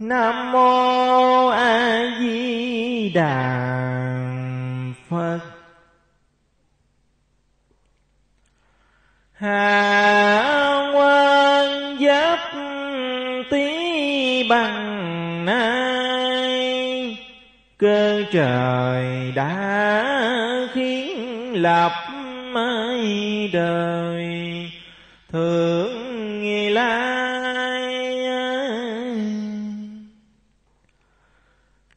Nam mô A Di Đà Phật. hà quan giáp tí bằng nay cơ trời đã khiến lập đời, thượng lai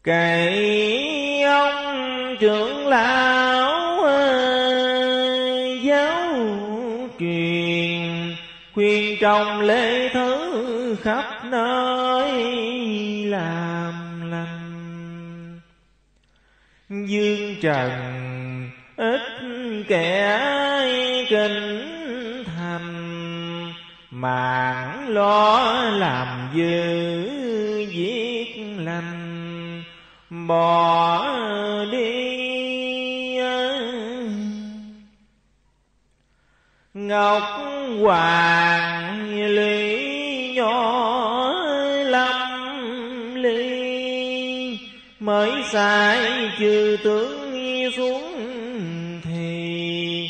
cậy ông trưởng lão giáo truyền, khuyên trong lễ thứ khắp nơi làm lành. Dương trần, ít kẻ kinh thành mạng lo làm dư giết bỏ đi ngọc hoàng lý nhỏ lâm ly mới sai chư tướng xuống thì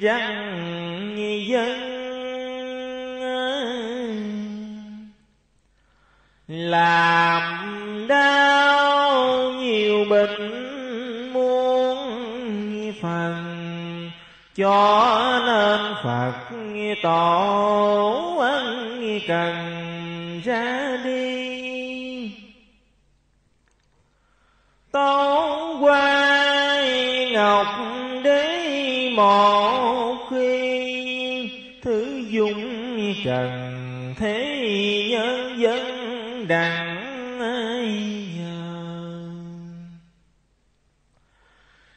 răng dân. Là cho nên Phật tổ ân cần ra đi. Tấu quay ngọc đế một khi thứ dung trần thế nhân dân đặng nhờ.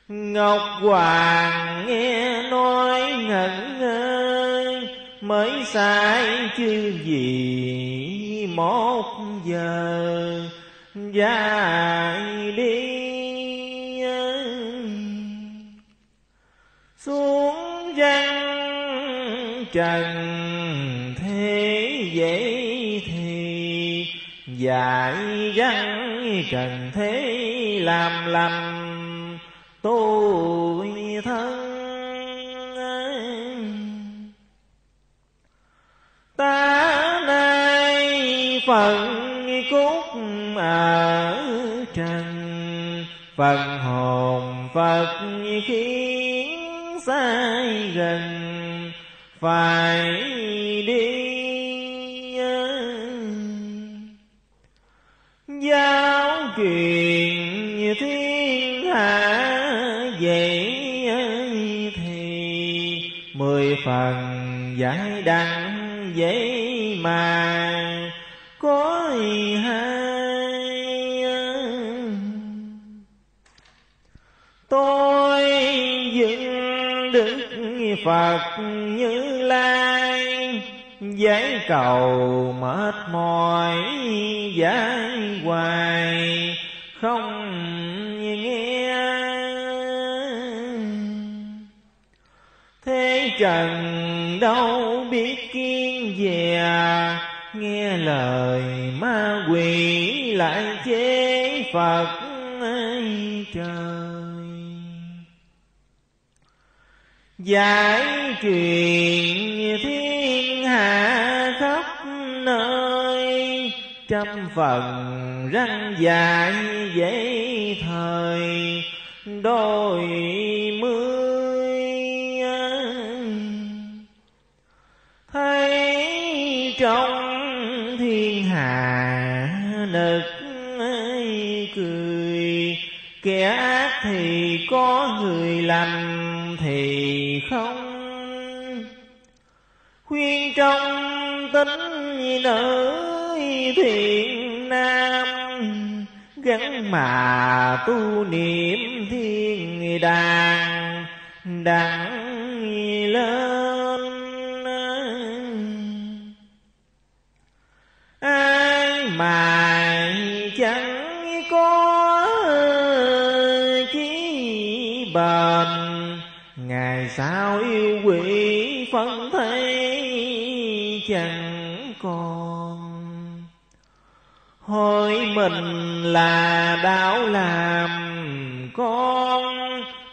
Ngọc Hoàng Mới sai chứ gì một giờ. Dài đi. Xuống răng trần thế dễ thì dạy răng trần thế làm lành tôi thân. Ta nay phần cốt ở trần phần hồn phật khiến sai gần, phải đi giáo truyền thiên hạ vậy thì mười phần giải đăng vậy mà có hai tôi dựng đức phật như lai giải cầu mệt mỏi giải hoài không nghe. Thế trần đâu biết kiên dè à. nghe lời ma quỷ lại chế phật trời. Giải truyền thiên hạ khắp nơi, trăm phần răng dài dễ thời, đôi mưa thiên nực cười. Kẻ ác thì có người lành thì không. Khuyên trong tính nữ thiện nam, gắn mà tu niệm thiên đàng, đặng lớn mà chẳng có chí bền ngày sau yêu quỷ phân thấy chẳng còn. Hỏi mình là đạo làm con,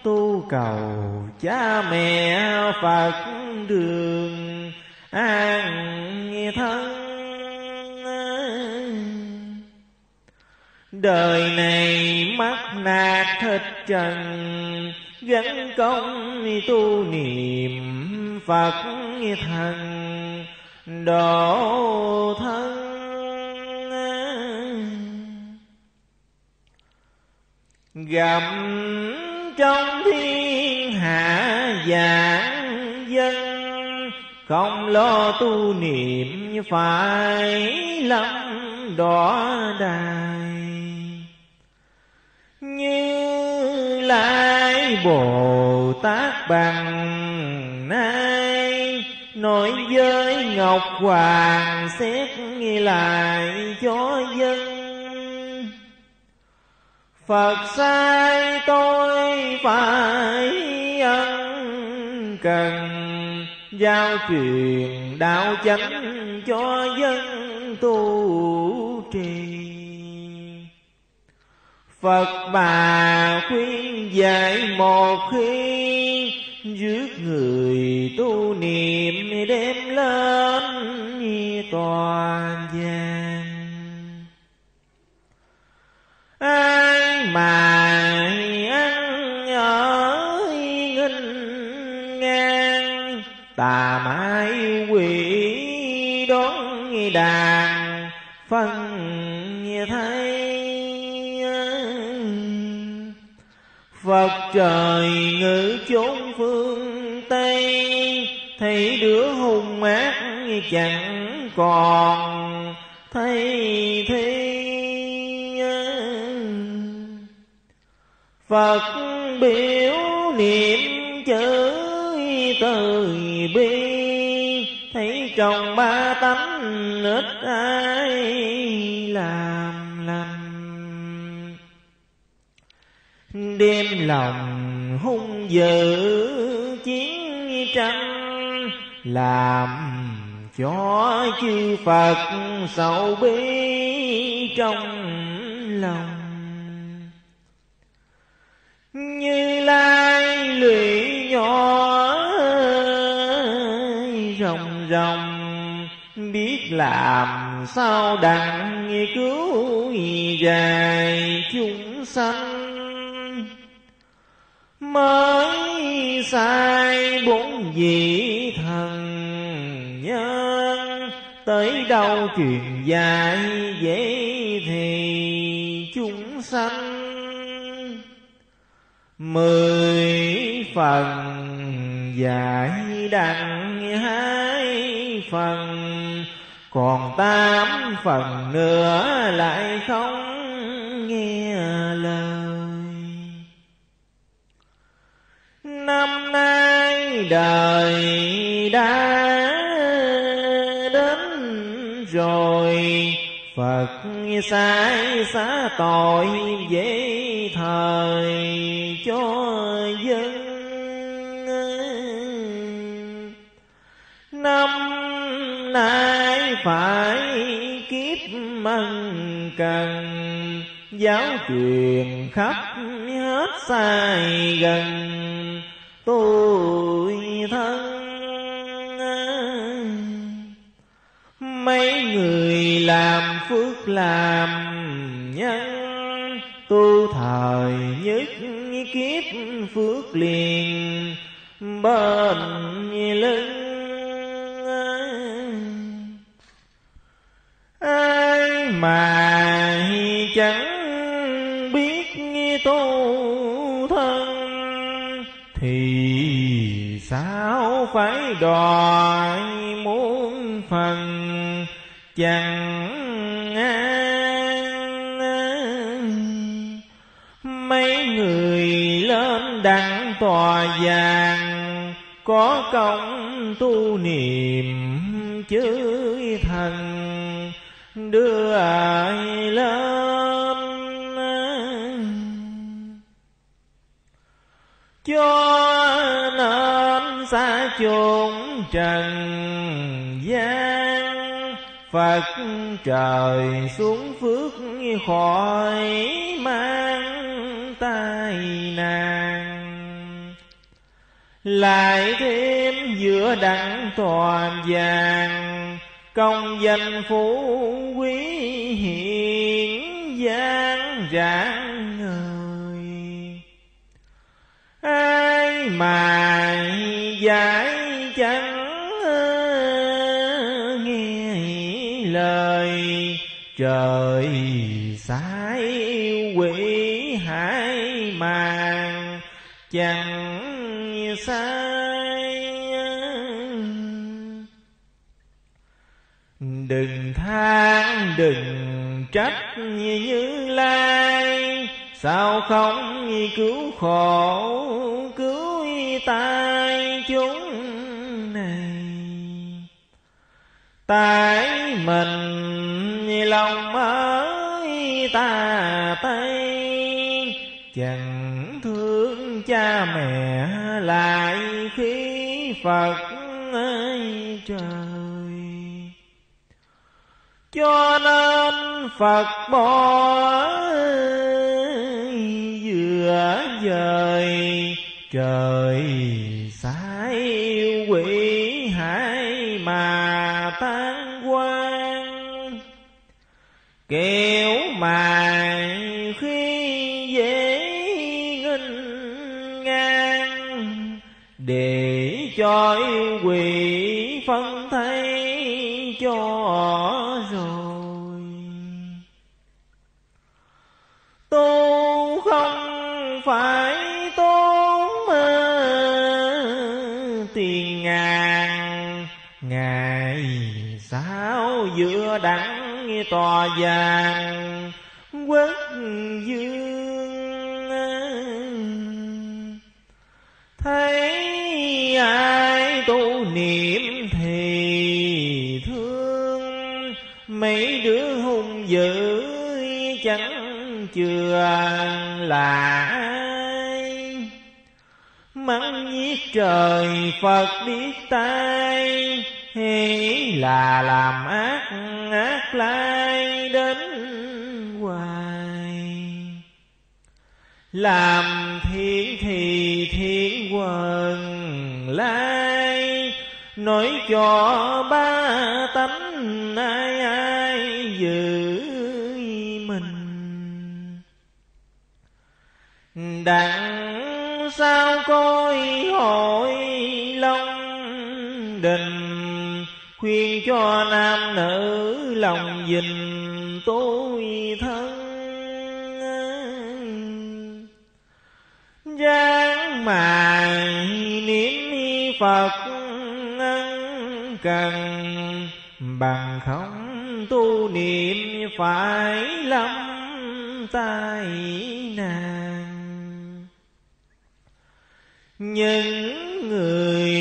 tu cầu cha mẹ phật đường, an thân đời này mắt nạt thịt trần gắn công tu niệm phật thần độ thân. Gặp trong thiên hạ giảng dân, không lo tu niệm phải lắm đỏ đài. Lai bồ tát bằng nay, nói với ngọc hoàng xét lại cho dân. Phật sai tôi phải ân cần, giao truyền đạo chánh cho dân tu trì. Phật bà khuyên dạy một khi Rước người tu niệm đem lên toàn gian Ai mà ăn ở nghinh ngang, Tà mãi quỷ đón đàn phân Phật trời ngự chốn phương Tây, Thấy đứa hung ác chẳng còn thấy thế. Phật biểu niệm chữ từ bi, Thấy trong ba tánh ít ai làm. Đêm lòng hung dữ chiến tranh làm cho chư Phật sầu bi trong lòng. Như lai lụy nhỏ rồng rồng biết làm sao đặng cứu dài chúng sanh mới sai bốn vị thần nhân. Tới đâu truyền dạy dễ thì chúng sanh mười phần dạy đặng hai phần, còn tám phần nữa lại không nghe năm nay đời đã đến rồi. Phật sai xá tội dễ thời cho dân. Năm nay phải kiếp măng cần, Giáo truyền khắp hết sai gần tôi thân, mấy người làm phước làm nhân, tu thời nhất kiếp phước liền bên lưng. Ai mà phải đòi muốn phần chẳng an. Mấy người lên đặng tòa vàng, có công tu niệm chữ thần. Đưa ai lên? Cho chốn trần gian, Phật trời xuống phước khỏi mang tai nạn. Lại thêm giữa đặng toàn vàng, Công danh phú quý hiện gian rạng than, đừng trách như lai. Sao không cứu khổ, cứu tai chúng này? Tại mình lòng ơi ta tay, chẳng thương cha mẹ lại khi phật cho nên phật bỏ vừa dời trời. Tòa vàng quốc dương. Thấy ai tu niệm thì thương, mấy đứa hung dữ chẳng chừa là ai mắng giết trời, phật biết tay hay là làm ác lai đến hoài. Làm thiện thì thiện quần lai, nói cho ba tánh ai ai giữ mình. Đặng sao coi hội long đình khuyên cho nam nữ lòng dình tôi thân. Ráng mà niệm phật cần, bằng không tu niệm phải lắm tai nạn. Những người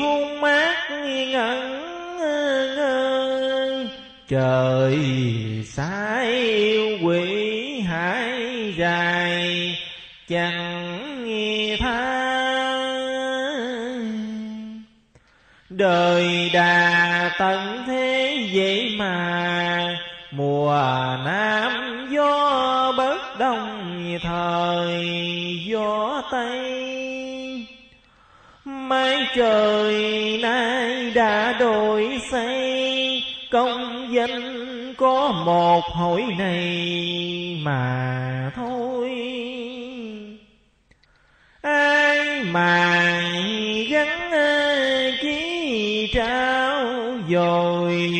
hung mát ngân trời sai quỷ hải dài, chẳng nghe tha. Đời đà tận thế vậy mà, mùa nam gió bất đông thời gió tây. Mái trời nay đã đổi xây, công danh có một hội này mà thôi. Ai mà gắn chí trao dồi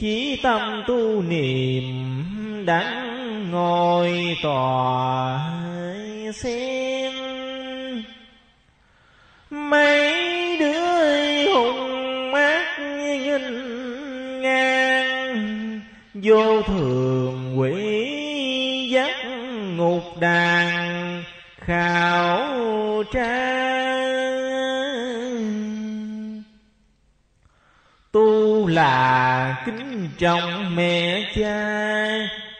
chỉ tâm tu niệm đắng ngồi tòa xem. Mấy vô thường quỷ giác ngục đàn khảo tra tu là kính trọng mẹ cha,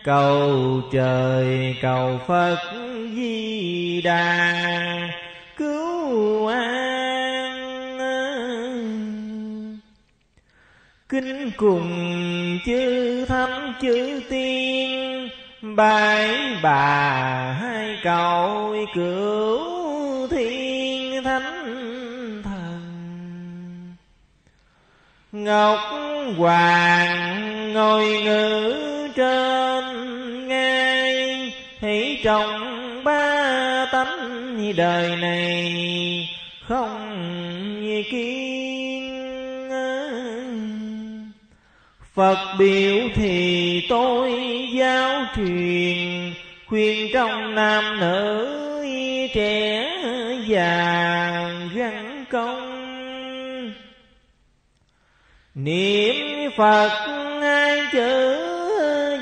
cầu trời, cầu phật di đà. Cứu ai Kính cùng chư thánh chư tiên. Bái bà hai cậu cửu thiên thánh thần. Ngọc Hoàng ngồi ngự trên ngai Hãy trong ba tánh đời này không như kia Phật biểu thì tôi giáo truyền, Khuyên trong nam nữ trẻ già gắn công. Niệm Phật ngay chữ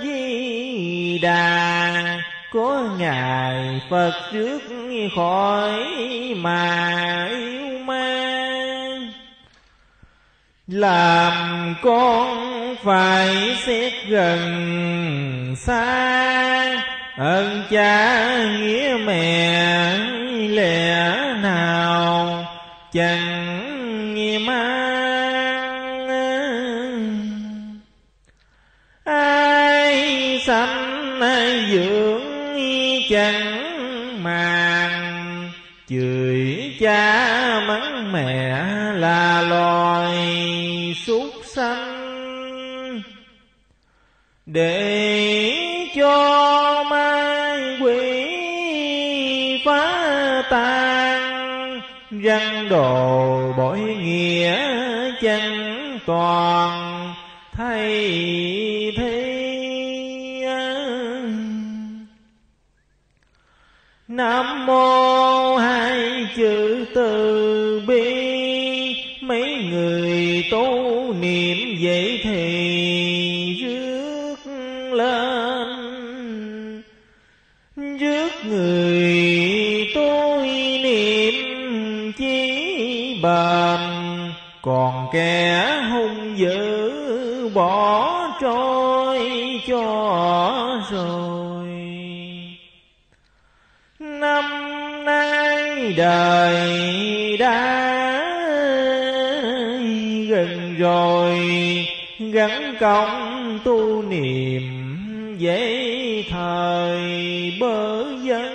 Di Đà, Có Ngài Phật trước khỏi mà yêu ma. Làm con phải xét gần xa. Ơn cha nghĩa mẹ lẽ nào, chẳng nghe mang. Ai sanh, ai dưỡng, chẳng màng, chửi cha để cho mai quỷ phá tan, răng đồ bội nghĩa chẳng toàn, thay thế. Nam mô trời đã gần rồi, gắn công tu niệm dễ thời bơ dân.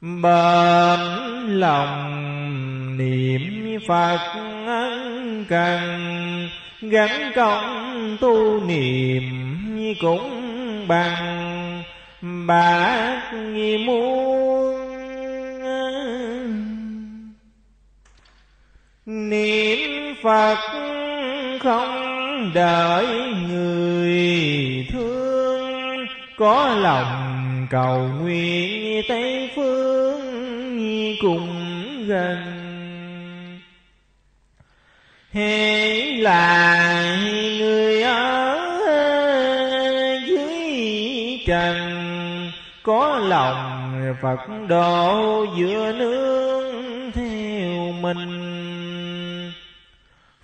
Bền lòng niệm phật ân cần, gắn công tu niệm cũng bằng. Bạc muôn niệm phật không đợi người thương. Có lòng cầu nguyện tây phương cùng gần. Hễ là người ở dưới trần, có lòng Phật độ giữa nương theo mình.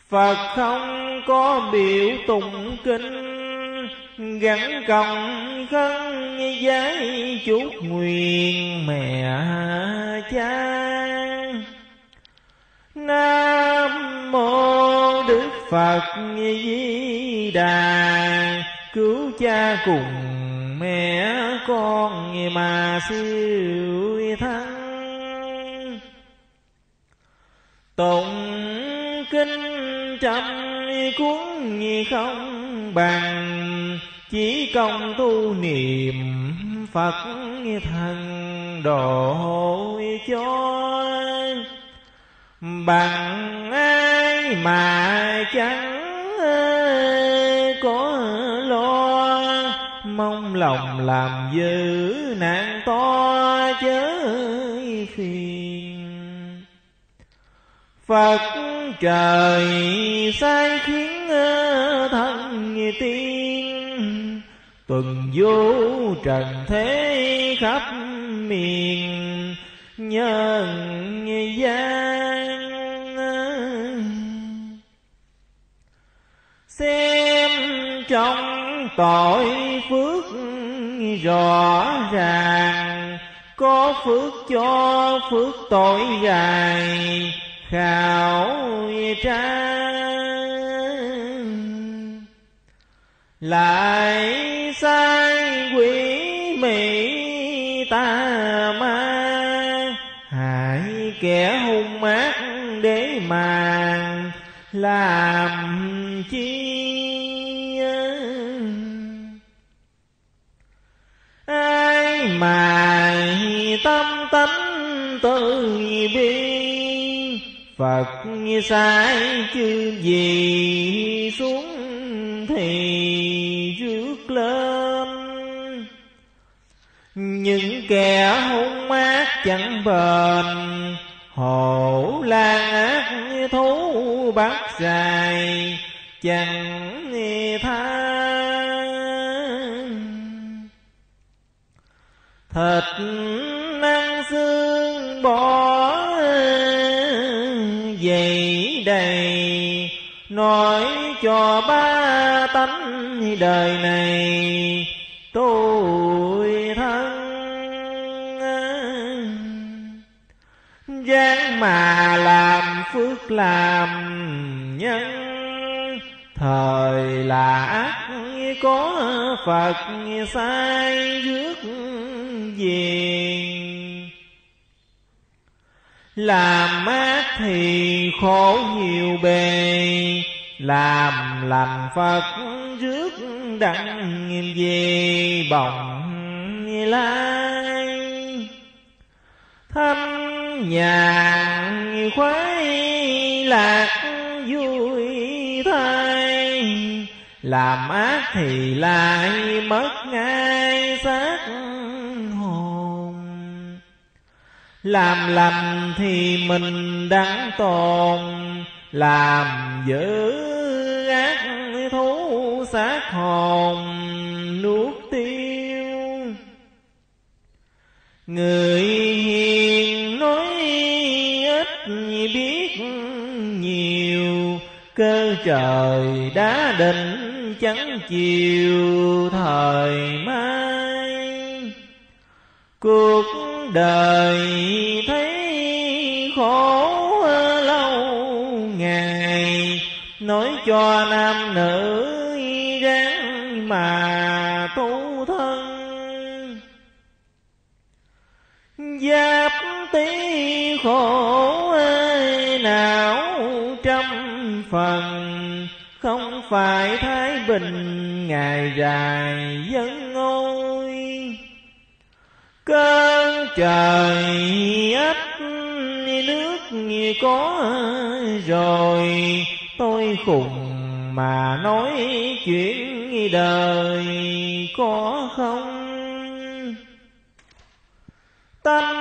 Phật không có biểu tụng kinh, Gắn công khấn giấy chúc nguyện mẹ cha. Nam mô Đức Phật Di Đà, Cứu cha cùng mẹ con mà siêu thắng Tụng kinh trăm cuốn không bằng Chỉ công tu niệm Phật thần độ cho Bằng ai mà chẳng có lo. Mong lòng làm dữ nạn to chớ phiền Phật trời sai khiến thân tiên. Tuần vô trần thế khắp miền, nhân gian. Xem trong tội phước rõ ràng, Có phước cho phước tội dài khảo tra lại sai quỷ mỹ ta ma, hại kẻ hung ác để mà làm chi ai mà tâm tánh tự bi Phật sai chư gì xuống thì rước lên những kẻ hung ác chẳng bền, hổ lan ác thú bắt dài, chẳng tha thịt năng xương bò. Cho ba tánh đời này, tôi thân, gian mà làm phước làm nhân, thời là ác có phật sai rước về. Làm ác thì khổ nhiều bề làm lành phật rước đặng về bồng lai. Thăm nhàn khoái lạc vui thay. Làm ác thì lại mất ngay xác hồn. Làm lành thì mình đáng tồn làm dữ ác thú xác hồn nuốt tiêu. Người hiền nói ít biết nhiều, cơ trời đã định chẳng chiều thời mai. Cuộc đời thấy khổ cho nam nữ ráng mà tu thân. Giáp tí khổ não trăm phần, không phải thái bình ngày dài dân ngôi. Cơn trời ấp nước có rồi tôi khùng mà nói chuyện đời có không? Tâm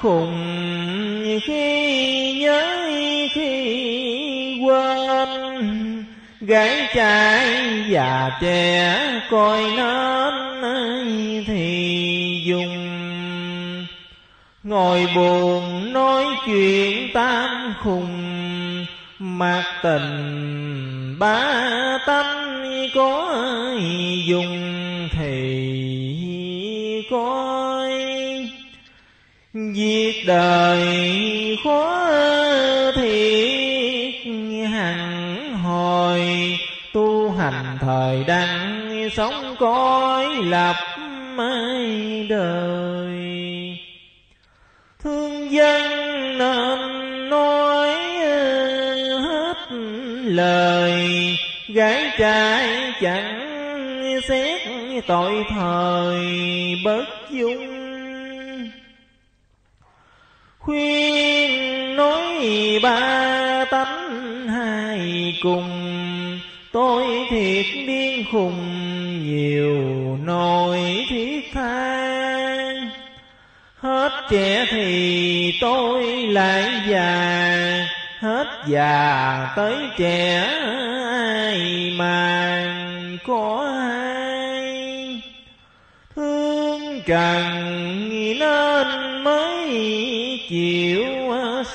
khùng khi nhớ khi quên, gái trai già trẻ coi nên thì dùng. Ngồi buồn nói chuyện tam khùng Mạc tình ba tánh có dùng thì coi? Việc đời khó thiệt, hằng hồi Tu hành thời đăng sống cõi lập mãi đời. Thương dân nên nói lời, Gái trai chẳng xét tội thời bất dung. Khuyên nói ba tánh hai cùng, tôi thiệt điên khùng, nhiều nỗi thiết tha. Hết trẻ thì tôi lại già hết già tới trẻ ai màng có ai. Thương trần nên mới chịu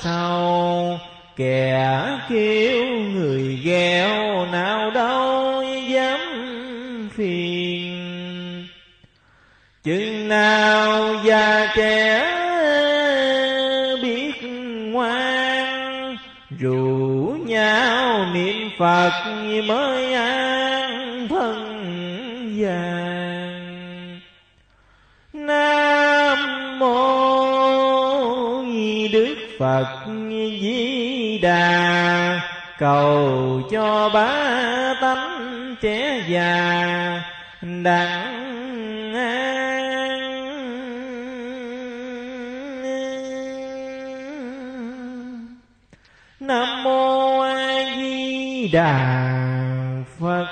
sầu, kẻ kêu người gheo nào đâu dám phiền. Chừng nào già trẻ phật mới an thân vàng nam mô đức phật di đà. Cầu cho bá tánh trẻ già đặng đà phật.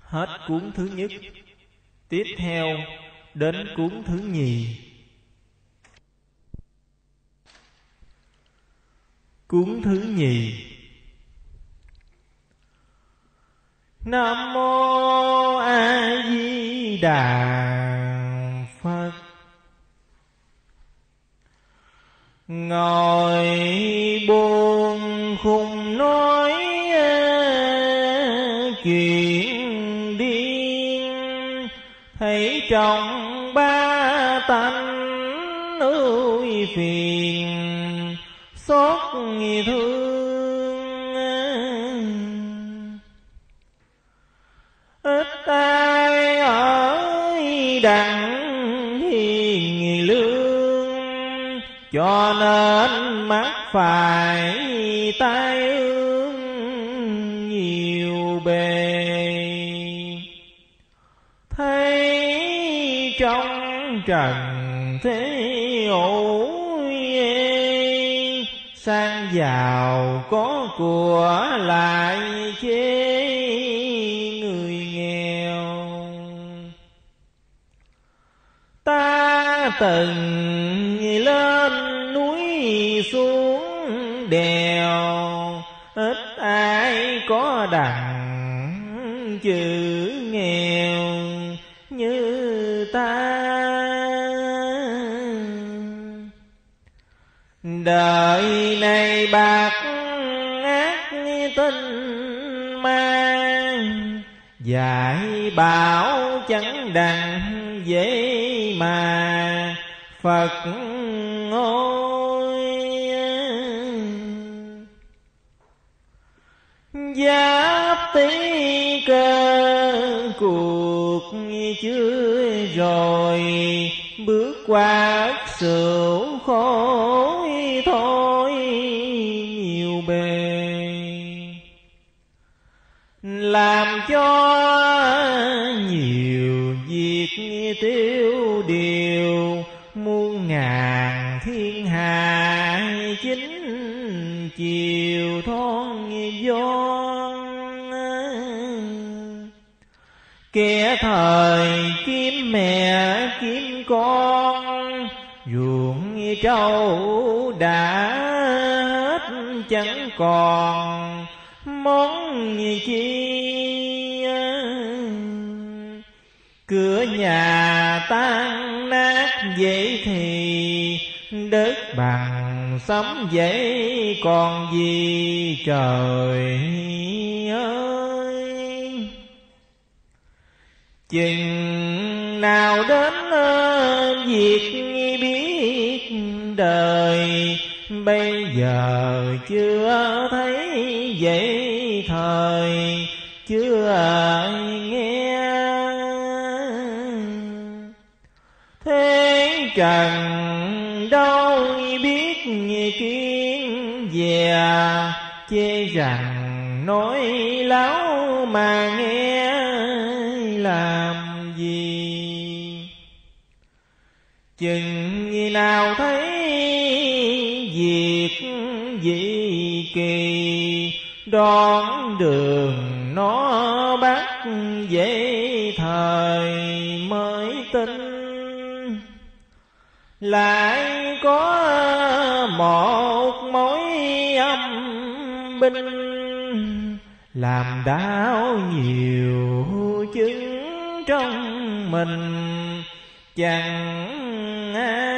Hết cuốn thứ nhất. Tiếp theo, đến cuốn thứ nhì. Cuốn thứ nhì. Nam mô a di đà phật. Ngồi buồn khùng nói trong ba tánh ơi phiền xót thương. Ít ai ở đặng hiền lương, cho nên mắt phải tai ương. Trần thế ủi sang giàu có của lại chê người nghèo. Ta từng lên núi xuống đèo, ít ai có đặng chữ đời này bạc ác tinh mang dạy bảo chẳng đặng dễ mà. Phật ôi giáp tí cơ, cuộc chưa rồi, bước qua sự sửu khổ. Làm cho nhiều việc tiêu điều, muôn ngàn thiên hạ chính chiều thon gió kẻ thời kiếm mẹ kiếm con, ruộng trâu đã hết chẳng còn món chi cửa nhà tan nát vậy thì đất bằng sống dễ còn gì trời ơi? Chừng nào đến việc biết đời, bây giờ chưa thấy vậy chưa nghe. Thế trần đâu biết kiến về chê rằng nói láo mà nghe làm gì. Chừng nào thấy việc gì kỳ, đón đường dễ thời mới tin. Lại có một mối âm binh làm đau nhiều chứng trong mình. Chẳng an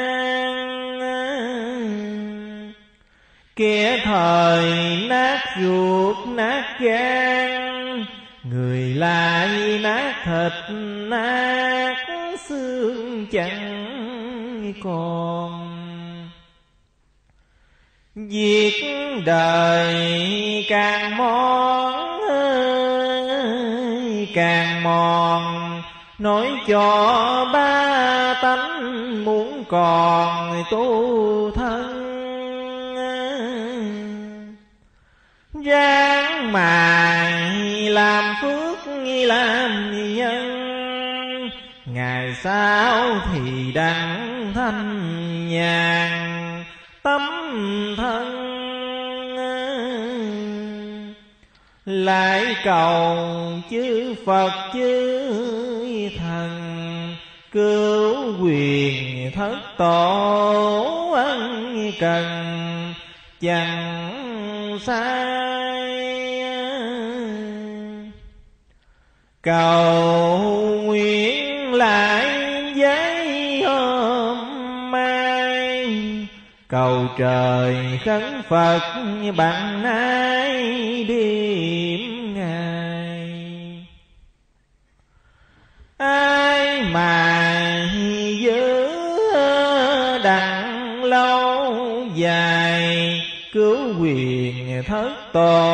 kia thời nát ruột nát gan lại nát thịt, nát xương chẳng còn. Việc đời càng mòn càng mòn. Nói cho ba tánh muốn còn tu thân Ráng mài làm phước làm nhân. Ngày sau thì đặng thanh nhàn tấm thân ờ, lại cầu chư Phật, chư thần, cứu quyền thất tổ ân cần, chẳng sai. Cầu nguyện lại giấy hôm mai. Cầu trời khấn phật bằng nay điểm ngày. Ai mà giữ đặng lâu dài, cứu quyền thất tổ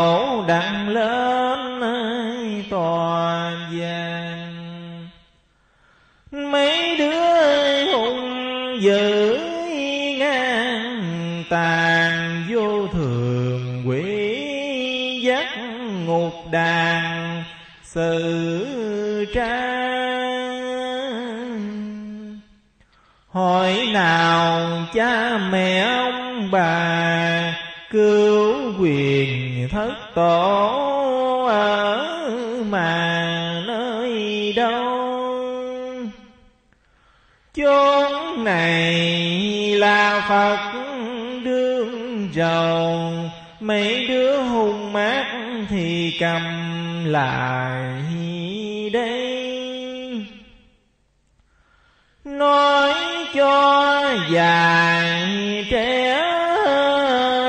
mấy đứa hung mát thì cầm lại đây. Nói cho dài trẻ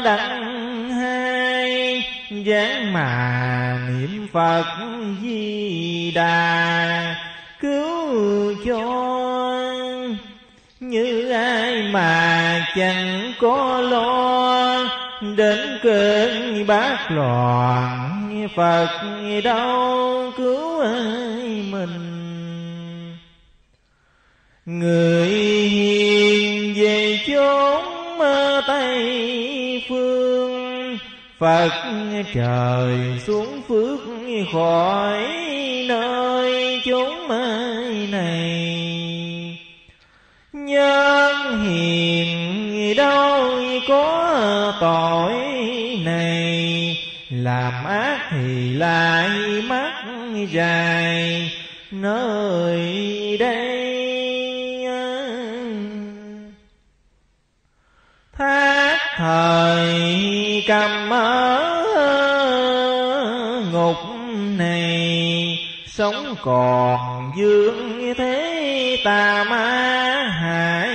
đặng hai, dáng mà niệm phật di đà. Cứu cho như ai mà chẳng có lo đến cơn bát loạn, phật đâu cứu ai mình. Người hiền về chốn tây phương, phật trời xuống phước khỏi nơi chốn này. Nhân hiền đâu có tội này, làm ác thì lại mắc dài, nơi đây thác thời cầm ở ngục này, sống còn dương thế tà ma hại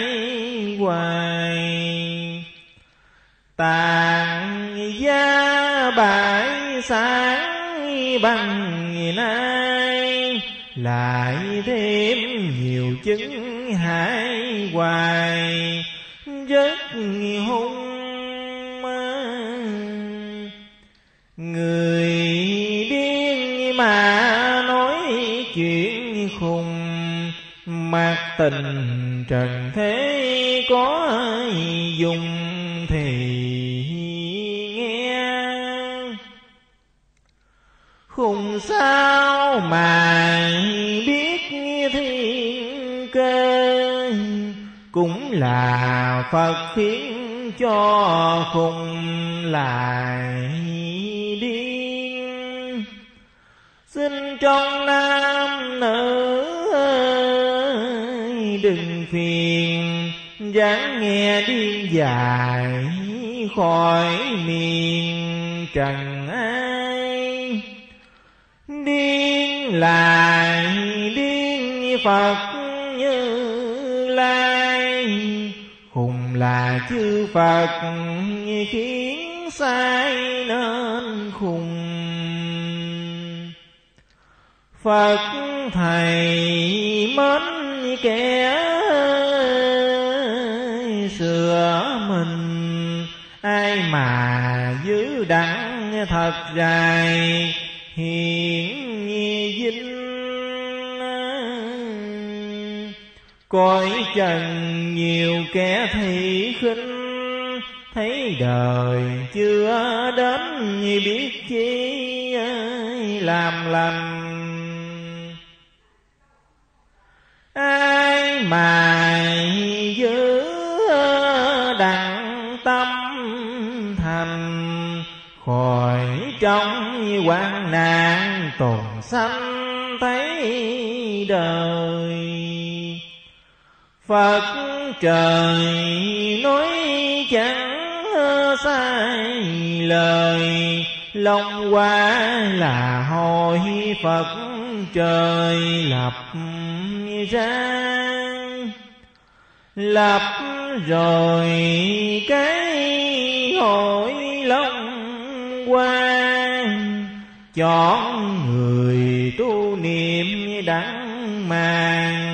hoài. Ta sáng bằng nay. Lại thêm nhiều chứng hại hoài. Rất hung người điên mà nói chuyện khùng. Mặt tình trần thế có dùng? Mà biết thiên cơ, cũng là Phật khiến cho khùng lại điên. Xin trong nam nữ ơi, đừng phiền dáng nghe điên dài khỏi miền trần ai. Điên lại liên phật như lai. Hùng là chư phật khiến sai nên khùng. Phật thầy mến kẻ sửa mình. Ai mà giữ đẳng thật dài, hiển cõi trần nhiều kẻ thị khinh, thấy đời chưa đến biết chi làm lành. Ai mà giữ đặng tâm thành, khỏi trong quan nạn tồn sanh thấy đời. Phật trời nói chẳng sai lời, Long qua là hồi Phật trời lập ra. Lập rồi cái hội long quan Chọn người tu niệm đắng màng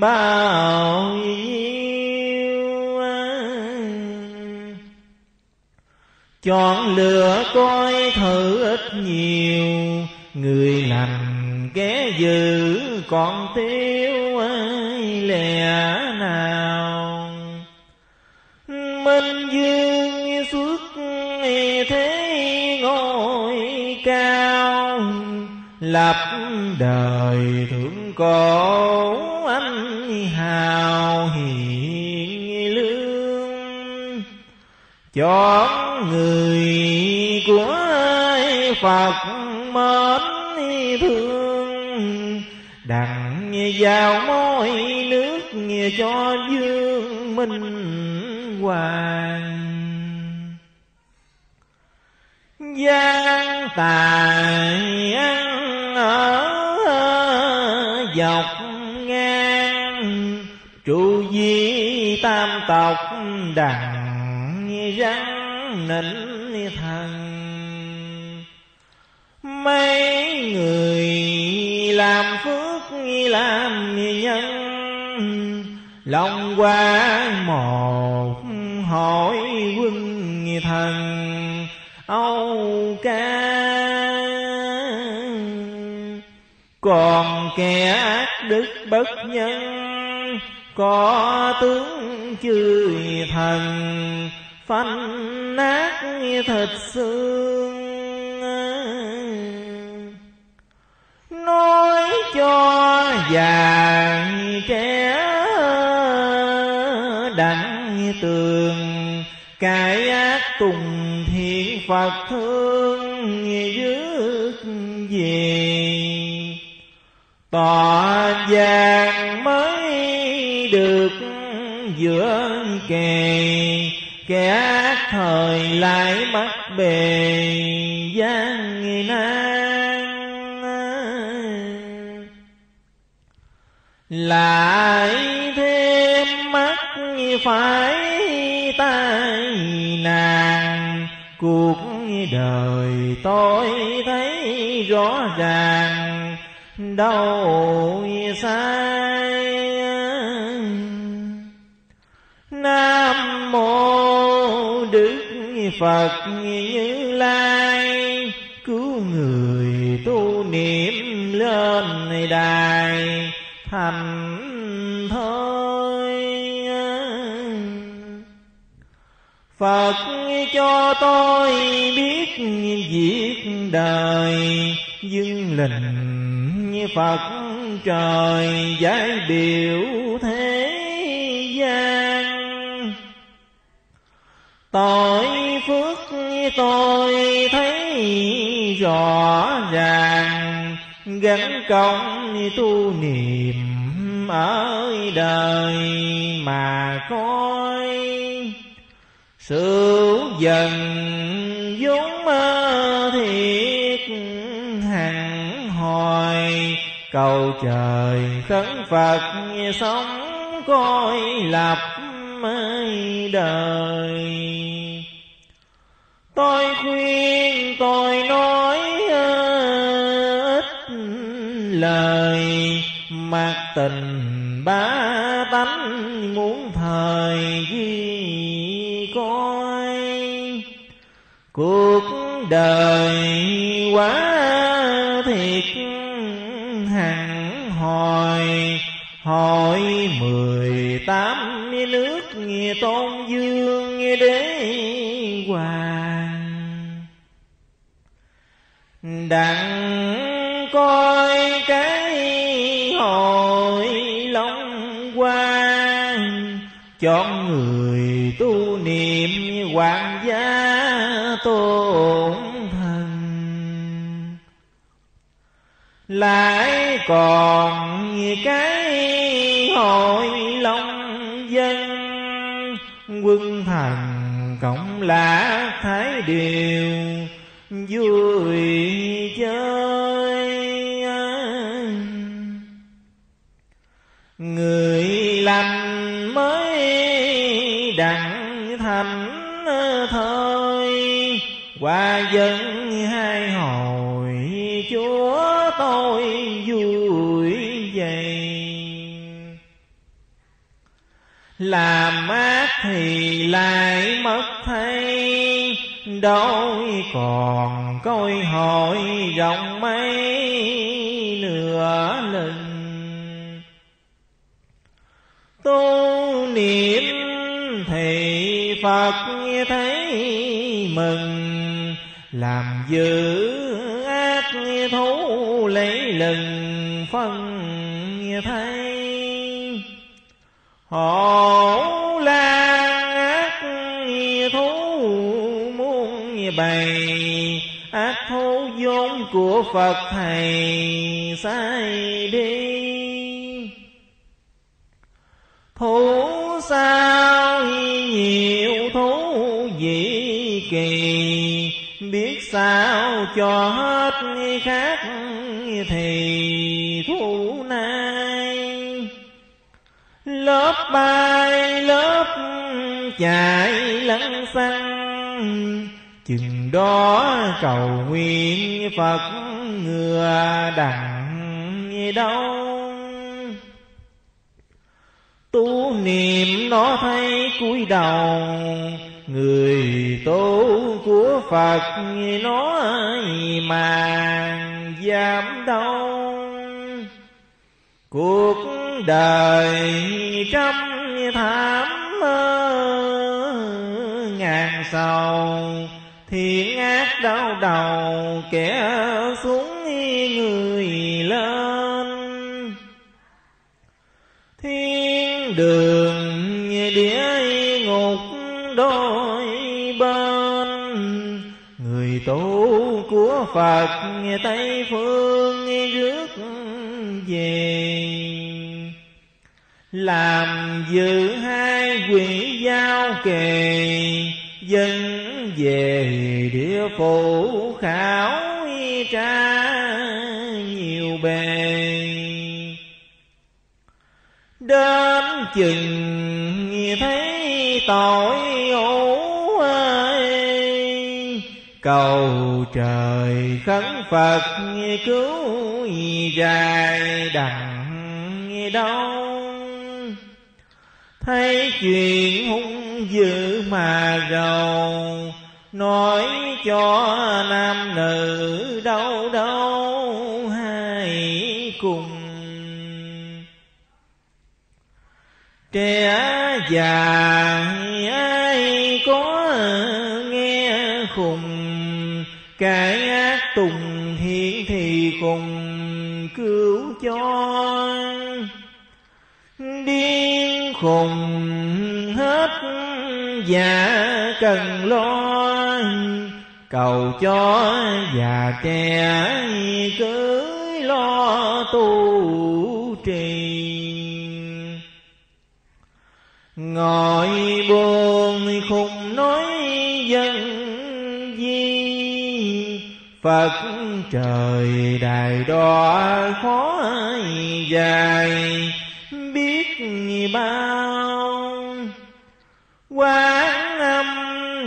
bao nhiêu. Chọn lựa coi thử ít nhiều. Người lành ghé dữ còn tiêu lẻ nào. Minh dương xuất thế ngôi cao, lập đời thượng cổ anh hào hỷ lương? Chọn người của Phật mến thương? Đặng vào môi nước cho dương minh hoàng. Gian tài ăn ở dọc ngang tộc đàn rắn nịnh thần. Mấy người làm phước làm nhân, lòng qua một hỏi quân thần, âu ca. Còn kẻ ác đức bất nhân, có tướng chư thần phanh nát thịt xương. Nói cho già trẻ đặng tường, cái ác tùng thiện phật thương dứt về tòa vàng mới được giữa kề, kẻ ác thời lại bắt bề gian nan. Lại thêm mắt phải tai nạn, cuộc đời tôi thấy rõ ràng đâu sai mô đức phật như lai. Cứu người tu niệm lên đài thành thôi Phật cho tôi biết việc đời dưng lình Phật trời giải biểu thế gian. Tội phước tôi thấy rõ ràng, Gắn công tu niệm ở đời mà coi. Sự dần vốn thiệt hằng hồi cầu trời khấn phật sống coi lập đời tôi khuyên, tôi nói ít lời. Mặc tình ba tánh muốn thời ghi coi. Cuộc đời quá thiệt hằng hồi hỏi mười tôn dương đế hoàng. Đặng coi cái hội long quan chọn người tu niệm hoàng gia tôn thần. Lại còn cái hội quân thần cộng lạc thái điều. Vui chơi người lành mới đặng thành thời qua dân làm ác thì lại mất thay đâu còn coi hội rộng mấy nửa lần. Tu niệm thì phật thấy mừng, làm dữ ác thú lấy lần phân thấy hổ la ác thú muốn bày, ác thú vốn của phật thầy sai đi. Thú sao nhiều thú dị kỳ, biết sao cho hết khác thì bay lớp chạy lẫn xăng. Chừng đó cầu nguyện phật ngừa đặng đâu tu niệm nó thấy cúi đầu, người tu của phật nó mà dám đâu cuộc đời trăm thảm ngàn sầu thiện ác đau đầu kẻ xuống người lên. Thiên đường địa ngục đôi bên, người tu của phật tây phương rước về. Làm giữ hai quỷ giao kề, dân về địa phủ khảo tra nhiều bề. Đến chừng thấy tội ố ơi, cầu trời khấn phật cứu dài đặng đâu thấy chuyện hung dữ mà rầu, nói cho nam nữ đâu đâu hai cùng. Trẻ già cái ác tùng thiện thì cùng cứu cho. Điên khùng hết già cần lo, cầu cho già trẻ cưới lo tu trì. Ngồi buồn khùng nói dân phật trời đài đo khó dài, biết bao. Quán âm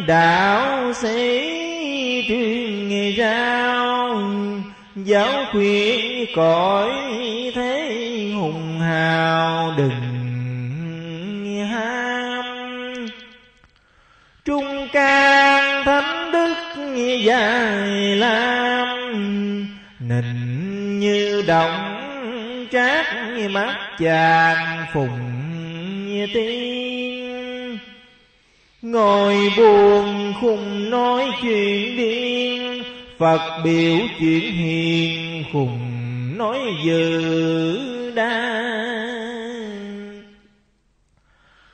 đạo sĩ truyền giao, giáo khuyên cõi thế hùng hào đừng ham. Trung cao dài lam, nịnh như động trác mắt chàng phùng như tiên. Ngồi buồn khùng nói chuyện điên, phật biểu chuyện hiền khùng nói dữ đa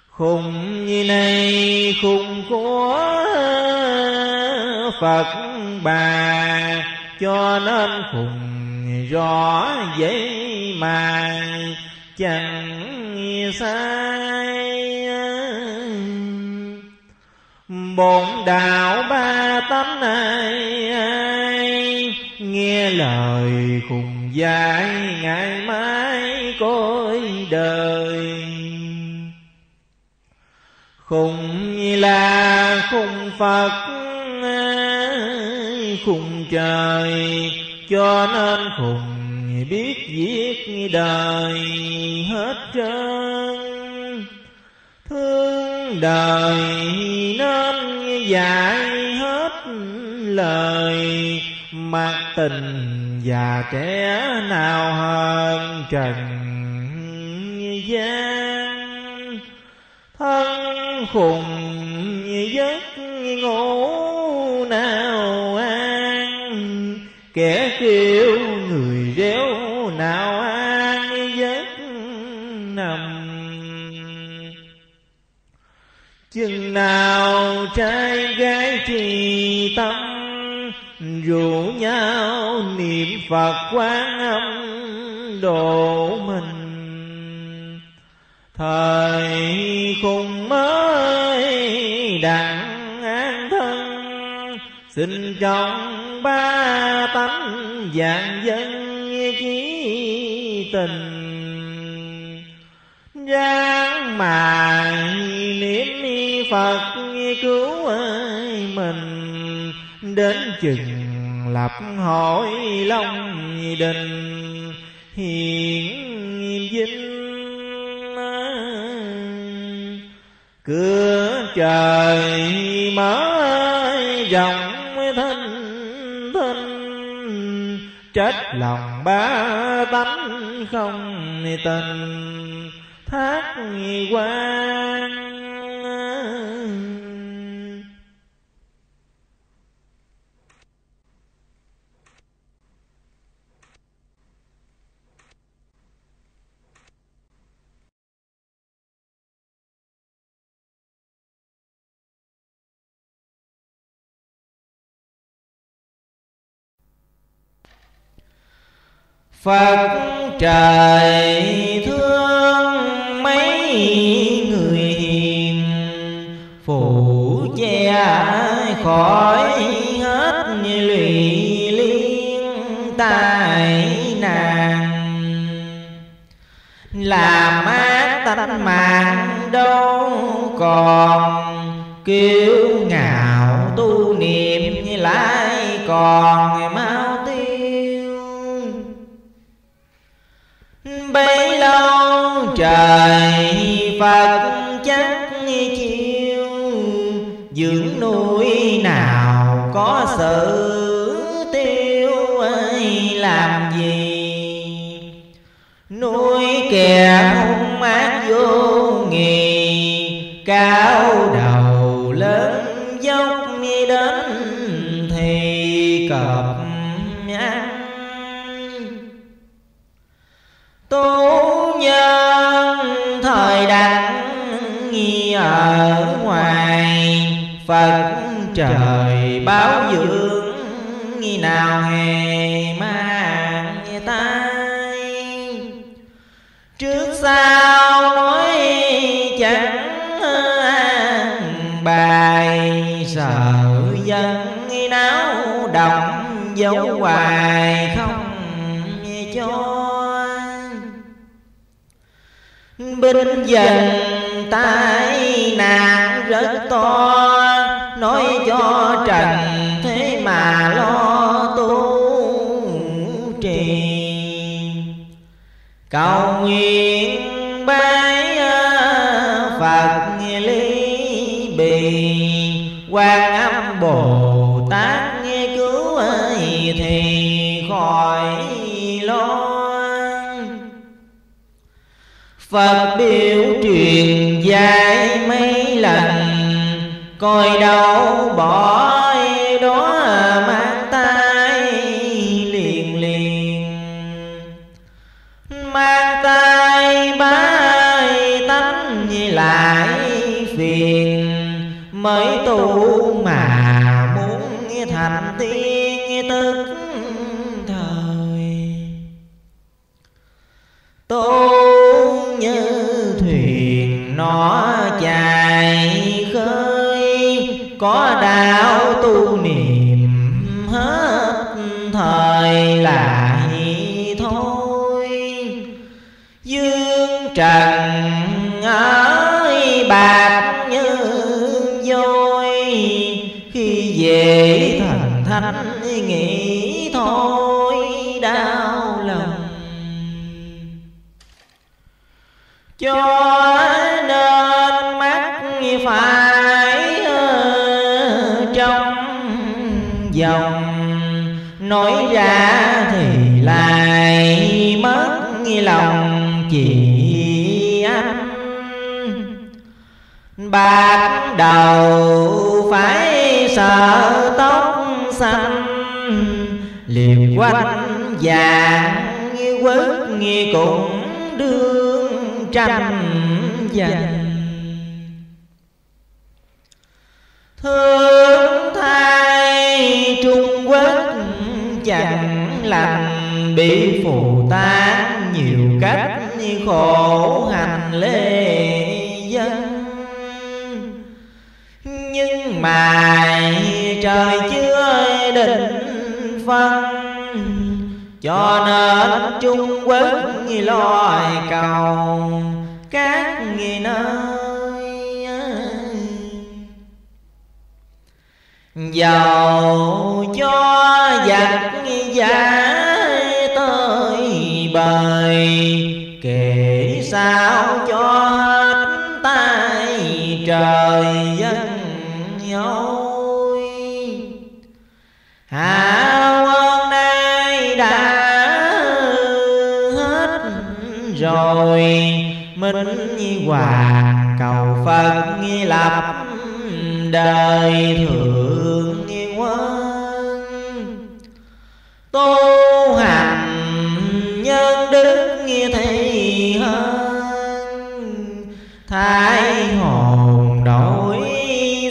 khùng như này khùng của phật bà cho nên khùng rõ vậy mà chẳng sai. Bồn đạo ba tánh ai, ai nghe lời cùng dạy ngày mai cõi đời. Khùng là khùng phật khùng trời, cho nên khùng biết viết đời hết trơn. Thương đời nên dạy hết lời, mặc tình và trẻ nào hơn trần gian. Thân khùng giấc ngủ kẻ kêu người réo nào an giấc nằm? Chừng nào trai gái trì tâm, rủ nhau niệm phật quán âm độ mình. Thời khùng mới đặng xin trong ba tánh dạng dân chí tình. Giang mà niệm Phật cứu ơi mình. Đến chừng lập hội long đình. Hiền vinh cửa trời mở rộng chết lòng ba tánh không tình thác quan. Phật trời thương mấy người hiền Phụ che khỏi hết như lụy liên tai nạn. Làm ác tánh mạng đâu còn Kiêu ngạo tu niệm lại còn mai bấy lâu, trời phật chắc chiêu. Dưỡng nuôi nào có sự tiêu ơi làm gì? Nuôi kẻ hung ác vô ở ngoài, phật trời báo dưỡng, nghi nào hề mang tay. Trước sau nói chẳng bài, sợ dân náo động dấu hoài không cho binh dần tai nạn rất to, nói cho trần thế mà lo tu trì. Cầu nguyện bái phật lý bì quan Phật biểu truyền dạy mấy lần. Coi đâu bỏ đó mang tay liền liền. Mang tay bái tánh lại phiền. Mới tu bạc đầu phải sợ tóc xanh. Liềm quanh vàng quất nghi cũng đương tranh giành thương thay trung quốc chẳng lành, bị phù tan nhiều cách khổ hành lên phân cho nên chung quốc loài cầu các người nơi dầu cho giặc lập đời thượng quân. Tu hành nhân đức thì hơn thái hồn đổi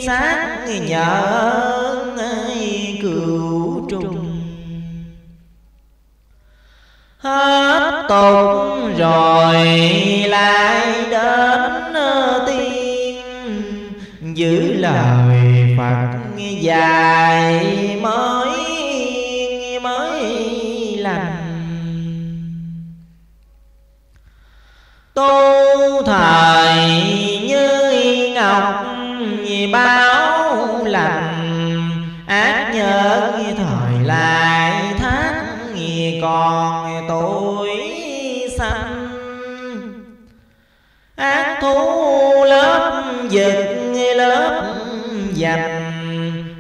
xác nhờ cửu trùng. Hết tục rồi lời phật. Dài mới mới lành. Tu thời như ngọc ba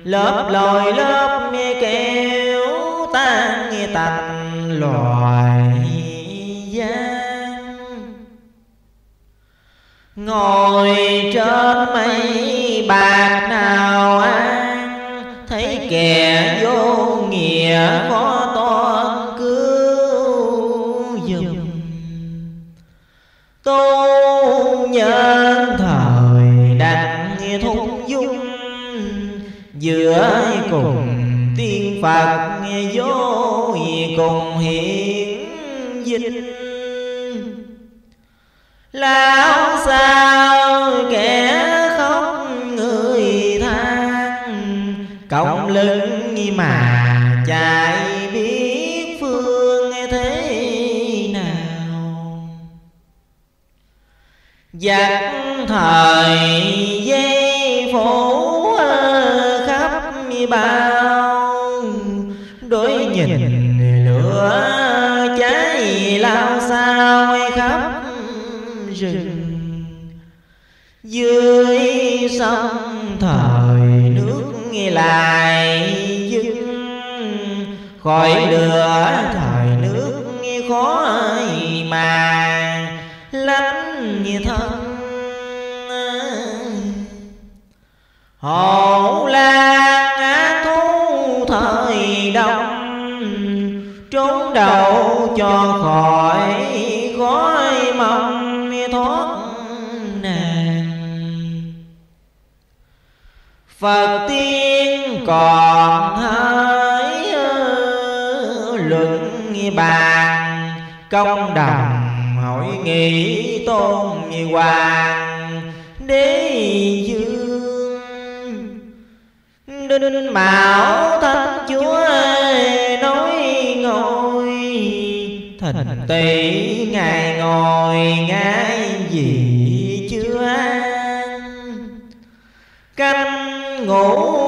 lớp lòi lớp kéo tan tành loài gian ngồi trên mây phật vô cùng hiển dịch. Lão sao kẻ khóc người than cộng lưng mà chạy biết phương thế nào. Giặc thời gian lại dưng. Khỏi lửa thời nước khó mà lánh thân. Hậu lan á thú thời đông, trốn đầu cho khỏi gói mong thoát nạn. Phật tiên còn hỡi luận bàn, công đồng hội nghị tôn hoàng, đế dương. Đinh bảo thánh chúa nói ngồi thịnh tỷ ngài ngồi ngay gì chưa canh ngủ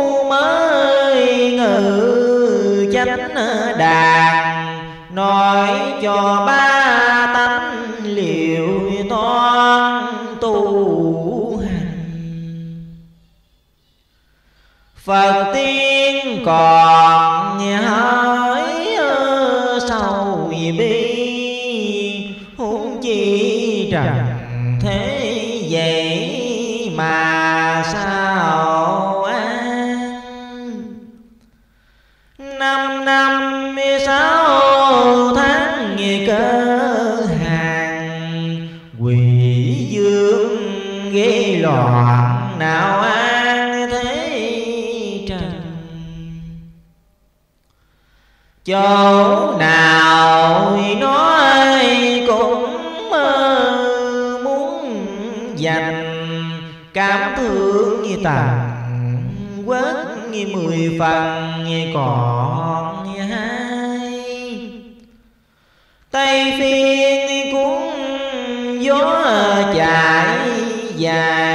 chánh đàn. Nói cho ba tánh liệu toan tu hành. Phật tiên còn chỗ nào nói cũng ờ, muốn dành cảm thương như tàn quất như mười phần như còn như hai. Tây phiên cuốn gió chạy dài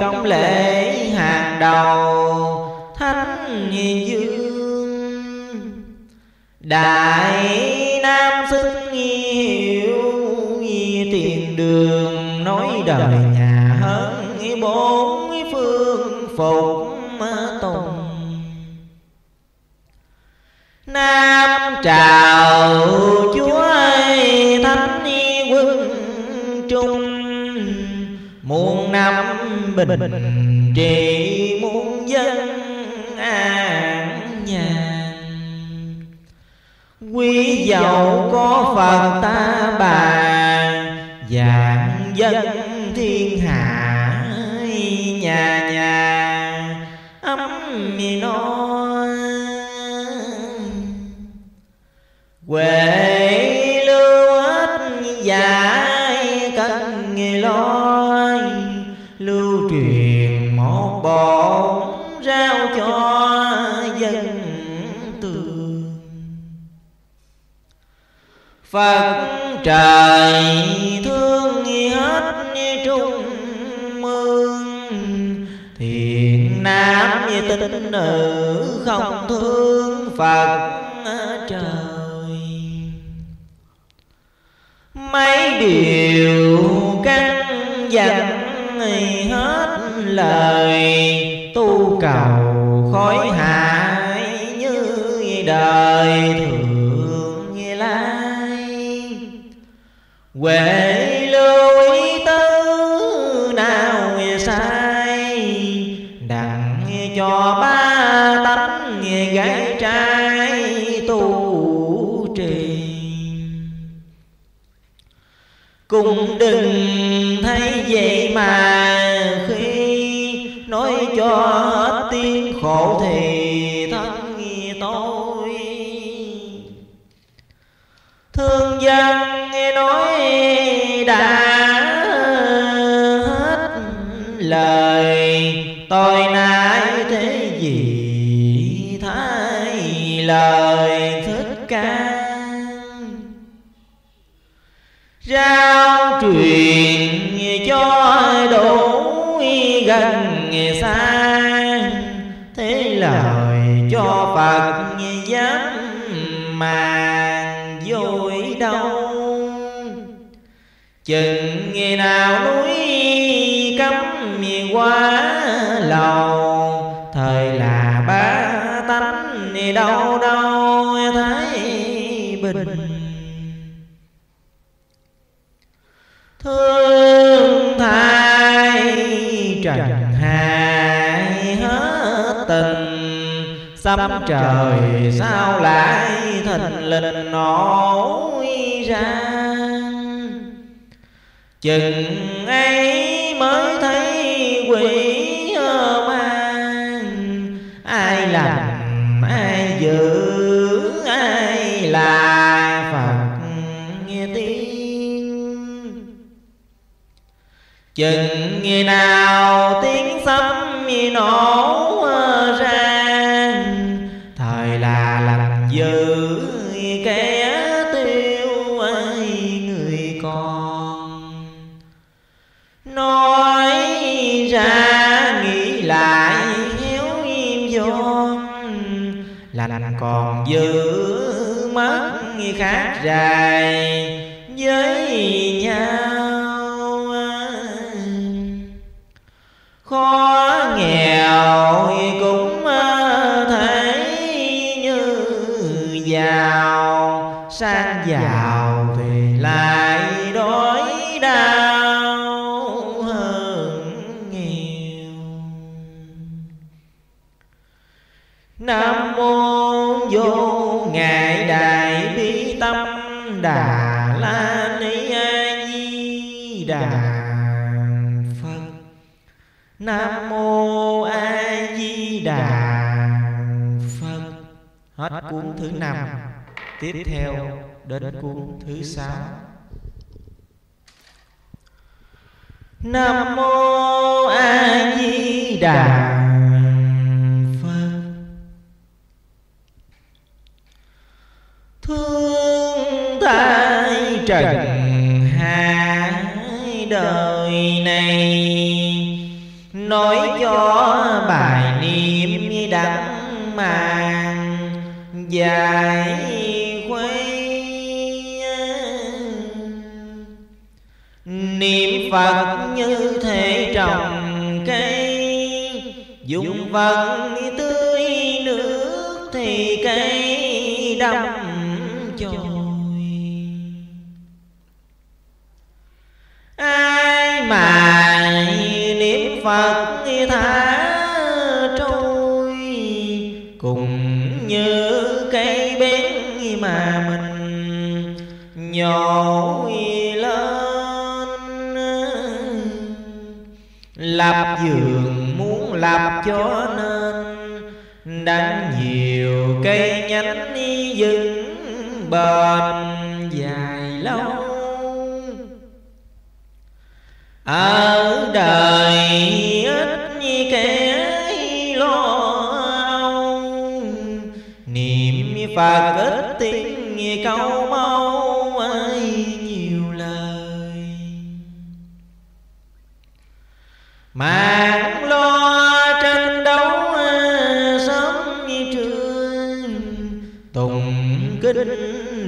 công lễ hàng đầu. Thánh dương. Đại nam xưng hiệu tiền đường, nói đời nhà hơn bốn phương phục bình. Trị muôn dân an nhàn Quý dẫu có Phật ta bà Dạng dân thiên hạ Nhà nhà. Ấm no quê. Phật trời thương hết trung mương. Thiện nam như tinh nữ không thương Phật trời. Mấy điều căn dặn hết lời, tu cầu khói hại như đời thường. Huệ lưu ý tứ nào sai, đặng cho ba tánh gái trai tu trì. Cũng đừng thấy vậy mà khi nói cho hết tiếng khổ thì thân tôi. Thương dân tôi nay thế gì? Thay lời thích ca. Rao truyền cho đủ gần xa. Thế lời cho phật dám màng dối đâu. Chừng ngày nào núi đâu? Thời là ba tánh đâu đâu, thấy bình thương thay trần hại hết tình sấm trời sao lại thình lình nổi ra chừng ấy mới thấy quỷ chừng ngày nào tiếng sấm nổ ra. Thời là làm dư kẻ tiêu ai người con. Nói ra nghĩ lại hiếu im vốn lành còn dư mất khác dài với nhau hết cuốn thứ năm. tiếp theo đến cuốn thứ sáu. nam mô a di đà phật. Thương tai trần hai đời này nói cho bài niệm đắng màng dài khuây. Niệm phật như thể trồng cây, dùng vật tưới nước thì cây đông dường muốn lập cho nên đánh nhiều cây nhánh dừng bền dài lâu. Ở đời ít như kẻ lo âu, niệm phật ít tiếng câu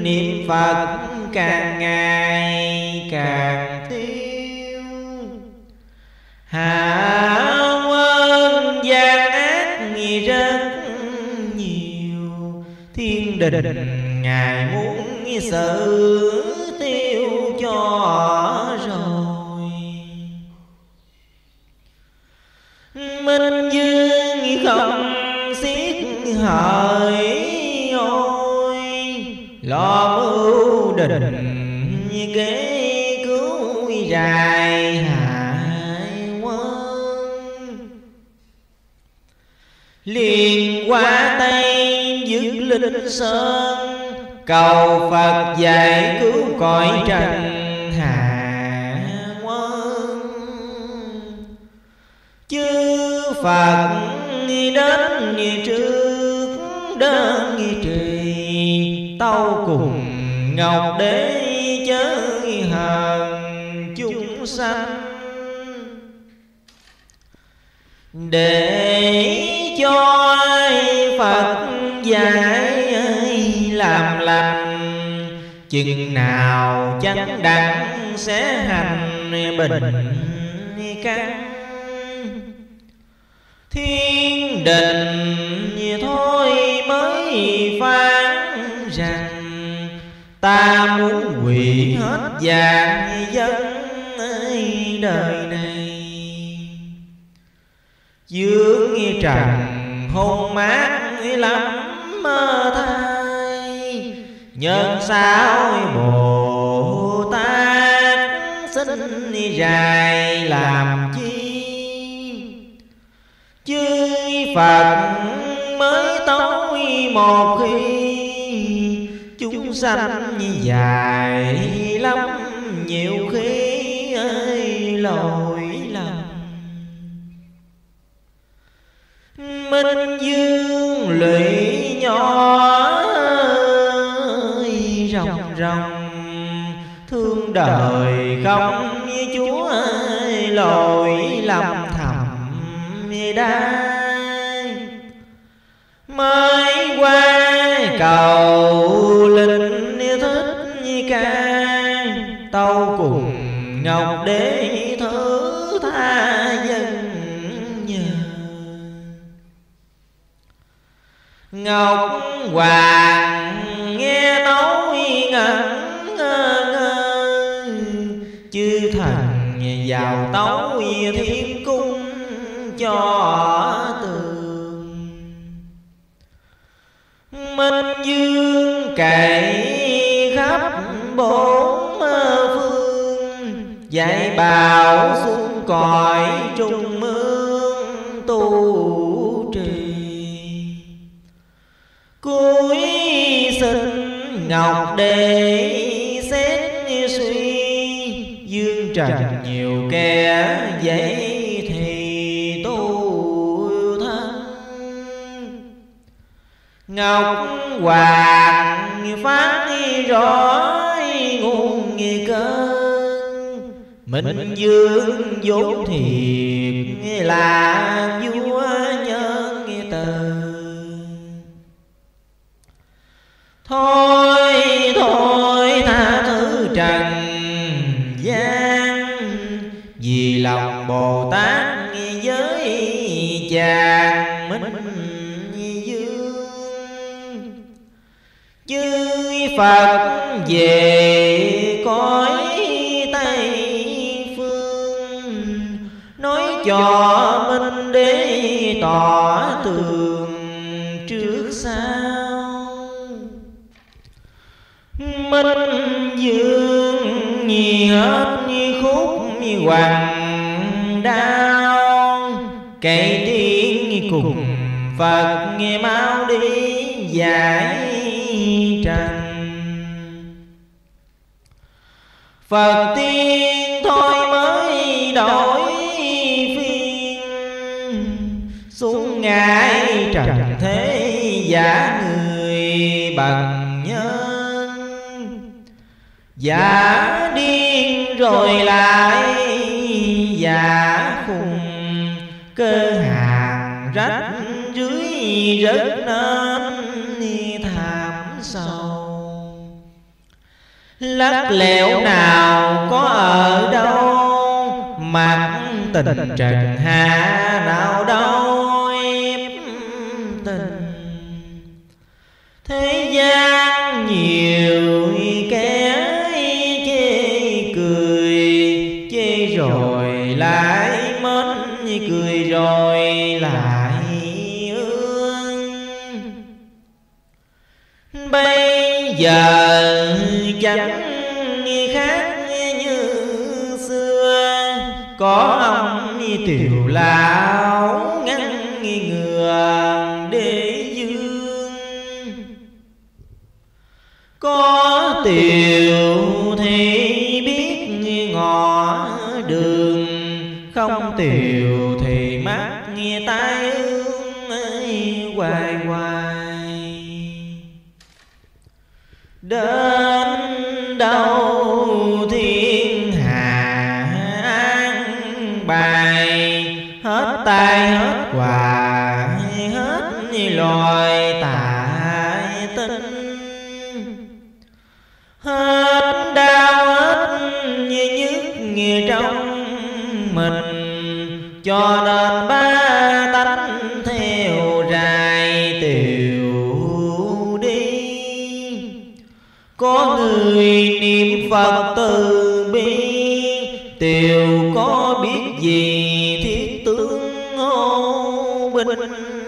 niệm phật càng ngày càng tiêu. Hạ quân gian ác rất nhiều. Thiên đình ngài muốn sự tiêu cho đình định kế cứu dài hại quân. Liền qua tay dứt linh sơn, cầu phật dạy cứu cõi trần hạ quân. Chư phật đến trước đơn trì, tâu cùng ngọc đế chới hàng chúng sanh. Để cho phật dạy làm lành, chừng nào chánh đẳng sẽ hành bình căn. Thiên đình thôi mới phán ta muốn hủy hết vàng dân đời này dương trần, hôn mát lắm mơ thay. nhân sao bồ tát xin dài làm chi chư phật mới tối một khi chúng sanh dài lắm, nhiều khi ơi lỗi lầm. Minh dương lụy nhỏ rồng rồng thương đời không như chúa ơi, lỗi lầm thầm đã mới qua cầu để thứ tha dân nhờ ngọc hoàng nghe nói ngẩn ngơ chư thần vào tấu thiên cung cho tường. Minh dương cậy dạy bảo xuống cõi trung ương tu trì. cuối sinh ngọc để xét suy dương trần nhiều kẻ dễ thì tu thân. Ngọc hoàng phát rõ nguồn cơn minh dương vốn thiệt là vua nhân từ. thôi thôi tha thứ trần gian vì lòng bồ tát với chàng minh dương. Chư phật về cõi cho minh đế tỏ tường trước sau. Minh dương nhi hết như khúc như hoàng đao. Kể tiếng cùng phật nghe mau đi giải trần. Phật tiên thôi mới đổi trần thế giả người bằng nhân. Giả điên rồi lại giả khùng. cơ hàng rách dưới rất nên thảm sâu. Lắc lẻo nào có ở đâu? mặt tình trần hạ nào đâu giờ chẳng khác như xưa. Có ông tiểu lão ngăn ngừa để dương. có tiểu tay hết. Quà hết loài tại tinh. hết đau hết như nhức nghe trong mình. Cho nên ba tánh theo rài tiểu đi. Có người niệm phật từ bi tiều có biết gì huynh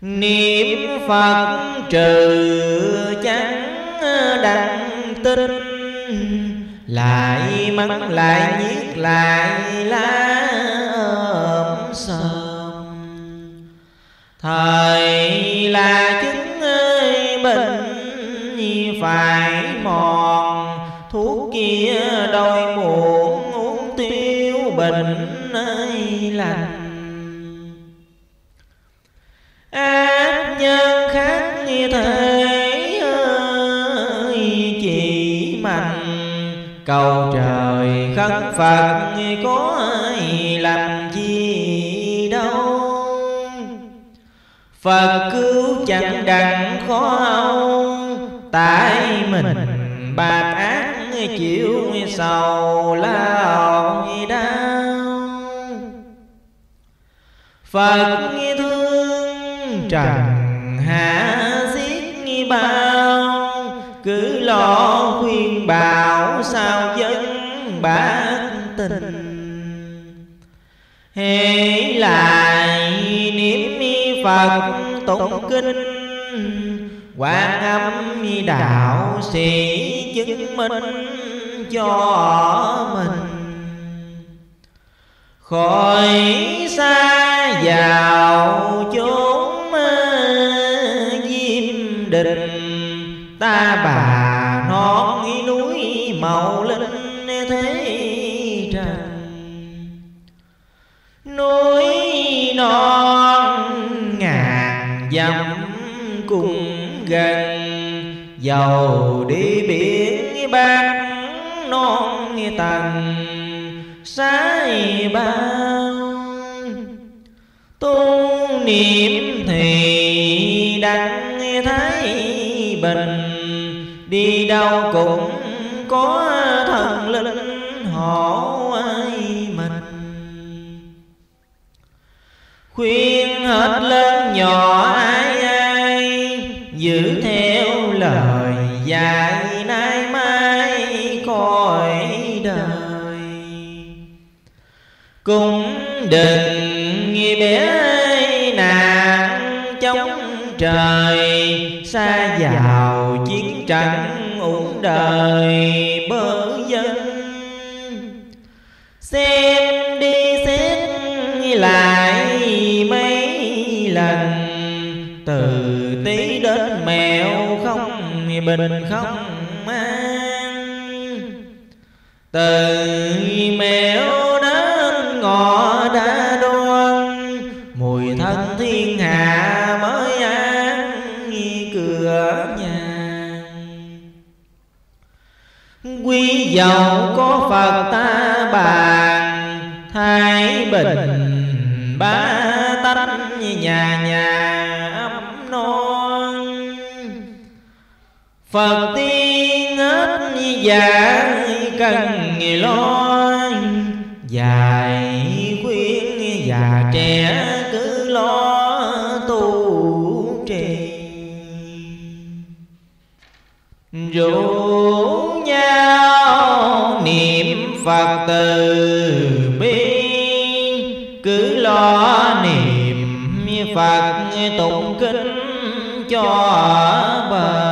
niệm phật trừ chẳng đặng tinh, lại mắng, lại nhiếc, lại lá ôm sờm thời là chứng ơi bệnh, phải cầu trời khấn phật có ai làm chi đâu. Phật cứu chẳng đặng khó âu tại mình bạc ác chịu sầu lao đau. Phật thương trần hạ giết bao cứ lo bảo sao dân bác tình? Hễ lại niệm phật tụng kinh quan âm đạo sĩ chứng minh cho mình. Khỏi xa vào chốn diêm đình ta núi màu linh thế trần. Núi non ngàn dặm cùng gần dầu đi biển bạc non tầng sai bao. Tu niệm thì đặng thấy bình đi đâu cũng có thần linh hộ ai mình khuyên hết lớn nhỏ ai ai, giữ theo lời dạy nay mai coi đời. Cũng đừng nghi bé nạn chống trời, xa vào chiến tranh đời bơ dân. Xem đi xét lại mấy lần, từ tí đến mèo không bình không an. Từ thái bình ba tánh nhà nhà ấm non phật tiên hết dạy cần lo dài khuyên già trẻ cứ lo tu trì. Rủ nhau niệm phật từ phật tụng kinh cho bà.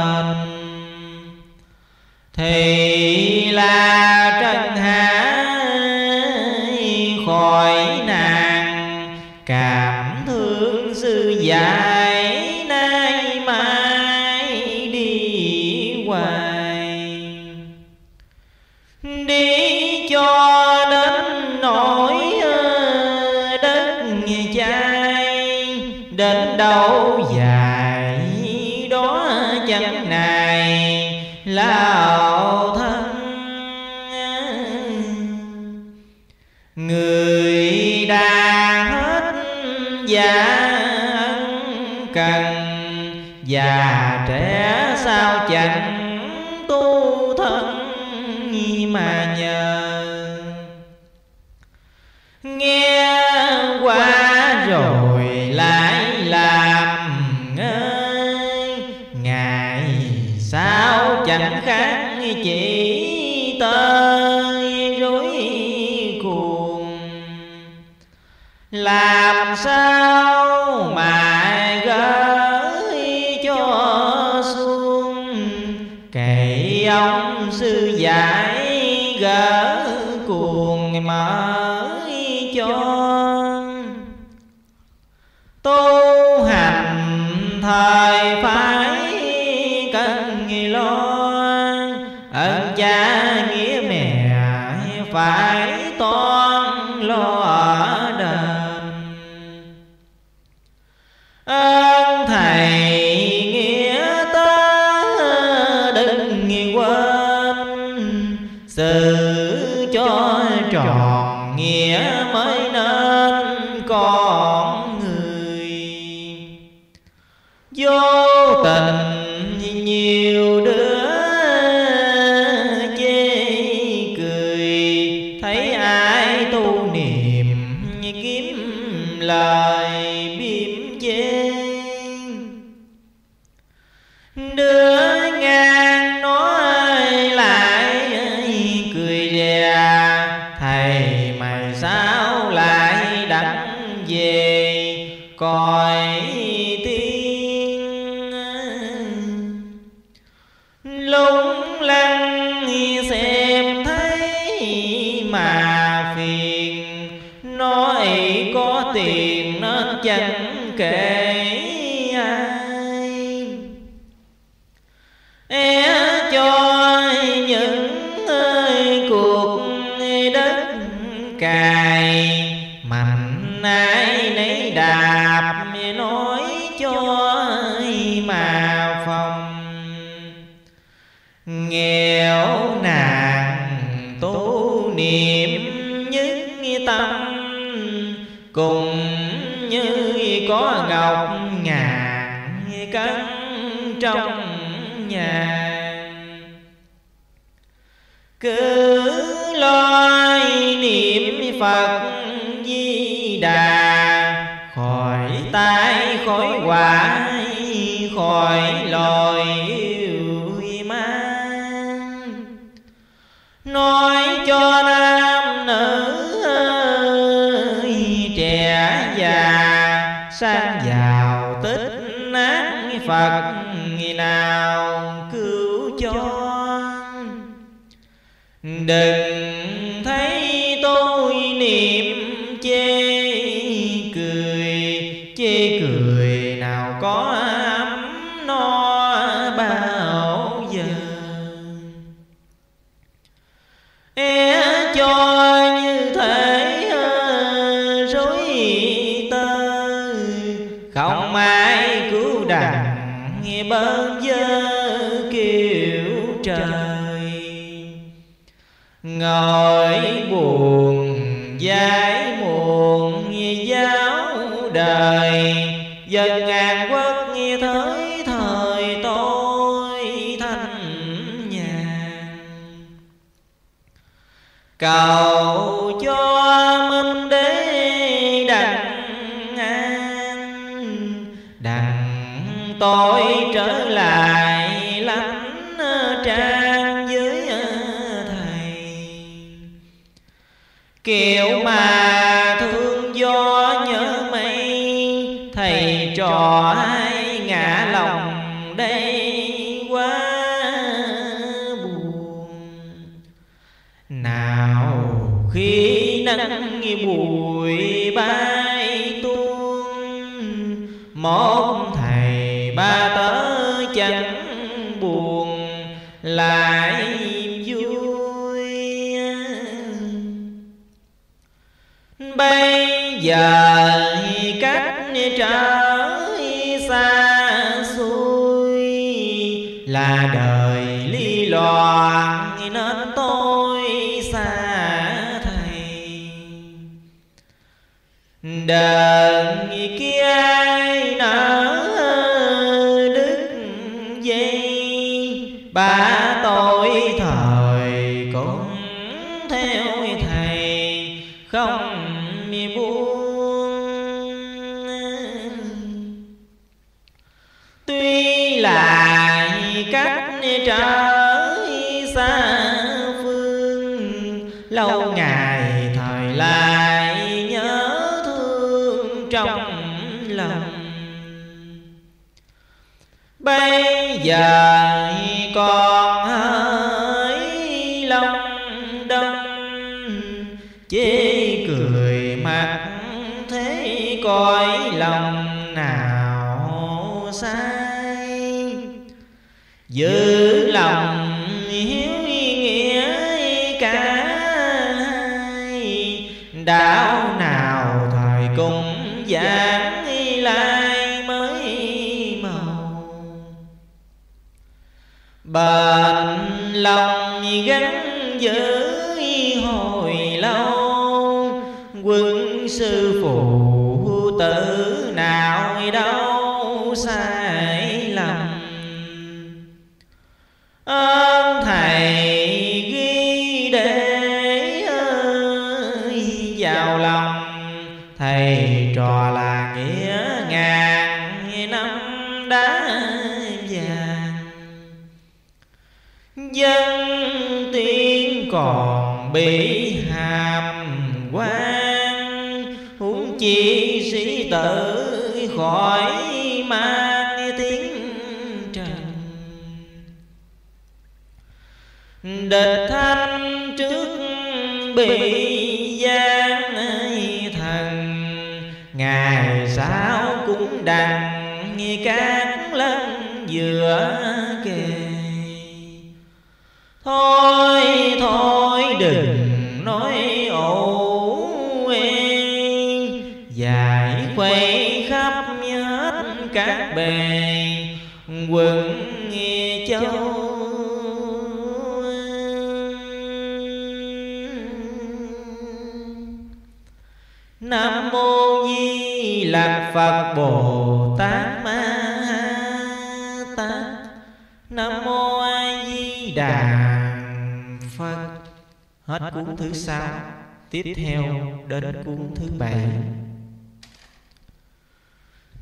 tiếp theo đến cung thứ bảy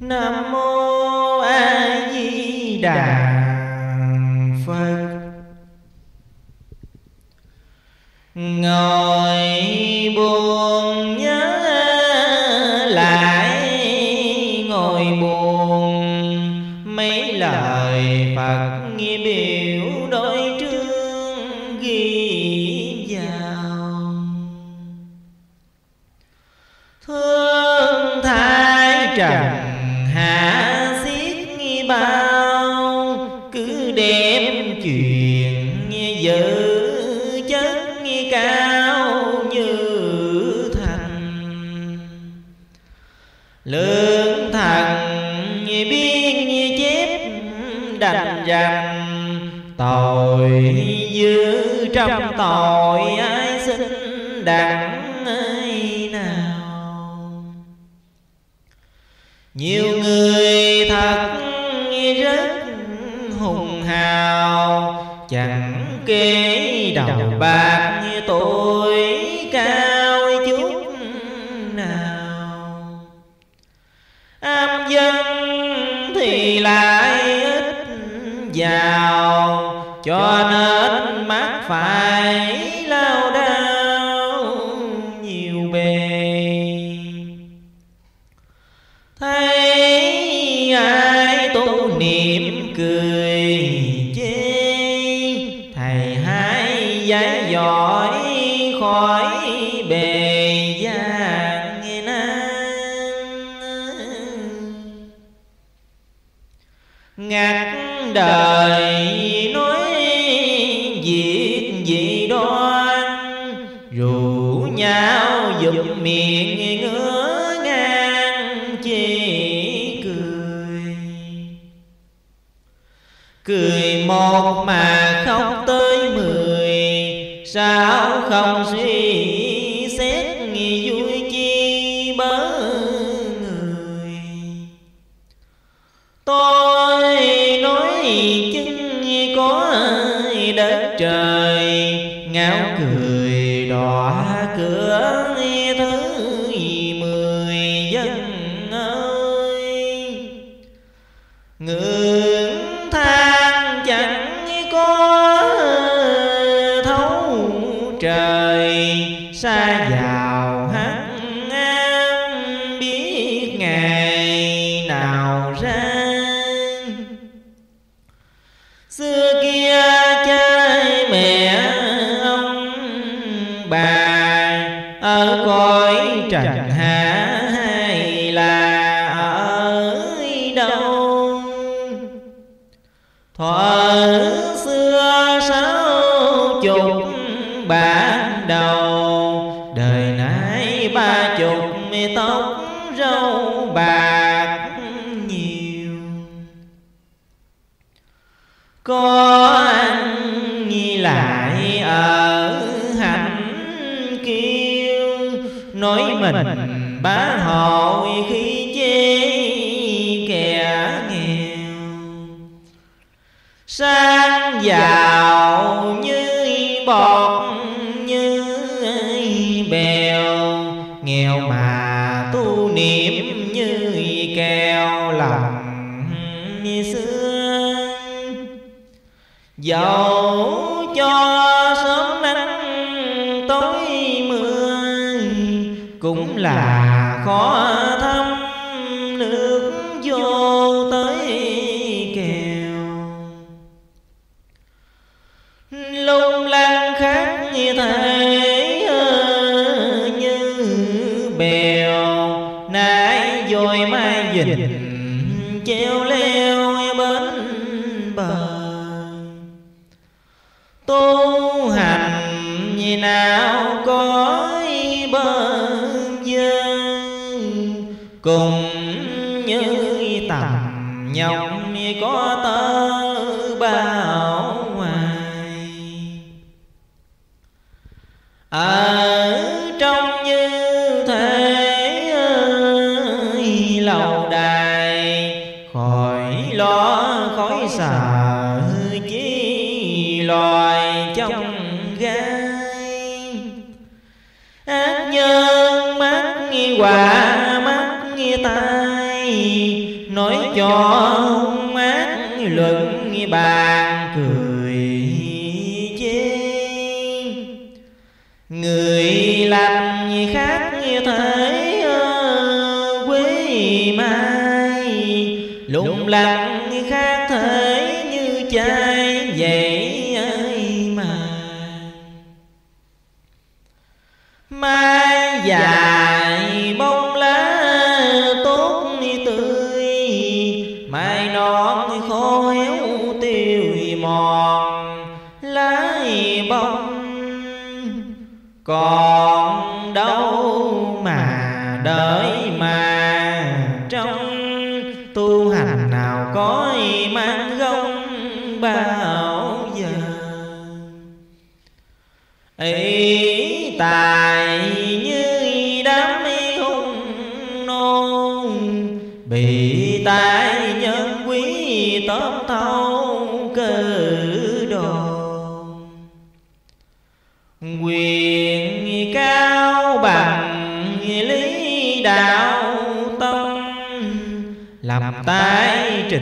nam mô a di đà phật. Ngồi buông tội ai xin đặng ai nào? Nhiều người thật rất hùng hào, chẳng kể đầu bạc như tôi.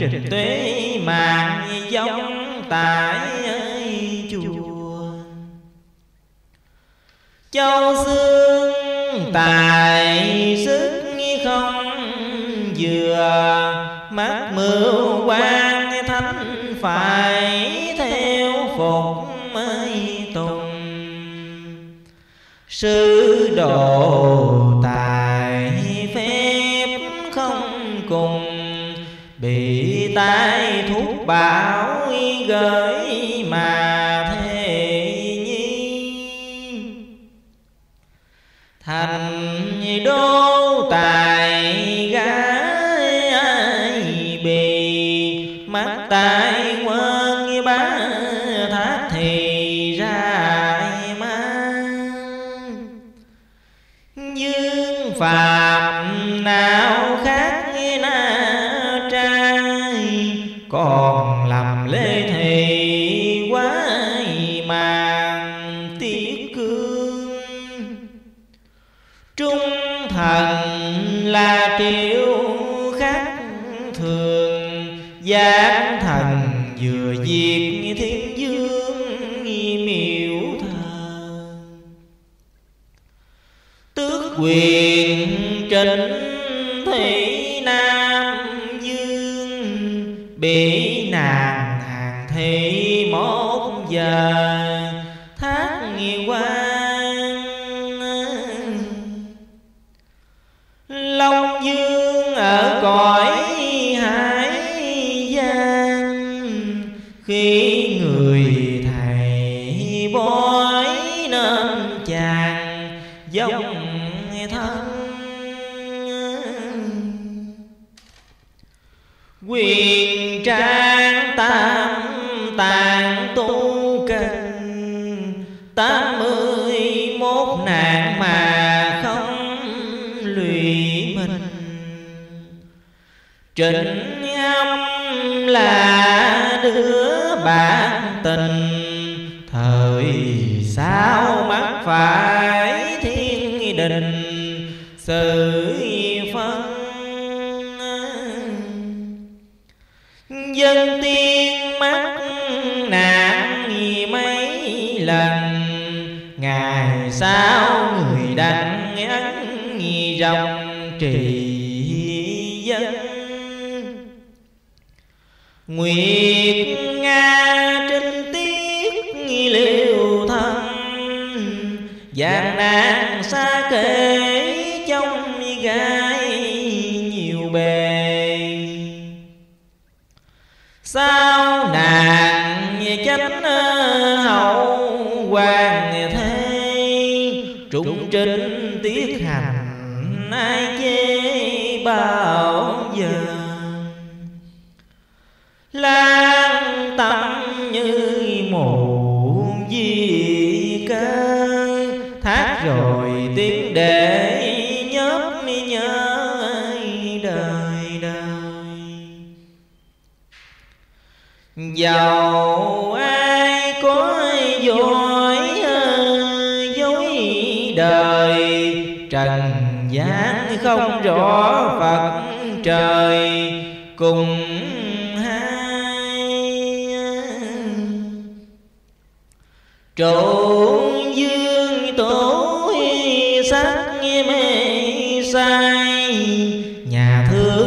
trình tuế mạng giống tại chùa châu xương tài sức không vừa, mắt mưu quan thánh phải theo phục mới tùng. Sư đồ bảo gần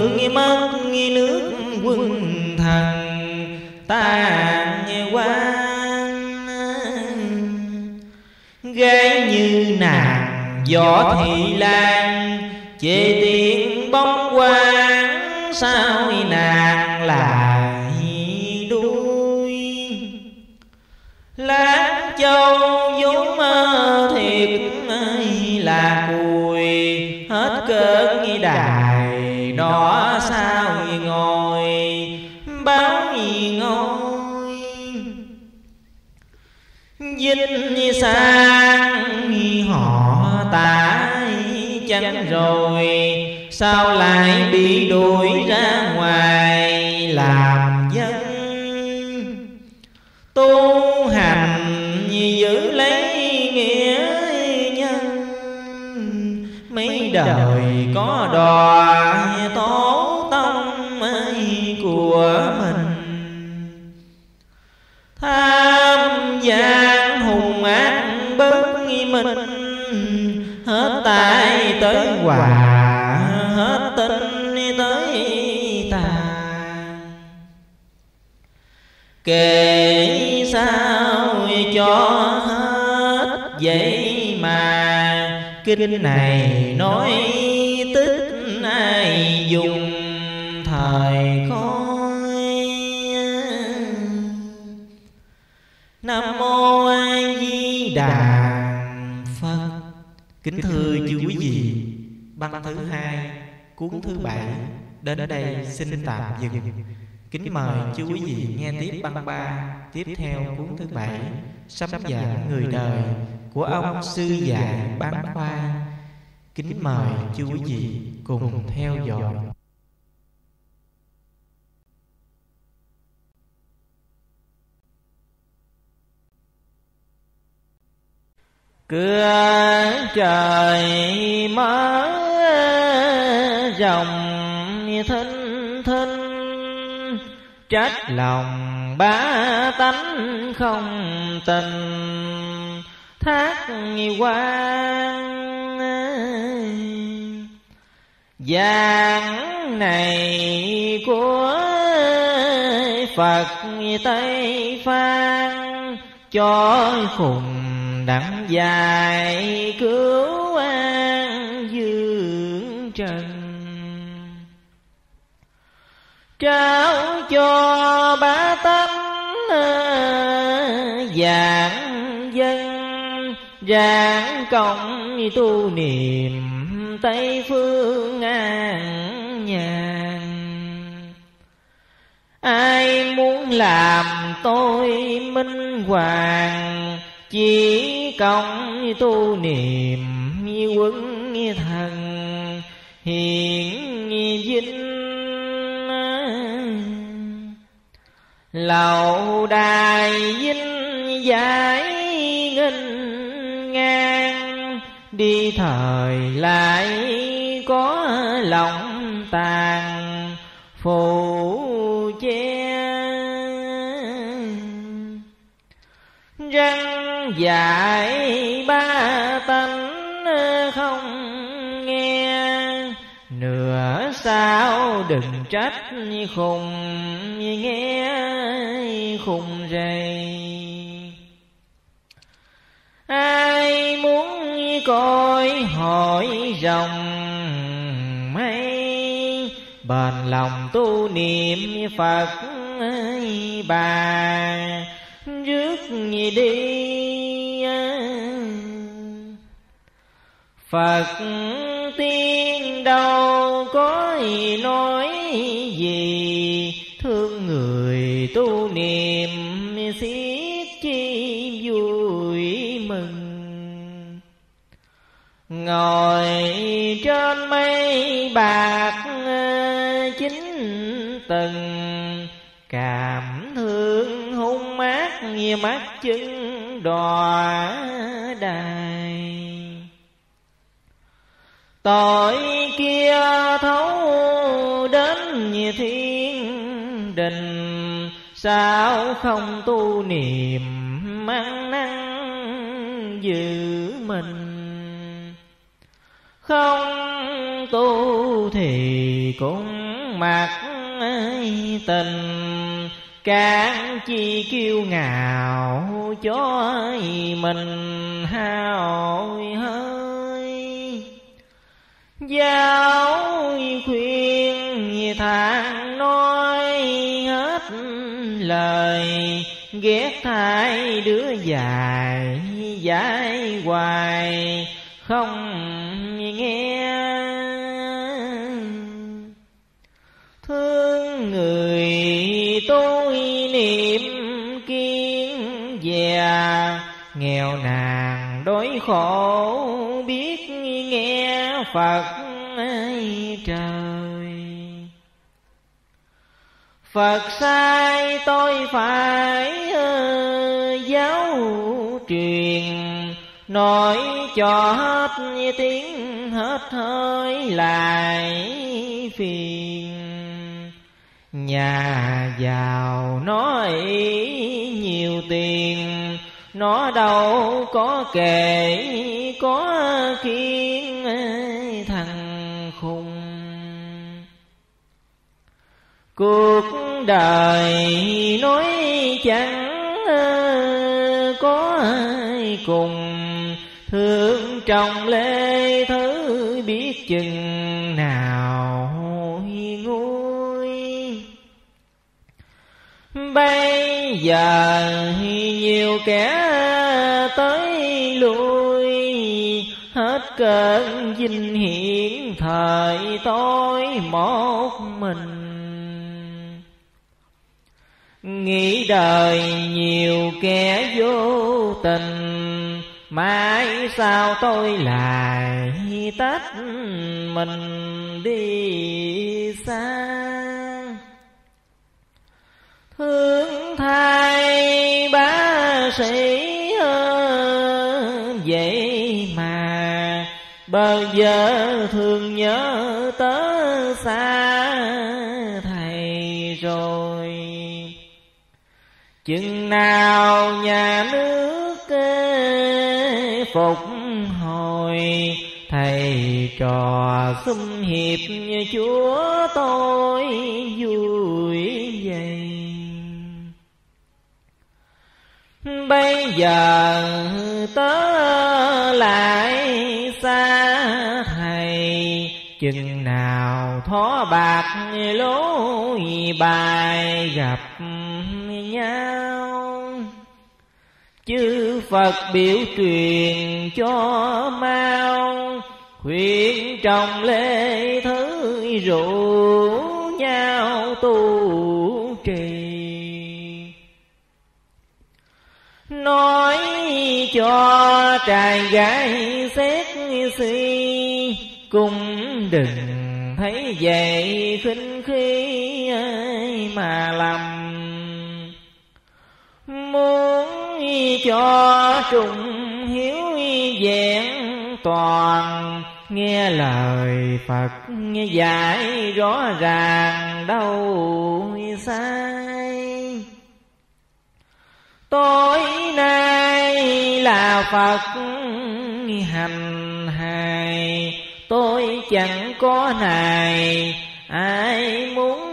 nghi mất nghi nước quân thần, tàn quan gái như nàng võ thị lan, chế tiên rồi? Sao lại bị đuổi kinh này nói tích ai dùng thời khói. Nam mô a di đà phật. Kính thưa chư quý vị băng thứ hai, cuốn thứ bảy, đến đây xin tạm dừng. Kính mời chư quý vị nghe tiếp băng ba, tiếp theo cuốn thứ bảy. Sắp giảng người đời của ông sư dạy bán khoa. Kính mời chư quý vị cùng theo dõi. Cửa trời mở rộng thinh thinh trách lòng ba tánh không tình thác quan giảng này của Phật Tây Phan, cho khùng đặng dài cứu an dương trần. Trao cho ba tánh dạng giảng cộng tu niệm tây phương an nhàn. Ai muốn làm tôi minh hoàng? Chỉ công tu niệm quân thần. Hiện vinh lầu đài vinh giải ngang đi thời lại có lòng tàn, phù che. Răng dạy ba tánh không nghe, nửa sao đừng trách khùng, nghe khùng rầy ai muốn coi hỏi rồng mây? Bền lòng tu niệm phật bà? Rước đi phật tiên đâu có nói gì? Thương người tu niệm xin ngồi trên mây bạc ờ, chính từng cảm thương hung mát như mắt chân đòa đài. Tội kia thấu đến như thiên đình, sao không tu niệm ăn năn giữ mình? Không tu thì cũng mặc tình. Càng chi kiêu ngạo cho mình hao hơi. Giáo khuyên thang nói hết lời. Ghét thay đứa dài dài hoài không nghe. Thương người tôi niệm kiên già, nghèo nàn đối khổ biết nghe phật trời. Phật sai tôi phải ờ, giáo truyền nói cho hết tiếng, hết hơi lại phiền. Nhà giàu nói nhiều tiền, nó đâu có kể, có khiến thằng khùng. Cuộc đời nói chẳng, có ai cùng thương trọng lê thứ biết chừng nào nguôi. Bây giờ nhiều kẻ tới lui, hết cơn dinh hiển thời tối một mình. Nghĩ đời nhiều kẻ vô tình Mãi sao tôi lại tách mình đi xa. Thương thay bá sĩ vậy mà. Bao giờ thường nhớ tới xa thầy rồi. Chừng nào nhà nước phục hồi, thầy trò xung hiệp như chúa tôi vui vậy bây giờ tớ lại xa thầy, chừng nào thó bạc lối bài gặp nhau chư phật biểu truyền cho mau, khuyên trọng lễ thứ rủ nhau tu trì. Nói cho trai gái xét suy cũng đừng thấy vậy khinh khi ai mà lầm. Muốn cho trùng hiếu vẹn toàn. Nghe lời Phật dạy rõ ràng đâu sai. Tối nay là Phật hành hài, tôi chẳng có này, ai muốn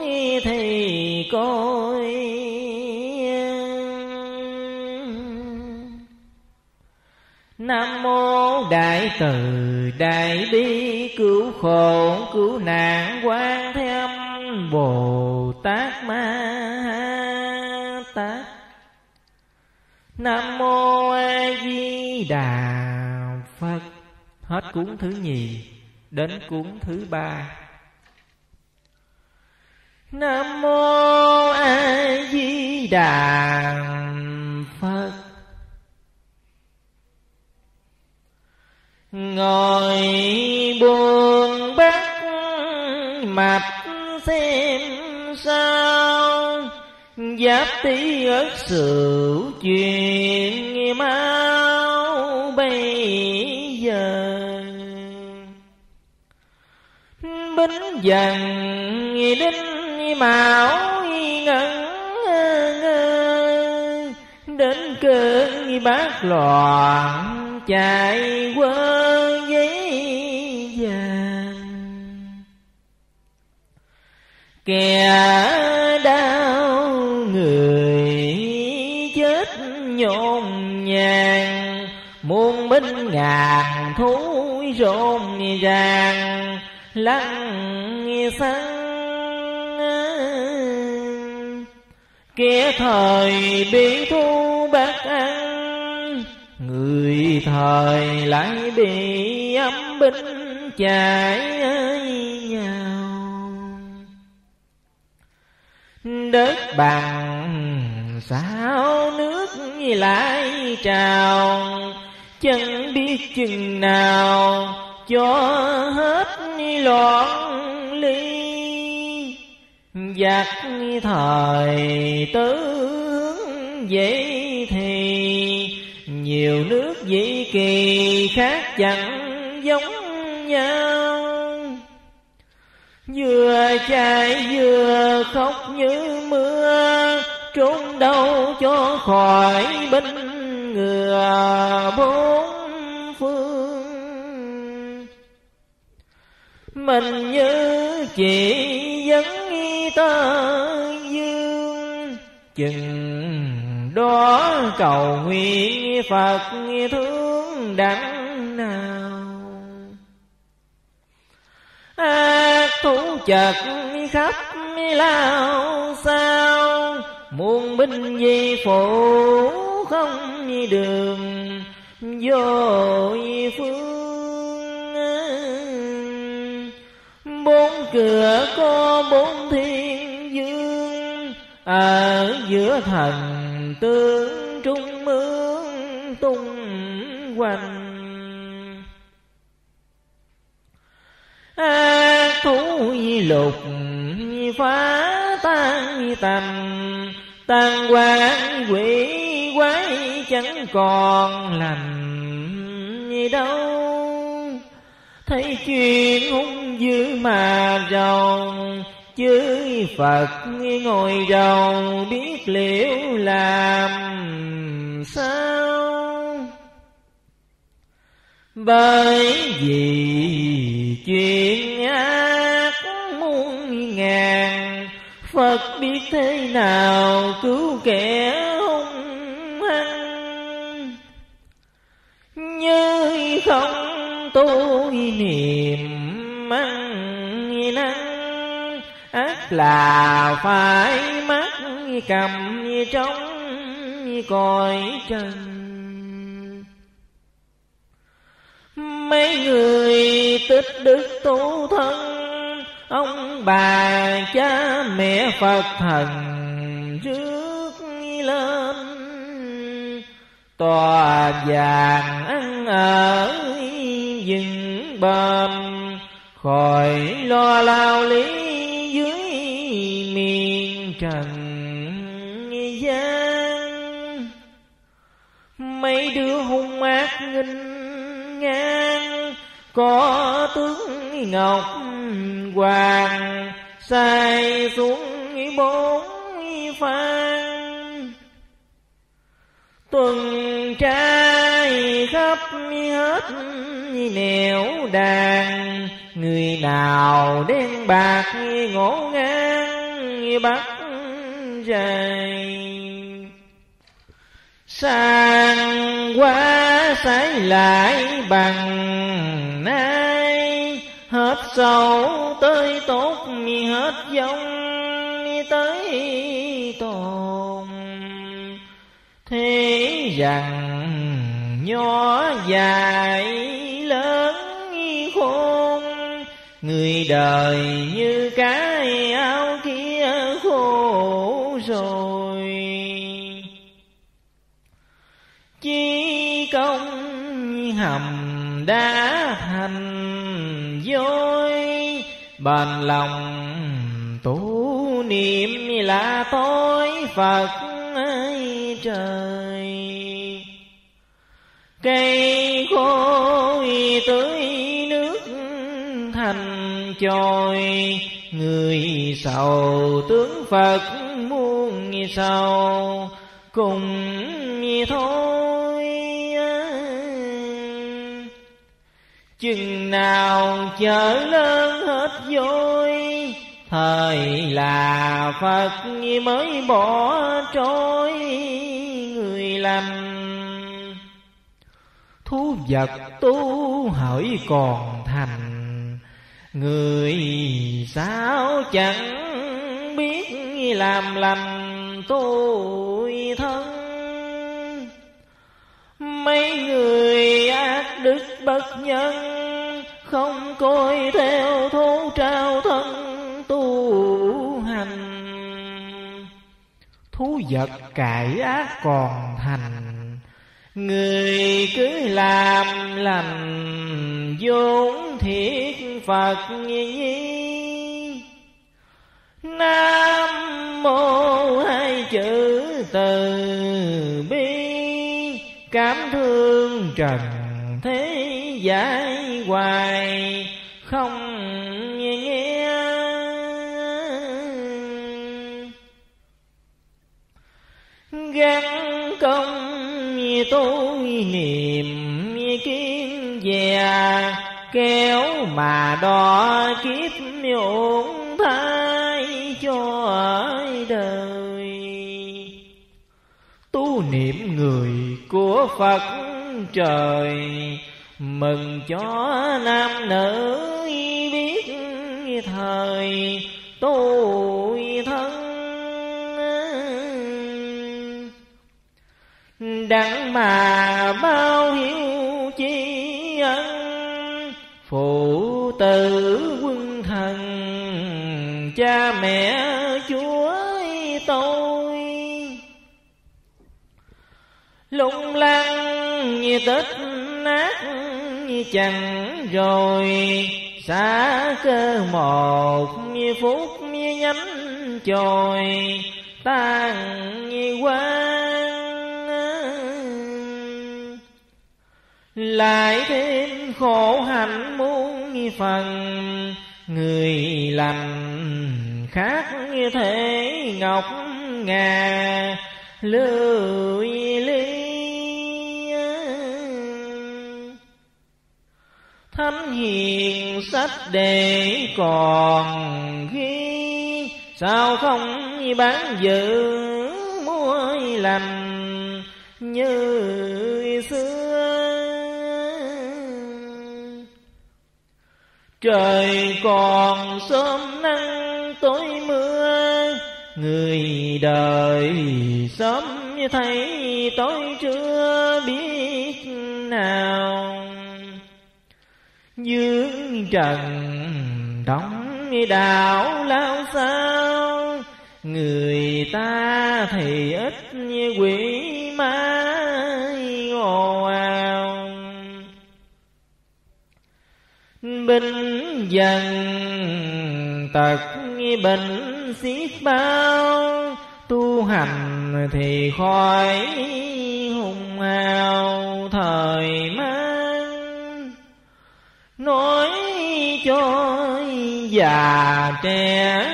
thì coi. Nam mô Đại Từ Đại Bi Cứu khổ cứu nạn quan thế Bồ Tát Ma Tát. Nam mô A Di Đà Phật. Hết cuốn thứ nhì Đến cuốn thứ ba. Nam mô A Di Đà Phật. Ngồi buồn bắt mặt xem sao. Giáp tí ớt sửu chuyện mau bây giờ. Bính dần đinh mão ngân Đến cơn bát loạn chạy qua giấy vàng kẻ đau người chết nhộn nhàng muôn binh ngàn thú rộn ràng, lăng xăng. Kẻ thời biến thú Người thời lại bị âm binh chạy nhau. Đất bằng sao nước lại trào? Chẳng biết chừng nào cho hết loạn ly. Giặc thời tướng vậy nhiều nước dĩ kỳ khác chẳng giống nhau. Vừa chạy vừa khóc như mưa, Trốn đâu cho khỏi binh ngừa bốn phương. Mình như chỉ dẫn tơ dương, Chừng đó cầu nguyện Phật thương đắng nào? À, Ác thú chật khắp lao sao? Muôn binh di phủ không đường, vô phương. Bốn cửa có bốn thiên dương, ở giữa thần tương trung mướn tung hoành. Ác thú lục phá tan tầm tan quan quỷ quái chẳng còn lành đâu. Thấy chuyện hung dữ mà rồng chư Phật ngồi đầu biết liệu làm sao? Bởi vì chuyện ác muôn ngàn, Phật biết thế nào cứu kẻ hung hăng? Như không tu niệm mang ác là phải mắt cầm trong cõi trần. Mấy người tích đức tu thân, ông bà cha mẹ phật thần rước lên. Tòa vàng ăn ở dừng bờm, khỏi lo lao lý miên trần gian mấy đứa hung ác nghinh ngang, có tướng ngọc hoàng sai xuống bốn phan tuần trai khắp hết nẻo đàn, người nào đen bạc ngổ ngang bắt dài sang quá sái lại bằng nay hết sâu tới tốt mi hết giống tới tồn thế rằng nhỏ dài lớn khôn, người đời như cái áo kia hầm đã thành dối bền lòng tu niệm là tối phật ơi trời. Cây khô tưới nước thành trôi người sầu tướng phật muôn sầu cùng thôi. Chừng nào chở lớn hết vui, thời là phật mới bỏ trôi. Người làm thú vật tu hỡi còn thành, người sao chẳng biết làm lành tôi thân mấy người ác đức bất nhân, không coi theo thố trao thân tu hành. Thú vật cải ác còn thành, Người cứ làm lành, vốn thiết Phật nhi Nam mô hai chữ từ bi Cảm thương trần thế giải hoài, Không nghe gắn công tôi niệm kiếm già, kéo mà đo kiếp ổn thai cho đời. Tu niệm người của phật trời. Mừng cho nam nữ biết thời tôi thân. Đặng mà bao hiếu chi ân, phụ tử quân thần, cha mẹ lung lăng như tết nát như chẳng rồi. Xa cơ một như phút như nhánh chồi, tan như quang. Lại thêm khổ hạnh muôn như phần, người lành khác như thể ngọc ngà lưu ly thánh hiền sách để còn ghi, sao không bán dự mua làm như xưa? Trời còn sớm nắng tối mưa Người đời sớm thấy tôi chưa biết nào. Dương trần đóng đạo lao sao? Người ta thì ít như quỷ ma ồ ào. Binh dần tật bệnh xiết bao Tu hành thì khỏi hùng hào thời mang. Nói cho già trẻ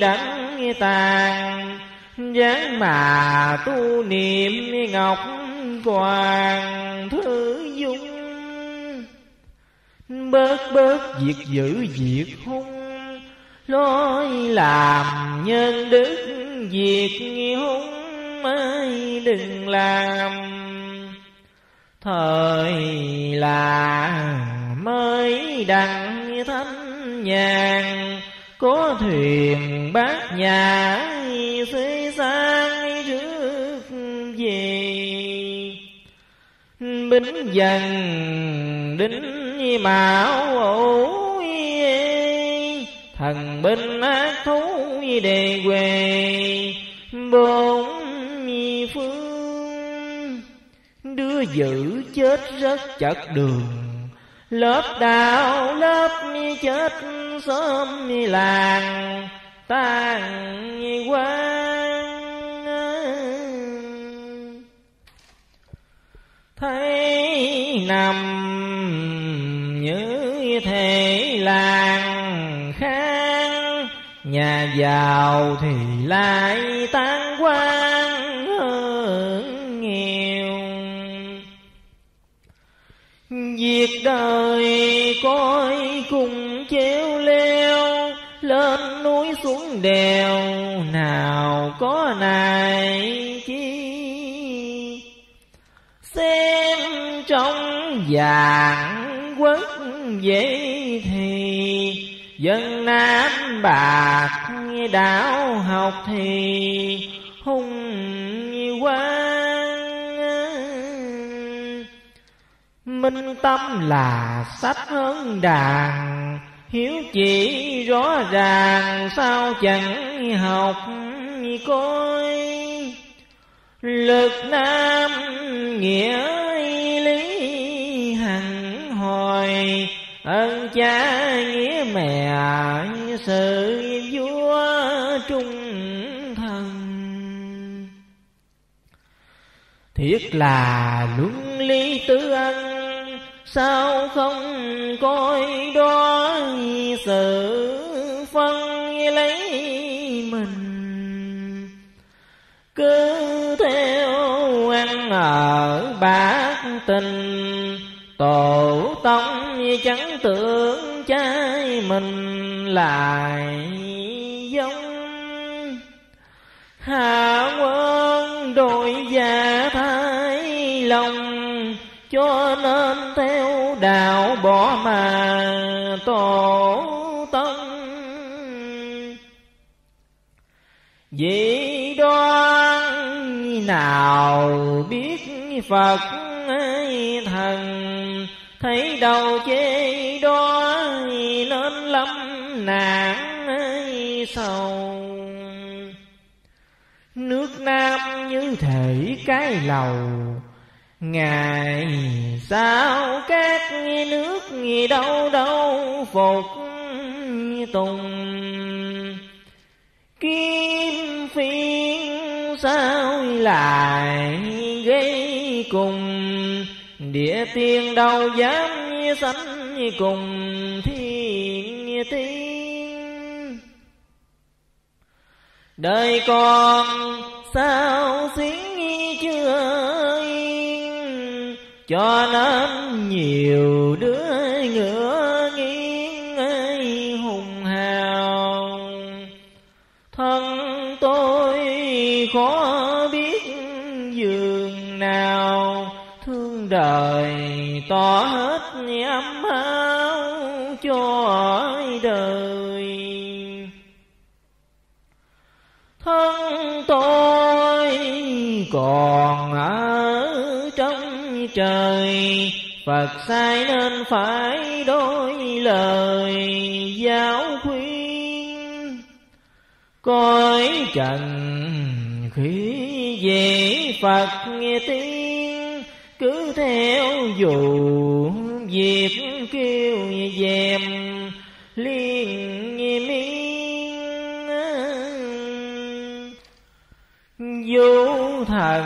đắng tàn, dáng mà tu niệm ngọc hoàng thứ dung. Bớt bớt việc dữ việc hung lối làm nhân đức, việc hung mới đừng làm. Thời là mới đặng thánh nhàn có thuyền bát nhà xây sang trước về. Bính dần đính mão ủ thần binh ác thú đề quê, bốn phương. Đưa giữ chết rất chật đường, lớp đạo lớp chết sớm làng, tan quang. Thấy nằm như thế làng nhà giàu thì lại tan quan hơn nghèo việc đời coi cùng chéo leo, lên núi xuống đèo, nào có này chi? Xem trong vàng quốc vậy thì dân nam bạc đạo học thì hung quan minh tâm là sách hơn đàn, hiếu chỉ rõ ràng, sao chẳng học coi lực nam nghĩa lý hằng hồi ơn cha nghĩa mẹ, sự vua trung thần. Thiết là luân lý tư ân, sao không coi đó sự phân lấy mình? Cứ theo ăn ở bạc tình tổ tông chẳng tưởng trai mình lại giống. Hạ quân đội già thái lòng, cho nên theo đạo bỏ mà tổ tông. Vì đoan nào biết phật thần. Thấy đầu chê đó nên lắm, nạn sầu. Nước nam như thể cái lầu Ngày sao các nước đâu đâu, phục tùng. Kim phiên sao lại gây cùng. Địa tiên đâu dám sánh cùng thiên tiên. Đời con sao xiến chưa yên, Cho nên nhiều đứa ngựa nghiêng hùng hào. Thân tôi khó trời tỏ hết nhắm hao cho đời. Thân tôi còn ở trong trời, Phật sai nên phải đôi lời giáo khuyên. Coi trần khí về Phật nghe tiếng cứ theo dù việc kêu dèm, liên miên. Vô thần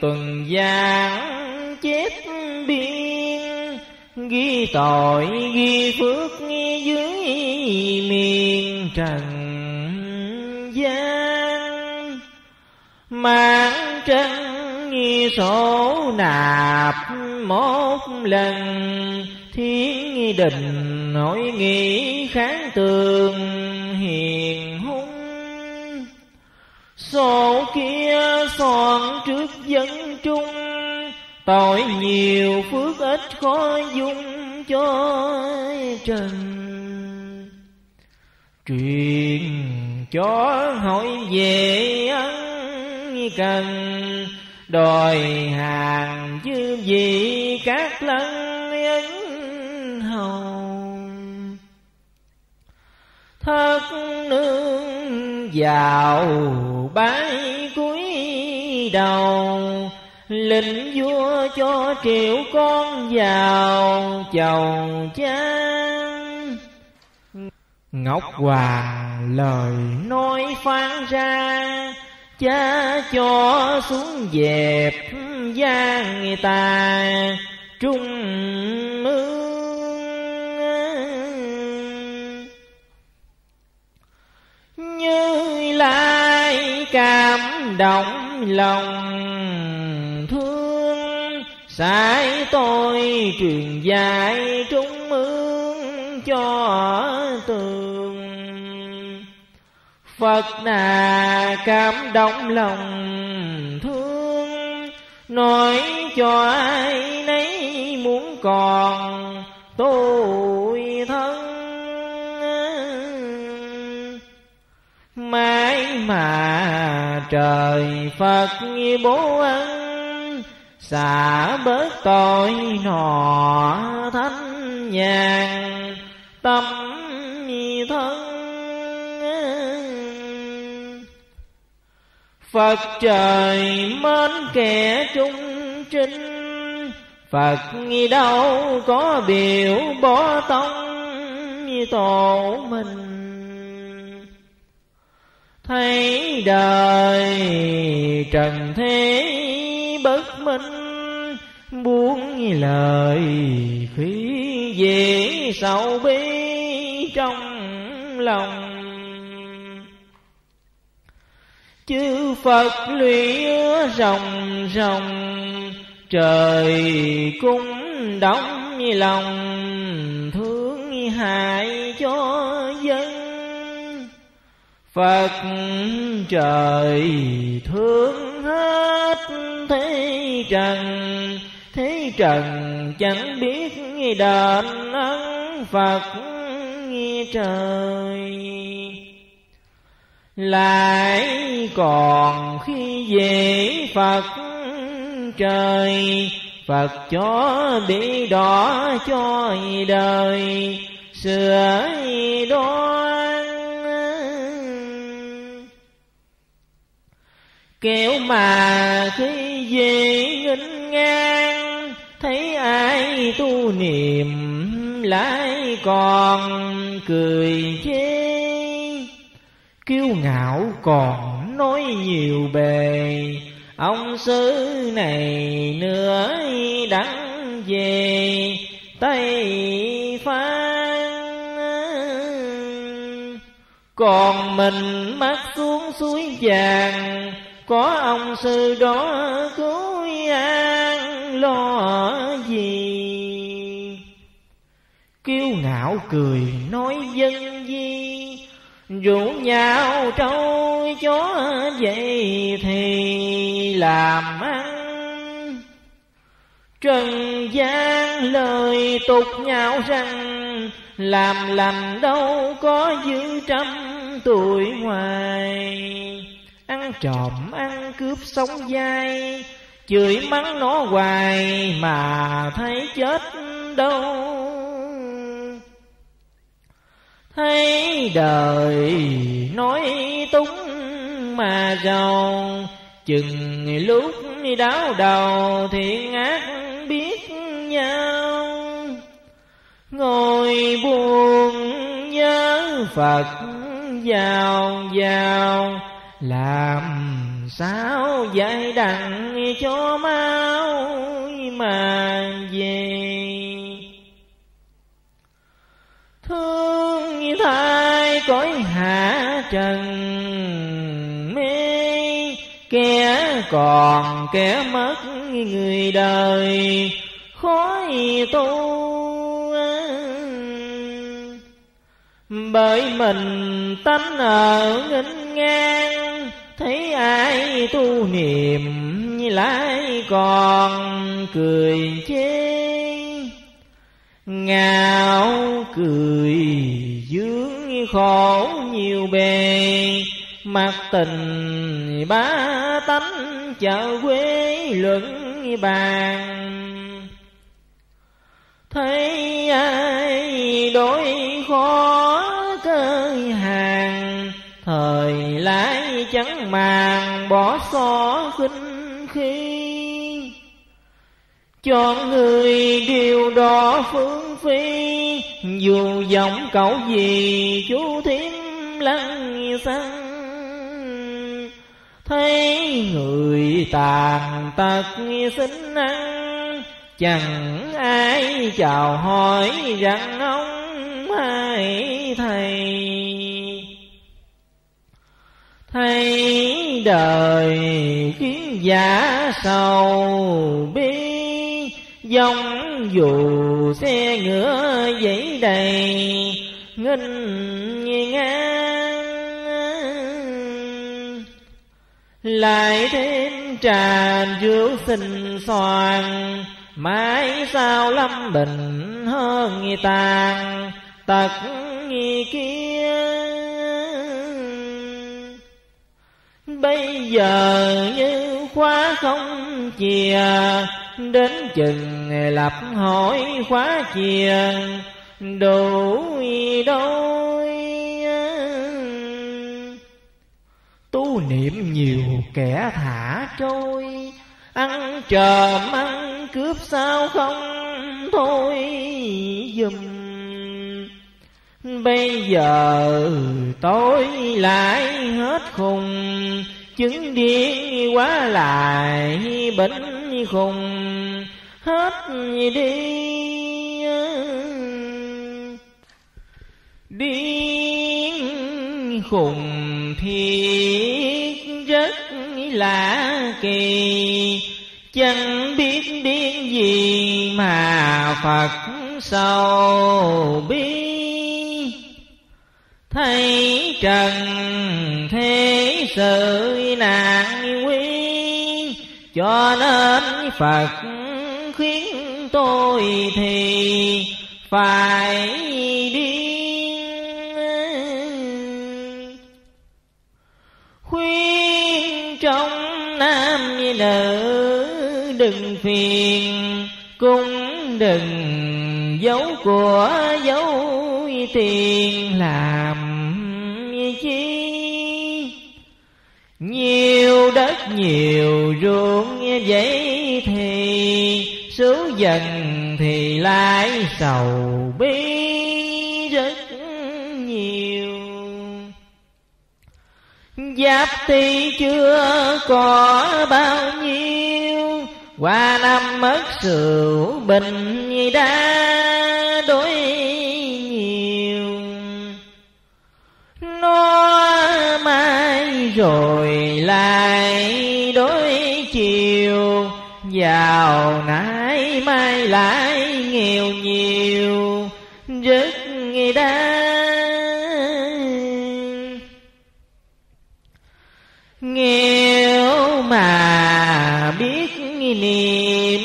tuần giang chết biên, Ghi tội ghi phước dưới miền trần gian. Mang trăng số nạp một lần Thiên đình hội nghĩ kháng tường hiền hung Sổ kia soạn trước dân trung Tội nhiều phước ít khó dung cho trần Truyền cho hỏi về ăn cần Đòi hàng chứ gì các lân ấn hầu Thất nương vào bái cuối đầu Lệnh vua cho triệu con vào chầu cha Ngọc Hoàng lời nói phán ra Cha cho xuống dẹp gian ta. Trung ương. Như lai cảm động lòng thương, Sai tôi truyền dạy trung ương cho tường Phật nà cảm động lòng thương, Nói cho ai nấy muốn còn tôi thân. Mãi mà trời Phật như bố ân, Xả bớt tội nọ thanh nhàn, tâm thân. Phật trời mến kẻ trung trinh, Phật nghi đâu có biểu bỏ tông như tổ mình. Thấy đời trần thế bất minh Buông lời khí dễ sầu bi trong lòng. Chư Phật lũy rồng rồng trời cung đóng lòng, thương hại cho dân. Phật trời thương hết thế trần Thế trần chẳng biết đền ân Phật trời lại còn khi về Phật trời, Phật cho bị đỏ cho đời, sửa đoan. Kéo mà khi về nghinh ngang, Thấy ai tu niệm, lại còn cười chê kiêu ngạo còn nói nhiều bề. Ông sư này nữa đắng về, tây phan. Còn mình mắt xuống suối vàng, có ông sư đó cứu an lo gì? Kiêu ngạo cười nói dân di rủ nhau trâu chó vậy thì làm ăn. Trần gian lời tục nhau rằng, làm lành đâu có dư trăm tuổi ngoài. Ăn trộm, ăn cướp sống dai, Chửi mắng nó hoài mà thấy chết đâu. Thấy đời nói túng mà giàu. Chừng lúc đáo đầu thiện ác biết nhau. Ngồi buồn nhớ Phật vào vào Làm sao dạy đặng cho mau mà về? Thương thai cõi hạ trần. Mê Kẻ còn kẻ mất người đời. Khói tu bởi mình tánh ở nghinh ngang, thấy ai tu niệm lại còn cười chê ngạo cười dướng khổ nhiều bề mặt tình ba tánh chợ quê luận bàn. Thấy ai đối khó cơ hàng, thời lái chẳng màng bỏ xó khinh khi cho người điều đó phương phi, dù giọng cậu gì, chú thím lăng xăng. Thấy người tàn tật xin ăn, chẳng ai chào hỏi rằng ông hai thầy. Thấy đời khiến giả sầu biết giống dù xe ngựa dãy đầy, nghênh ngang. Lại thêm trà rượu xinh xoàn, mãi sao lâm bình hơn nghi tàn, tật nghi kia bây giờ như khóa không chìa đến chừng lập hỏi khóa chìa đủ đôi. Tu niệm nhiều, kẻ thả trôi, ăn trộm, ăn cướp sao không thôi. Dùm. Bây giờ tôi lại hết khùng chứng điên quá lại bệnh khùng, hết đi. Điên khùng thiết rất lạ kỳ, chẳng biết điên gì mà phật sâu bi. Thấy trần thế sự nạn quy cho nên phật khuyến tôi thì phải điên khuyên trong nam nữ đừng phiền, cũng đừng giấu của giấu tiền làm. Nhiều đất nhiều ruộng vậy thì số dần thì lại sầu bi rất nhiều. Giáp ti chưa có bao nhiêu, qua năm mất sự bình đa rồi lại đối chiều. Giàu nãy mai lại nghèo nhiều, rất đa nghèo mà biết niệm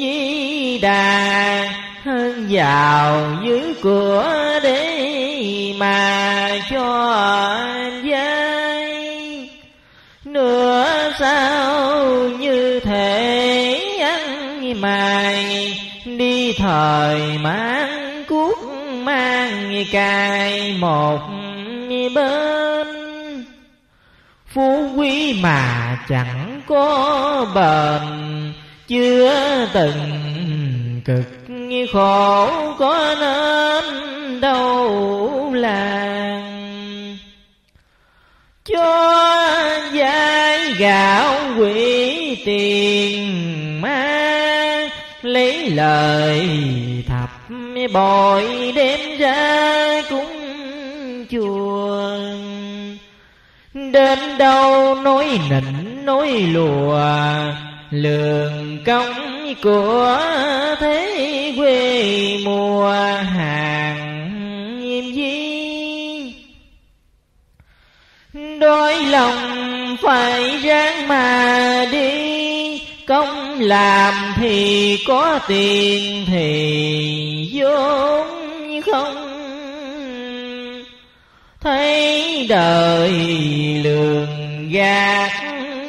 di đà, hơn giàu dưới của để mà cho thời mang cuốc mang cài một bên. Phú quý mà chẳng có bền, chưa từng cực khổ có nên đâu làng. Cho giai gạo quỷ tiền lời thập bội đem ra cúng chùa đến đâu nói nịnh nói lùa lường công của thế quê mùa hàng nghiêm di. Đôi lòng phải ráng mà đi công làm thì có tiền thì vốn không. Thấy đời lường gạt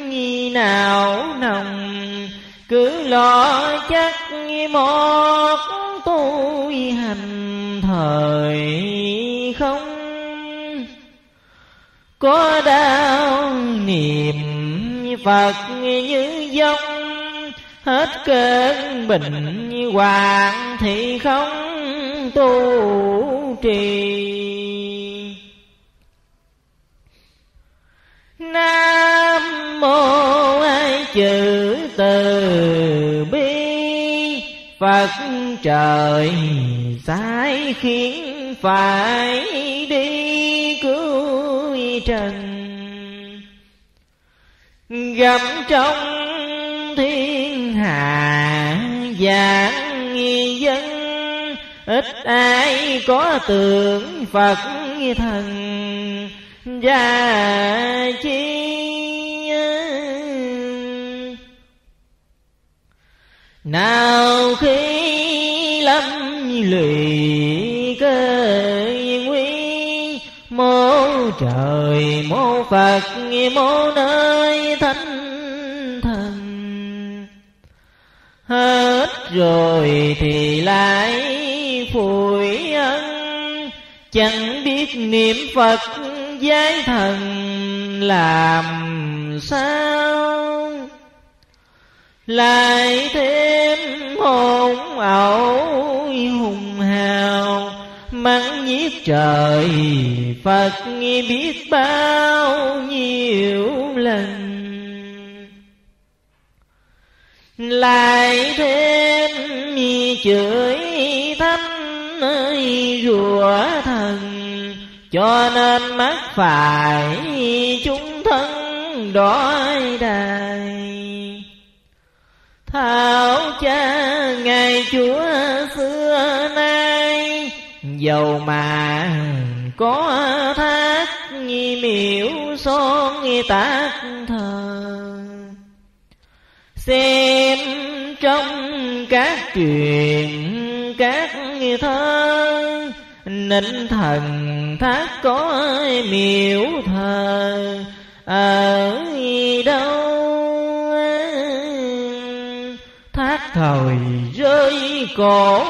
như nào nồng, cứ lo chắc một tôi hành thời không. Có đau niềm Phật như giống hết cơn bệnh hoạn thì không tu trì. Nam mô ai chữ từ bi. Phật trời sai khiến phải đi cứu trần. Gặp trong thiên hạ giảng dân, ít ai có tưởng phật thần gia chi nào khi lâm lụy cơ nguyên mô trời, mô phật, mô nơi thánh hết rồi thì lại phủi ân. Chẳng biết niệm phật giai thần làm sao. Lại thêm hồn ẩu hùng hào mắng nhiếc trời phật biết bao nhiêu lần lại thêm chửi thánh ơi rùa thần. Cho nên mắc phải chúng thân đói đài. Thảo cha ngày chúa xưa nay dầu mà có thác, nghi miễu son, nghi tác thờ xem trong các truyền các thơ, nên thần thác có miễu thờ, ở đâu? Thác thời rơi cổ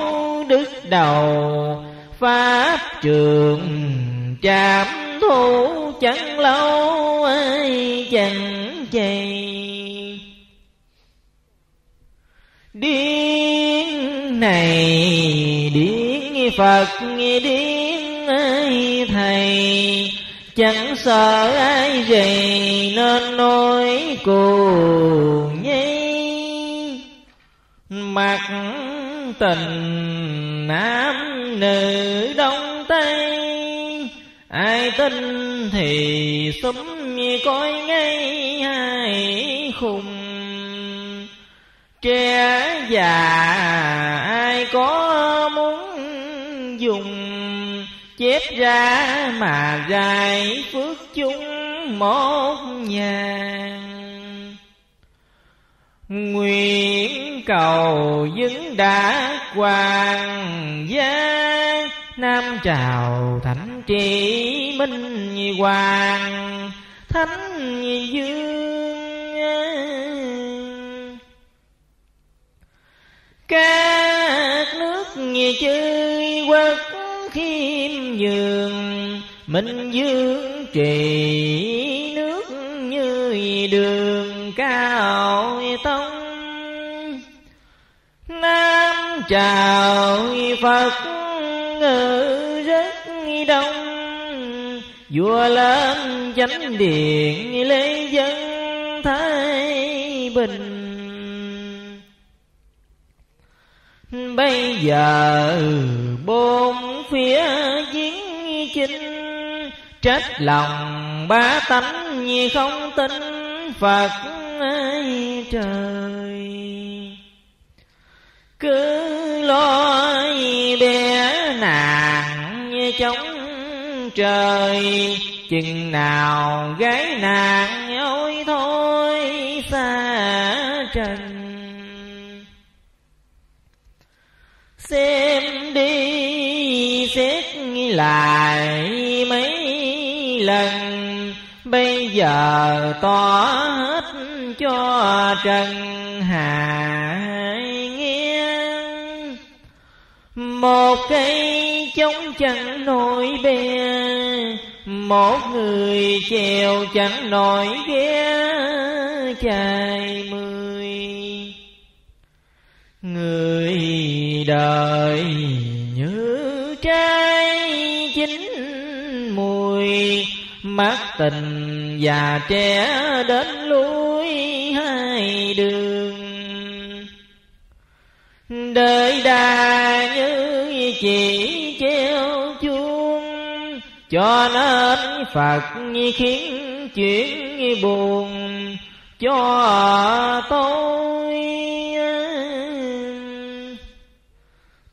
đứt đầu, pháp trường chạm thủ chẳng lâu, ai chẳng chày điên này điên phật điên ai thầy. Chẳng sợ ai gì nên nói cùng nhây mặt tình nam nữ đông tây, ai tin thì súng coi ngay hai khùng trẻ già, ai có muốn dùng? Chép ra mà dài phước chung một nhà. Nguyện cầu dứng đã hoàng gia nam trào thánh trị minh hoàng. Thánh dương chơi quốc khiêm nhường, minh dương trì nước như đường cao tông. Nam chào phật ngự rất đông, vua lên chánh điện lễ dân thái bình. Bây giờ bốn phía giếng chinh, trách lòng ba tánh như không tin phật trời. Cứ lo bé nàng như chống trời, chừng nào gái nàng ôi thôi xa trần. Xem đi, xét lại mấy lần. Bây giờ tỏ hết cho trần hạ nghe một cây chống chẳng nổi bè, một người chèo chẳng nổi ghé chài mười người đời như trái chín mùi, mắt tình già trẻ đến lui hai đường. Đời đà như chỉ treo chuông, cho nên phật khiến chuyện buồn cho tôi.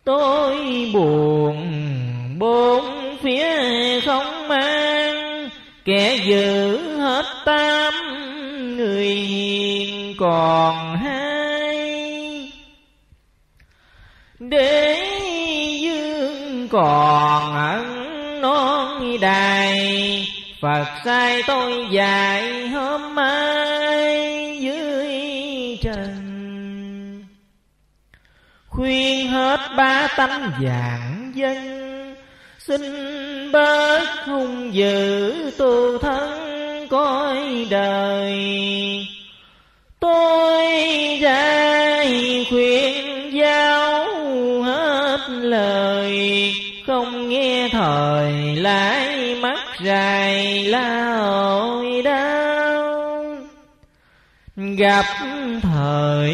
Tôi buồn, bốn phía không mang. Kẻ giữ hết tám người hiền còn hai. Để dương còn ẩn non đài, Phật sai tôi dạy hôm mai. Khuyên hết ba tánh dạng dân. Xin bớt hung dữ tu thân coi đời. Tôi ra khuyên giáo hết lời, Không nghe thời lại mắt dài lao đau Gặp thời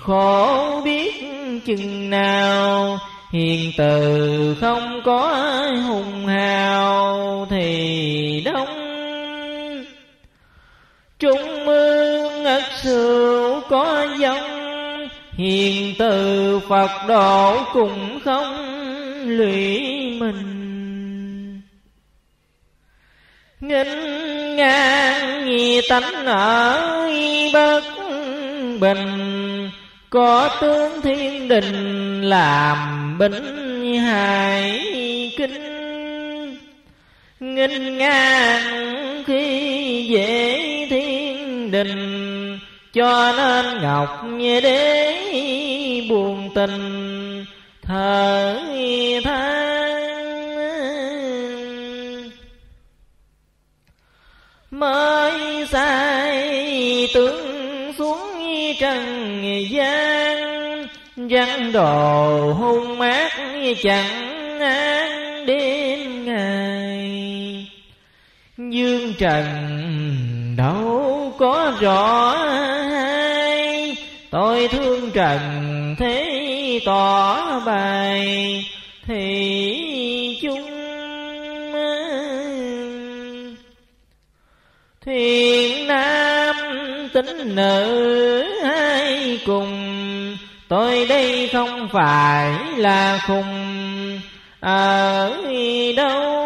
khổ biết chừng nào. Hiền từ không có hùng hào thì đông. Trung ương ất sửu có giống Hiền từ Phật độ cũng không lụy mình. Nghinh ngang nghi tánh ở bất bình. Có tướng thiên đình làm binh hải kinh, Nghinh ngang khi dễ thiên đình, Cho nên ngọc như đế buồn tình thở than mới sai tướng trần gian văn đồ hung mát chẳng an đêm ngày. Dương trần đâu có rõ hay tôi thương trần thế tỏ bài, thì chung Thiên nam tính nữ hai cùng. Tôi đây không phải là khùng, Ở đâu?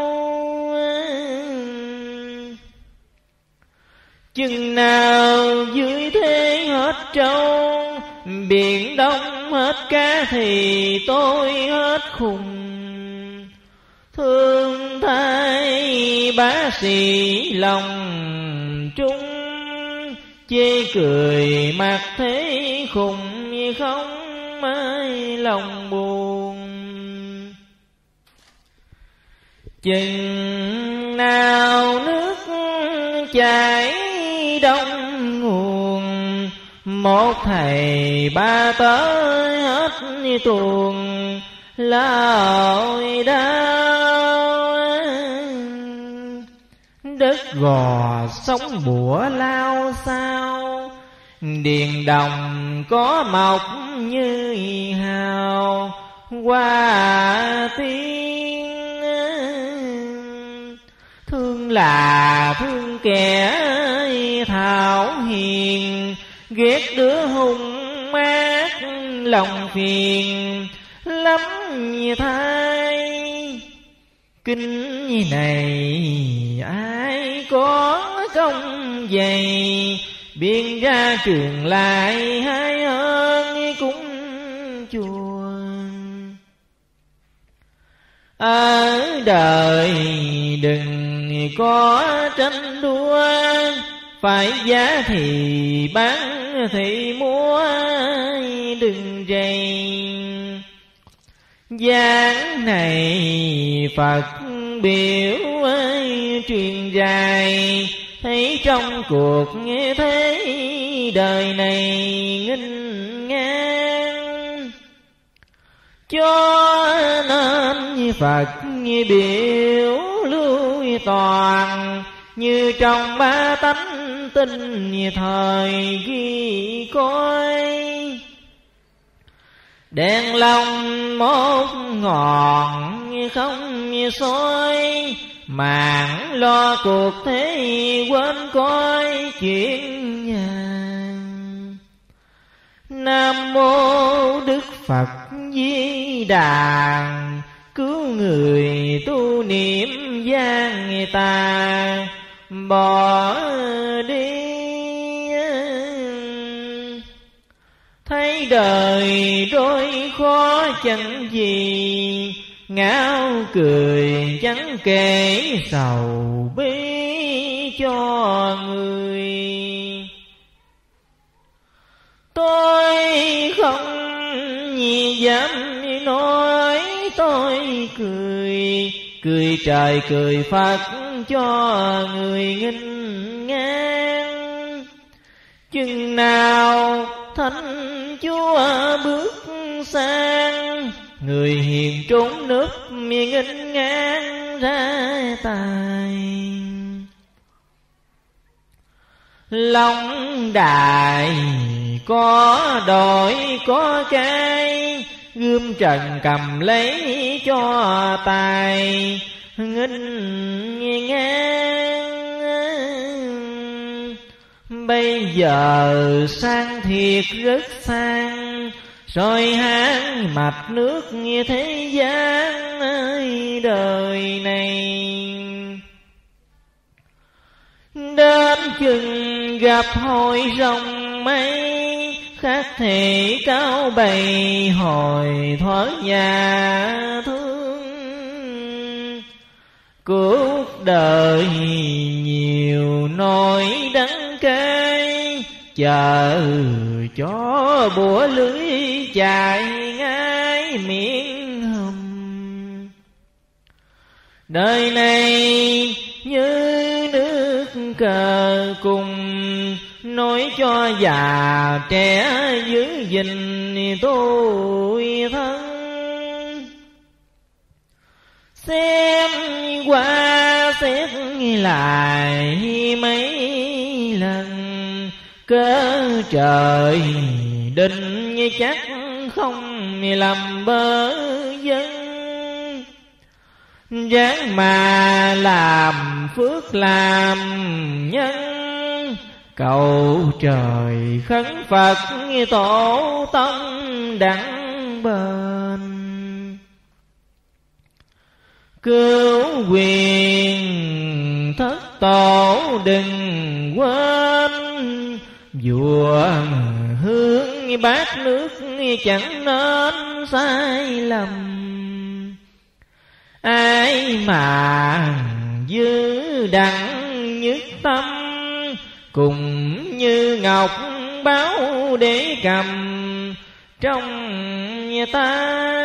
Chừng nào dưới thế hết trâu, Biển đông hết cá thì tôi hết khùng. Thương thay bá sĩ lòng trung Chê cười mặt thế khùng không mới lòng buồn. Chừng nào nước chảy đông nguồn, một thầy ba tới hết tuồng lội đau gò sóng bủa lao sao điền đồng có mọc như hào. Hoa tiên thương là thương kẻ thảo hiền. Ghét đứa hung mát lòng phiền, lắm thay kinh này, ai có công dày? Biên ra trường lại hai hơn cũng chùa ở đời đừng có tranh đua, phải giá thì bán thì mua đừng rầy gian này Phật biểu truyền dài Thấy trong cuộc nghe thế đời này nghinh ngang. Cho nên Phật biểu lưu toàn Như trong ba tánh tinh thời ghi coi Đèn lòng một ngọn không soi Mạng lo cuộc thế quên coi chuyện nhà. Nam mô Đức Phật Di Đà, Cứu người tu niệm gian ta Bỏ đi Thấy đời đôi khó chẳng gì, Ngáo cười chẳng kể sầu bi cho người. Tôi không dám nói, tôi cười Cười trời cười Phật cho người nghinh ngang. Chừng nào thánh chúa bước sang. Người hiền trốn nước nghênh ngang ra tài. Long đại có đổi có cái Gươm trần cầm lấy cho tài. Nghinh ngang. Bây giờ sang thiệt rất sang Rồi hán mặt nước như thế gian ơi đời này. Đến chừng gặp hội rồng mây, Khác thể cao bày hồi thoát nhà thương Cuộc đời nhiều nỗi đắng cay, chờ cho bủa lưới chạy ngay miệng hầm. Đời này như nước cờ cùng nói cho già trẻ giữ gìn, tôi thân xem qua xét lại mấy lần, cớ trời định như chắc không làm bơ dân vâng. dáng mà làm phước làm nhân, Cầu trời khấn Phật tổ tông đẳng bền Cứu quyền thất tổ đừng quên. Vua hướng bát nước chẳng nên sai lầm. Ai mà dư đặng nhất tâm, Cùng như ngọc báo để cầm trong tay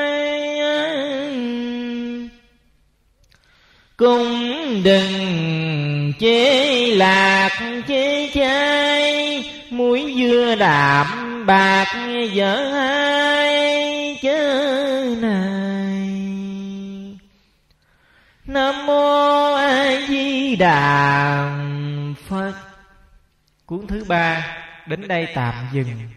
cũng đừng chế lạc, chế chai, muối dưa đạm bạc vợ hai chớ này nam mô a di đà phật. Cuốn thứ ba, đến đây tạm dừng.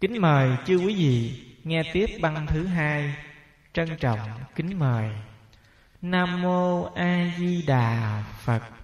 Kính mời chư quý vị nghe tiếp băng thứ hai, trân trọng kính mời nam mô a di đà phật.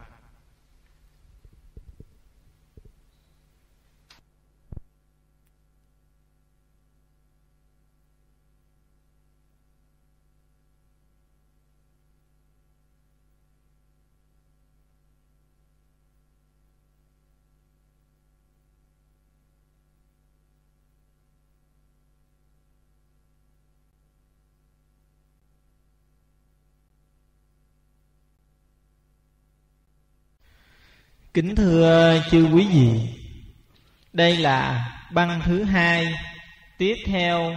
Kính thưa chư quý vị, Đây là băng thứ hai Tiếp theo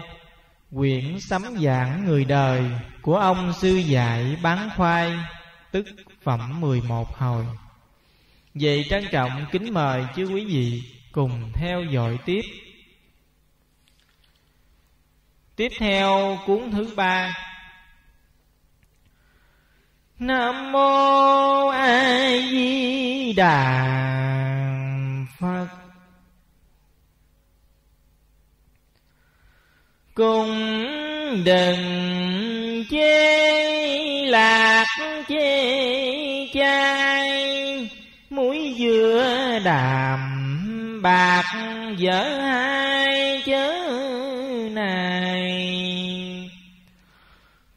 Quyển sấm giảng người đời Của ông sư dạy bán khoai Tức phẩm 11 hồi. Vậy trân trọng kính mời chư quý vị Cùng theo dõi tiếp. Tiếp theo cuốn thứ ba Nam mô A Di Đà Phật. Cùng đừng chê lạc chê chai Muối dừa đàm bạc dở hai chớ này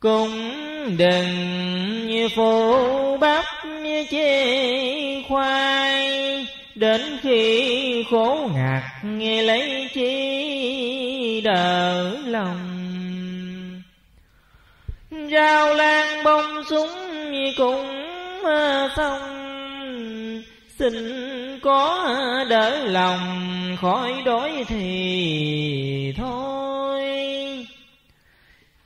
cùng đừng phụ bắp chê khoai. Đến khi khổ ngạc, nghe lấy chi đỡ lòng. Rau lan bông súng cũng ờ, xong. Xin có đỡ lòng, khỏi đói thì thôi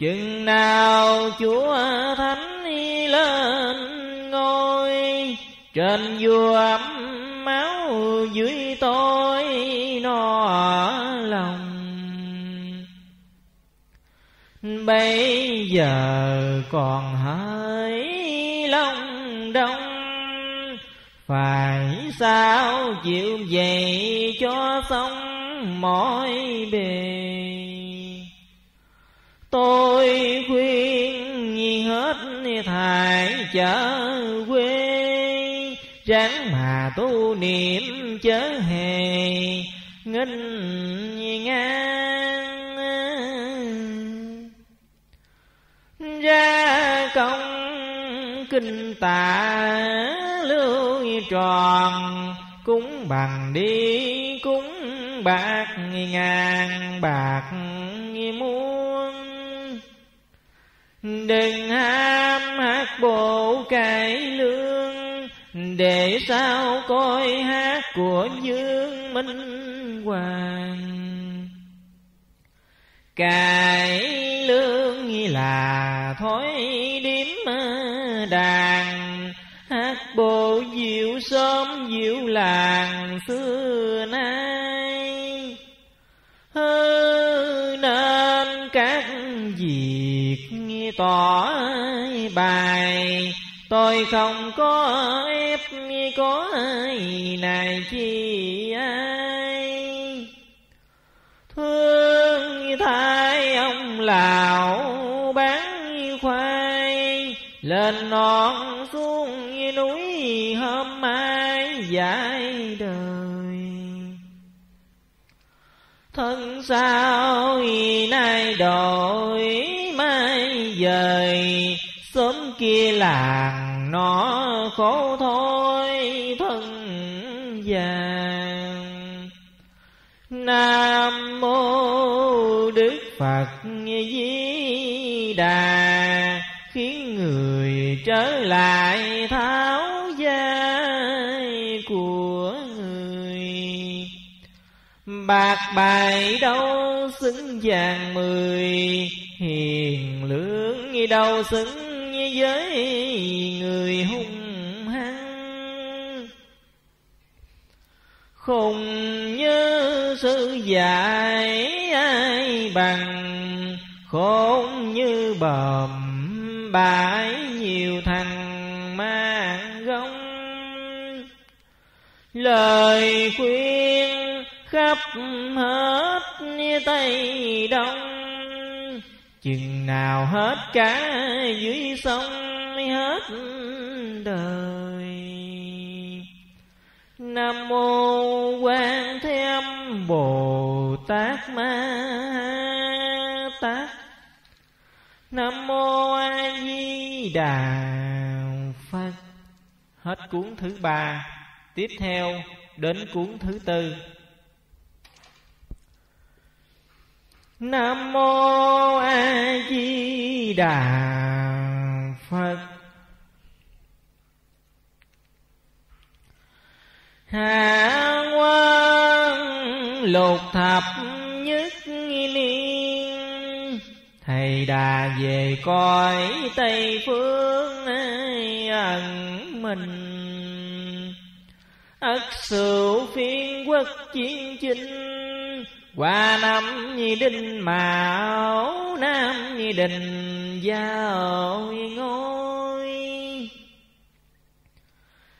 chừng nào chúa thánh lên ngôi trên vua ấm máu dưới tôi no lòng. Bây giờ còn hơi long đông, phải sao chịu vậy cho xong mọi bề? Tôi khuyên hết thải chở quê. Ráng mà tu niệm chớ hề nghinh ngang. Ra công kinh tạ lưu tròn cúng bằng đi cúng bạc ngàn bạc muôn Đừng ham hát bộ cải lương, Để sao coi hát của Dương Minh Hoàng. Cải lương là thói điếm đàn, Hát bộ diệu sớm diệu làng xưa tỏ bài. Tôi không có ép có ai này chi ai. Thương thay ông lão bán khoai, lên non xuống núi hôm mai dài đời. Thân sao nay đổi đời sớm kia làng nó khổ thôi, thân vàng. Nam mô đức phật di đà, khiến người trở lại tháo gia của người. Bạc bài đâu xứng vàng mười, Hiền lương đầu xứng với người hung hăng. Khùng như sự dạy ai bằng, Khốn như bờm bãi nhiều thằng mang gông. Lời khuyên khắp hết Tây Đông Chừng nào hết cá dưới sông hết đời. Nam mô Quan Thế Âm Bồ Tát Ma Tát. Nam mô A Di Đà Phật. Hết cuốn thứ ba. Tiếp theo đến cuốn thứ tư. Nam mô A Di Đà Phật. Hạ quan lục thập nhất niên, Thầy đà về coi Tây Phương ẩn mình. Ất sửu phiên quốc chiến chinh qua năm nhi đinh mão nam nhi đình giao ngôi.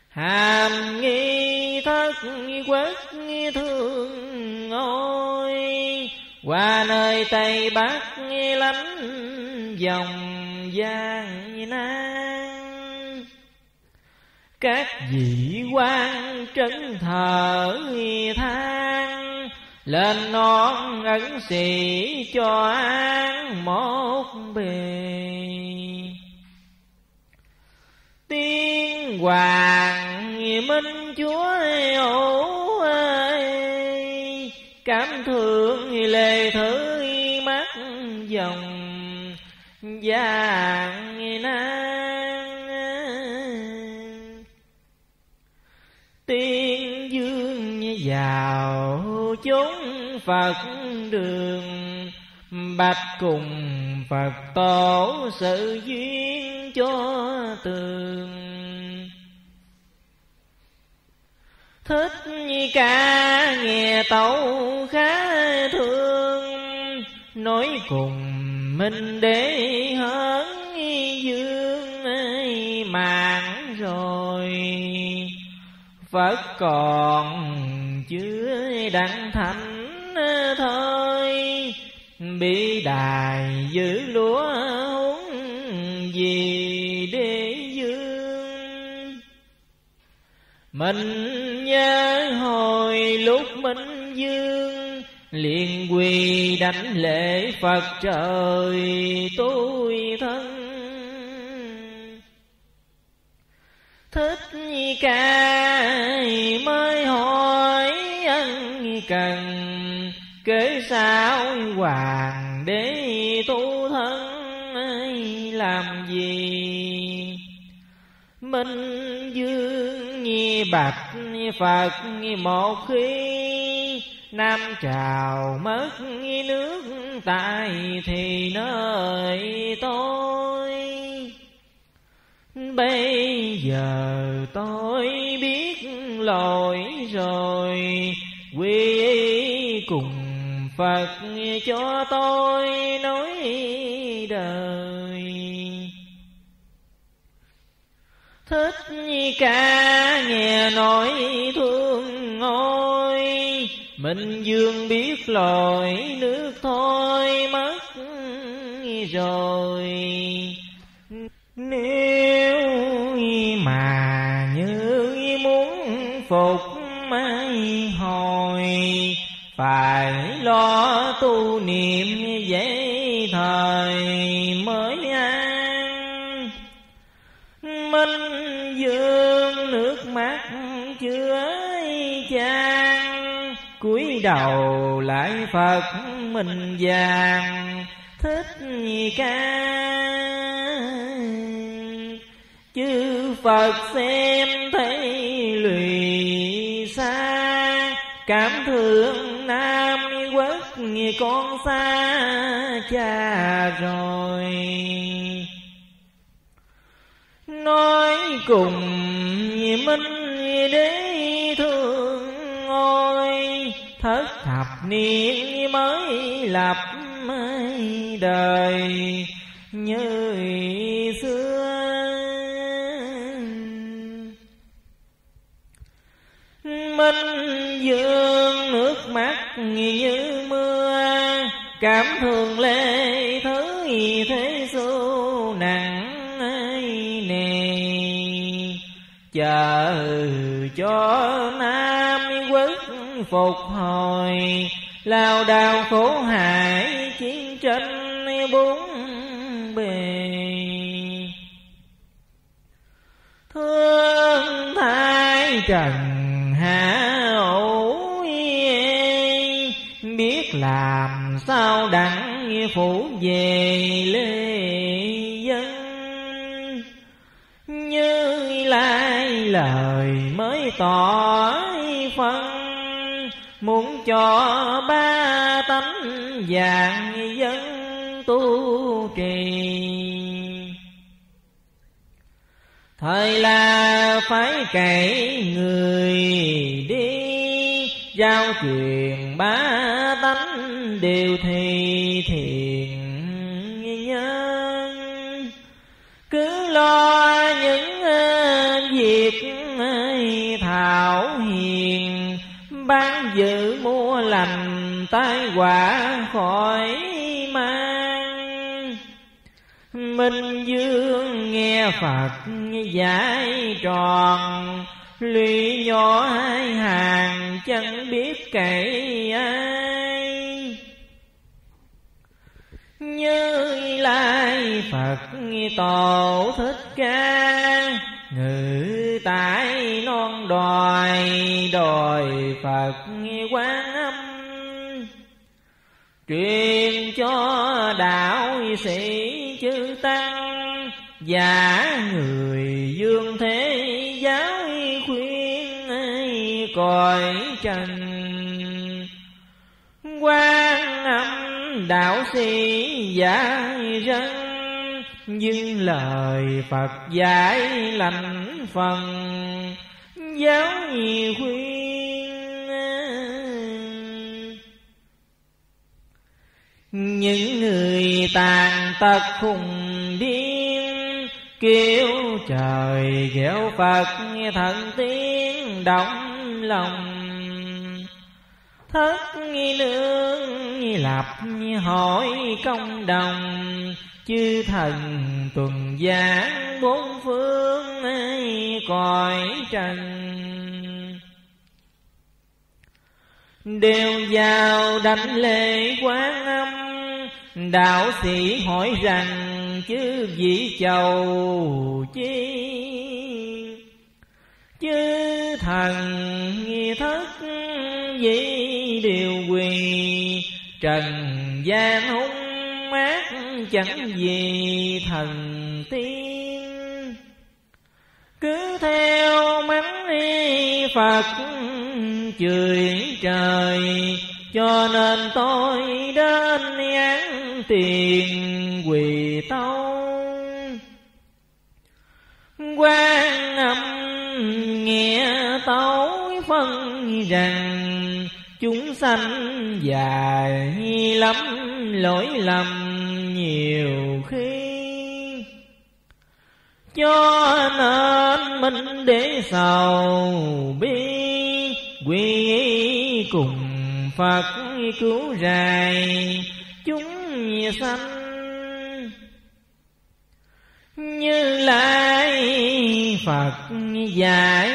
Hàm nghi thất nghi quốc nghi thương ngôi. Qua nơi tây bắc nghi lánh dòng giang nan các vị quan trấn thờ than lên non ấn sĩ cho an một bề. Tiên hoàng minh chúa ổ ơi, cảm thương lệ thử mắt dòng vàng nan. Chốn Phật đường, Bạch cùng Phật tổ sự duyên cho tường. Thích ca nghe tấu khá thương Nói cùng minh đế hớn dương mạng rồi. Phật còn đặng thành ờ, thôi. Bị đài giữ lúa uống gì để dương? Mình nhớ hồi lúc minh dương, liền quỳ đánh lễ phật trời tôi thân. Thích ca mới hỏi cần kế sao hoàng đế tu thân làm gì? Minh dương nhi bạch phật một khi nam trào mất nước, tại thì nơi tôi. Bây giờ tôi biết lỗi rồi quy cùng Phật cho tôi nói đời. Thích ca nghe nói thương ngôi, Mình dương biết lời nước thôi mất rồi. Nếu mà như muốn phục mấy hồi. Phải lo tu niệm dễ thời mới an. Minh dương nước mắt chưa chan. Cúi đầu lại phật mình vàng. Thích ca. Chư phật xem thấy luyện cảm thương Nam quốc con xa cha rồi. Nói cùng minh đế thương ngôi, Thất thập niên mới lập đời, như xưa. Minh dương nước mắt như mưa, Cảm thương lê thứ thế xu nặng nề. Chờ cho Nam quốc phục hồi, lao đao khổ hại chiến tranh bốn bề. Thương thái trần hạ làm sao đặng phủ về lê dân? Như lai lời mới tỏ phân, muốn cho ba tánh vàng dân tu trì. Thời là phải kể người đi, giao truyền ba tánh đều thì thiện nhân. Cứ lo những việc thảo hiền ban giữ mua lành tai quả khỏi mang. Minh Dương nghe Phật giải tròn, Lụy nhỏ hai hàng chẳng biết cậy ai. Như lai Phật tổ thích ca. Ngự tại non đòi đòi Phật quán âm. Truyền cho đạo sĩ chư tăng và người dương thế giáo khuyên cõi trần. Quan đạo sĩ giả răng, nhưng lời Phật dạy lành phần. Giáo khuyên, những người tàn tật khùng điên, kêu trời kêu Phật thần tiếng động lòng thất nghi nương lập hỏi công đồng. Chư thần tuần giảng bốn phương cõi trần. Đều vào đánh lễ quán âm, đạo sĩ hỏi rằng, chư vị chầu chi? Chư thần nghi thất vị điều quỳ. Trần gian hung mát chẳng gì thần tiên. Cứ theo mắng đi Phật chửi trời, cho nên tôi đến án tiền quỳ tâu. Quan âm nghe tối phân rằng chúng sanh dài lắm lỗi lầm nhiều khi. Cho nên mình để sầu bi, quy cùng Phật cứu rài chúng sanh như lai. Phật giải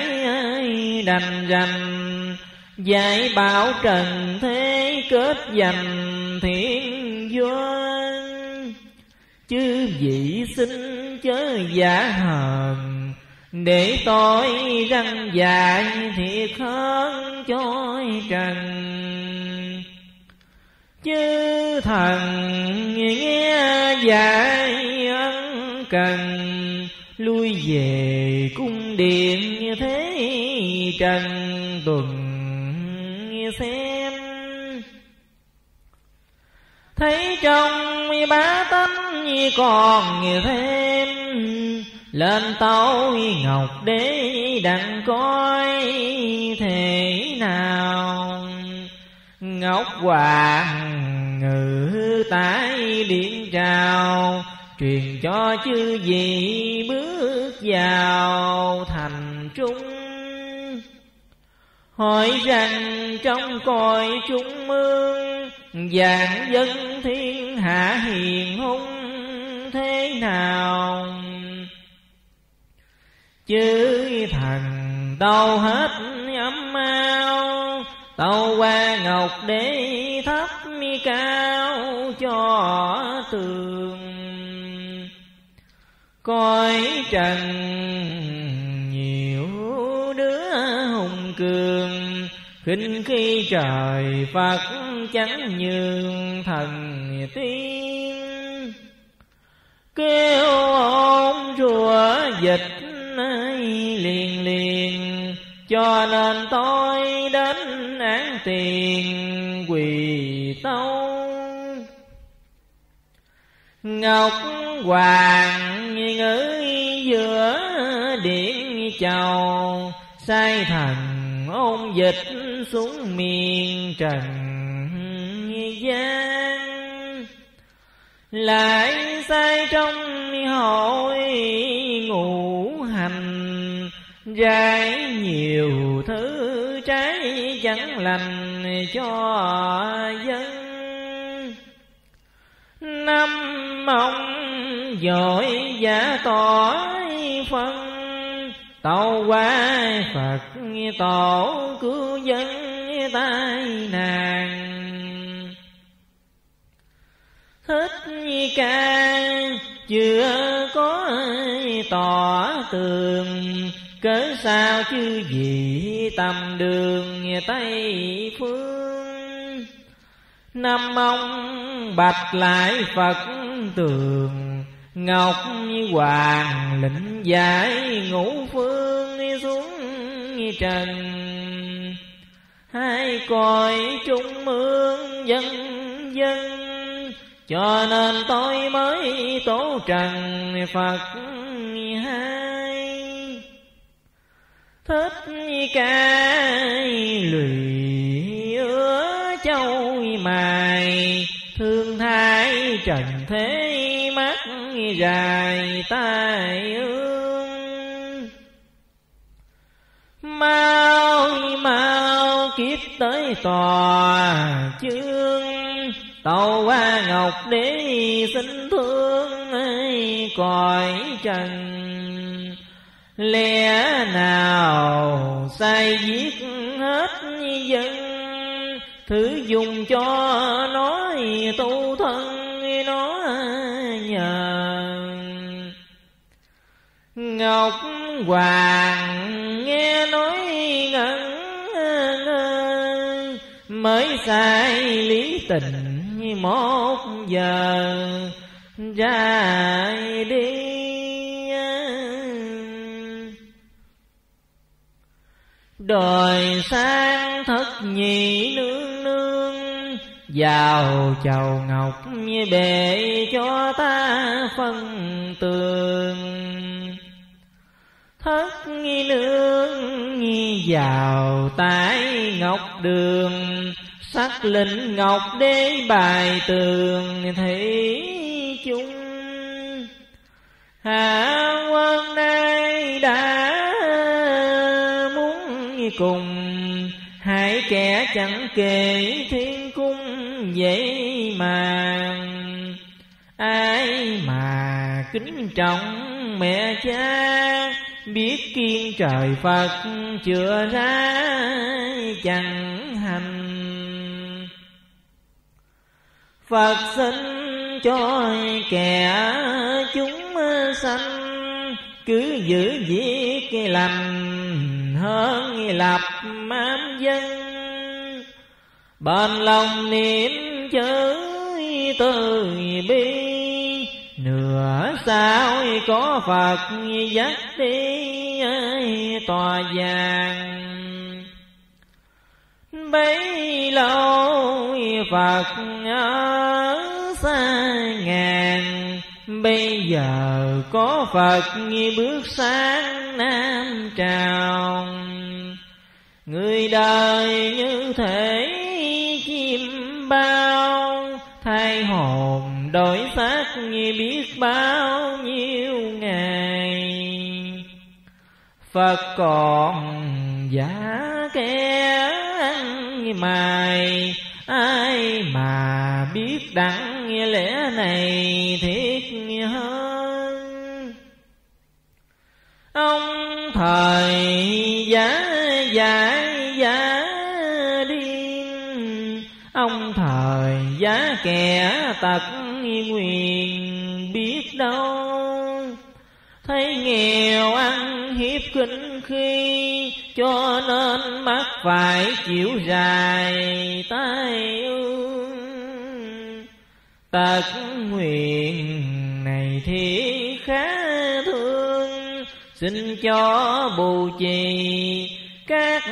đành rành Dạy bảo trần thế kết dành thiện doan Chư vị xin chớ giả hờn, Để tôi răng dạy thiệt hơn cho trần. Chư thần nghe dạy cần, Lui về cung điện như thế trần tuần xem. Thấy trong bá tánh còn thêm, lên tấu ngọc đế đặng coi thế nào. Ngọc hoàng ngự tái điện trào truyền cho chư vị bước vào thành trung. Hỏi rằng trong cõi trung ương vạn dân thiên hạ hiền hung thế nào? Chư thần đâu hết ấm mau tàu qua ngọc để thấp mi cao cho tường coi trần, nhiều đứa hùng cường. Khinh khi trời phật chẳng nhường thần tiên. Kêu ôm rùa dịch liền liền, cho nên tôi đến án tiền quỳ tâu. Ngọc hoàng ngữ giữa điện chầu. Sai thần ôn dịch xuống miền trần gian. Lại sai trong hội ngũ hành, rải nhiều thứ trái chẳng lành cho dân. Năm mong dội giả tỏ phân. Tàu qua phật, tổ cứu dân tai nạn. Thích ca chưa có tỏ tường, cớ sao chứ gì tầm đường tây phương? Năm ông bạch lại phật tường ngọc hoàng lĩnh giải ngũ phương xuống trần. Hai cõi trung ương dân dân, cho nên tôi mới tổ trần phật hai. Thích ca lụy ứa châu mài thương thái trần thế mắt dài tai ương. Mau mau kiếp tới tòa chương. Tàu qua ngọc đế xin thương ấy cõi trần. Lẽ nào sai giết hết dân? Thử dùng cho nói tu thân nó nhờ ngọc hoàng nghe nói ngẩn ngơ, mới sai lý tình một giờ ra đi. Đời sang thất nhị nương vào chầu ngọc như bệ cho ta phân tường. Thất nghi nương nghi vào tái ngọc đường. Sắc linh ngọc đế bài tường thị chung. Hạ quân nay đã muốn cùng hai kẻ chẳng kể thiên cung vậy mà ai mà kính trọng mẹ cha, biết kiên trời phật chữa ra chẳng hành. Phật sinh cho kẻ chúng sanh cứ giữ việc lành hơn lập ám dân. Bên lòng niệm chớ từ bi, nửa sao có Phật dắt đi tòa vàng. Bấy lâu Phật ở xa ngàn Bây giờ có Phật bước sáng Nam trào Người đời như thể chim bao, Thay hồn đổi xác biết bao nhiêu ngày. Phật còn giả kẻ mài ai mà biết đắng lẽ này thiết hơn. Ông thời giá giải giá điên. Ông thời giá kẻ tật nguyện biết đâu. Thấy nghèo ăn hiếp kinh khi cho nên mắt phải chịu dài tay ương tật nguyện này thì khá thương. Xin cho bù trì các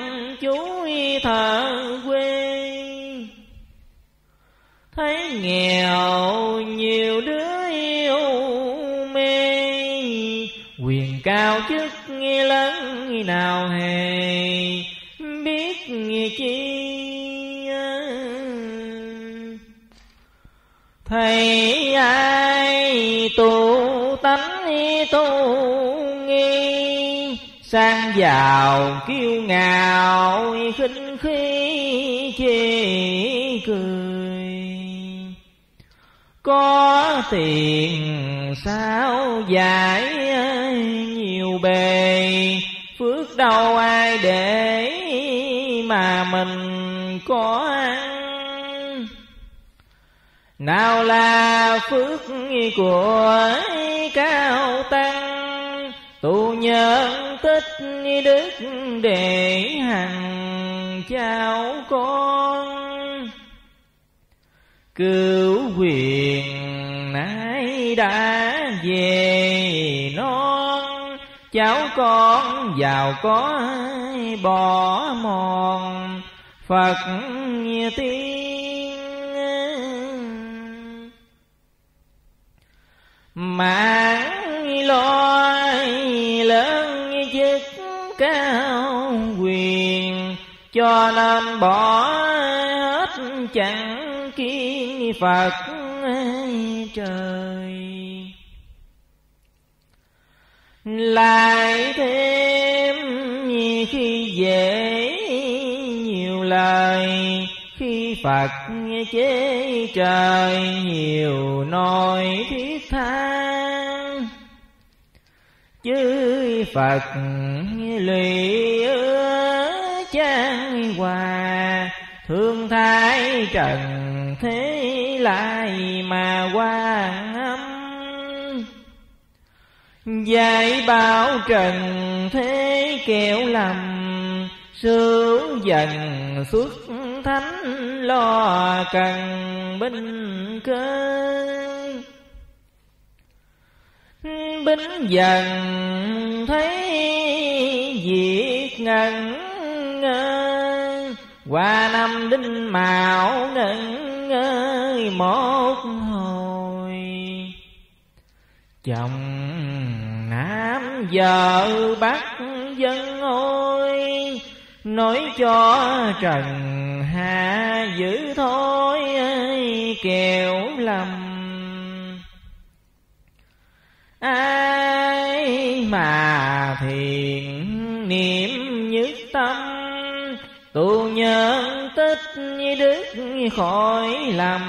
chú thợ quê. Thấy nghèo nhiều đứa yêu mê. Quyền cao chức lớn nào hề. Biết chi thầy ai tu tánh tu nghi, sang giàu kiêu ngạo khinh khí chê cười. Có tiền sao giải nhiều bề, phước đâu ai để mà mình có ăn nào là phước của cao tăng tu nhân tích đức để hằng cháu con. Cứu quyền nãy đã về non, cháu con giàu có bỏ mòn. Phật tiên mãn lo lớn chức cao quyền, cho nên bỏ hết chẳng kiến phật trời. Lại thêm khi dễ nhiều lời phật chế trời, nhiều nỗi thiết tha. Chư phật lụy chan hòa, thương thái trần thế lại mà quan âm dạy bảo trần thế kẹo lầm sướng dần xuất thánh lo cần binh cơ. Binh dần thấy việc ngần ngơ. Qua năm đinh mạo ngẩn ngơi một hồi. Chồng nam vợ bắt dân ôi nói cho trần hạ giữ thôi kẹo lầm. Ai mà thiền niệm nhất tâm, tu nhân tích như đức khỏi lầm,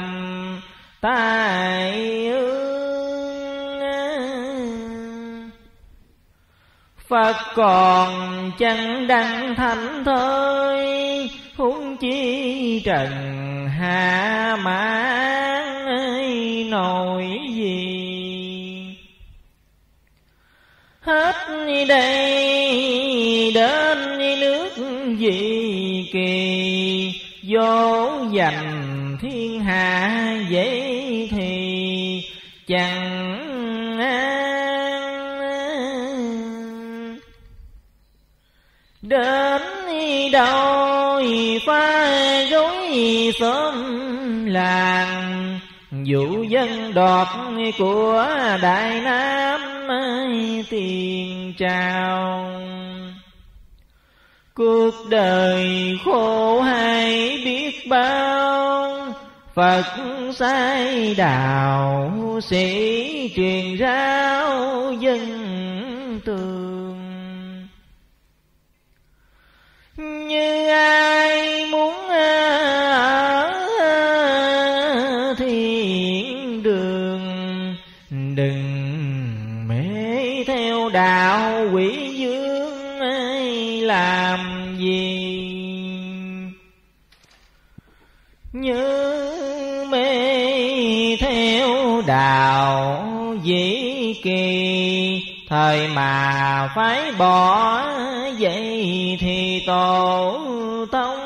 tai ương Phật còn chẳng đăng thánh thôi huống chi trần hạ mãn nổi gì? Hết đây, đến nước gì kỳ? Vô dành thiên hạ dễ thì, chẳng đâu rối sớm làng Vũ dân đoạt của Đại Nam tiền trào Cuộc đời khổ hay biết bao, Phật sai đạo sĩ truyền rao dân tường Như ai muốn à, ở thiên đường. Đừng mê theo đạo quỷ dương làm gì. Như mê theo đạo dĩ kỳ, Thời mà phải bỏ vậy thì tổ tông.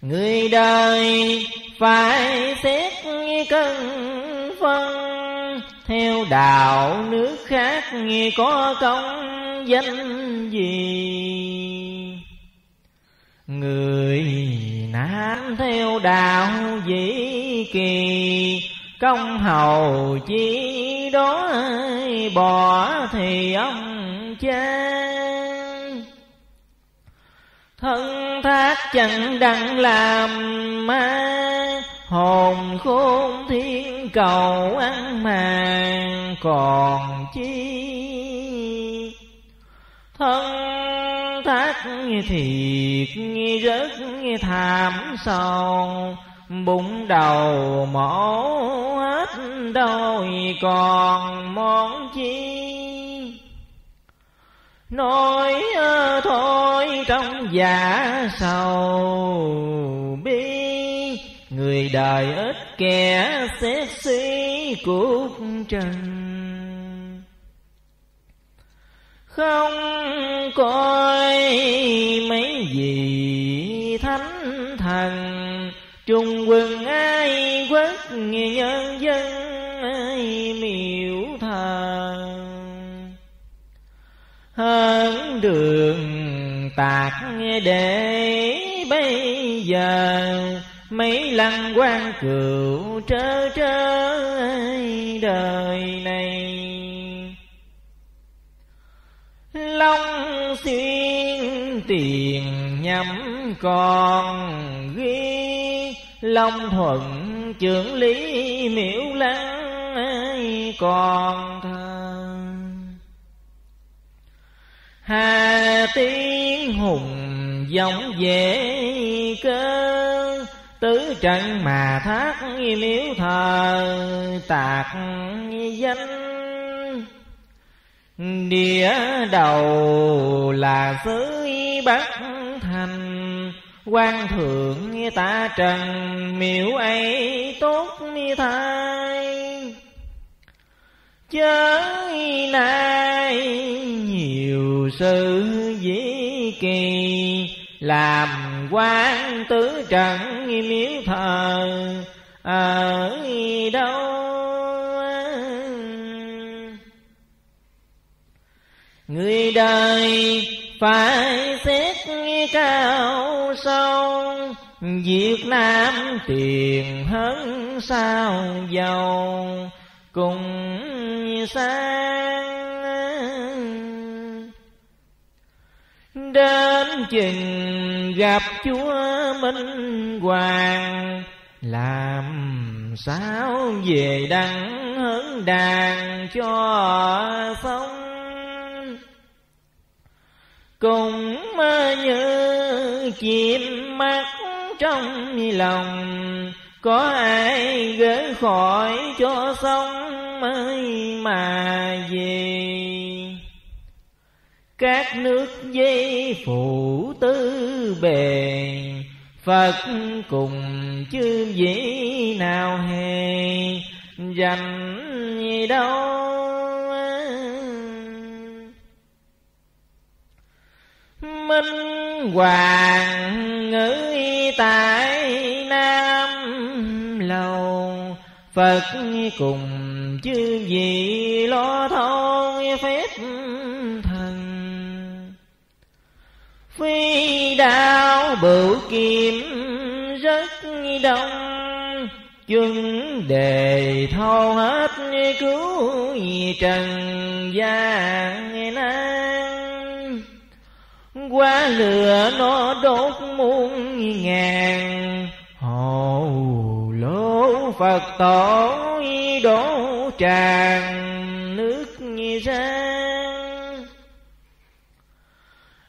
Người đời phải xét cân phân, Theo đạo nước khác có công danh gì? Người nam theo đạo dĩ kỳ Công hầu chi đó bỏ thì ông cha. Thân thác chẳng đặng làm ma, Hồn khôn thiên cầu ăn màng còn chi. Thân thác thiệt rất thảm sầu Bụng đầu mổ hết đôi còn món chi? Nói ờ, thôi trong giả sầu bi, Người đời ít kẻ xét suy cuộc trần. Không coi mấy gì thánh thần Trung quân ai quốc nhân dân ai miễu thờ Hơn đường tạc để bây giờ, Mấy lăng quan cựu trơ trơ đời này. Long xuyên tiền nhắm còn ghi Long thuận, trưởng lý miễu lăng còn thơ. Hà tiên hùng giống dễ cơ, Tứ trận mà thác miếu thờ, tạc danh. Địa đầu là xứ Bắc Thành quan thượng ta trần miếu ấy tốt thay chớ nay nhiều sự dĩ kỳ, làm quan tứ trần miếu thờ, ở đâu? Người đời phải xét cao sâu, Việt Nam tiền hơn sao giàu, cùng sang Đến chừng gặp Chúa Minh Hoàng, Làm sao về đăng hướng đàn cho xong cũng như chìm mắt trong lòng. Có ai gỡ khỏi cho xong mới mà về? Các nước dây phụ tư bề, Phật cùng chư vị nào hề? Dành đâu? Minh Hoàng ngữ tại Nam Lầu. Phật cùng chư vị lo thôi phép thần. Phi đạo bửu kim rất đông Chân đề thâu hết cứu trần gian. nay qua lửa, nó đốt muôn ngàn. Hồ lỗ Phật tổ đổ tràn nước ra.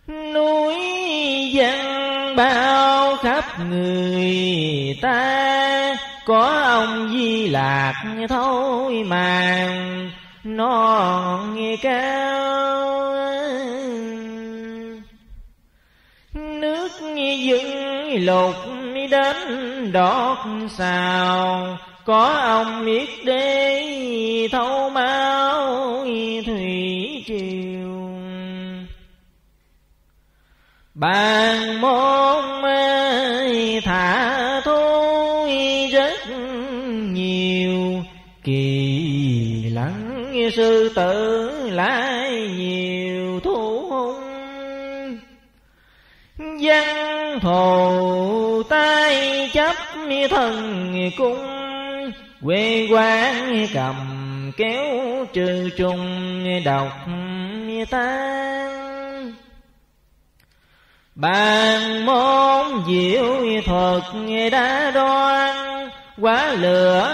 Núi dân bao khắp người ta, có ông di lạc thôi màng non cao. Nước dưng lục đến đọt xào. Có ông biết đế thâu máu thủy triều. Bàn môn thả thôi rất nhiều. Kỳ lắng sư tử lại nhiều thu hung. Dân thù tay chấp thần cung, quê quán cầm kéo trừ trùng độc tan bàn môn diệu thuật đã đoan, quá lửa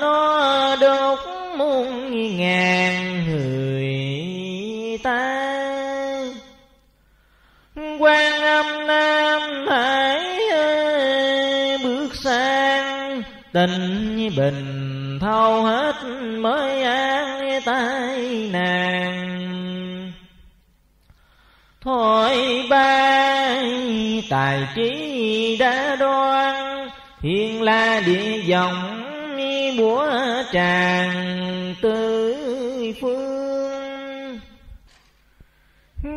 nó đốt muôn ngàn tình bình thâu hết mới an tai nàng. Thôi ba tài trí đã đoan, thiên la địa dòng búa tràn tư phương.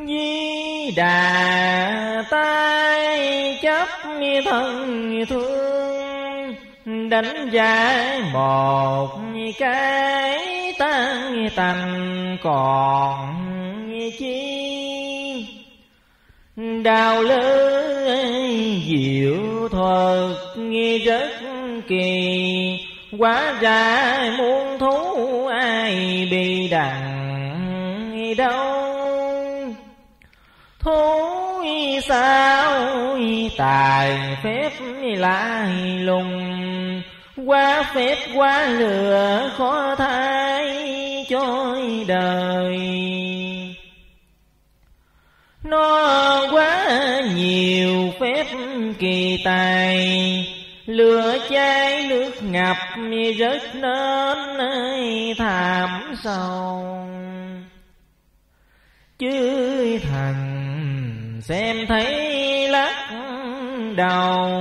Di đà tay chấp thân thương đánh giá một cái tan tành còn chi đào lưới diệu thuật nghe rất kỳ, quá ra muôn thú ai bị đặng đâu thú sao? Tài phép lại lùng. Quá phép, quá lừa khó thay chối đời. Nó quá nhiều phép kỳ tài. Lửa cháy, nước ngập rất nên thảm sâu chứ thằng xem thấy lắc đầu,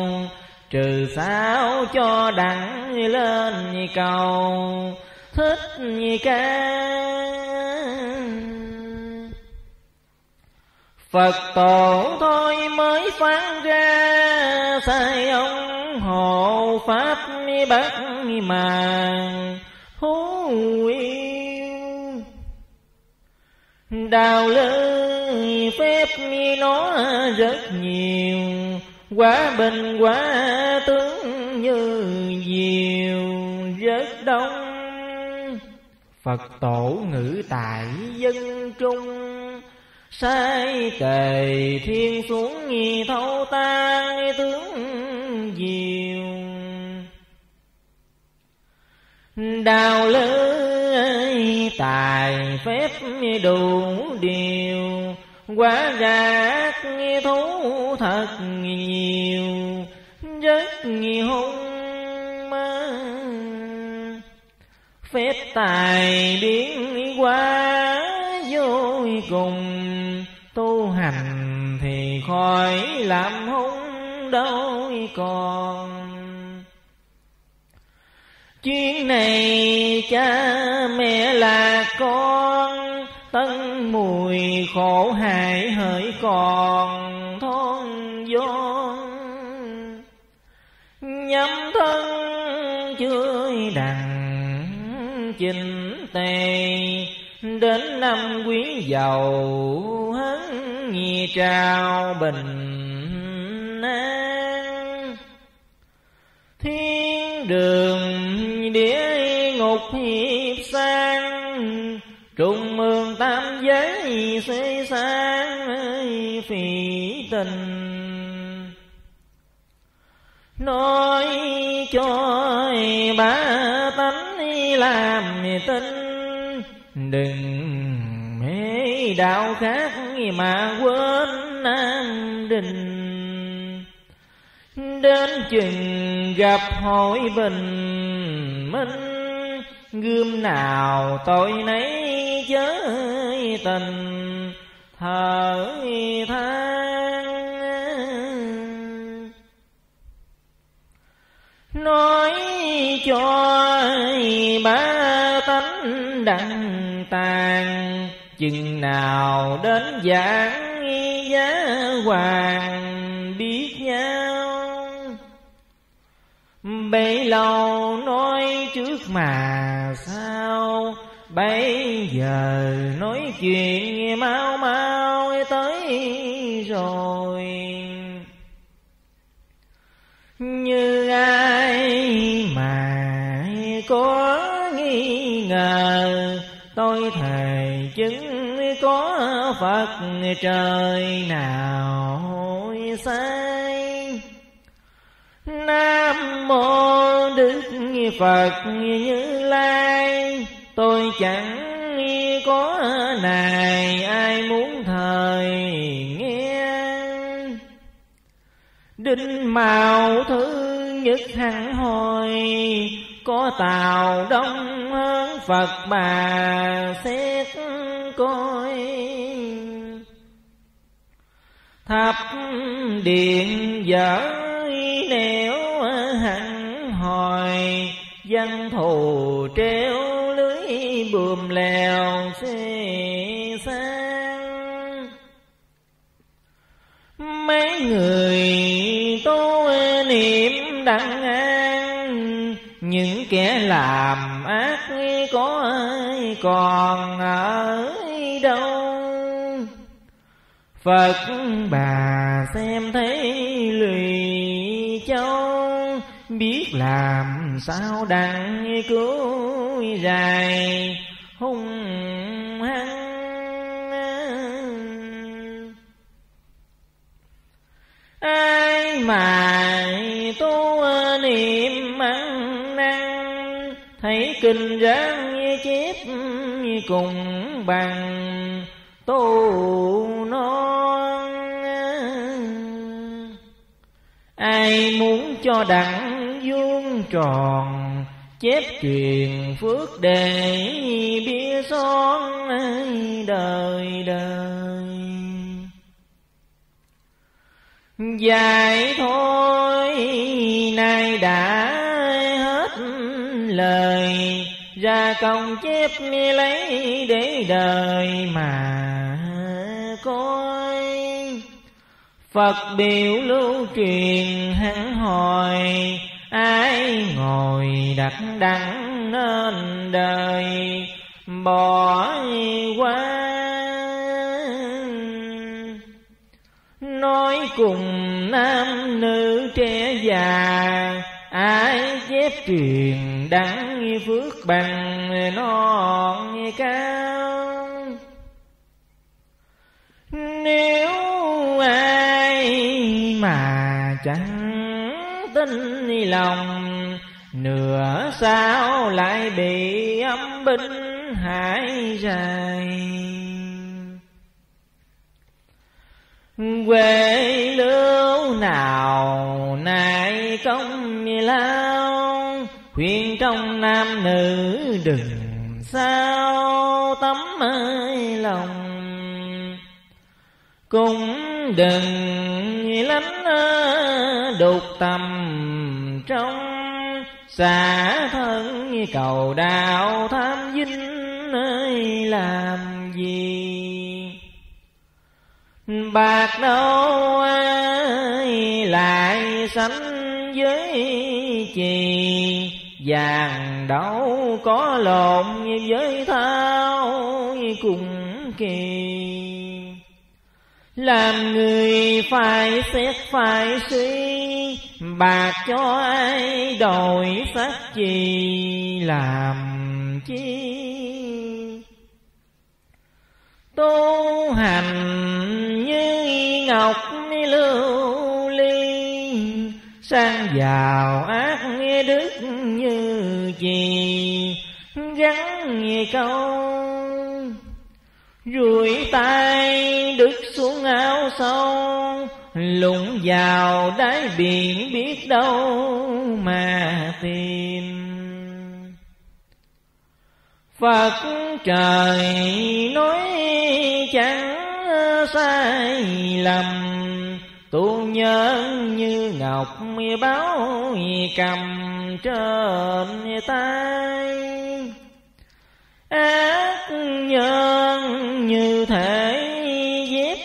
trừ sao cho đặng lên cầu. Thích ca. Phật tổ thôi mới phán ra, sai ông hộ pháp bắt mà. Hú yêu đào phép mi nó rất nhiều. Quá bình quá tướng như diều, rất đông. Phật tổ ngữ tại dân trung, sai kề thiên xuống nghi thâu tan tướng diều. Đào lưới, tài phép đủ điều quá ra thú thật nhiều rất nhiều hung phép tài biến quá vô cùng, tu hành thì khỏi làm hung đâu còn. Chuyến này cha mẹ là mùi khổ hại hỡi còn thôn vô nhắm thân chưa đằng chinh tề, đến năm quý giàu hấn nhì trao bình an. Thiên đường xế sáng phỉ tình. Nói cho ba tánh làm tin, Đừng mê đạo khác mà quên an đình. Đến chừng gặp hội bình minh Gươm nào tôi nấy chớ tình, thở than. Nói cho ba tánh đặng tàn, chừng nào đến giảng giá hoàng. Bấy lâu nói trước mà sao? Bây giờ nói chuyện mau mau tới rồi. Như ai mà có nghi ngờ, tôi thề chứng có phật trời nào sai nam mô đức phật như lai. Tôi chẳng có này, ai muốn thời nghe. Đinh màu thứ nhất hẳn hồi, có tàu đông hơn phật bà xét coi. Thập điện dở nẻo hẳn hồi dân thù treo lưới bùm lèo xê sang mấy người tu niệm đặng an, những kẻ làm ác có ai còn ở đâu? Phật bà xem thấy lùi biết làm sao đặng cứu dài hung hăng. Ai mà tu niệm ăn năng, thấy kinh ráng chép cùng bằng tu non. Ai muốn cho đặng vuông tròn, chép truyền phước để bia son đời đời. Dài thôi nay đã hết lời, ra công chép lấy để đời mà coi. Phật biểu lưu truyền hẳn hồi ai ngồi đặt đắng nên đời, bỏ qua nói cùng nam nữ trẻ già, ai chép truyền đắng phước bằng non cao. Nếu lòng, nửa sao lại bị âm binh hại dài. Quê lưu nào nay công lao, khuyên trong nam nữ đừng sao tấm ơi lòng. Cũng đừng lánh đục tâm trong xả thân, cầu đạo tham vinh ơi làm gì? Bạc đâu ai lại sánh với chì? Vàng đâu có lộn với thao cùng kỳ? Làm người phải xét, phải suy, Bạc cho ai đổi sắc chi, Làm chi? Tu hành như ngọc lưu ly, sang giàu ác đức như gì? Gắn câu rủi tay, đứt xuống áo sâu lụng vào đáy biển biết đâu mà tìm. Phật trời nói chẳng sai lầm, Tu nhân như ngọc báo cầm trên tay. Ác nhân như thể dép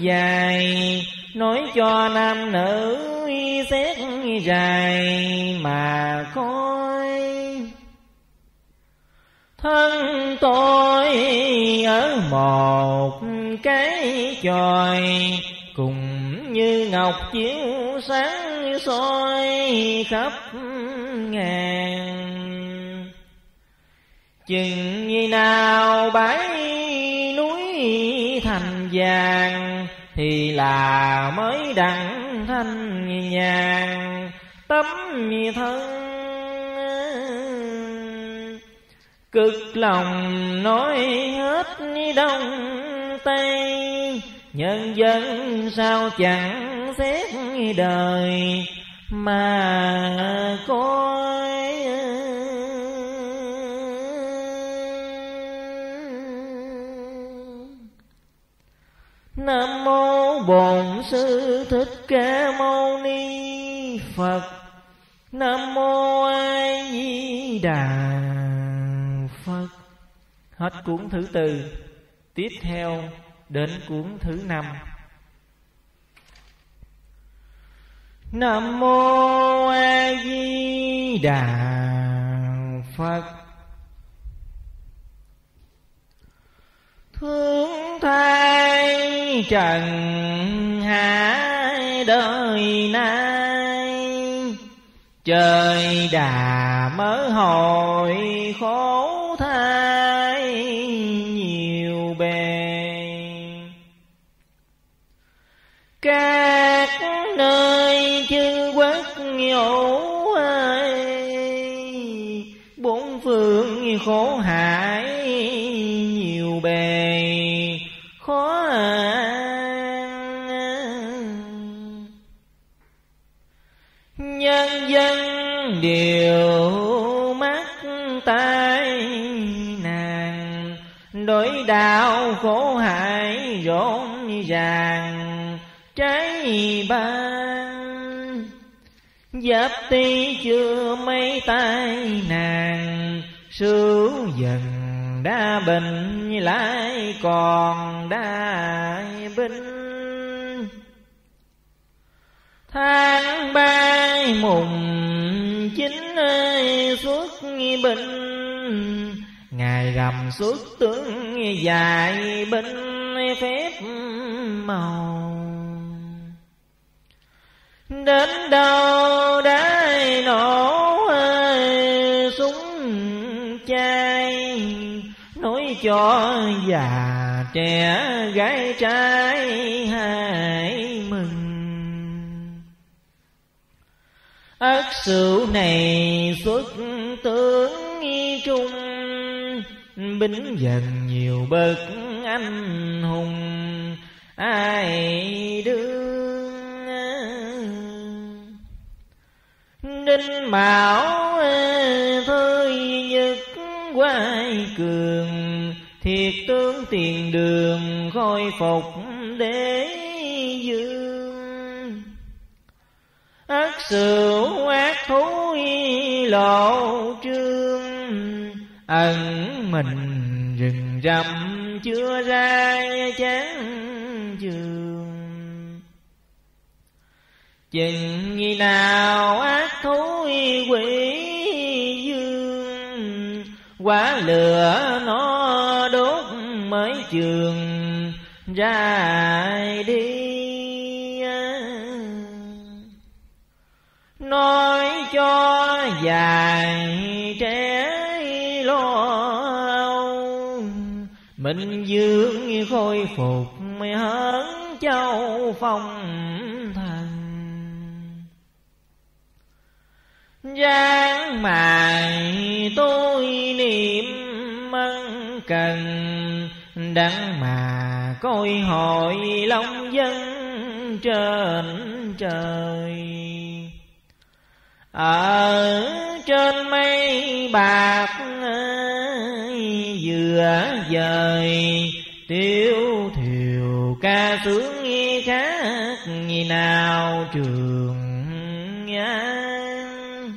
dài, Nói cho nam nữ xét dài mà coi Thân tôi ở một cái chòi, Cùng như ngọc chiếu sáng soi khắp ngàn. Chừng như nào bãi núi thành vàng, Thì là mới đặng thanh nhàn Tấm thân, Cực lòng nói hết đông tây. Nhân dân sao chẳng xét đời, Mà coi Nam mô Bổn Sư Thích Ca Mâu Ni Phật. Nam mô A Di Đà Phật. Hết cuốn thứ tư. Tiếp theo đến cuốn thứ năm. Nam mô A Di Đà Phật. Thương thay trần hải đời nay. Trời đà mới hồi khổ thai nhiều bề. Các nơi chư quốc ngộ Bốn phương khổ điều mắt tai nàng. Đối đạo khổ hại rộn ràng trái ban. Giáp ti chưa mấy tai nàng sưu dần đa bình lại còn đa binh tháng ba mùng chín xuất binh ngày rằm xuất tướng dài binh phép màu. Đến đâu đã nổ súng chay nói cho già trẻ gái trai hai. Ất sự này xuất tướng trung binh dần nhiều bậc anh hùng. Ai đương? Đinh bảo ờ, thôi nhất quay cường, thiệt tướng tiền đường khôi phục đế dương ác sự ác thú lộ trương. Ẩn mình rừng rậm chưa ra chán trường. Chừng như nào ác thú quỷ dương quá lửa nó đốt mới trường, ra đi dài trẻ lo mình dương khôi phục hớn châu phong thần. Giang mài tôi niệm mân cần Đắng mà coi hội long dân trên trời. Ở trên mây bạc ờ, vừa dời Tiêu thiều ca sướng nghi khác như nào trường nhan.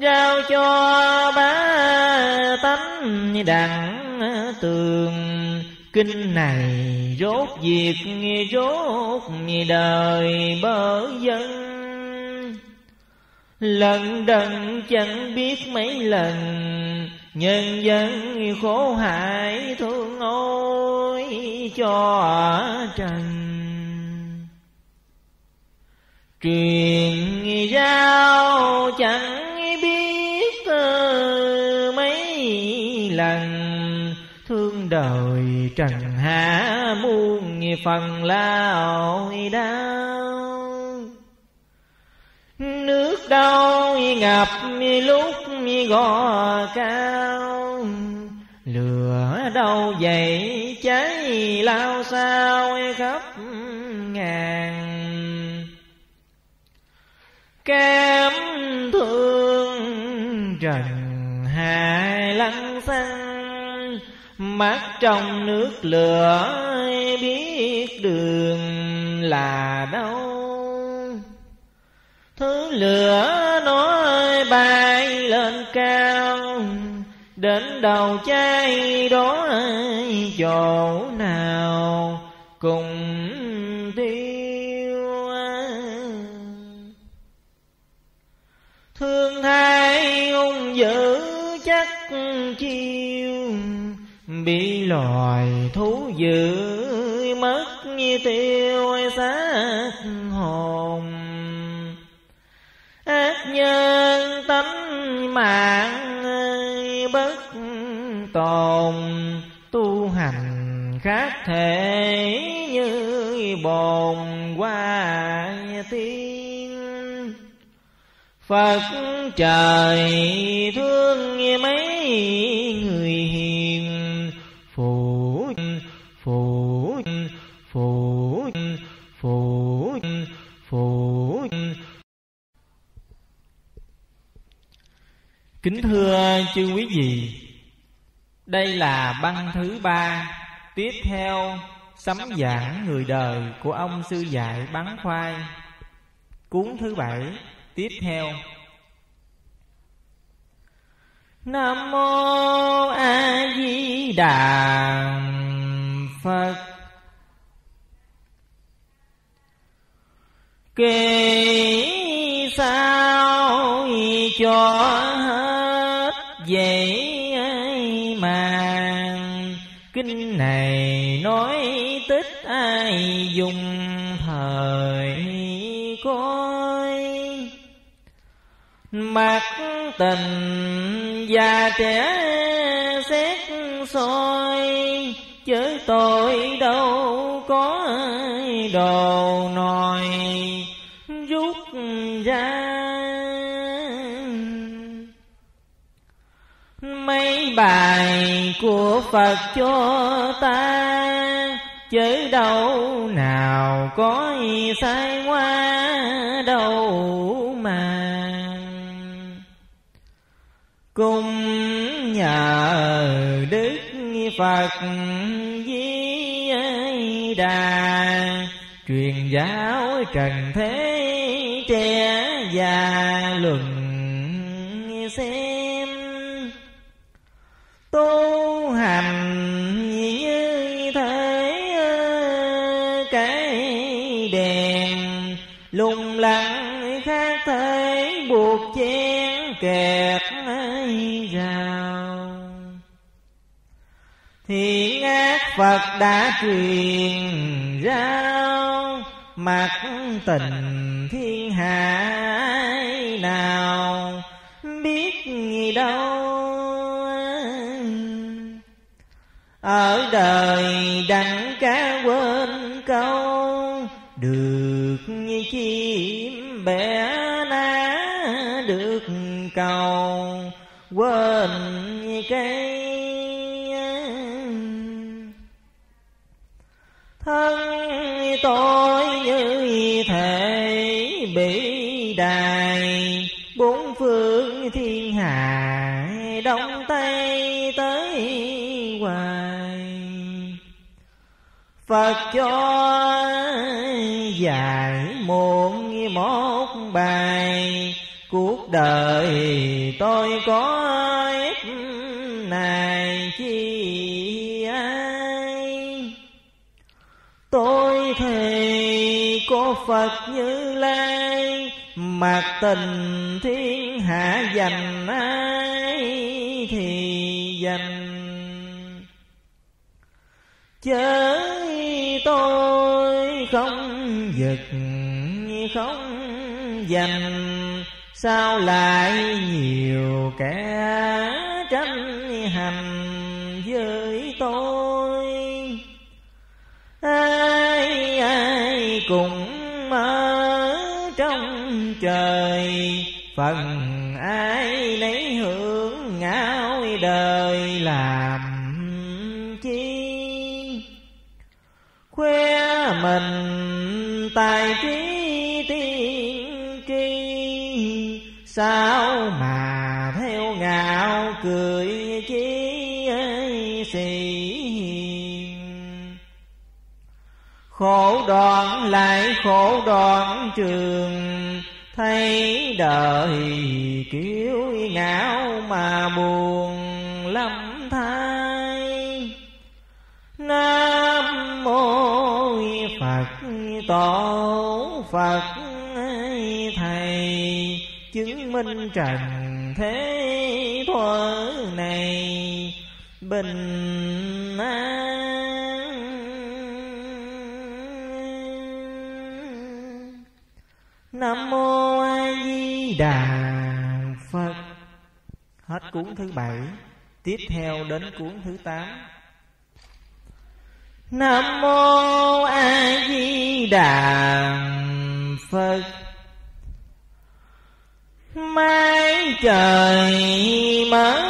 Giao cho ba tánh đặng ờ, tường, Kinh này rốt việc rốt đời bỡ dân. Lần đần chẳng biết mấy lần, Nhân dân khổ hại thương ôi cho trần. Truyền giao chẳng biết mấy lần, Thương đời trần hạ muôn phần lao đau. Nước đau ngập lúc gò cao. Lửa đâu dậy cháy lao sao khắp ngàn. Cam thương trần hai lăng xăng Mắt trong nước lửa biết đường là đâu. Thứ lửa nó bay lên cao, Đến đầu cháy đó chỗ nào cùng tiêu Thương thay ung dữ chắc chiêu, Bị loài thú dữ mất như tiêu xác hồn nhân tánh mạng bất tồn, tu hành khác thể như bồn qua tiên. Phật trời thương mấy người hiền Kính thưa chư quý vị, Đây là băng thứ ba Tiếp theo Sấm giảng người đời của ông sư dạy bắn khoai. Cuốn thứ bảy Tiếp theo. Nam mô A Di Đà Phật. Kể sao cho này nói tích ai dùng thời coi Mặt tình già trẻ xét soi Chớ tôi đâu có đồ nòi. Bài của Phật cho ta. Chớ đâu nào có sai qua đâu mà. Cùng nhờ Đức Phật Di Đà, Truyền giáo trần thế trẻ già luận xem Tu hành như thế cái đèn lung lặng khác thế buộc chen kẹt rào. Thiện ác Phật đã truyền rao, Mặt tình thiên hạ nào biết gì đâu. Ở đời đặng cá quên câu, được như chim bẻ ná được cầu quên như cây. Thân tôi như thể bị đài, bốn phương thiên hạ đông tây. Phật cho dài muộn một bài. Cuộc đời tôi có ít này chi ai? Tôi thề có phật như lai mặt tình thiên hạ dành ai thì dành. Chớ tôi không giật, không dành sao lại nhiều kẻ tranh hành với tôi? Ai ai cùng mơ trong trời, phần ai lấy hưởng ngao đời là mình tài trí tiên tri, sao mà theo ngạo cười chi ấy xì hiền? Khổ đoạn lại khổ đoạn trường, thấy đời kiểu ngạo mà buồn lắm thay. Nam mô phật tổ phật thầy. Chứng minh trần thế thuở này bình an. Nam mô a di đà phật. Hết cuốn thứ bảy, tiếp theo đến cuốn thứ tám nam mô a di đà phật. Mái trời mở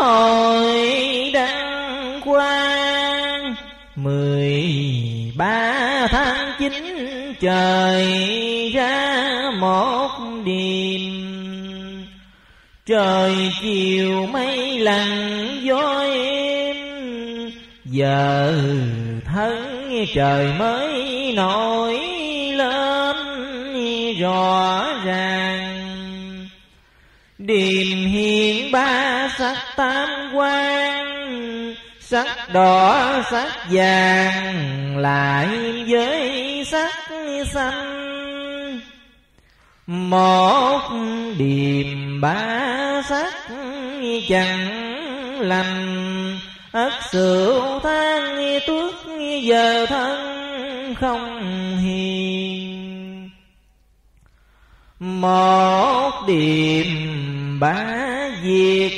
hồi đăng quang. Mười ba tháng chín trời ra một đêm trời chiều mây lặng dối giờ thân trời mới nổi lên, rõ ràng. Điềm hiện ba sắc tam quan, sắc đỏ sắc vàng, lại với sắc xanh. Một điềm ba sắc chẳng lành ất sửu than tuất giờ thân không hiền. Một điểm bá diệt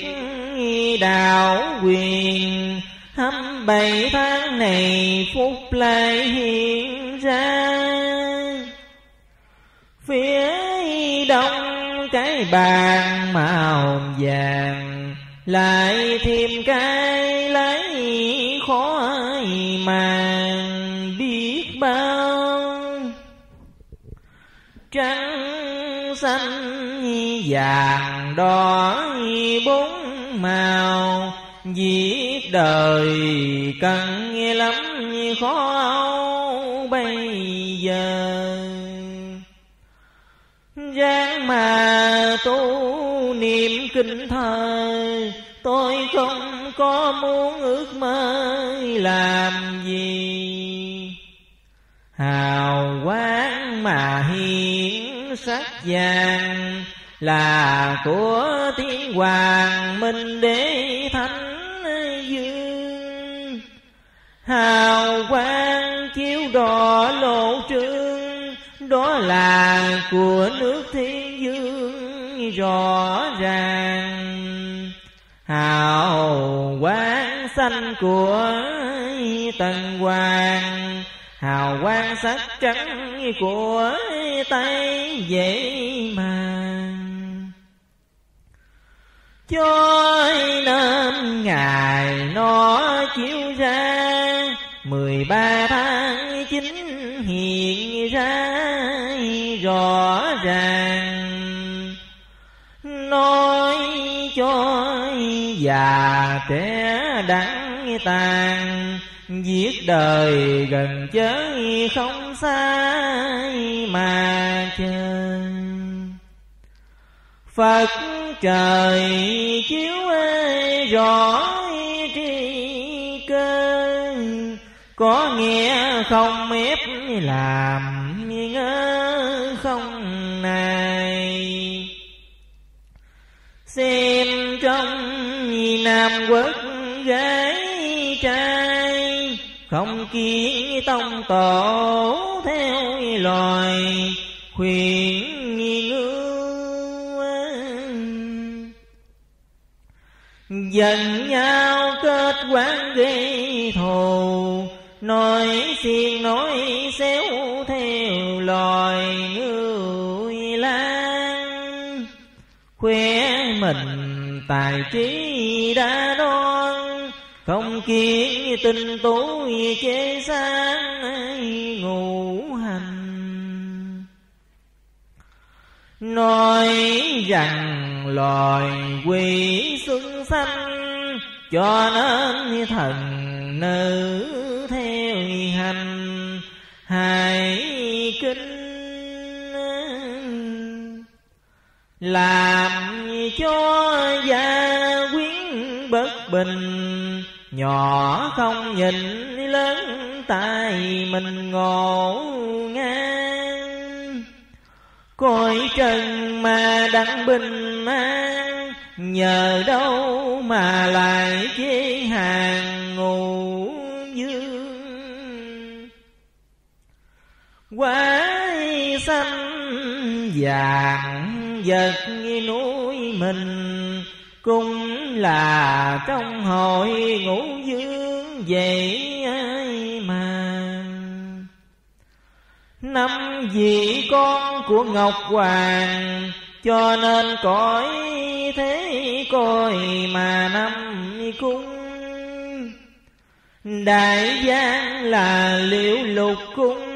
đạo quyền hăm bảy tháng này phúc lại hiện ra. Phía đông cái bàn màu vàng lại thêm cái lấy khó màng biết bao trắng xanh vàng đỏ bốn màu. Giết đời cần lắm khó bây giờ. Gian mà tu kính kinh Tôi không có muốn ước mơ làm gì. Hào quang mà hiển sắc vàng Là của tiên hoàng minh đế thánh dương. Hào quang chiếu đỏ lộ trương Đó là của nước thiên rõ ràng. Hào quang xanh của tần hoàng. Hào quang sắc trắng của tay dễ mà cho nên ngày nó chiếu ra, mười ba tháng chín hiện ra. Là trẻ đắng tàn, Giết đời gần chớ không xa mà chờ Phật trời chiếu rõ tri cơ Có nghĩa không ép làm ngơ không này Xem Nam quốc gái trai, Không kiến tông tổ theo loài, khuyên ngưu Dần nhau kết quán gây thù, Nói xiên nói xéo theo loài người lan khuyên tài trí đã đoan, Không kiến tinh tú chế sáng ngủ hành. Nói rằng loài quỷ xuân xanh Cho nên thần nữ theo hành hai kinh làm cho gia quyến bất bình? Nhỏ không nhìn, lớn tay mình ngộ ngang. Coi trần mà đặng bình an, nhờ đâu mà lại chế hàng ngủ dương? Quái xanh vàng vật núi mình, cũng là trong hội ngũ dương vậy ai mà. Năm vị con của ngọc hoàng, cho nên cõi thế coi mà năm cung. Đại giang là liễu lục cung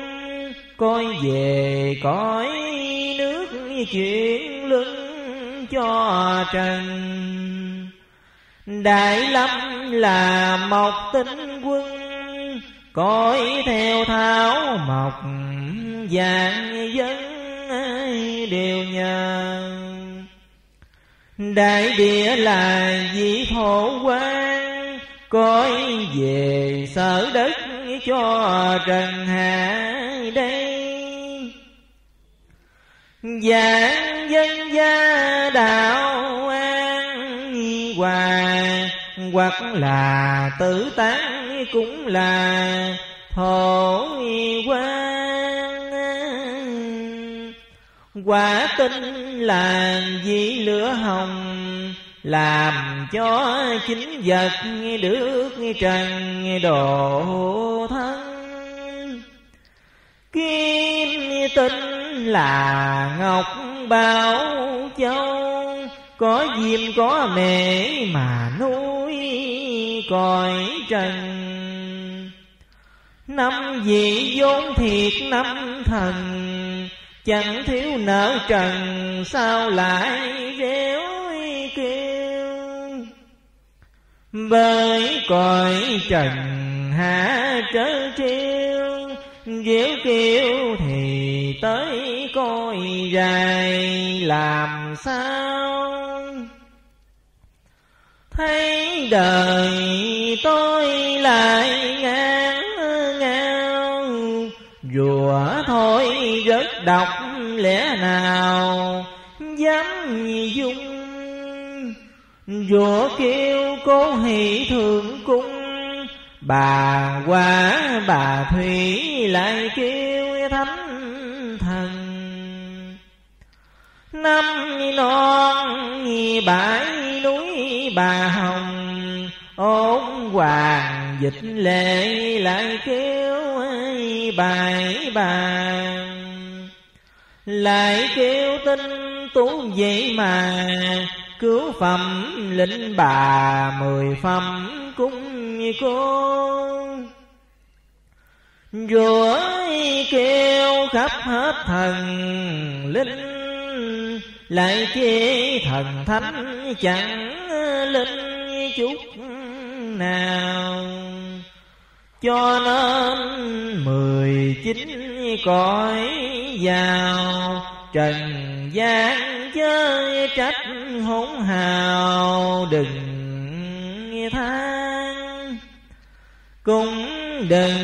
coi về cõi nước chuyện luân cho trần. Đại lâm là một tinh quân coi theo thảo mộc dạng dân đều nhờ. Đại địa là vị thổ quan coi về sở đất cho trần hạ. Giảng dân gia đạo an hòa, Hoặc là tử tán cũng là thổ quan Quả tinh là vị lửa hồng, Làm cho chính vật được trần độ thân. Kim tinh là ngọc bảo châu. Có diêm, có mẹ mà nuôi còi trần. Năm vị vốn thiệt, năm thần, chẳng thiếu nợ trần, sao lại réo kêu? Bởi cõi trần hạ trớ trêu? Diễu kêu thì tới coi dài, làm sao? Thấy đời tôi lại ngang ngao Rùa thôi rất độc lẽ nào, dám dung. Rùa kêu cố hỷ thượng cung Bà qua bà Thủy lại kêu thánh thần. Năm non bãi núi bà hồng ôn hoàng dịch lệ lại kêu bài, bàn. Lại kêu tin tú vậy mà cứu phẩm lĩnh bà mười phẩm như cô. Rủa kêu khắp hết thần linh, lại chê thần thánh chẳng linh chút nào. Cho nên mười chín cõi vào trần gian chơi trách hỗn hào, đừng than. Cũng đừng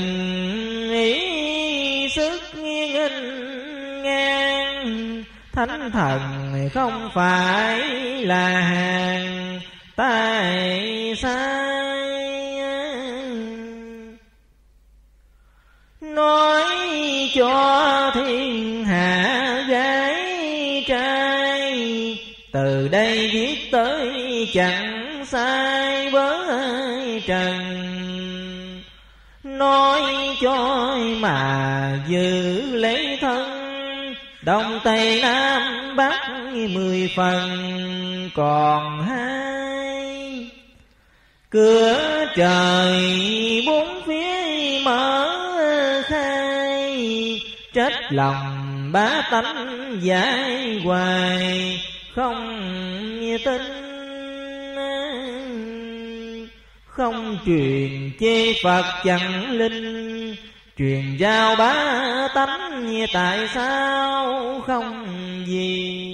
ý sức nghiêng ngang, thánh thần không phải là hàng tại sai. Nói cho thiên hạ từ đây viết tới chẳng sai với trần. Nói cho mà giữ lấy thân đông tây nam bắc mười phần, còn hai cửa trời bốn phía mở khai, trách lòng bá tánh giải hoài không tin. Không truyền chê phật chẳng linh, truyền giao bá tánh tại sao không gì?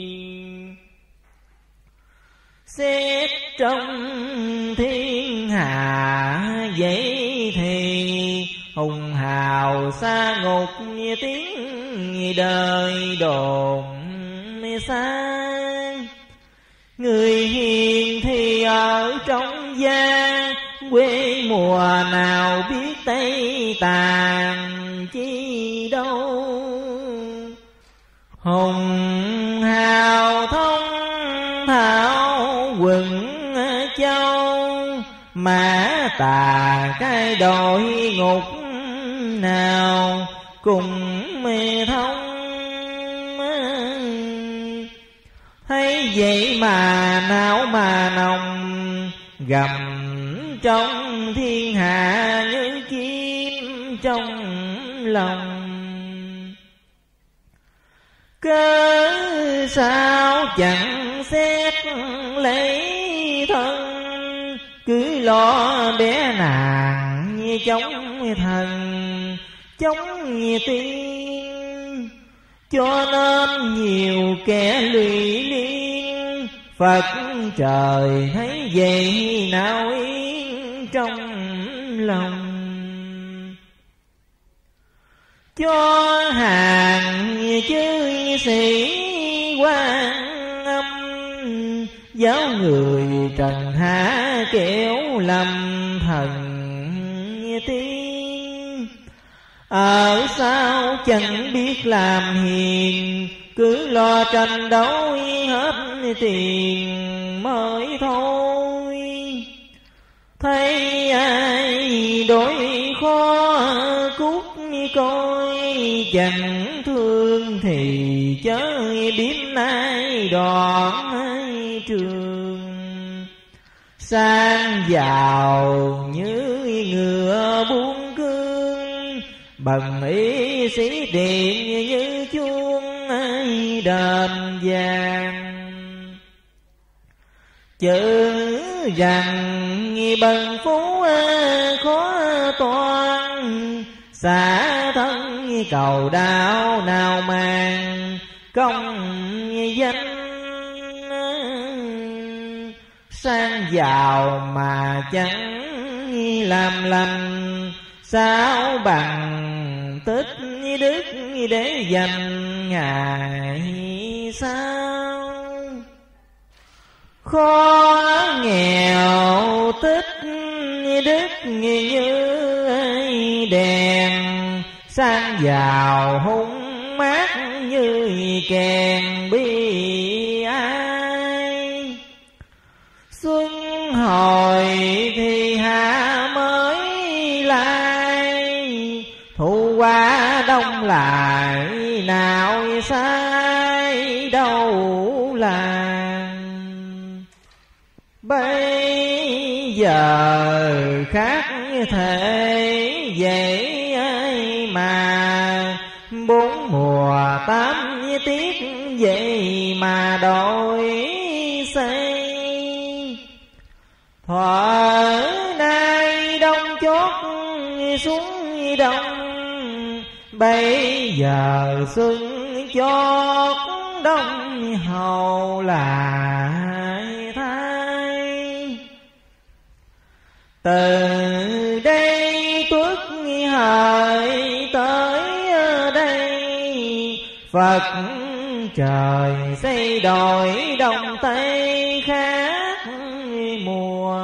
Xét trong thiên hạ vậy thì, hùng hào xa ngục tiếng đời đồn xa người hiền thì ở trong gia, quê mùa nào biết tây tàn chi đâu. Hùng hào thông thảo quần châu mã tà cái đội ngục nào cùng mê thông. Thấy vậy mà não mà nồng, gầm trong thiên hạ như chim trong lòng. Cớ sao chẳng xét lấy thân, cứ lo bé nàng như chống thần, chống tiên cho nên nhiều kẻ lụy liên Phật trời thấy vậy nào yên trong lòng. Cho hàng chư sĩ quan âm, Giáo người trần hạ kẻo lầm thần tiên. Ở sao chẳng biết làm hiền, cứ lo tranh đấu hết tiền mới thôi thấy ai đối khó cút coi, chẳng thương thì chớ biết nay đoạn trường sang giàu như ngựa buôn bần bằng ý sĩ điện như chuông đền vàng. Chữ rằng bần phú khó toan, xả thân cầu đạo nào màng, công danh sang giàu mà chẳng làm lành, sao bằng tích đức để dành ngài sao? Khó nghèo tích đức như đèn, sang giàu hung mát như kèn bi ai. Xuân hồi thì lại nào sai đâu là? Bây giờ khác thể vậy ai mà? Bốn mùa tám tiết vậy mà đổi xây thuở nay đông chót xuống đông bây giờ xuân chót đông hầu là thay từ đây tuất hời tới đây, phật trời xây đồi đông tây khác mùa.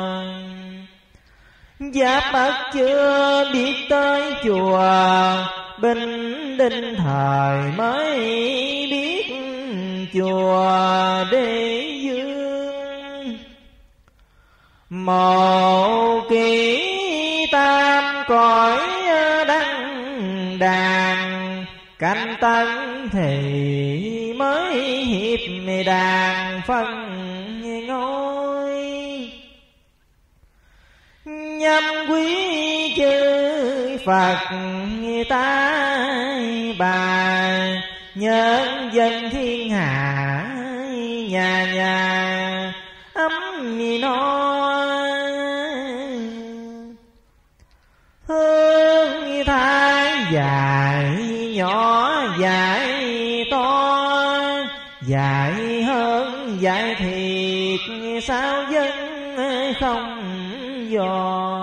Giáp ất chưa biết tới chùa bình định thời mới biết chùa đế dương. Mộ kỷ tam cõi đăng đàn, canh tân thì mới hiệp đàn phân ngôi. Nhâm quý chư phật ta bà nhân dân thiên hạ nhà nhà, ấm no hương thái dài, nhỏ dài, to, dài hơn dài thiệt sao dân không dò?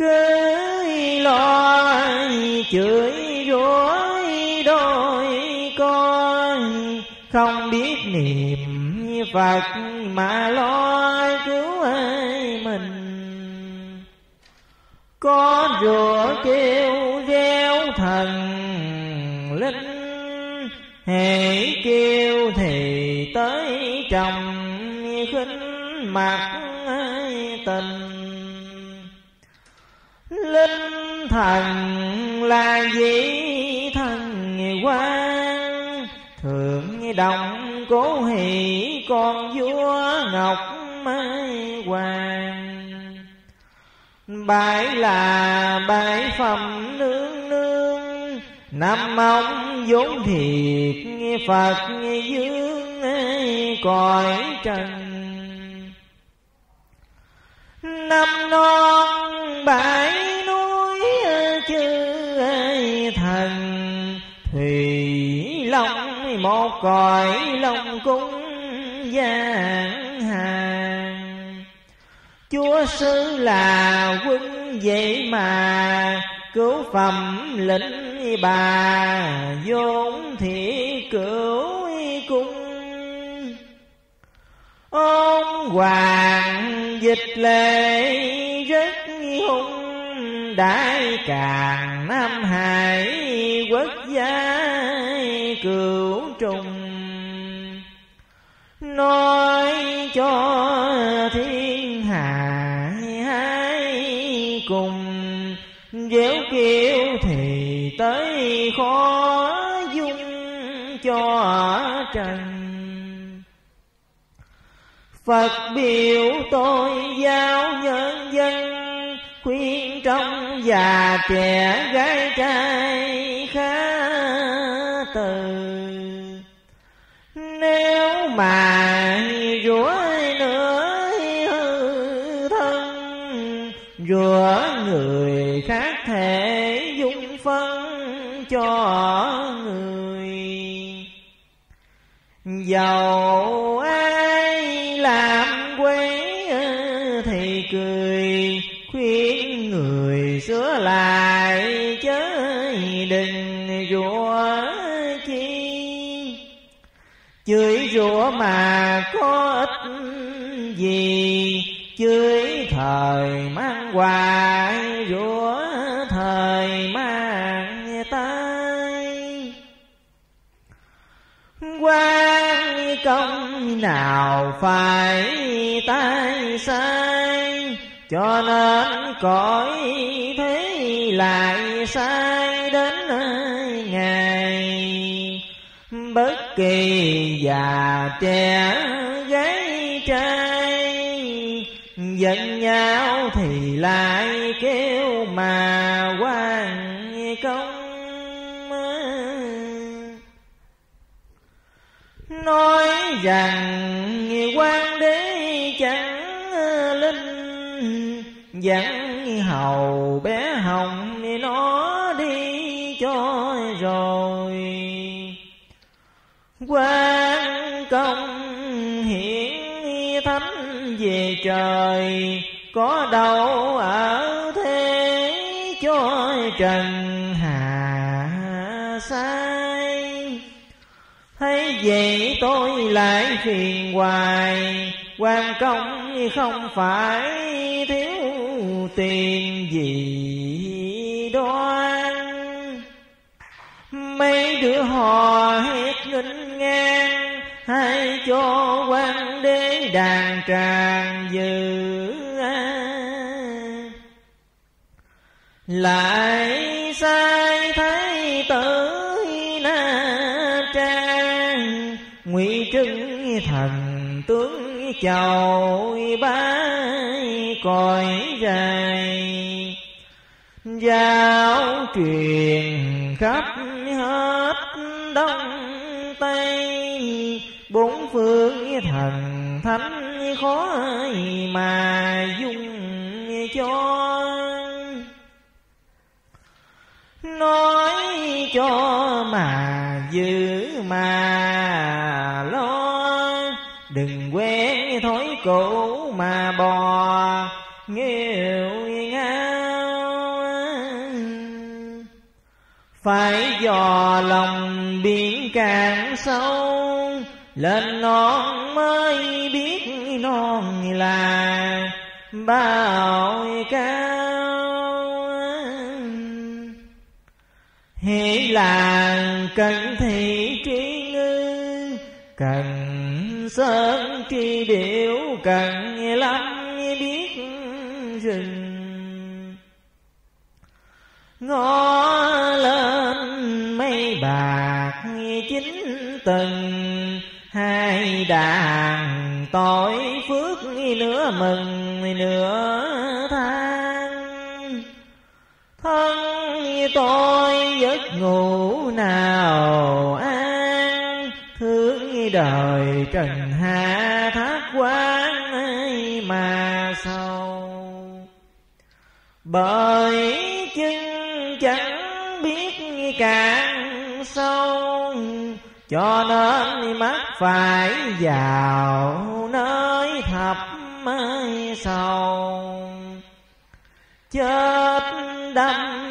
Cứ lo chửi rủa đôi coi không biết niệm phật mà lo cứu ai mình. Có rủa kêu reo thần, linh. Hễ kêu thì tới chồng khinh mặt tình linh thần là gì thần quan thượng động cố hỷ con vua ngọc mai hoàng. Bãi là bãi phẩm nương nương năm ông vốn thiệt, phật dương cõi trần. Năm non bãi một cõi lòng cung giang hàng. Chúa sư là quân vậy mà, cứu phẩm lĩnh bà, vốn thị cửu cung. Ôn hoàng dịch lệ rất hung đại càng nam hải quốc gia cửu trùng. Nói cho thiên hạ hai cùng dẻo kêu thì tới khó dung cho trần. Phật biểu tôi giao nhân dân khuyên trong già trẻ gái trai khá từ. Nếu mà rủa nữa hư thân, rủa người khác thể dung phân cho người. Giàu chúa mà có ích gì? Chửi thời mang hoài, rủa thời mang tay. Quan công nào phải tay sai, cho nên cõi thế lại sai đến bất kỳ già trẻ gái trai. Giận nhau thì lại kêu mà quan công. Nói rằng quan đế chẳng linh dẫn hầu bé hồng nó đi cho rồi quan công hiển thánh về trời, có đâu ở thế cho trần hạ sai. Thấy vậy tôi lại phiền hoài, quan công không phải thiếu tiền gì đoan. Mấy đứa hò hét nghinh ngang hay cho quan đế đàn tràng dư lại sai thấy tử na trang, ngụy trưng thần tướng chầu ba còi dài giáo truyền khắp hết đông tây, bốn phương thần thánh khó mà dung cho. Nói cho mà giữ mà lo, đừng quen thói cũ mà bò nghêu ngao. Phải dò lòng bi càng sâu. Lên non mới biết non là bao cao. Hễ là cần thị tri ngư, cần sơn tri điệu cần lắm biết rừng. Ngó lên mấy bà từng hai đàn tội phước nửa mừng, nửa than. Thân tôi giấc ngủ nào an, thương đời trần hạ thác quán mà sâu bởi chân chẳng biết càng sâu cho nên mắt phải vào nơi thập sâu chết đâm,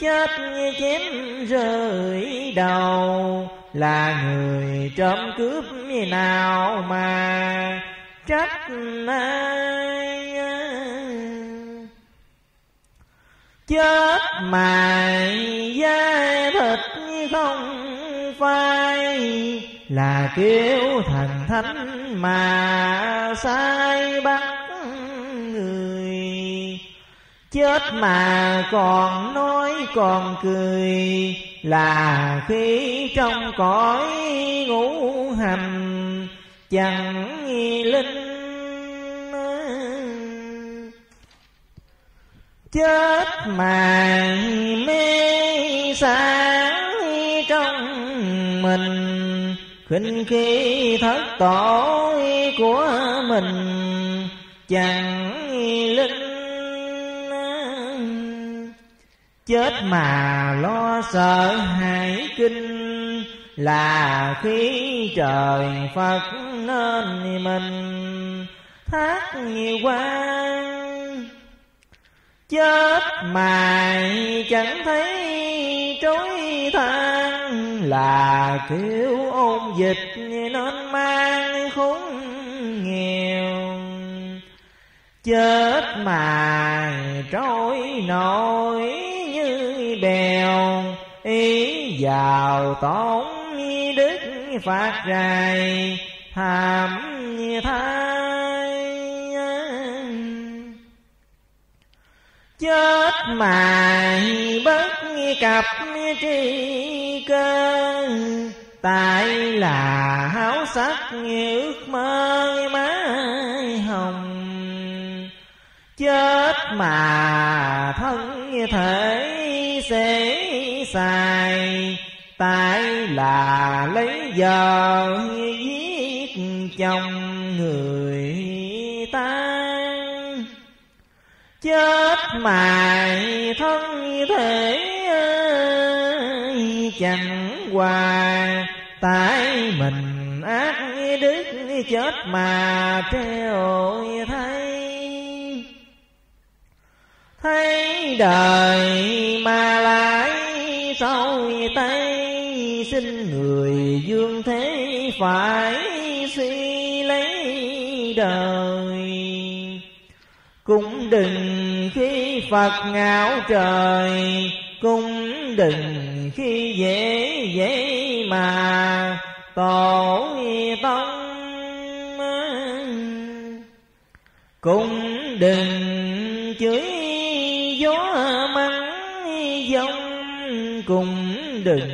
chết như chém rơi đầu. Là người trộm cướp như nào mà trách ai chết mài da thịt không phai là kêu thần thánh mà sai bắt người. Chết mà còn nói còn cười là khi trong cõi ngũ hành chẳng linh. Chết mà mê sai mình, khinh khi thất tổ của mình, chẳng linh, chết mà lo sợ hãi kinh, là khi trời Phật nên mình thác nhiều quan chết mài chẳng thấy trối than là kiểu ôn dịch nên mang khốn nghèo. Chết mà trôi nổi như bèo, ý vào tổn đức phạt rài hàm than. Chết mà bất cập tri cơ. Tại là háo sắc ước mơ má hồng. Chết mà thân thể sẽ xài tại là lấy giờ giết chồng người ta chết mài thân thể chẳng hòa tại mình ác đức chết mà treo thấy. Thấy đời mà lại sau tay, xin người dương thế phải suy lấy đời cũng đừng khi phật ngạo trời, cũng đừng khi dễ dễ mà tổ tông cũng đừng chửi gió mắng giông, cũng đừng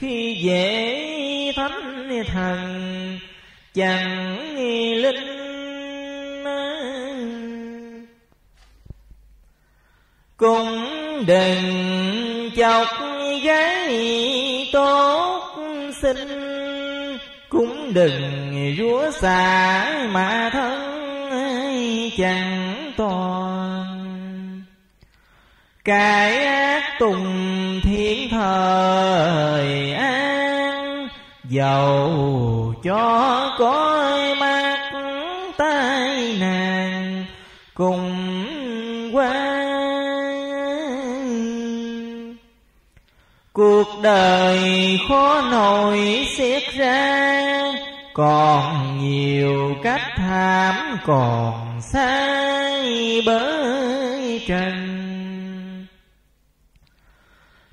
khi dễ thánh thần, chẳng linh cũng đừng chọc gái tốt xinh, cũng đừng rúa xả mà thân chẳng toàn. Cái ác tùng thiên thời an dầu cho có mắt tai nàng cùng đời khó nổi xiết ra. Còn nhiều cách thảm còn sai bởi trần.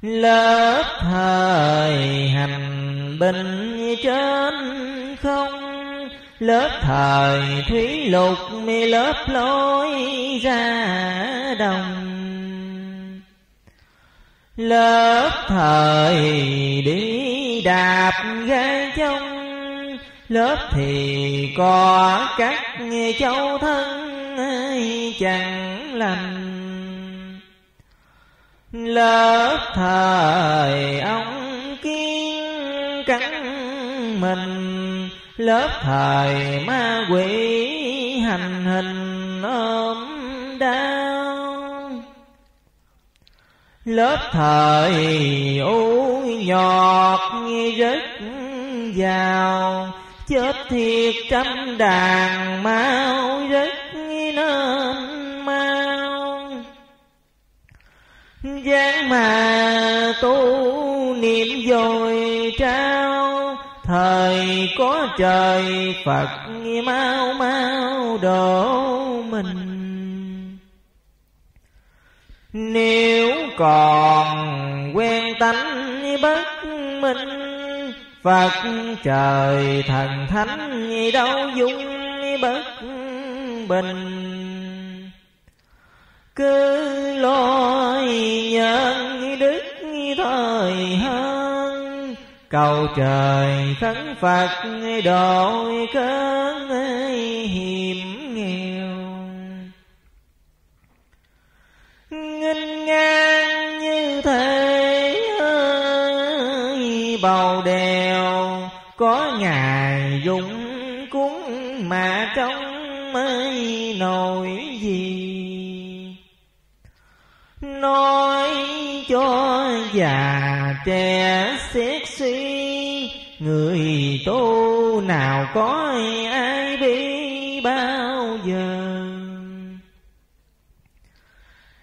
Lớp thời hành binh trên không, lớp thời thủy lục mi lớp lối ra đồng lớp thời đi đạp gai trong lớp thì có các châu thân chẳng lành. Lớp thời ông kiên cắn mình, lớp thời ma quỷ hành hình ôm đau lớp thời u nhọt rất vào chết thiệt trăm đàn mau rất nên mau. Gian mà tu niệm dồi trao, thời có trời phật mau mau độ mình nếu còn quen tánh bất minh, Phật trời thần thánh đâu dung bất bình. Cứ lo nhân đức thời hơn Cầu trời khấn Phật đổi cơn hiểm nghèo Nghinh ngang như thế bầu đèo Có ngài dũng cúng mà trong mới nổi gì. Nói cho già trẻ xét suy Người tu nào có ai biết bao giờ.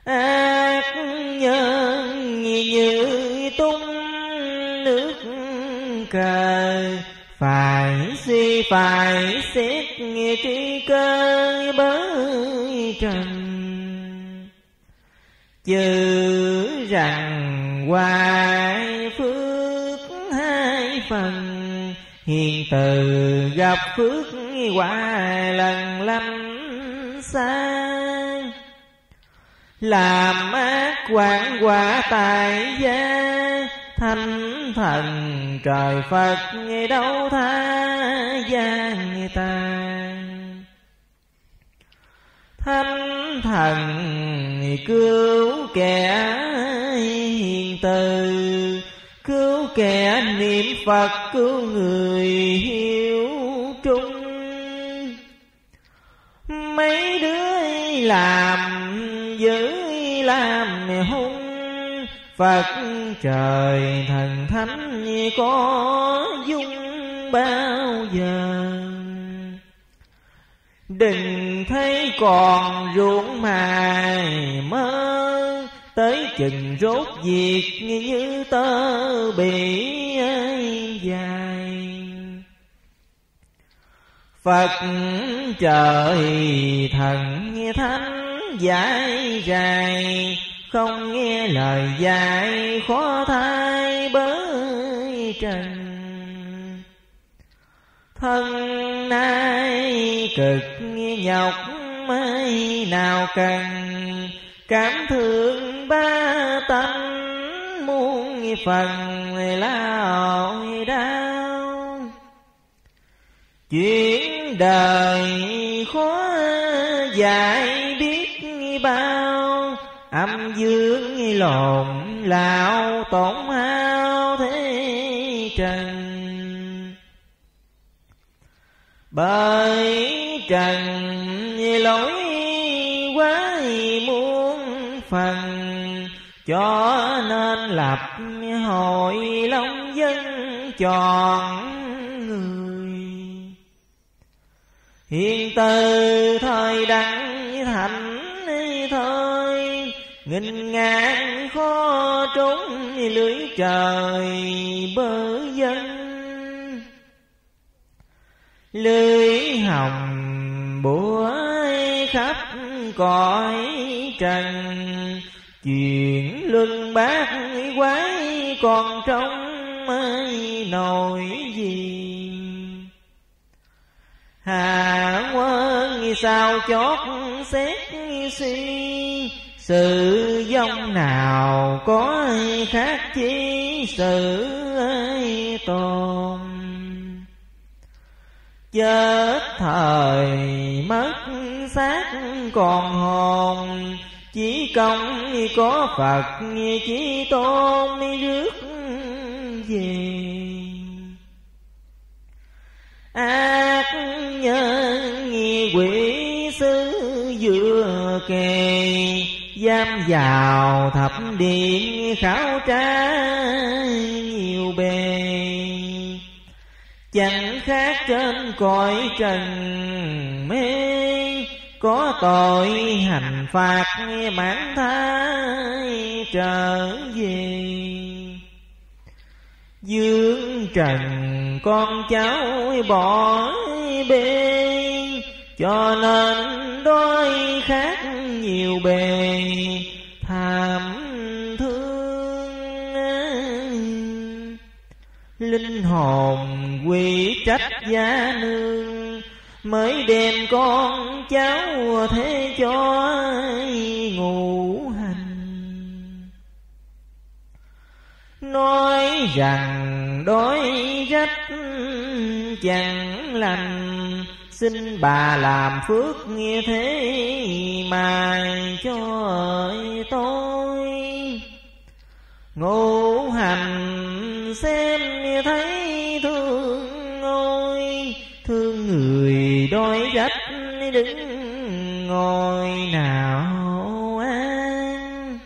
Ai nhân như tung nước cờ. Phải suy, phải xét tri cơ bới trần. Chữ rằng hoài phước hai phần hiền từ gặp phước hoài lần lắm xa làm ác quản quả tại gia, thanh thần trời phật đâu tha gian ta. Thanh thần cứu kẻ hiền từ, cứu kẻ niệm phật, cứu người hiếu trung. Mấy đứa làm dữ làm hung. Phật trời thần thánh có dung bao giờ? Đừng thấy còn ruộng mài mơ, Tới chừng rốt việc như tơ bị dài. Phật trời thần thánh giải dài, Không nghe lời dạy khó thai bới trần. Thân nay cực nhọc mấy nào cần, Cảm thương ba tánh muôn phần lao đau. Chuyện đời khó giải Âm dương lộn, lão tổn hao thế trần. Bởi trần, lỗi quá muôn phần. Cho nên lập hội long dân chọn người. Hiện từ thời đăng thành thôi Nghìn ngàn khó trốn lưới trời bơ dân Lưới hồng búa khắp cõi trần. Chuyện luân bát quái còn trong nồi gì hà quân sao chót xét suy sự dông nào có khác chi sự tồn. Chết thời mất xác còn hồn, Chỉ công có Phật chỉ tôn rước về Ác nhân quỷ sứ vừa kề Giam vào thập điện khảo tra nhiều bề. Chẳng khác trên cõi trần mê, Có tội hành phạt mãn thai trở về. Dương trần con cháu bỏ bên cho nên đôi khác nhiều bề Thảm thương. Linh hồn quy trách gia nương, Mới đem con cháu thế cho ngủ hành. Nói rằng đói rách chẳng lành Xin bà làm phước nghe thế mà cho tôi. Ngũ hành xem nghe thấy thương ôi Thương người đói rách đứng ngồi nào an.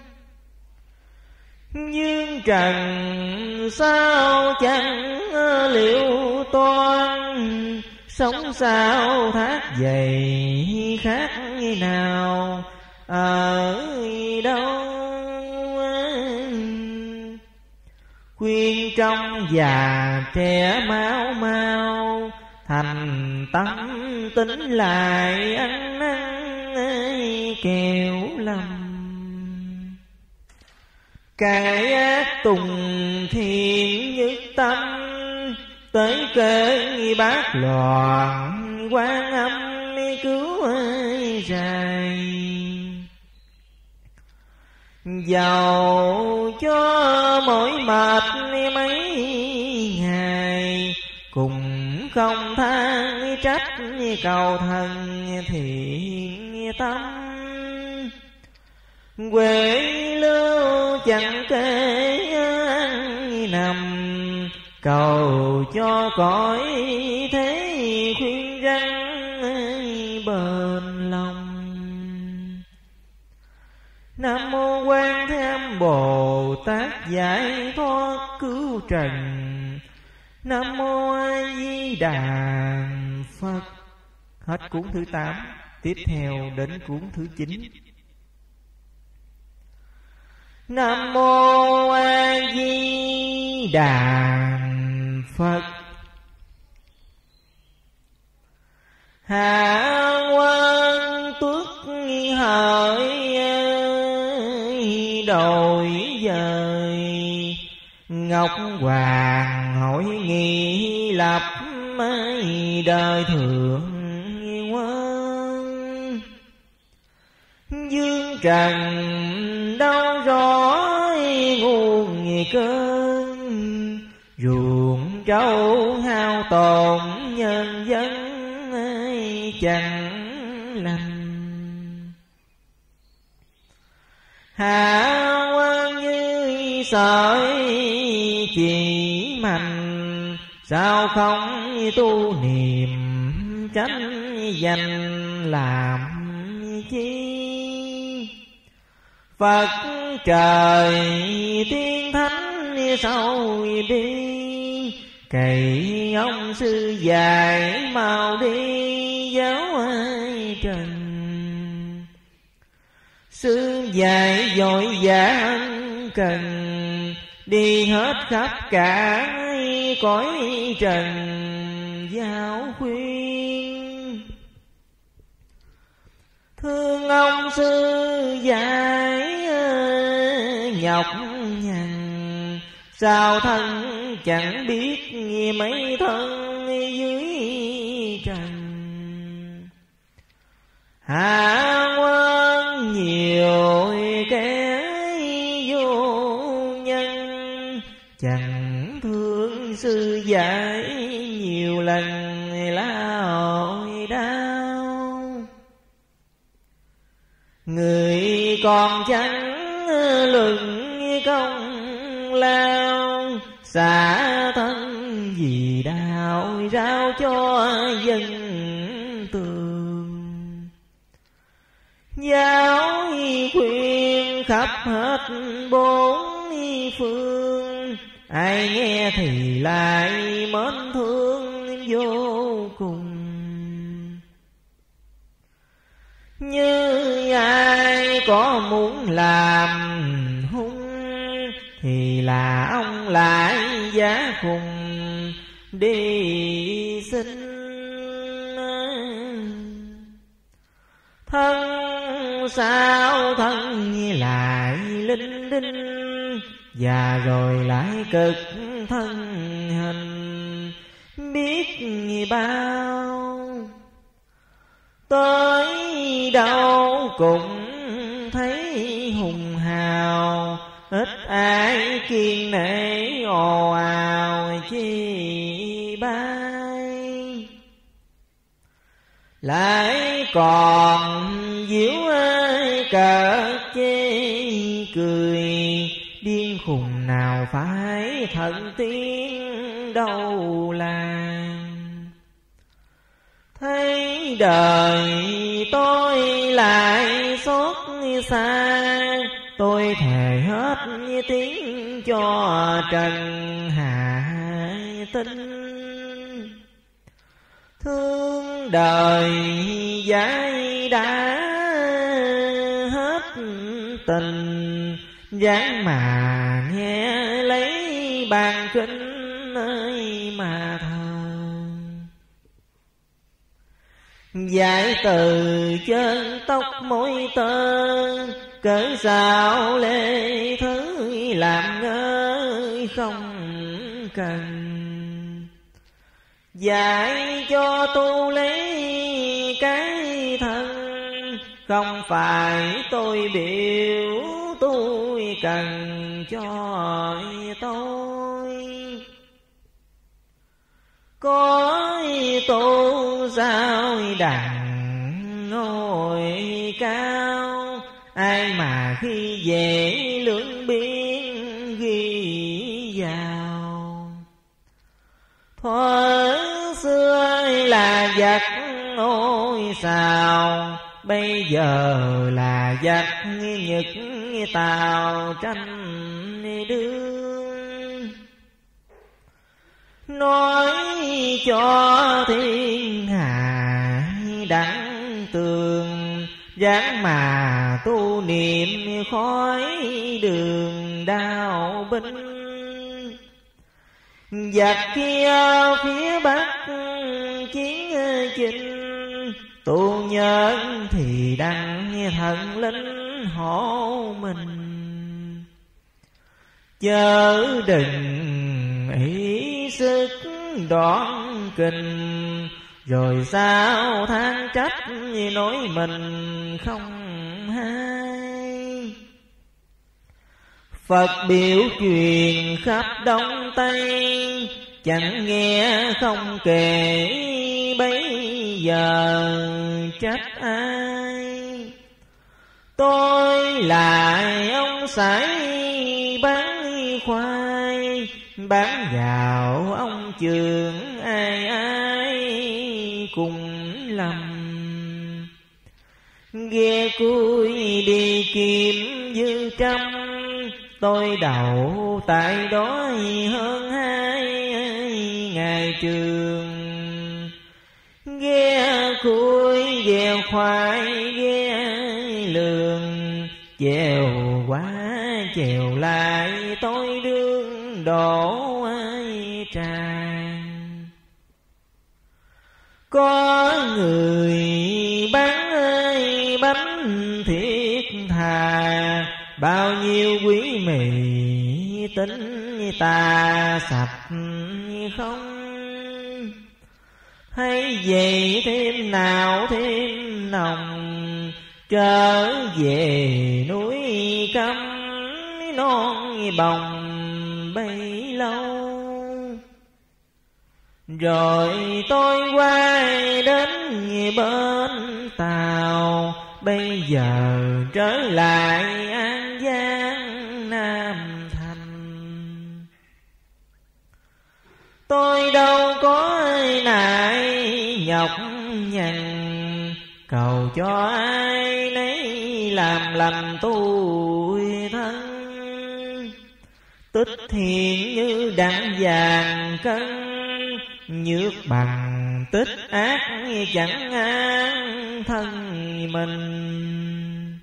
Nhưng trần sao chẳng liệu toan Sống sao thác dày khác nào Ở đâu? Khuyên trong già trẻ máu mau Thành tâm tính lại ăn năn kẹo lầm. Cái ác tùng thiện nhất tâm Tới cơn bát loạn, quan âm cứu dài Giàu cho mỗi mệt mấy ngày, Cùng không than trách cầu thần thiện tâm. Quê lưu chẳng kể nằm Cầu cho cõi thế khuyên răng bền lòng. Nam mô Quan Thế Âm Bồ Tát giải thoát cứu trần. Nam mô A Di Đà Phật. Hết cuốn thứ tám, Tiếp theo đến cuốn thứ chín. Nam mô A Di Đà Phật. Hạ quan tuất hỡi đổi dời. Ngọc Hoàng hỏi nghi lập đời thượng Dương trần đau rõ nguồn cơn, ruộng trâu hao tổn nhân dân chẳng lành. Hạ quan như sợi chỉ mạnh, sao không tu niệm tránh danh làm chi? Phật trời tiên thánh sâu đi Cậy ông sư dài mau đi, giáo ai trần Sư dạy dội giảng cần, Đi hết khắp cả cõi trần giáo khuyên. Thương ông sư dạy nhọc nhằn. Sao thân chẳng biết mấy thân dưới trần. Hạ quan nhiều kẻ vô nhân. Chẳng thương sư dạy nhiều lần lao đau Người còn chẳng luận công lao. Xả thân vì đạo rao cho dân tường. Giáo khuyên khắp hết bốn phương. Ai nghe thì lại mến thương vô cùng. Như ai có muốn làm hung Thì là ông lại giá cùng đi xin. Thân sao thân lại linh đinh Và rồi lại cực thân hình, Biết bao Tới đâu cũng thấy hùng hào. Ít ai kiên nể ồ ào chi bay Lại còn diễu ai cợt chê cười. Điên khùng nào phải thận tiên đâu làng Thấy đời tôi lại xót xa. Tôi thề hết tiếng cho trần hạ tinh. Thương đời giải đã hết tình. Dáng mà nghe lấy bàn kinh ơi mà thờ Giải từ chân tóc môi tơ, Cỡ sao lê thứ làm ngơ không cần. Dạy cho tu lấy cái thân, không phải tôi biểu tôi cần cho tôi có tổ giáo đặng ngồi cao? Ai mà khi về lưỡng biên ghi vào? Thuở xưa là giặc ôi sao, bây giờ là giặc nhật tàu tranh đưa nói cho thiên hạ đắng tường dáng mà tu niệm khói đường đao binh. Giặc kia phía bắc chiến chinh, tu nhân thì đăng thần linh hộ mình. Chớ đừng ý sức đoạn kinh. Rồi sao than trách nói mình không hay? Phật biểu truyền khắp Đông Tây, Chẳng nghe không kể bấy giờ trách ai. Tôi là ông sải bán khoai Bán gạo ông trường ai ai cùng lầm. Ghe cui đi kiếm dư trăm, Tôi đậu tại đó hơn hai ngày trường. Ghe cui gheo khoai, ghe lường, Chèo quá chèo lại tôi đưa đổ ai tràn. Có người bán ơi bánh thiết thà, Bao nhiêu quý mì tính ta sạch không? Hay vậy thêm nào, thêm nồng, trở về núi cấm non bồng bấy lâu. Rồi tôi quay đến bên tàu. Bây giờ trở lại an giang, nam thành. Tôi đâu có nại nhọc nhằn. Cầu cho ai nấy làm lành tôi thân tích thiện như đặng vàng cân, nhược bằng tích ác chẳng an thân mình.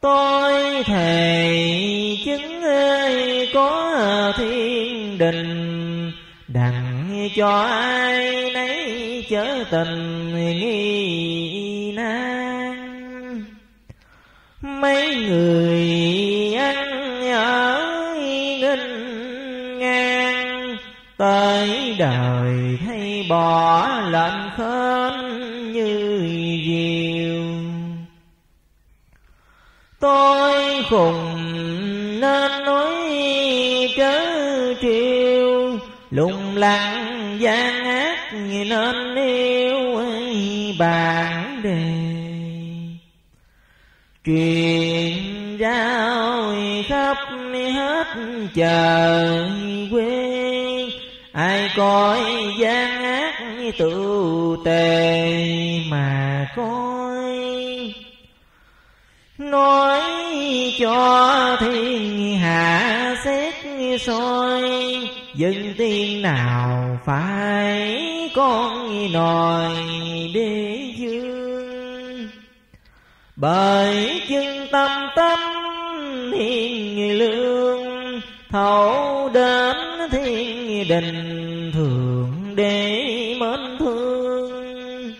Tôi thề chứng ơi, có thiên đình, đặng cho ai nấy chớ tình nghi nan. Mấy người ngang. Tới đời thấy bỏ lệnh khến như diều. Tôi khùng nên nói trớ triều, lùng lặng gian ác nên yêu bản đề truyền rao khắp hết chờ quê. Ai coi gian ác tự tề mà coi. Nói cho thiên hạ xét soi, dân tiên nào phải con nòi đế dương. Bởi chân tâm tâm thiên lương, thấu đến thiên đình thường để mến thương.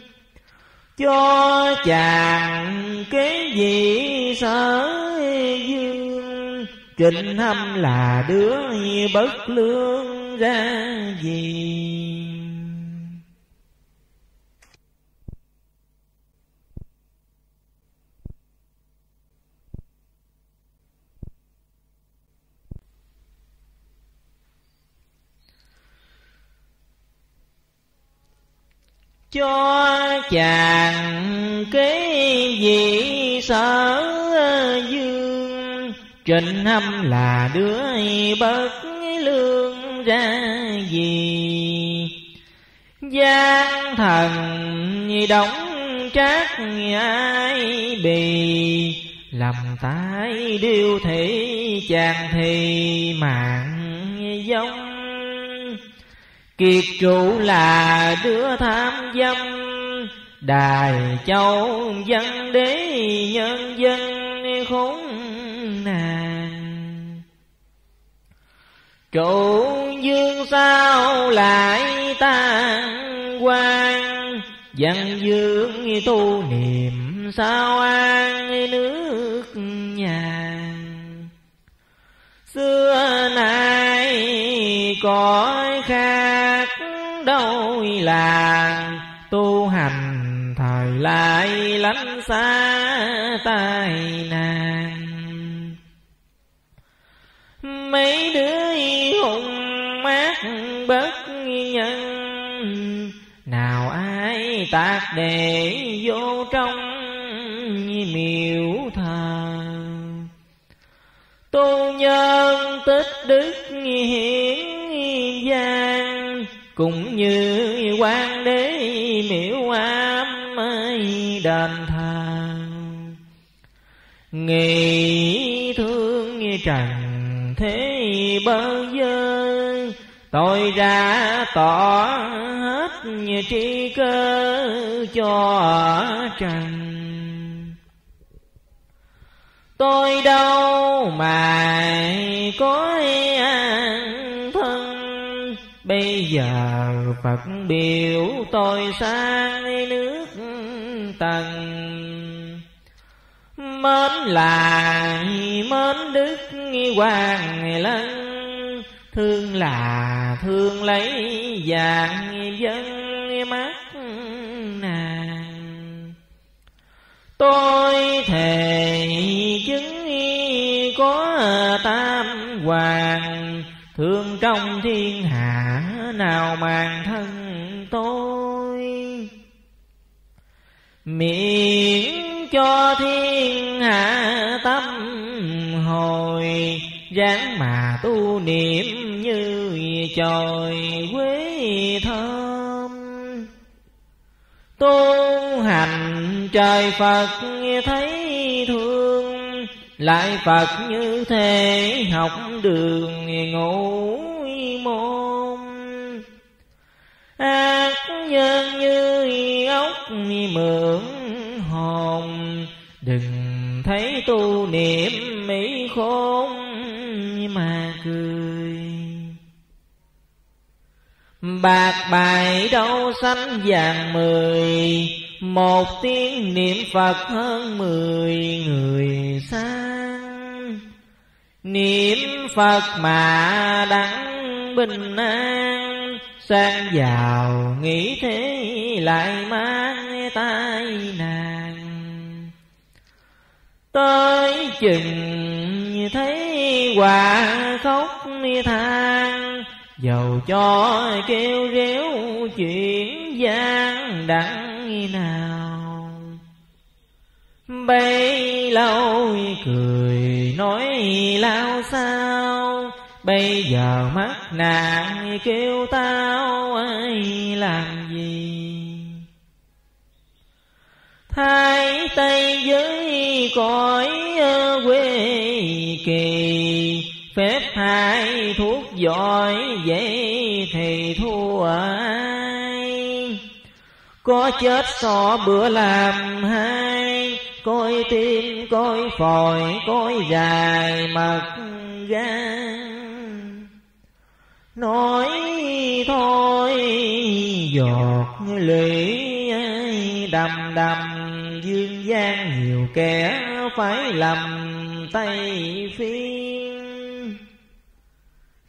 Cho chàng cái gì sở dương, Trịnh hâm là đứa bất lương ra gì? Cho chàng cái gì sở dương. Trình hâm là đứa bất lương ra gì? Gian thần đóng trác ai bì? Lầm tái điêu thị chàng thì mạng giống kiệt trụ là đứa tham dâm, đài châu dân đế nhân dân khốn nạn. Trụ dương sao lại tan quan văn dương tu niệm sao an nước nhà? Xưa nay cõi khác đâu là tu hành, thời lại lánh xa tai nạn. Mấy đứa hùng mát bất nhân, nào ai tạc để vô trong miếu thờ? Tu nhân tích đức hiển giang, cũng như quan đế miễu ám đền thờ nghĩ thương trần thế bơ vơ, tôi ra tỏ hết tri cơ cho trần tôi đâu mà có an thân. Bây giờ phật biểu tôi sang nước tần. Mến là mến đức hoàng lân. Thương là thương lấy vàng dân mắt nàng tôi thề chứng có tam hoàng, thương trong thiên hạ nào màng thân tôi? Miễn cho thiên hạ tâm hồi ráng mà tu niệm như trời quế thơm tu hành trời phật thấy thương, lại phật như thế học đường ngủ môn. Ác nhân như ốc mượn hồn, đừng thấy tu niệm mỹ khôn mà cười bạc bài đâu xanh vàng mười, một tiếng niệm phật hơn mười người sang. Niệm phật mà đắng bình an, sang giàu nghĩ thế lại mang tai nạn. Tới chừng thấy quả khóc than dầu cho kêu réo chuyện gian đặng nào. Bấy lâu cười nói lao sao, bây giờ mắt nàng kêu tao ai làm gì? Thái Tây với cõi quê kỳ Phép hai thuốc giỏi vậy thì thua ai. Có chết so bữa làm hai, Coi tim, coi phổi, coi dài mật gan. Nói thôi, giọt lưỡi đầm đầm dương gian nhiều kẻ phải lầm tay phiên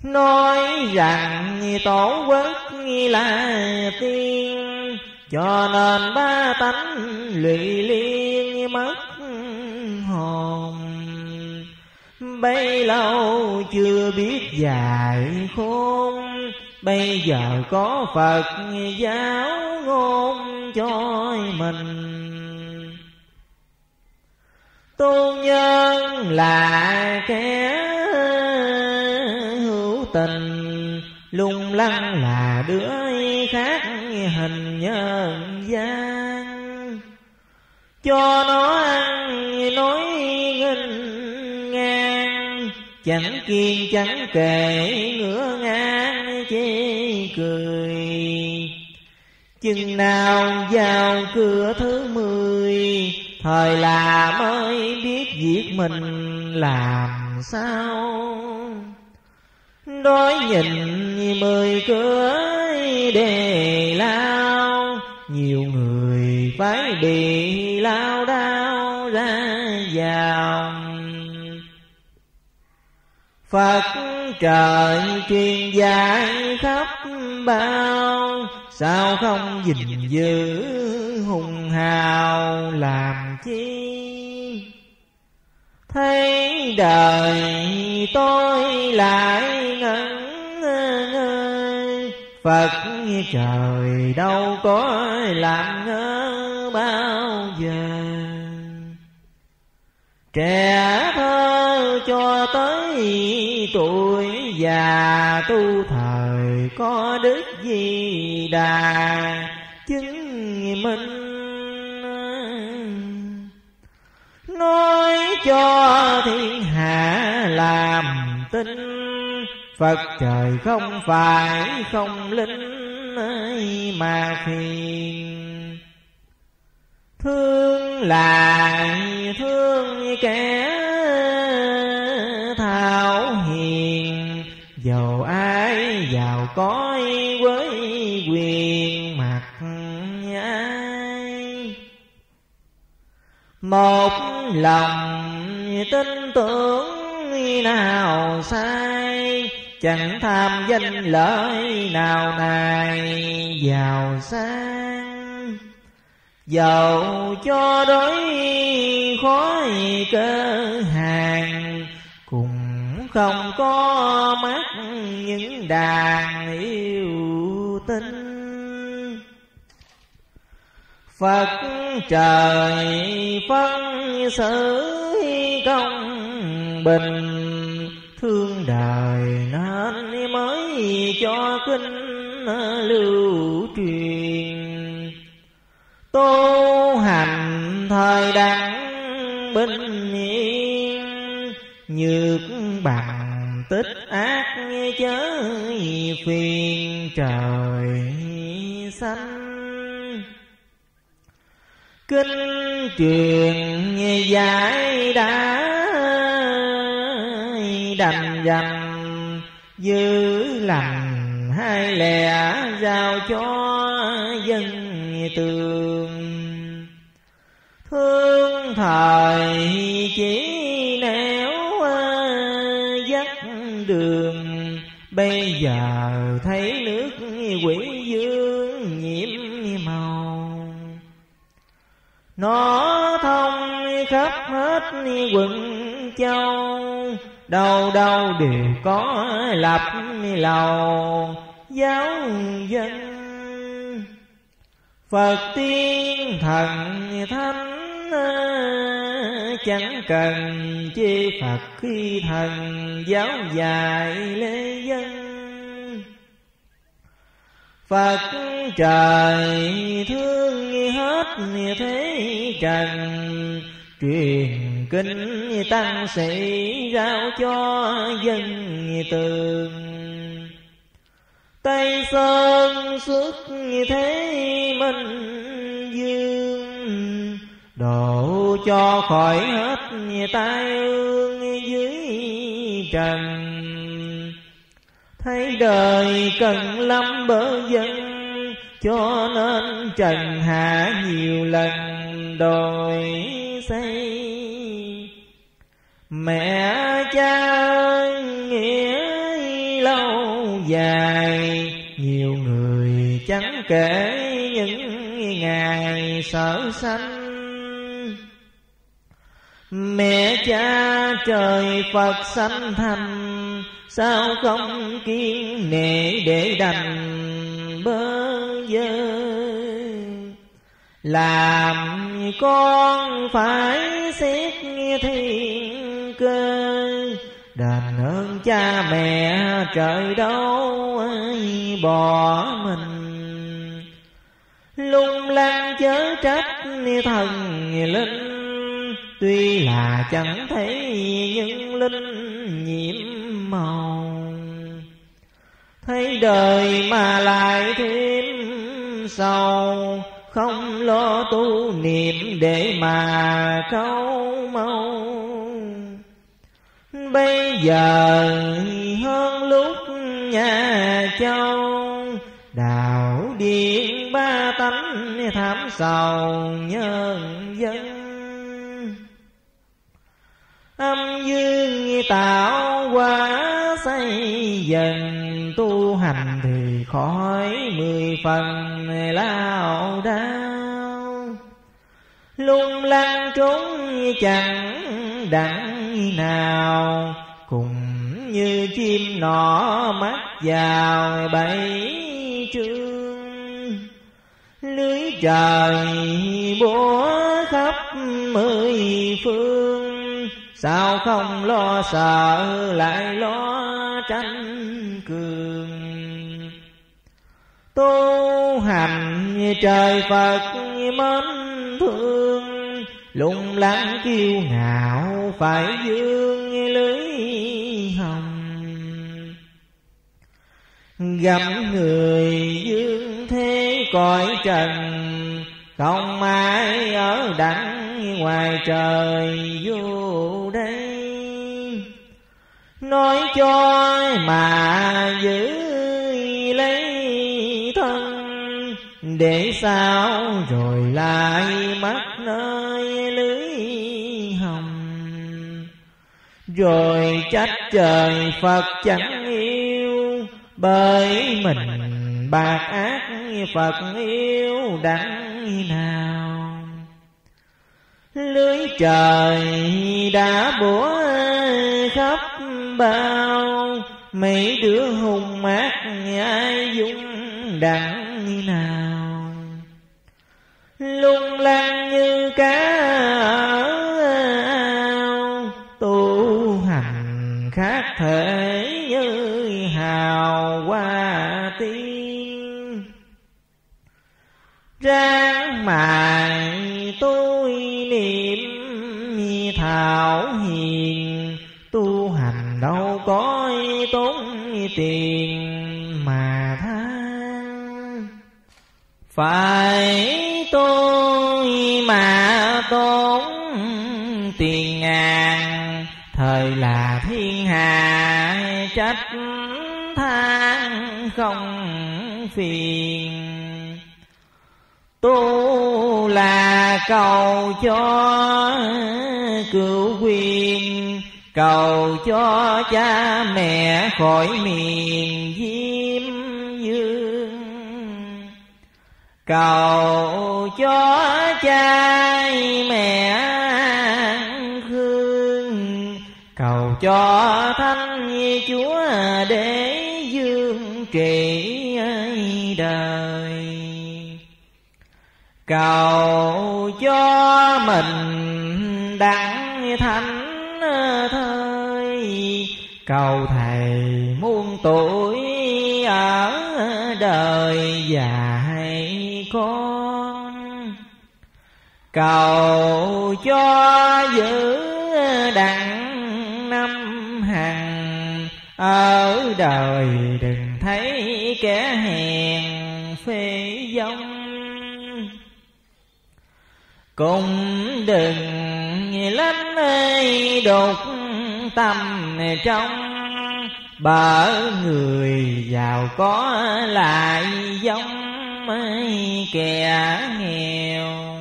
nói rằng tổ quốc là tiên, cho nên ba tánh lụy liên mất hồn. Bấy lâu chưa biết dài khôn, bây giờ có phật giáo ngôn cho mình. Tu nhân là kẻ tình. Lung lăng là đứa khác hình nhân gian. Cho nó ăn, nói nghinh ngang. Chẳng kiên, chẳng kể ngửa ngang chê cười. Chừng nào vào cửa thứ mười, thời là mới biết việc mình làm sao đói nhìn mười cửa đề lao, nhiều người phải bị lao đao ra vào Phật trời truyền dạy khắp bao, Sao không gìn giữ hùng hào làm chi? Thấy đời tôi lại ngẩn ngơ. Phật trời đâu có làm ngơ bao giờ. Trẻ thơ cho tới tuổi già, tu thời có đức gì đà. Chứng minh nói cho thiên hạ làm tin. Phật trời không phải không linh mà thiền Thương lại thương kẻ thảo hiền. Dầu ai giàu có với quyền Một lòng tin tưởng nào sai, Chẳng tham danh lợi nào này giàu sang. Dầu cho đối khói cơ hàng cùng không có mắt những đàn yêu tinh. Phật trời phân xử công bình. Thương đời nên mới cho kinh lưu truyền. Tu hành thời đẳng bình yên. Nhược bằng tích ác chớ phiền trời xanh kinh truyền giải đã đành dành dư lành hai lẻ giao cho dân tường. Thương thời chỉ nẻo ờ, dắt đường, bây giờ thấy nó thông khắp hết quận châu, đâu đâu đều có lập lầu. Giáo dân Phật tiên thần thánh ờ, chẳng cần chi Phật khi thần giáo dạy lễ dân. Phật trời thương hết thế trần. Truyền kinh tăng sĩ rao cho dân tường. Tây Sơn xuất thế minh dương. Độ cho khỏi hết tai ương dưới trần. Thấy đời cần lắm bỡ dân vâng, Cho nên trần hạ nhiều lần đòi xây. Mẹ cha nghĩa lâu dài, Nhiều người chẳng kể những ngày sở sanh. Mẹ cha trời Phật sanh thành Sao không kiên nệ để đành bơ vơ? Làm con phải xét thiên cơ, đền ơn cha mẹ trời đâu bỏ mình. Lung lan chớ trách thần linh, tuy là chẳng thấy nhưng linh nhiễm màu thấy đời mà lại thêm sầu, không lo tu niệm để mà câu mau bây giờ hơn lúc nhà châu đạo điện ba tánh thảm sầu nhân dân âm dương tạo hóa xây dần, tu hành thì khỏi mười phần lao đau lung lăng trốn chẳng đặng nào cùng như chim nọ mắt vào bẫy trương. Lưới trời búa khắp mười phương sao không lo sợ, lại lo tranh cường tu hành trời phật mến thương, lung lắng kiêu ngạo phải dương lưới hồng. Gặp người dương thế cõi trần, không ai ở đẳng ngoài trời vui nói cho mà giữ lấy thân. Để sao rồi lại mất nơi lưới hồng? Rồi trách trời phật chẳng yêu, bởi mình bạc ác phật yêu đặng nào. Lưới trời đã bủa khắp bao, mấy đứa hùng mát ai dung đặng nào. Lung lan như cá ở ao, tu hành khác thể như hào hoa tiên. Ráng mài tốn tiền mà than phải tôi mà tốn tiền ngàn, thời là thiên hạ trách than không phiền. Tu là cầu cho cửu quyền cầu cho cha mẹ khỏi miền diêm dương. Cầu cho cha mẹ khương. Cầu cho thánh chúa để dương trị đời. Cầu cho mình đặng thánh thời. Cầu thầy muôn tuổi ở đời dạy con? Cầu cho giữ đặng năm hằng, ở đời đừng thấy kẻ hèn phê dông. Cũng đừng lánh đột tâm trong bở người giàu có lại giống kẻ nghèo.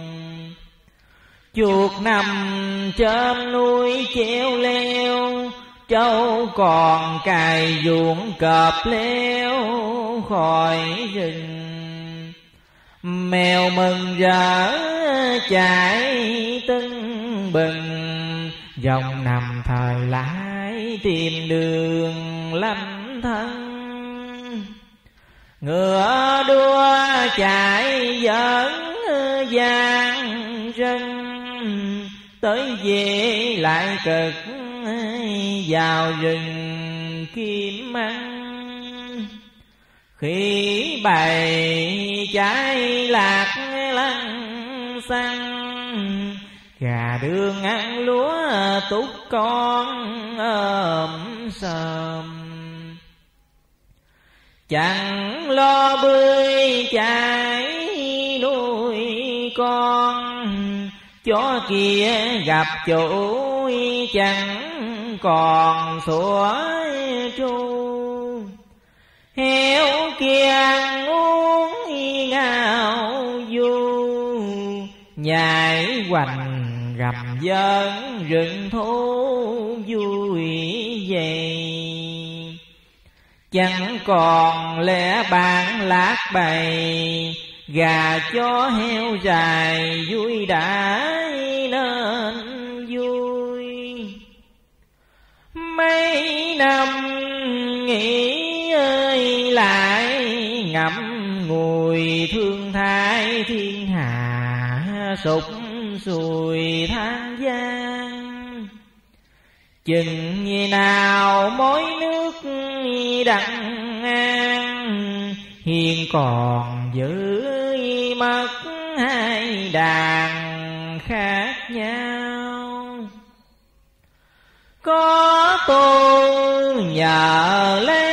Chuột nằm trên núi treo leo trâu còn cài ruộng cọp leo khỏi rừng mèo mừng rỡ chạy tưng bừng, dòng nằm thời lái tìm đường lâm thân. Ngựa đua chạy dẫn gian rừng, tới về lại cực, vào rừng kim ăn khi bày trái lạc lăng xăng. Gà đường ăn lúa túc con ôm sờm chẳng lo bơi chạy nuôi con. Chó kia gặp chủ chẳng còn sủa tru heo kia ăn uống ngao du, nhảy hoành gầm dân rừng thú vui vậy chẳng còn lẽ bạn lạc bày, gà chó heo dài vui đã nên vui. Mấy năm nghỉ ơi lại ngậm ngùi thương thái thiên hạ sụp sùi than gian chừng như nào mối nước đặng an hiền còn giữ mất hai đàn khác nhau. Có tu nhờ lấy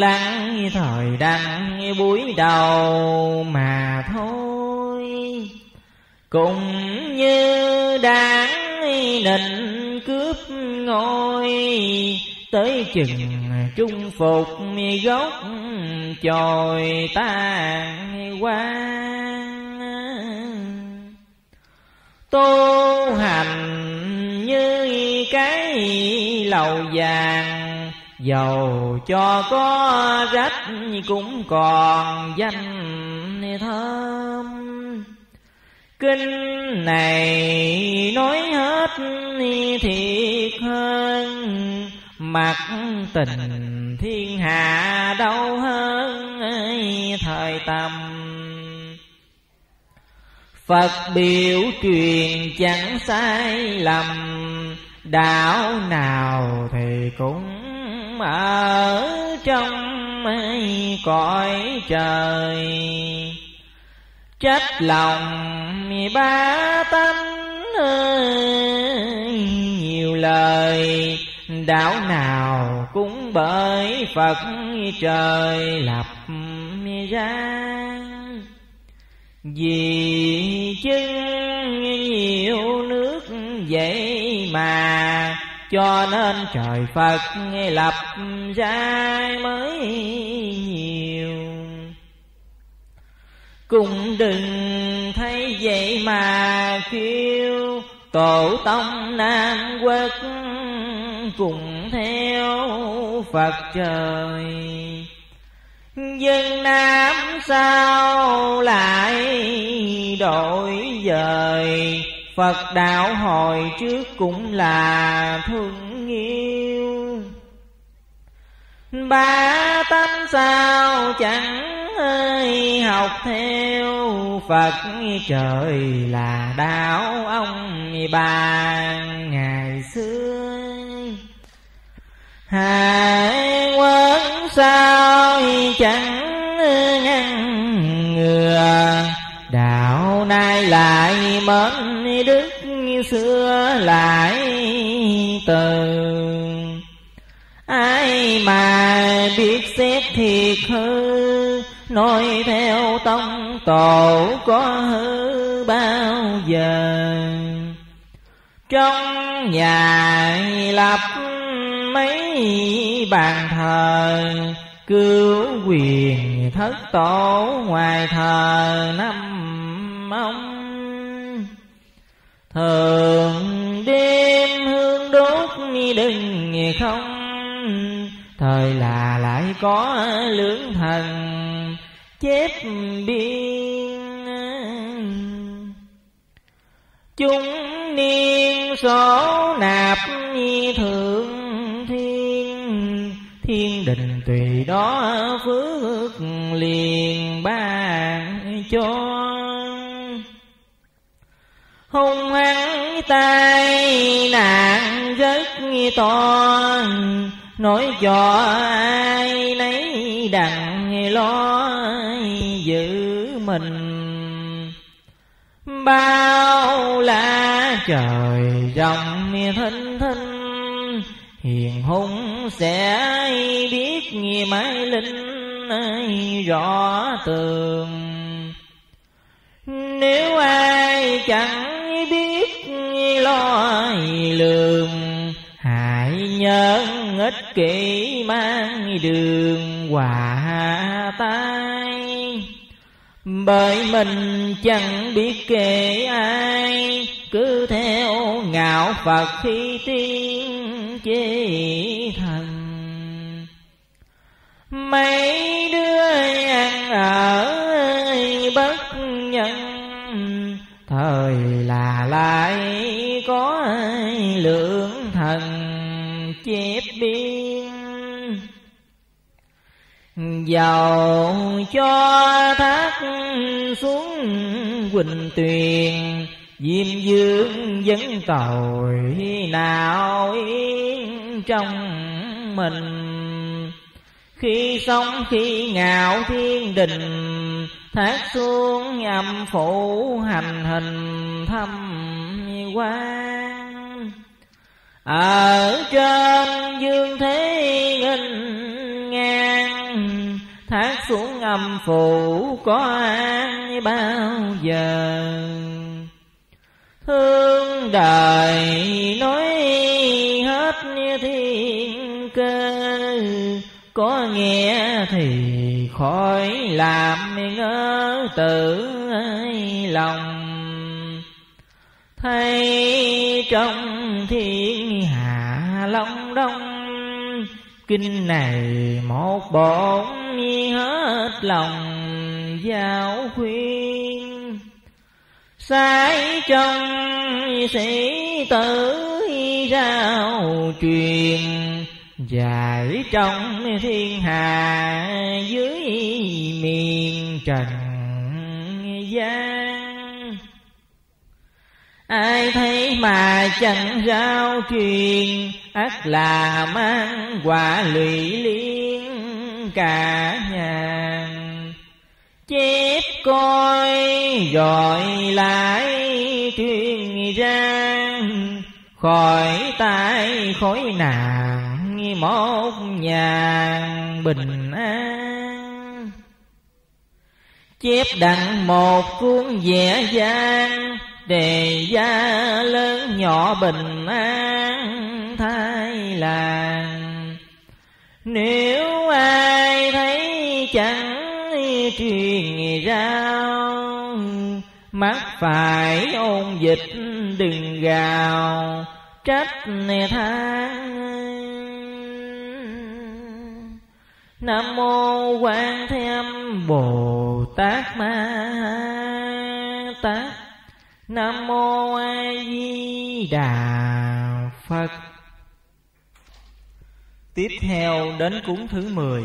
lung lăng thời đang buổi đầu mà thôi. Cũng như đáng định cướp ngôi, tới chừng trung phục gốc chồi tan quang tu hành như cái lầu vàng dầu cho có rách cũng còn danh thơm. Kinh này nói hết thiệt hơn, mặt tình thiên hạ đâu hơn thời tầm. Phật biểu truyền chẳng sai lầm, Đạo nào thì cũng ở trong cõi trời. Trách lòng ba tánh ơi, nhiều lời Đạo nào cũng bởi Phật trời lập ra. Vì chứng nhiều nước vậy mà cho nên trời Phật lập ra mới nhiều. Cũng đừng thấy vậy mà kêu Tổ tông Nam Quốc cùng theo Phật trời. Dân Nam sao lại đổi dời? Phật đạo hồi trước cũng là thương yêu. Ba tánh sao chẳng ơi học theo? Phật trời là đạo ông bà ngày xưa. Hải quân sao chẳng ngăn ngừa? Đạo nay lại mến đức xưa lại từ. Ai mà biết xét thiệt hư Nói theo tông tổ có hư bao giờ? Trong nhà lập mấy bàn thờ Cứu quyền thất tổ ngoài thờ năm ông. Thường đêm hương đốt đừng không, Thời là lại có lưỡng thần chép biên. Chúng niên số nạp thượng thiên tùy đó phước liền ban cho. Hung hăng tay nạn rất to nói cho ai nấy đặng lo giữ mình. Bao la trời rộng thinh thinh hiền hung sẽ biết nghi mái linh rõ tường. Nếu ai chẳng biết lo lường hại nhân ích kỷ mang đường hòa tai. Bởi mình chẳng biết kể ai, cứ theo ngạo phật khi tiên chế thần mấy đứa ăn ở bất nhân, thời là lại có lượng thần chép biên. Dầu cho thác xuống Quỳnh Tuyền Diêm dương vẫn tội nào yên trong mình? Khi sống, khi ngạo, thiên đình, Thác xuống âm phủ hành hình thâm quan Ở trên dương thế nghinh ngang Thác xuống âm phủ có ai bao giờ? Thương đời nói hết như thiên cơ. Có nghe thì khỏi làm ngỡ tự lòng. Thấy trong thiên hạ long đông, Kinh này một bổn hết lòng giao khuyên. Sai trong sĩ tử rao truyền, Giải trong thiên hạ dưới miền trần gian. Ai thấy mà chẳng rao truyền ắt là mang quả lụy liên cả nhà chép coi rồi lại truyền ra khỏi tay khối nạn một nhà bình an. Chép đặng một cuốn vẽ gian đề gia lớn nhỏ bình an thái làng. Nếu ai thấy chẳng truyền rao mắt phải ôn dịch đừng gào, trách nè than. Nam mô quan thế âm bồ tát ma tát. Nam mô a di đà phật. Tiếp theo đến cúng thứ mười.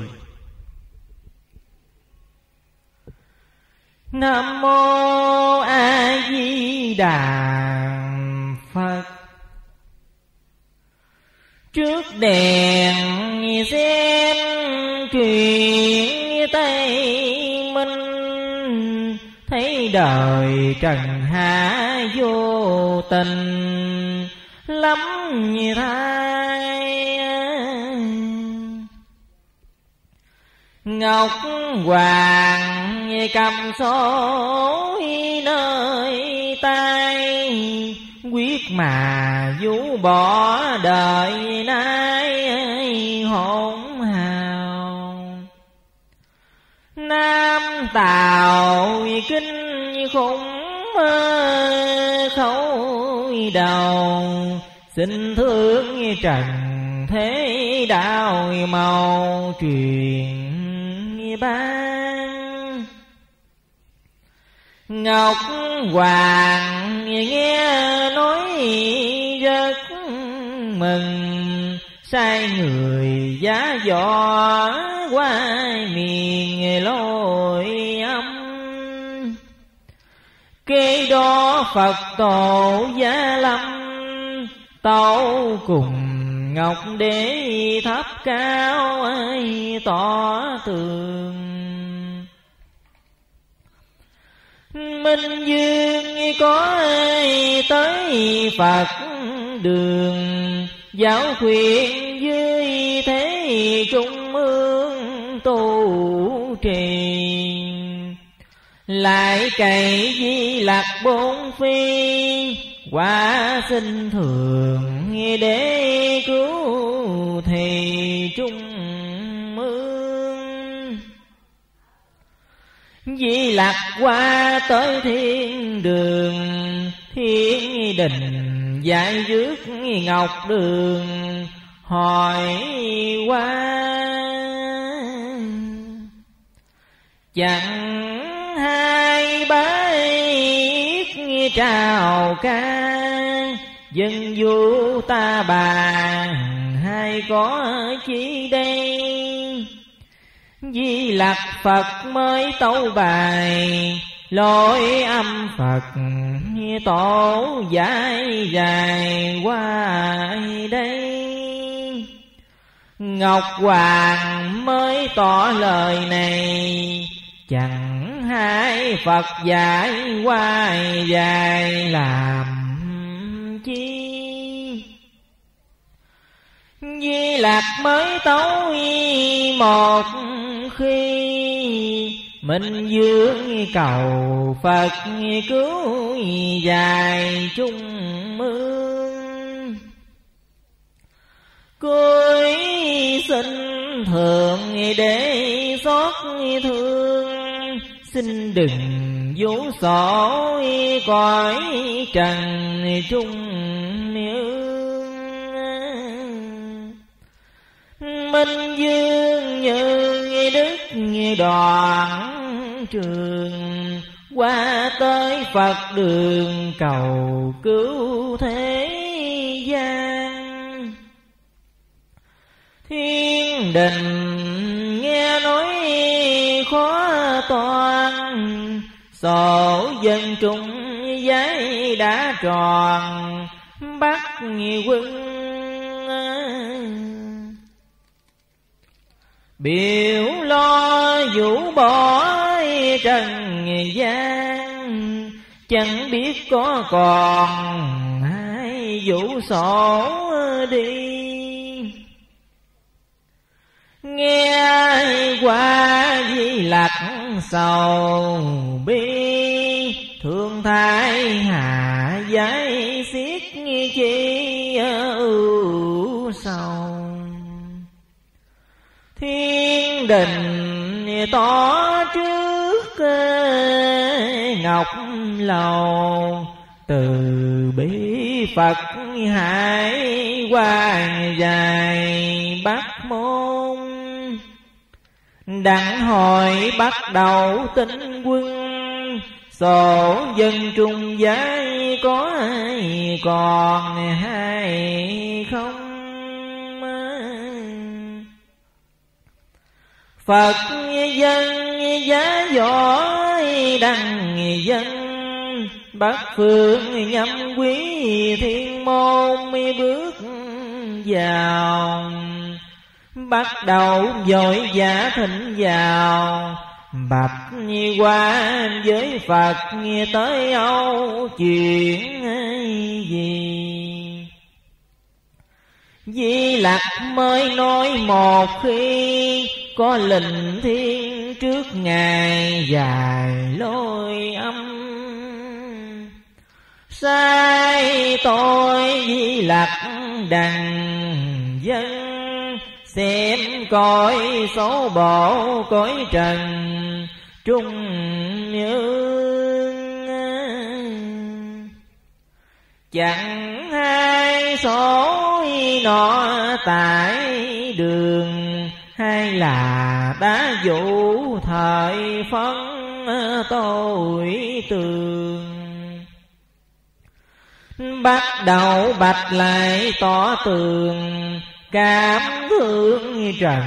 Nam mô A Di Đà Phật. Trước đèn xem truyền Tây Minh, Thấy đời trần hạ vô tình, Lắm như Ngọc Hoàng cầm số nơi tay. Quyết mà vũ bỏ đời nay, hỗn hào. Nam Tào kinh khủng khấu đầu. Xin thương trần thế đạo màu truyền ban Ngọc Hoàng nghe nói rất mừng, Sai người giá võ qua miền lôi âm. Kế đó Phật tổ giá Lâm Tấu cùng Ngọc Đế thấp cao ơi tỏ tường. Minh Dương có ai tới Phật đường? Giáo khuyên dưới thế trung ương tu trì. Lại cày di lạc bốn phi quá sinh thường để cứu thì trung Di lạc qua tới thiên đường, Thiên đình giải rước ngọc đường, hỏi qua chẳng hai bái trào ca, dân du ta bàn hay có chi đây di lạc phật mới tấu bài. Lỗi âm phật tổ giải dài qua đây? Ngọc hoàng mới tỏ lời này. Chẳng hai phật giải hoài dài làm chi? Di lạc mới tấu một khi Minh dương cầu Phật cứu dài chung mương. Cuối xin thượng để xót thương. Xin đừng vũ sổ cõi trần trung nương Minh dương như đức đoạn trường. Qua tới Phật đường cầu cứu thế gian. Thiên đình nghe nói khó toàn Sổ dân trung giấy đã tròn, Bắt quân Biểu lo vũ bỏ trần gian, Chẳng biết có còn hay vũ sổ đi. Nghe qua di lạc sầu bi, Thương thái hạ giải xiết chi ưu Thiên đình tỏ trước ngọc lầu. Từ bi Phật hải hoàng dài bắc môn. Đặng hồi bắt đầu tính quân. Sổ dân trung giấy có ai còn hay không? Phật dân giá giỏi, đăng dân. Bắc phương nhâm quý, thiên môn bước vào. Bắt đầu dội giả thịnh vào. Bạch như qua với Phật nghe tới Âu, chuyện gì? Di Lặc mới nói một khi Có lình thiên trước Ngài dài lôi âm. Sai tôi Di Lặc đằng dân Xem coi số bộ cõi trần trung như Chẳng hai số nọ tại đường, Hay là đã vũ thời phân tôi tường. Bắt đầu bạch lại tỏ tường, Cảm thương trần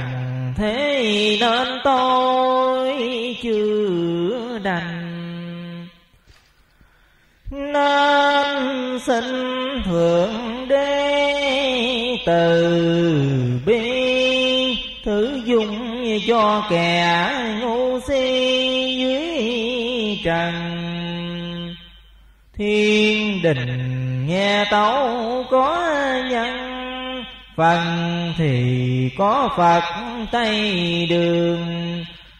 thế nên tôi chưa đành nên xin thượng đế từ bi thử dùng cho kẻ ngu si dưới trần. Thiên đình nghe tấu có nhân, phần thì có phật tây đường.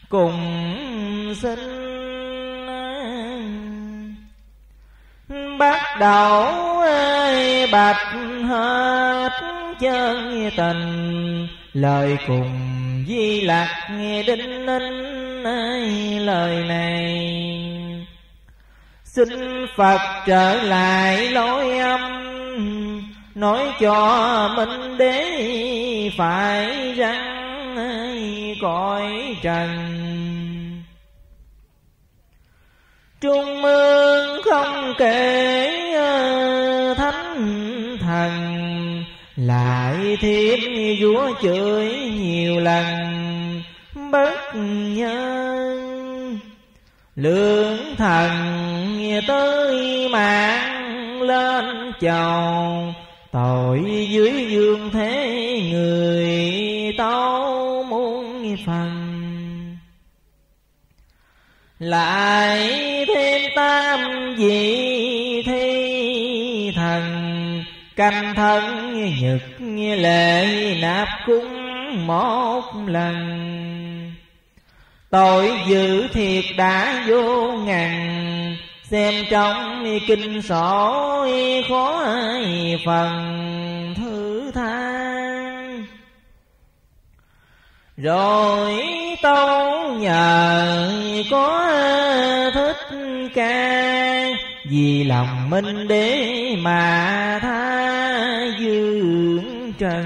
Cùng sinh bắt đầu bạch hết chân tình. Lời cùng di lạc nghe đinh ninh lời này. Xin phật trở lại lối âm, nói cho minh đế phải răng cõi trần trung ương không kể ờ, thánh thần. Lại thêm vua chửi nhiều lần, bất nhân. Lương thần tới mạng lên chầu, tội dưới dương thế người tao muốn phần. Lại tam vị thi thần. Canh thân nhật lệ nạp cúng một lần. Tội dữ thiệt đã vô ngàn. Xem trong kinh sổ khó phần thứ tha. Rồi tâu nhờ có thích ca. Vì lòng minh đế mà tha dương trần.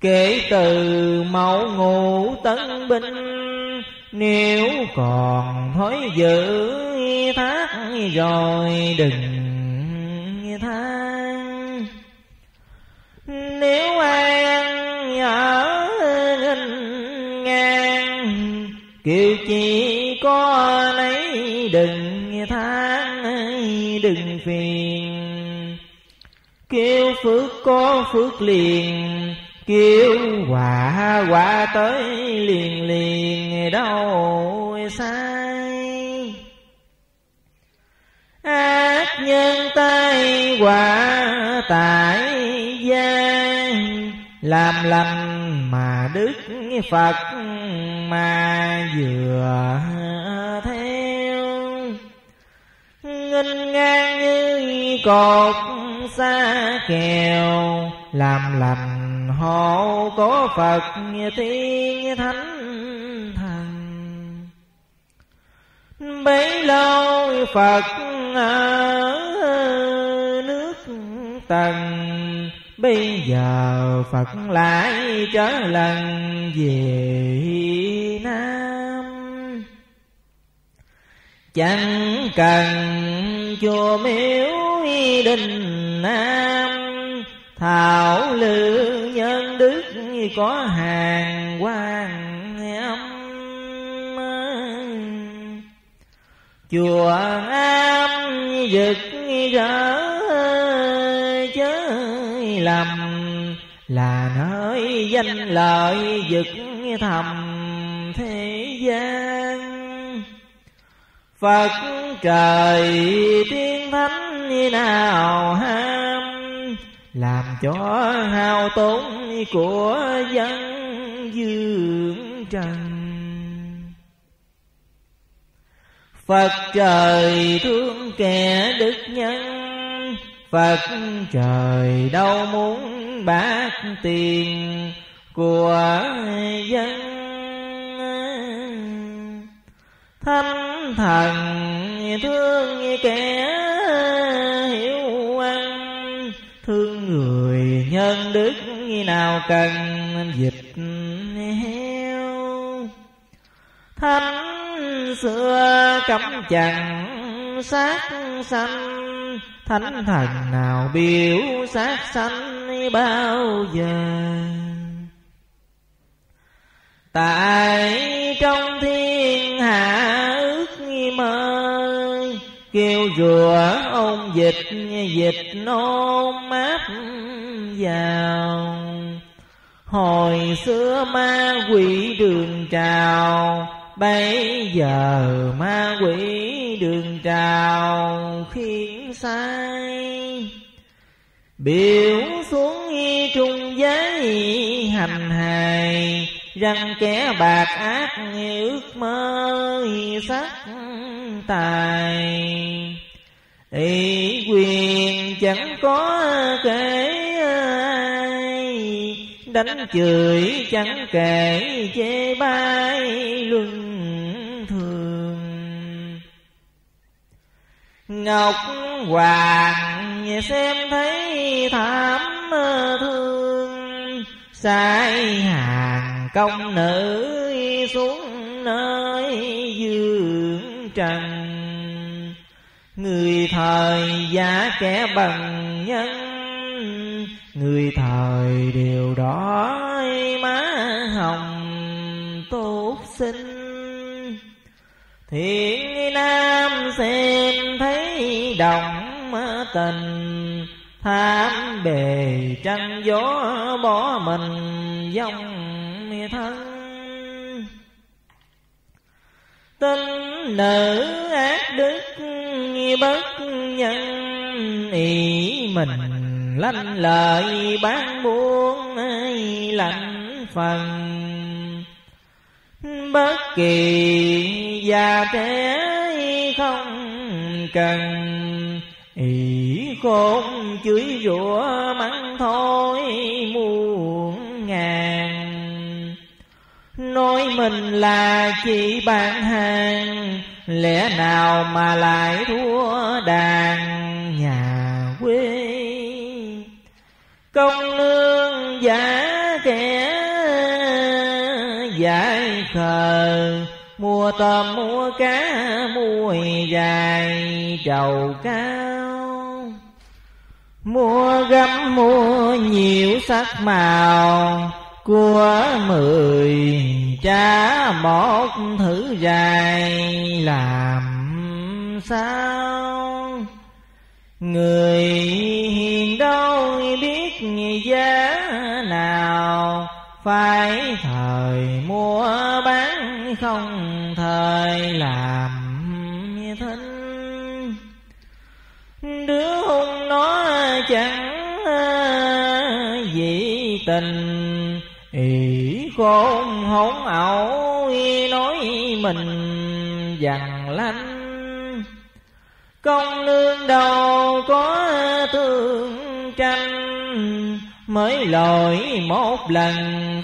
Kể từ mẫu ngụ tấn binh, nếu còn thói dữ thác rồi đừng than. Nếu ai ăn ở nghênh ngang, kiều chỉ có lấy đừng than đừng phiền. Kêu phước có phước liền kêu quả quả tới liền liền, đâu sai. Ác nhân tay quả tại gian, làm lành mà đức phật mà vừa cột xa kèo, làm lành hộ có phật thiên thánh thần. Bấy lâu phật ở nước tần, bây giờ phật lại trở lần về nam chẳng cần chùa miếu đình nam, thảo lư nhân đức có hàng quan âm. Chùa am giật rỡ chớ lầm, là nơi danh lợi giật thầm thế gian phật trời tiên thánh như nào ham? Làm cho hao tốn của dân dương trần. Phật trời thương kẻ đức nhân. Phật trời đâu muốn bác tiền của dân. Thánh thần, thương kẻ hiểu ăn Thương người nhân đức nào cần dịch heo. Thánh xưa cấm chẳng sát sanh, Thánh thần nào biểu sát sanh bao giờ? Tại trong thiên hạ kêu rùa ôn dịch dịch nôn mát vào. Hồi xưa ma quỷ đường trào bây giờ ma quỷ đường trào khiến sai biểu xuống trung giới, hành hài răng kẻ bạc ác ước mơ, sắc tài. Ý quyền chẳng có kể ai đánh chửi chẳng kể chê bai luân thường. Ngọc hoàng xem thấy thảm thương sai hàng công nữ xuống nơi dương trần. Người thời giả kẻ bằng nhân, người thời đều đó má hồng tốt xinh. Thiện nam xem thấy đồng tình tham bề trăng gió bỏ mình dòng thân tinh nữ ác đức bất nhân, ý mình lanh lợi bán buôn lạnh phần. Bất kỳ già trẻ không cần, ý khôn chửi rủa mắng thôi muôn nói mình là chỉ bạn hàng. Lẽ nào mà lại thua đàn nhà quê? Công nương giả kẻ giải khờ, mua tôm, mua cá mùi dài trầu cao. Mua gấm, mua nhiều sắc màu của mười cha một thử dài làm sao? Người hiền đâu biết giá nào, phải thời mua bán không thời làm thinh. Đứa hung nó chẳng à, gì tình ỷ khôn hỗn ẩu nói mình dằn lanh. Công nương đâu có thương tranh, mới lỗi một lần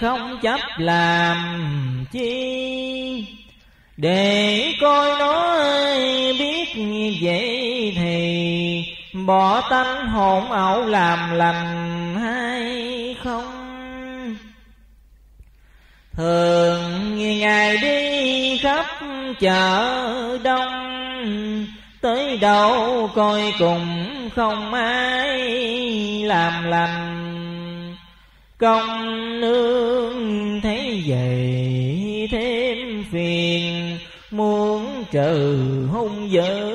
không chấp làm chi. Để coi nó biết như vậy thì bỏ tánh hồn ẩu làm lành hay không? Thường ngày đi khắp chợ đông, tới đâu coi cùng không ai làm lành. Công nương thấy vậy thêm phiền, muốn trừ hung dữ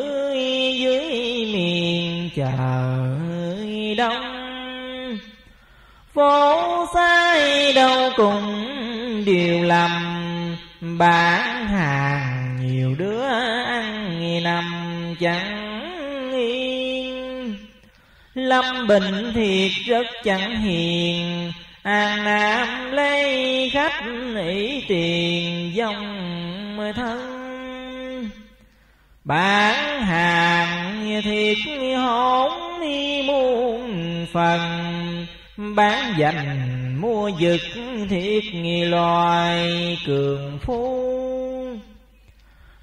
dưới miền trời đông. Phố sai đâu cùng đều lầm. Bán hàng nhiều đứa ăn nằm chẳng yên. Lâm bình thiệt rất chẳng hiền, an nam lấy khách ý tiền dòng thân. Bán hàng thiệt hổn muôn phần, bán dành mua giật thiết nghi loài cường phu.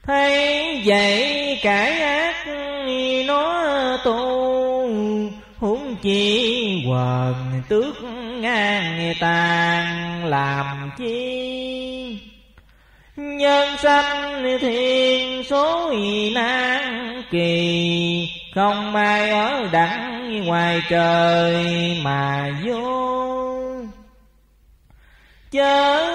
Thấy vậy cải ác nó tu, huống chi quần tước ngang tàn làm chi? Nhân sanh thiên số nan kỳ, không ai ở đẳng ngoài trời mà vô chớ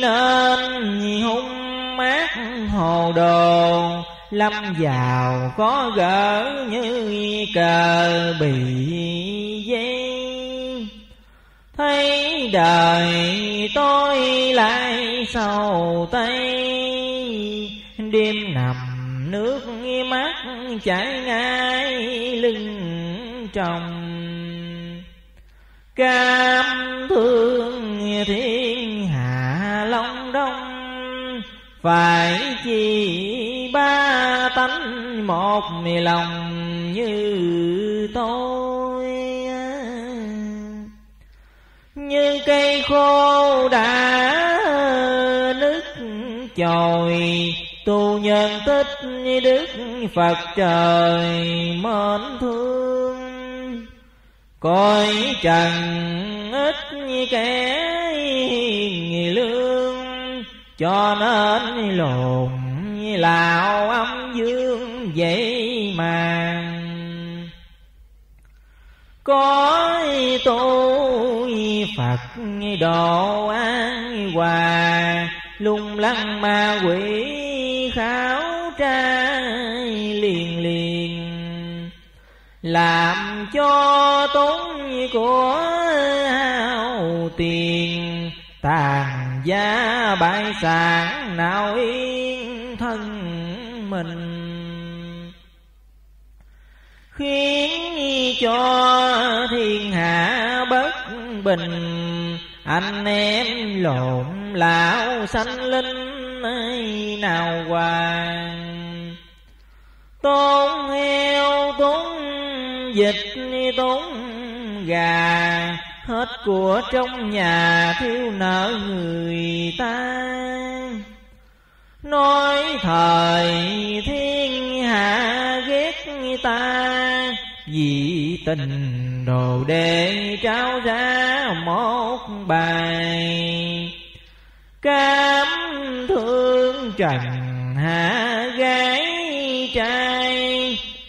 nên hung mát hồ đồ, lâm vào có gỡ như cờ bị dây. Thấy đời tôi lại sầu tây, đêm nằm nước mắt chảy ngay lưng chồng cam thương thiên phải chi ba tánh một lòng như tôi. Như cây khô đã nứt chồi, tu nhân tích đức phật trời mến thương. Coi trần ít kẻ lương cho nên lồn lão âm dương vậy mà có tu Phật độ an hòa, lung lăng ma quỷ khảo trai liền liền. Làm cho tốn của hao tiền tàn gia bại sản nào yên thân mình. Khiến cho thiên hạ bất bình, anh em lộn lão sanh linh nào hoàng tốn heo, tốn dịch tốn gà hết của trong nhà thiếu nợ người ta. Nói thời thiên hạ ghét ta, vì tình đồ đệ trao ra một bài. Cám thương trần hạ gái trai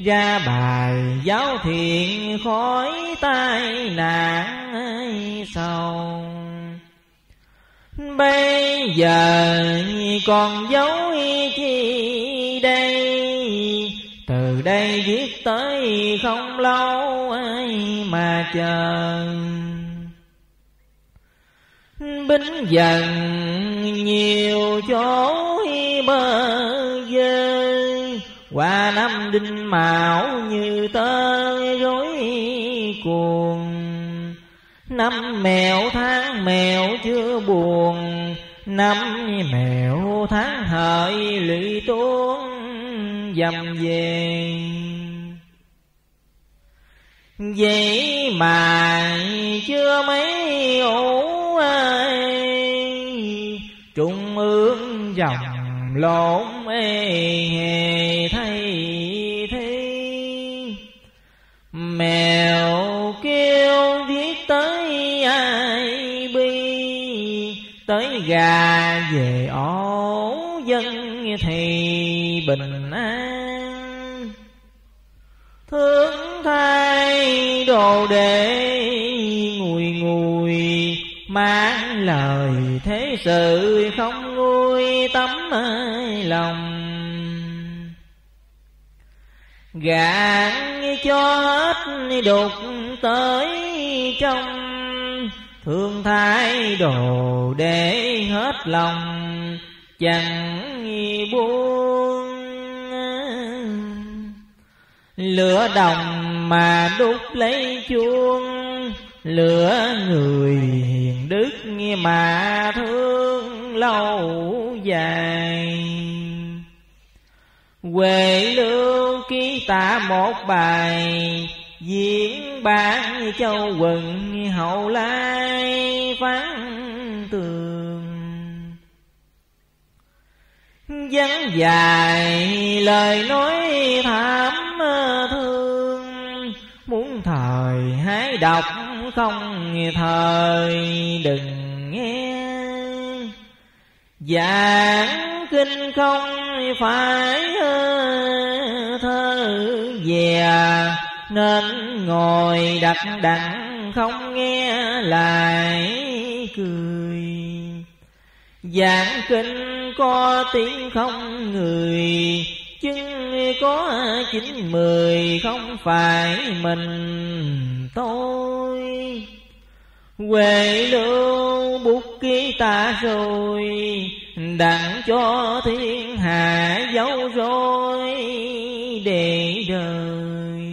ra bài giáo thiện khỏi tai nạn sầu bây giờ còn dấu chi đây. Từ đây viết tới không lâu ai mà chờ. Bính dần nhiều chỗ bơ vơ qua năm đinh mão như tơ rối cuồng. Năm mèo tháng mèo chưa buồn, năm mèo tháng hợi lụy tuôn dầm về. Vậy mà chưa mấy ủ ai trung ương dòng lộn ê hề thay thế. Mèo kêu viết tới ai bi, tới gà về ổ dân thì bình an. Thương thay đồ để mang lời thế sự không nguôi tấm lòng. Gạn cho hết đục tới trong, thương thái đồ để hết lòng, chẳng buông. Lửa đồng mà đúc lấy chuông lửa người hiền đức nghe mà thương lâu dài. Huệ lưu ký tả một bài, Diễn bản châu quần hậu lai phán tường. Vắng dài lời nói thảm thương, Muốn thời hái đọc không thời đừng nghe. Giảng kinh không phải thơ về Nên ngồi đặt đặng không nghe lại cười. Giảng kinh có tiếng không người chứng có chín mười không phải mình tôi. Huệ lưu bút ký ta rồi, Đặng cho thiên hạ dấu rồi để đời.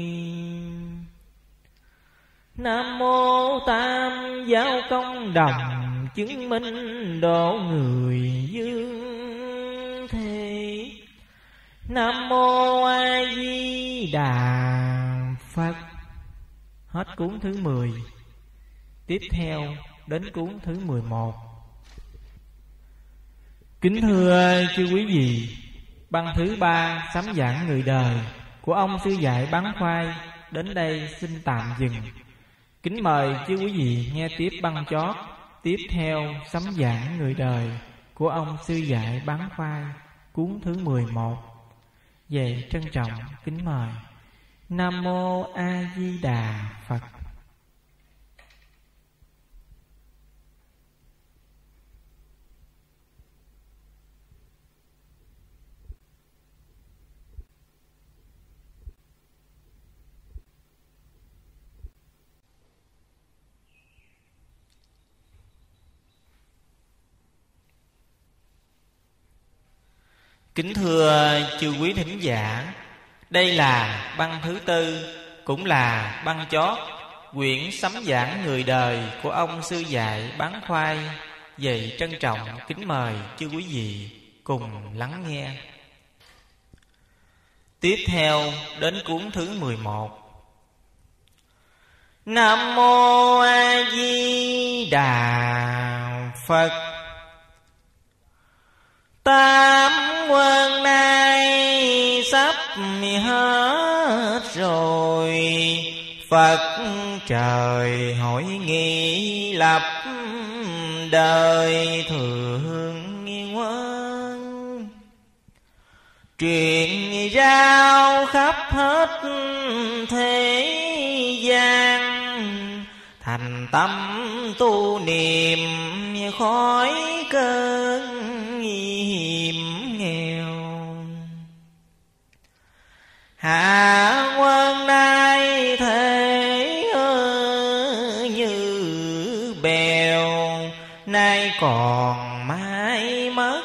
Nam mô Tam Giáo Công Đồng Chứng minh độ người dương. Nam mô A Di Đà Phật. Hết cuốn thứ 10 Tiếp theo đến cuốn thứ 11 Kính thưa chư quý vị Băng thứ ba sám giảng người đời Của ông sư dạy bán khoai Đến đây xin tạm dừng. Kính mời chư quý vị nghe tiếp băng chót Tiếp theo sấm giảng người đời Của ông sư dạy bán khoai Cuốn thứ 11 về trân trọng kính mời. Nam Mô A Di Đà Phật. Kính thưa chư quý thính giả, Đây là băng thứ tư, Cũng là băng chót, Quyển sấm giảng người đời Của ông sư dạy bán khoai Vậy trân trọng kính mời chư quý vị Cùng lắng nghe. Tiếp theo đến cuốn thứ 11 Nam Mô A Di Đà Phật. Tam quân nay sắp hết rồi. Phật trời hỏi nghị lập đời thường quân Truyền rao khắp hết thế gian, Thành tâm tu niệm khói cơn hiểm nghèo. Hạ quan nay thế như bèo, nay còn mãi mất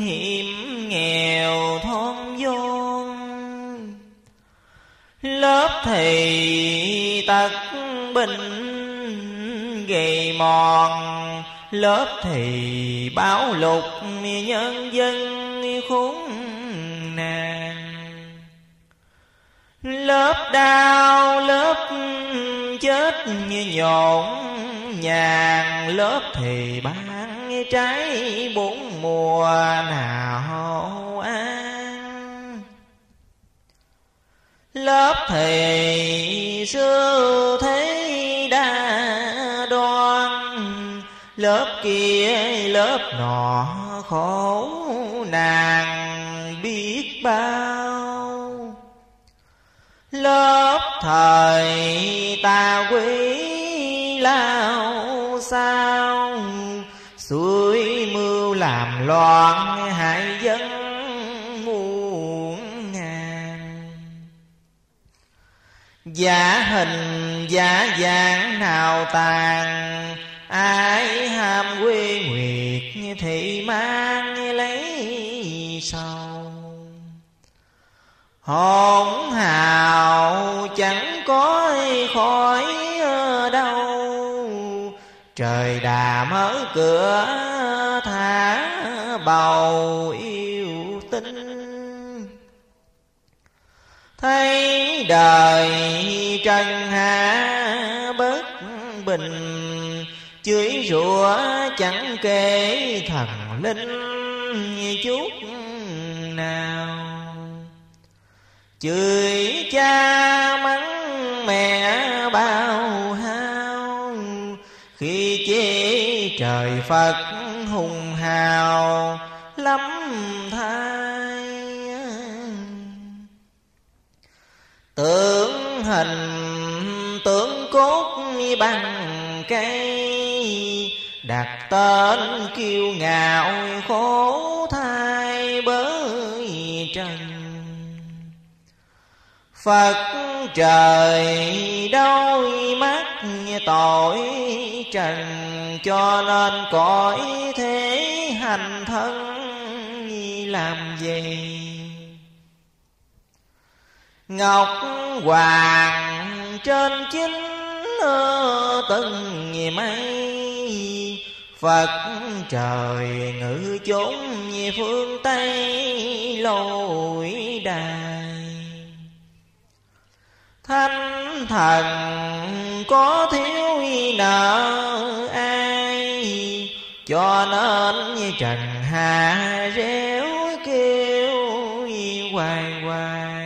hiểm nghèo thôn vốn lớp thì tật bình gầy mòn lớp thì báo lục nhân dân khốn nạn. Lớp đau, lớp chết như nhộn nhàn lớp thì bán trái bốn mùa nào ăn lớp thì xưa thế lớp kia, lớp nọ khổ nàng biết bao. Lớp thời ta quý lao sao? Suối mưu làm loạn hại dân muôn ngàn. Giả hình, giả dạng nào tàn ai ham quê nguyệt thị mang lấy sầu. Hồn hào chẳng có khỏi đâu. Trời đà mở cửa thả bầu yêu tinh. Thấy đời trần hạ bất bình chửi rủa chẳng kể thần linh chút nào. Chửi cha mắng mẹ bao hao khi chế trời phật hùng hào lắm thay, tưởng hình tưởng cốt bằng cây đặt tên kiêu ngạo khổ thai bởi trần. Phật trời đôi mắt tội trần, Cho nên cõi thế hành thân làm gì? Ngọc hoàng trên chính từng mây. Phật trời ngự chốn phương Tây lôi đài. Thánh thần có thiếu nợ ai, Cho nên như trần hạ réo kêu hoài hoài.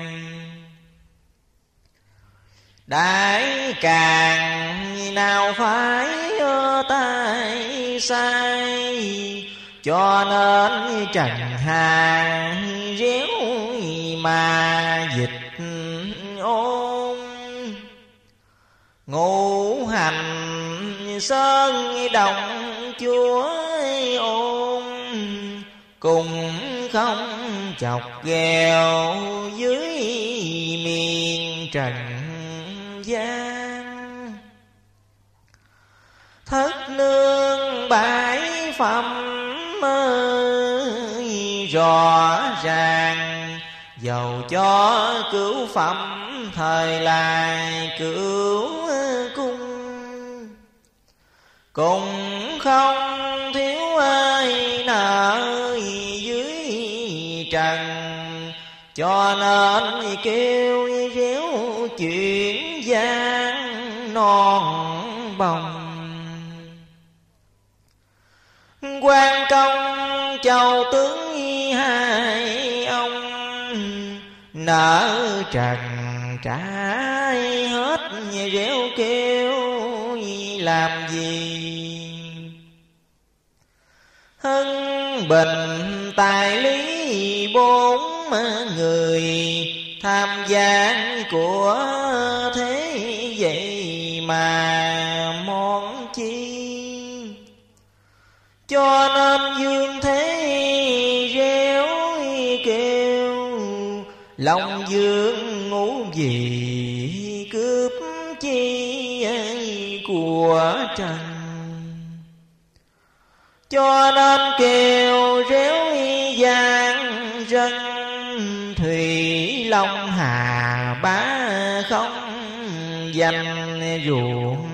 Đại càng nào phải tay sai, Cho nên trần hàng réo mà dịch ôn Ngũ hành sơn đồng chúa ôn Cùng không chọc ghèo dưới miền trần gian Thất nương bãi phẩm rõ ràng Dầu cho cứu phẩm thời lại cứu cung. Cũng không thiếu ai nợ dưới trần, Cho nên kêu réo chuyện gian non bồng. Quan công châu tướng hai ông nở trần trái hết rêu kêu, làm gì? Hân bình tài lý bốn người, tham gia của thế mà món chi? Cho nên dương thế réo kêu lòng dương ngủ gì cướp chi của trần. Cho nên kêu réo giang dân thủy long hà bá danh ruộng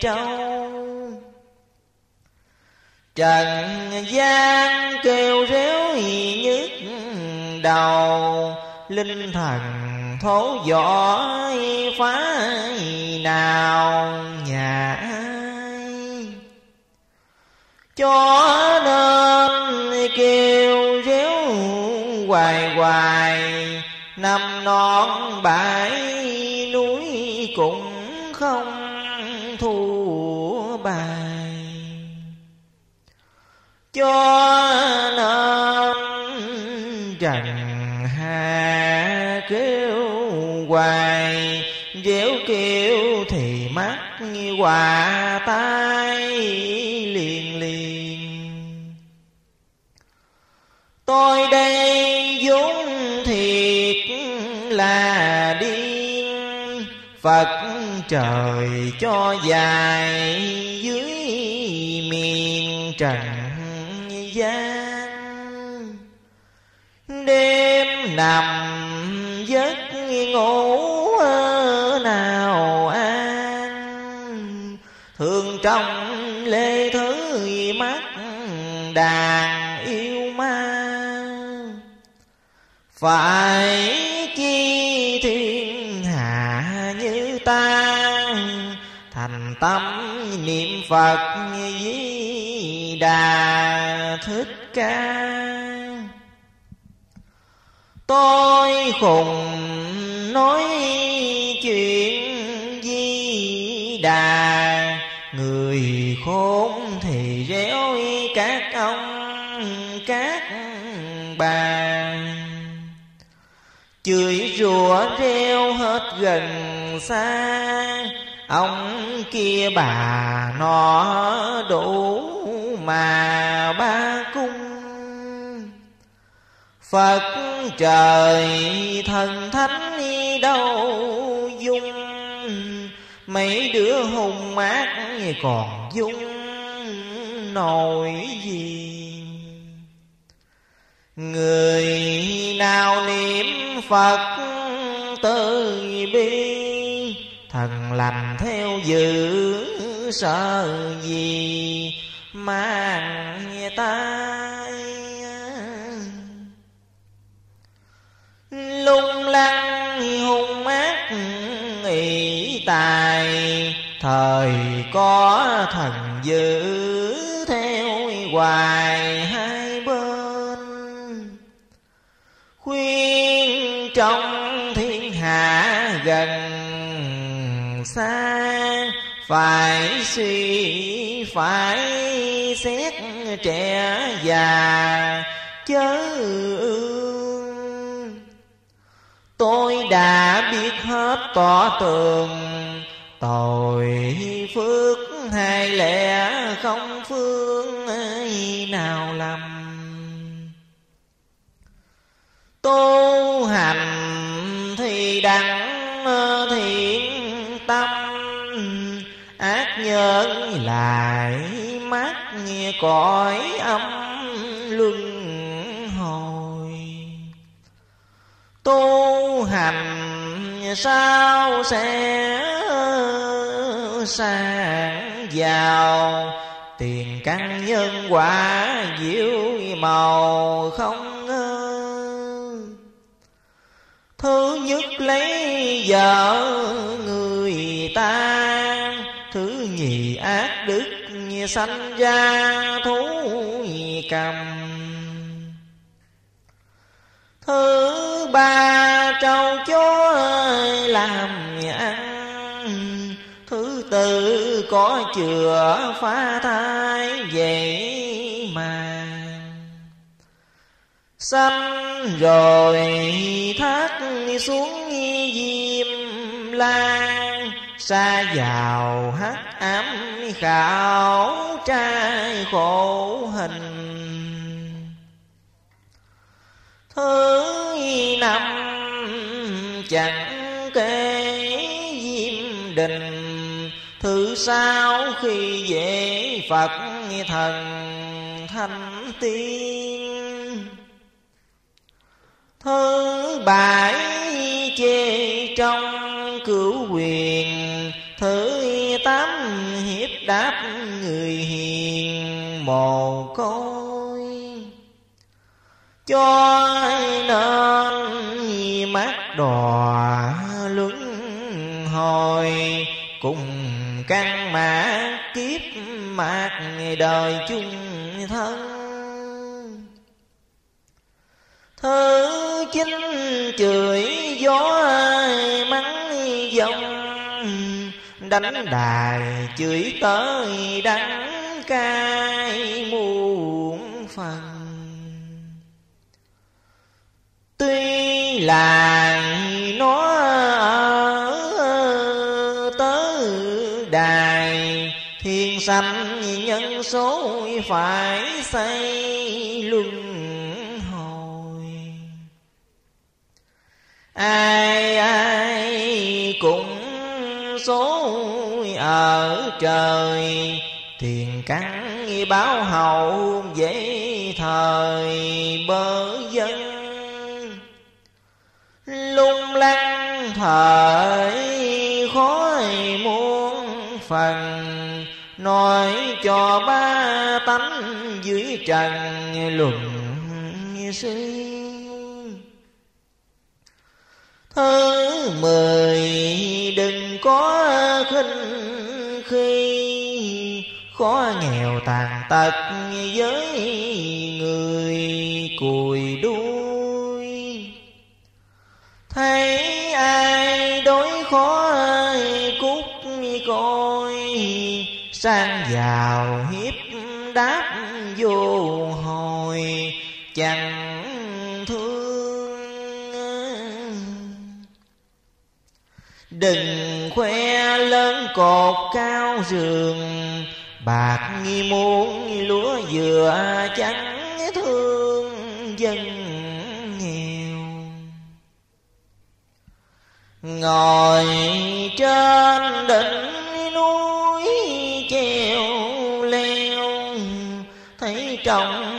trâu trần gian kêu réo nhức đầu, linh thần thố võ phá nào nhà ai cho nên kêu réo hoài hoài, năm non bãi cũng không thu bài. Cho nên trần hà kêu hoài, dẻo kêu thì mắt như quả tay liền liền. Tôi phật trời cho dài dưới miền trần gian. Đêm nằm giấc ngủ nào an. Thường trong lê thứ mắt đàn yêu ma. Phải chi tâm niệm phật di đà thích ca. Tôi khùng nói chuyện di đà. Người khốn thì réo các ông, các bà. Chửi rủa reo hết gần xa ông kia bà nó đủ mà ba cung. Phật trời thần thánh đâu dung, mấy đứa hùng mát còn dung nổi gì. Người nào niệm phật từ bi thần lành theo giữ sợ gì mang tai. Lung lăng hung mát ỷ tài, thời có thần giữ theo hoài hai bên. Khuyên trong thiên hạ gần xa. Phải suy, phải xét trẻ già, chớ ương. Tôi đã biết hết tỏ tường, tội phước hai lẽ không phương nào lầm. Tu hành thì đặng thiện ác nhân lại, mắt nghe cõi âm luân hồi. Tu hành sao sẽ sang giàu? Tiền căn nhân quả diệu màu không thứ nhất lấy vợ người ta thứ ác đức sanh ra thú cầm. Thứ ba trâu chó làm ăn. Thứ tư có chừa phá thai vậy mà sanh rồi thác xuống diêm lan xa vào hắc ám khảo trai khổ hình. Thứ năm chẳng kể diêm đình, thứ sau khi về phật thần thanh tiên thứ bảy chê trong cửu quyền thứ tám hiếp đáp người hiền mồ côi. Cho nên mắt đò luân hồi, cùng căn mã kiếp mạc đời chung thân hớ chính chửi gió mắng dòng đánh đài chửi tới đắng cay muôn phần. Tuy là nó ở tớ đài, thiên sanh nhân số phải xây luân ai ai, cũng số ở trời tiền căn báo hậu dễ thời bơ dân. Lung lăng thời khói muôn phần, nói cho ba tánh dưới trần luận suy thứ mười đừng có khinh khi khó nghèo tàn tật với người cùi đuôi. Thấy ai đối khó cút coi, sang giàu hiếp đáp vô hồi chẳng Đừng khoe lớn cột cao rường Bạc nghi muôn lúa dừa chẳng thương dân nghèo. Ngồi trên đỉnh núi treo leo, thấy trong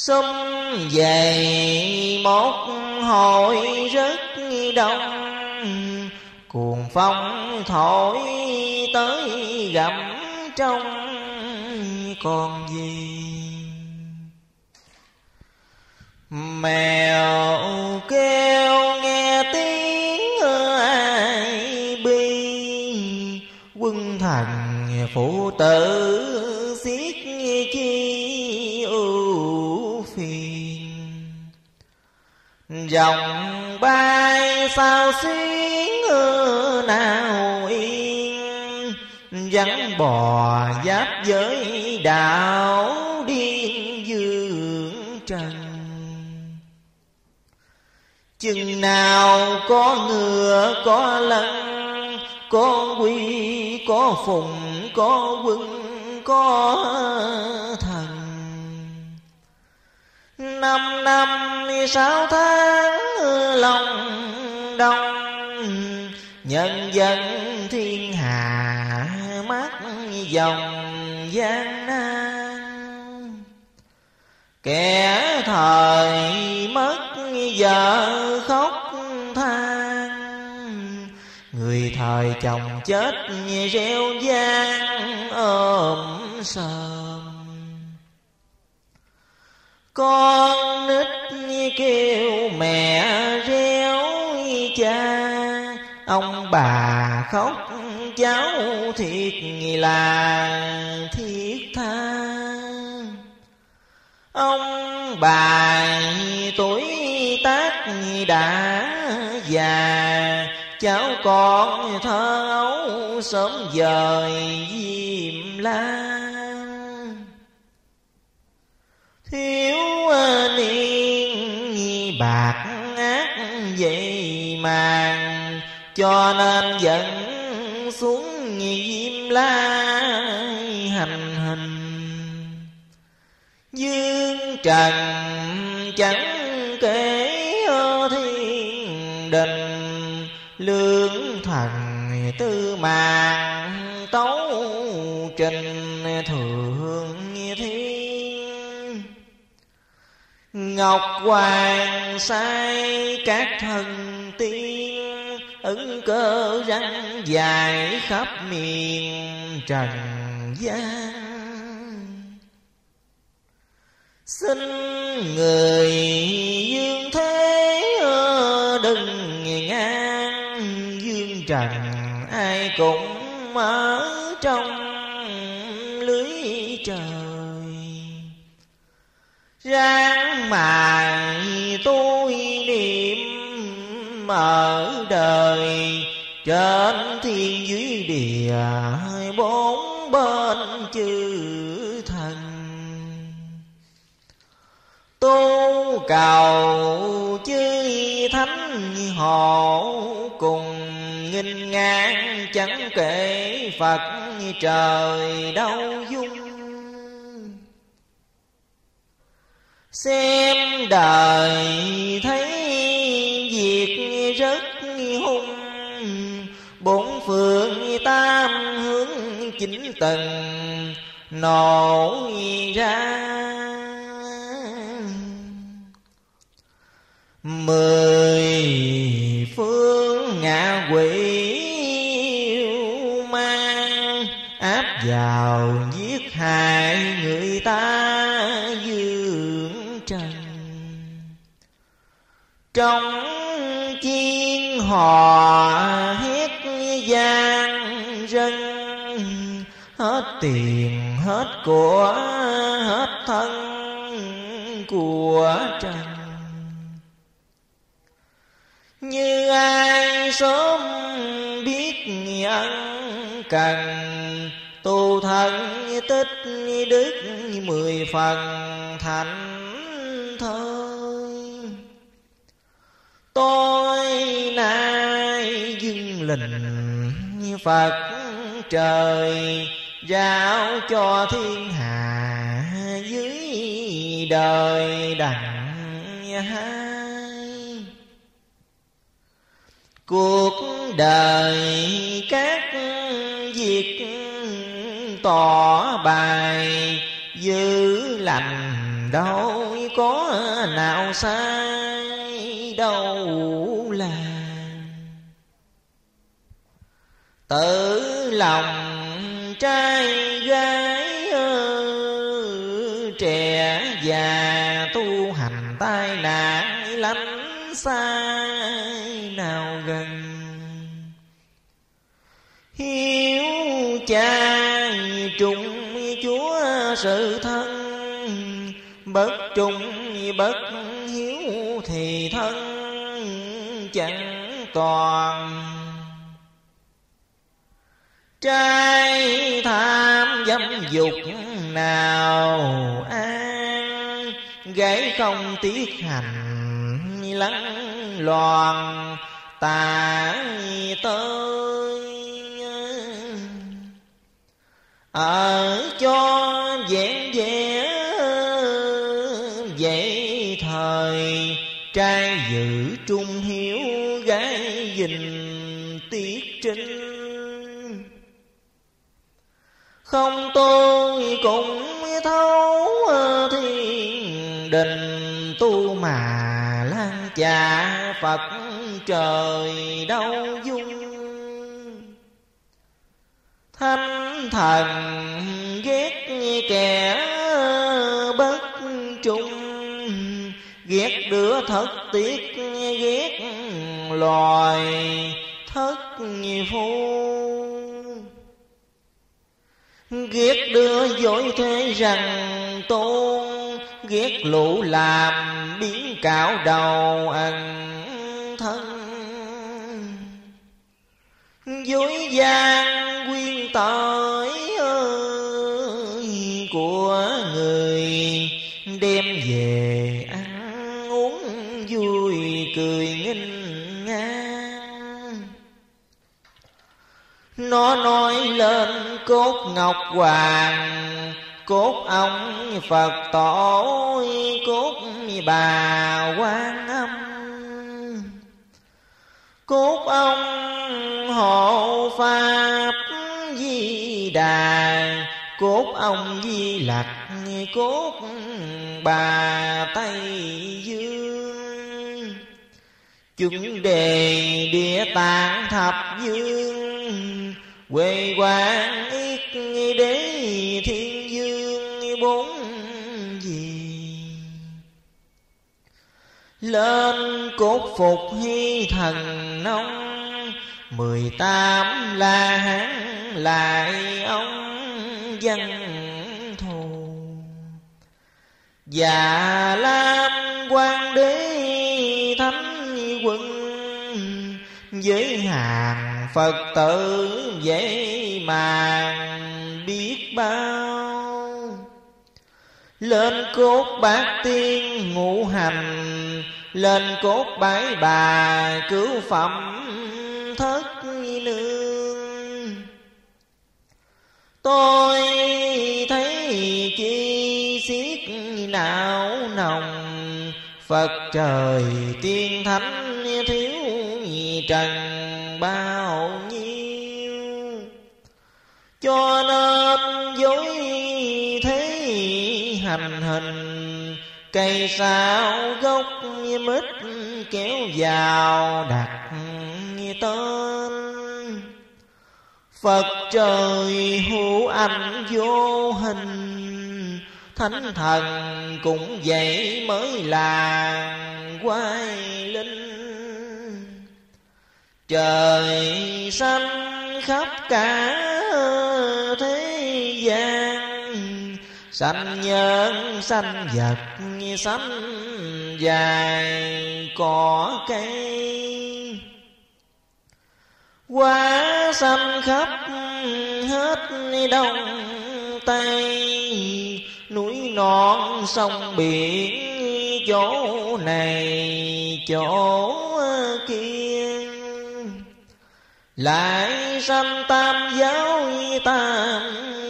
xung về một hồi rất đông. Cuồng phong thổi tới gặm trong còn gì mèo kêu nghe tiếng ai bi, quân thần phụ tử dòng bay sao xuyến nào yên, vắng bò giáp với đạo điên dương trần. Chừng nào có ngựa, có lân, có quy, có phùng có quân, có thần năm năm sáu tháng lòng đông nhân dân thiên hà mát dòng gian nan. Kẻ thời mất vợ khóc than, người thời chồng chết reo gian ôm sầu con nít kêu mẹ reo cha. Ông bà khóc, cháu thiệt là thiết tha. Ông bà tuổi tác đã già, cháu con thơ ấu sớm dời diêm la thiếu à, niên bạc, ác vậy mà cho nên dẫn xuống diêm la hành hình. Dương trần chẳng kể thiên đình lương thần tư mạng tấu trình thượng ngọc hoàng sai các thần tiên, ứng cơ răng dài khắp miền trần gian. Xin người dương thế đừng ngang, dương trần ai cũng ở trong lưới trời ráng mài tôi niệm ở đời. Trên thiên dưới địa, bốn bên chư thần. Tu cầu chư thánh hộ cùng nghinh ngang chẳng kể phật trời đâu dung xem đời thấy việc rất hung bốn phương tam hướng chính tầng nổ ra. Mười phương ngạ quỷ ma áp vào giết hại người ta. Trong chiên hò hét gian rân hết tiền, hết của, hết thân của trần. Như ai sớm biết ân cần, tu thân tích đức mười phần thành thơ tôi nay dưng lình phật trời giao cho thiên hạ dưới đời đặng hai. Cuộc đời các việc tỏ bài dữ lành đâu có nào sai, đâu là. Tự lòng trai gái trẻ già tu hành tai nạn lánh xa nào gần. Hiếu cha trùng chúa sự thân bất trung bất hiếu thì thân chẳng toàn. Trai tham dâm dục nào an gái không tiếc hành lắng loàn tà tới ở cho vẹn vẹn dình tiết trinh. Không tôi cũng thấu ờ, thiên đình tu mà lan trà phật trời đâu dung. Thánh thần ghét kẻ bất trung, ghét đứa thật tiếc ghét loài thất phu ghét đưa dối thế rằng tôn, ghét lũ làm biến cạo đầu ăn thân. Dối gian quyên tội ơi, của người đem về ăn uống vui cười. Nó nói lên cốt ngọc hoàng, cốt ông phật tổ, cốt bà quan âm. Cốt ông hộ pháp di đà, cốt ông di lặc, cốt bà tây dương. Chúng đề địa tạng thập dương quê quán ít đế thiên dương bốn gì? Lên cốt phục hy thần nông, mười tám la hán lại ông dân thù. Già Lam quan đế thánh quân Với hàng Phật tử dễ màng biết bao. Lên cốt bát tiên ngũ hành, Lên cốt bái bà cứu phẩm thất nương. Tôi thấy chi xiết não nồng, Phật trời tiên thánh thiếu trần bao nhiêu? Cho nên dối thế hành hình, Cây sao gốc mít kéo vào đặt tên. Phật trời hữu ảnh vô hình, Thánh thần cũng vậy mới là quay linh. Trời xanh khắp cả thế gian Xanh nhân xanh vật xanh dài cỏ cây. Quá xanh khắp hết đông tây, Núi non sông biển chỗ này, chỗ kia. Lại sanh tam giáo tam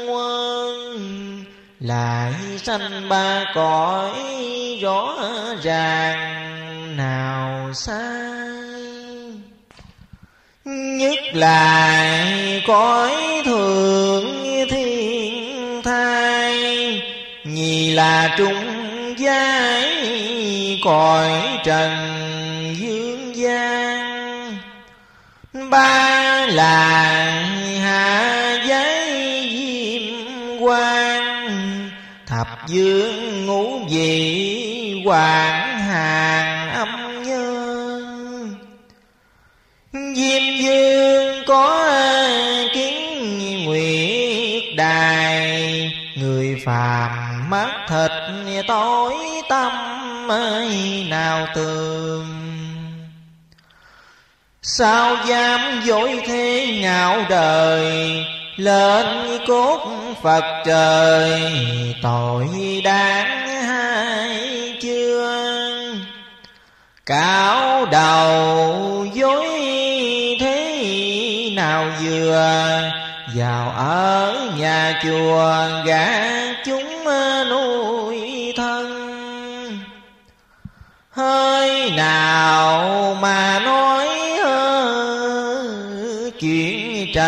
quân. Lại sanh ba cõi rõ ràng nào sai. Nhất là cõi thượng thiên thai, nhì là trung giai cõi trần dương gian ba là hạ giấy diêm quan thập dương ngũ vị hoàng hàng âm nhân diêm dương có kiến nguyệt đài, người phàm mắt thịt tối tâm nào tường sao dám dối thế ngạo đời? Lên cốt phật trời, tội đáng hay chưa? Cạo đầu dối thế nào vừa? Vào ở nhà chùa gã chúng nuôi thân. Hơi nào mà nói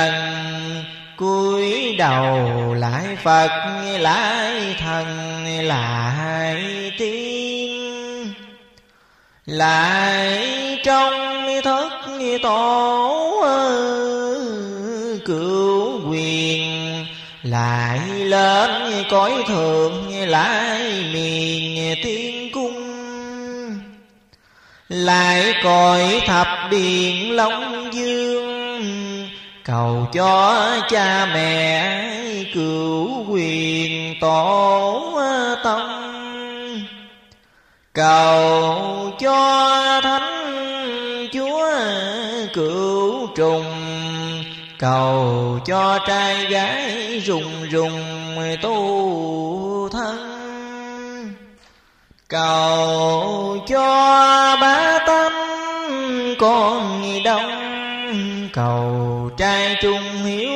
thần cúi đầu lại phật, lại thần, lại tiên. Lại trong thất tổ cửu quyền, lại lên cõi thượng, lại miền tiên cung. Lại cõi thập điện long dương cầu cho cha mẹ cửu quyền tổ tông. Cầu cho thánh chúa cửu trùng. Cầu cho trai gái rùng rùng tu thân. Cầu cho ba tâm con đông cầu. Trai trung hiếu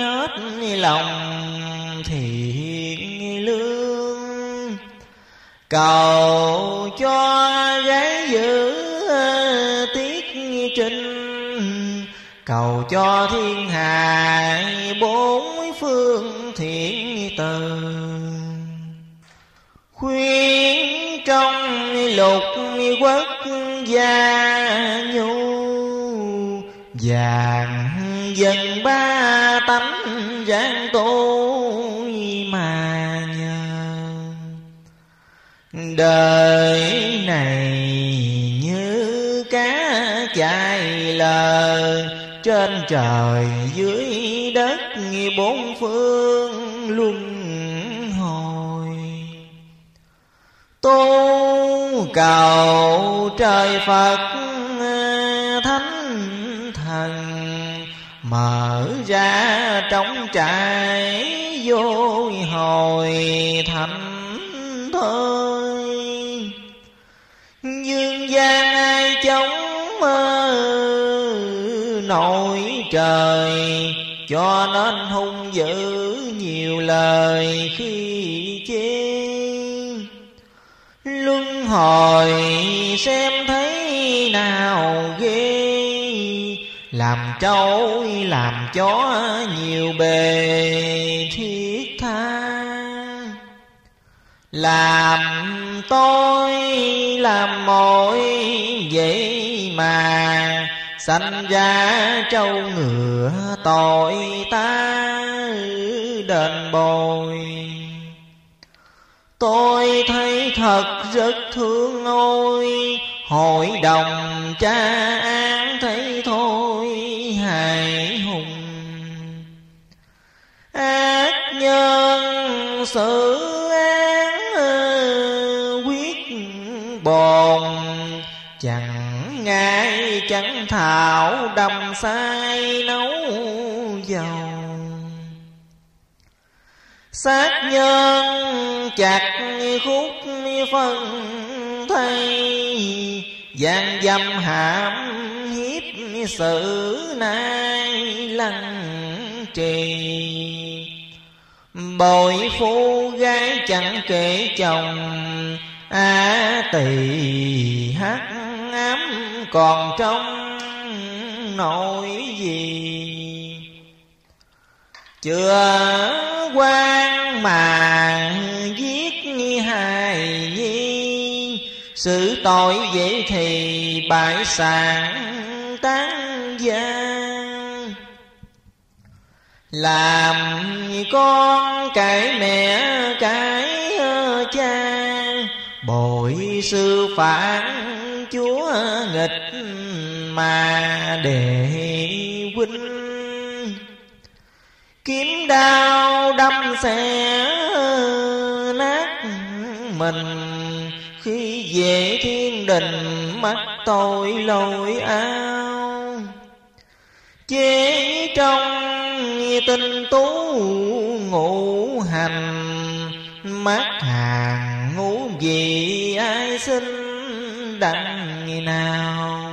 hết lòng thiện lương. Cầu cho gái giữ ờ, tiết trinh cầu cho thiên hạ bốn phương thiện từ. Khuyên trong lục quốc gia nhu và dân ba tánh gian tôi mà nhờ. Đời này như cá chạy lờ, trên trời dưới đất bốn phương luân hồi. Tu cầu trời phật mở ra trong trại vô hồi thành thôi dương gian ai chống nổi trời, cho nên hung dữ nhiều lời khi chê. Luân hồi xem thấy nào ghê làm trâu làm chó nhiều bề thiết tha. Làm tôi làm mọi vậy mà sanh ra trâu ngựa tội ta đền bồi. Tôi thấy thật rất thương ôi hội đồng cha án thấy thôi hài hùng. Ác nhân xử án ờ, quyết bồn. Chẳng ngại, chẳng thảo đầm sai nấu dầu. Sát nhân chặt khúc phân thay gian dâm hãm hiếp sự nay lăng trì. Bội phu gái chẳng kể chồng Á tỳ hát ám còn trong nỗi gì? Chưa quan mà Sự tội vậy thì bại sản tán gian. Làm con cãi mẹ cãi cha, Bội sư phản chúa nghịch mà để huynh. Kiếm đao đâm xe nát mình về thiên đình mắt tôi lội ao chế trong tinh tú ngũ hành, mắt hàng ngủ gì ai xin đặng nào?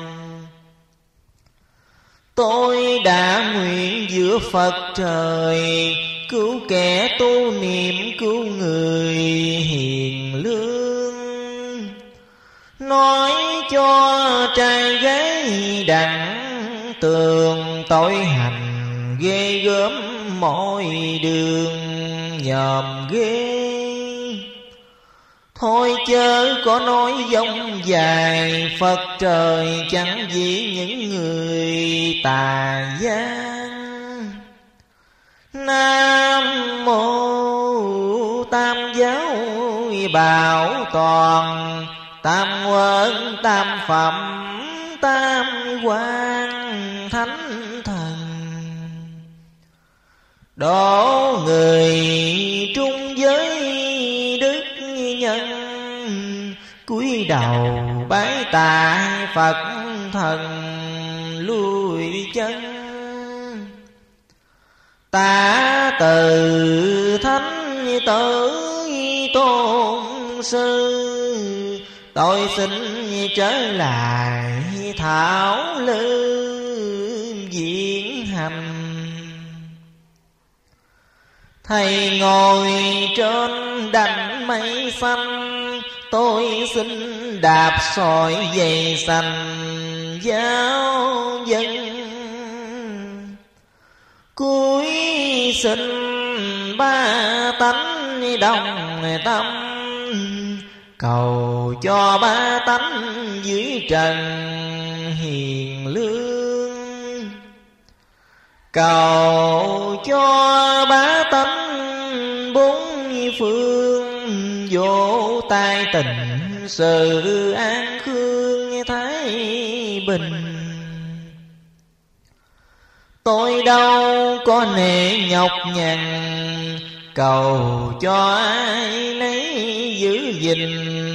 Tôi đã nguyện giữa Phật trời, Cứu kẻ tu niệm, cứu người hiền lương. Nói cho trai gái đặng tường, tội hành ghê gớm mọi đường nhòm ghê. Thôi chớ có nói dông dài, Phật trời chẳng vì những người tà gian. Nam mô tam giáo bảo toàn Tam quân tam phẩm, tam quan thánh thần. Đó người trung giới đức nhân, cúi đầu bái tạ phật thần lui chân. Ta từ thánh tử tôn sư tôi xin trở lại thảo lư diễn hành. Thầy ngồi trên đành mây xanh, Tôi xin đạp sỏi dày xanh giáo dân. Cuối sinh ba tánh đồng tâm Cầu cho ba tánh dưới trần hiền lương. Cầu cho ba tánh bốn phương Vô tai tình sự an khương thái bình. Tôi đâu có nể nhọc nhằn Cầu cho ai nấy giữ gìn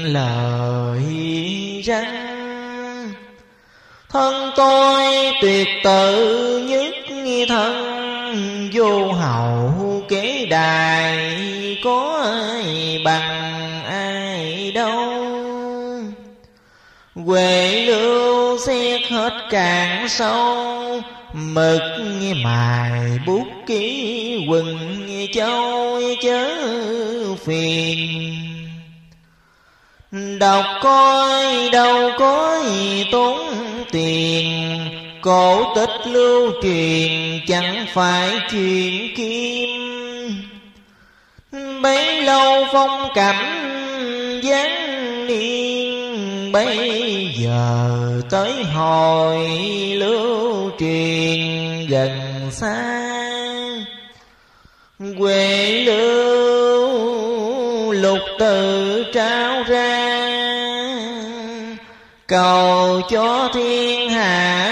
lời răng Thân tôi tuyệt tự nhất thân, Vô hậu kế đài Có ai bằng ai đâu. Quê lưu xét hết càng sâu Mực mài bút ký quần châu chớ phiền. Đọc coi đâu có gì tốn tiền, Cổ tích lưu truyền chẳng phải chuyện kim. Bấy lâu phong cảnh gián niên Bây giờ tới hồi lưu truyền gần xa, Quê lưu lục từ trao ra, cầu cho thiên hạ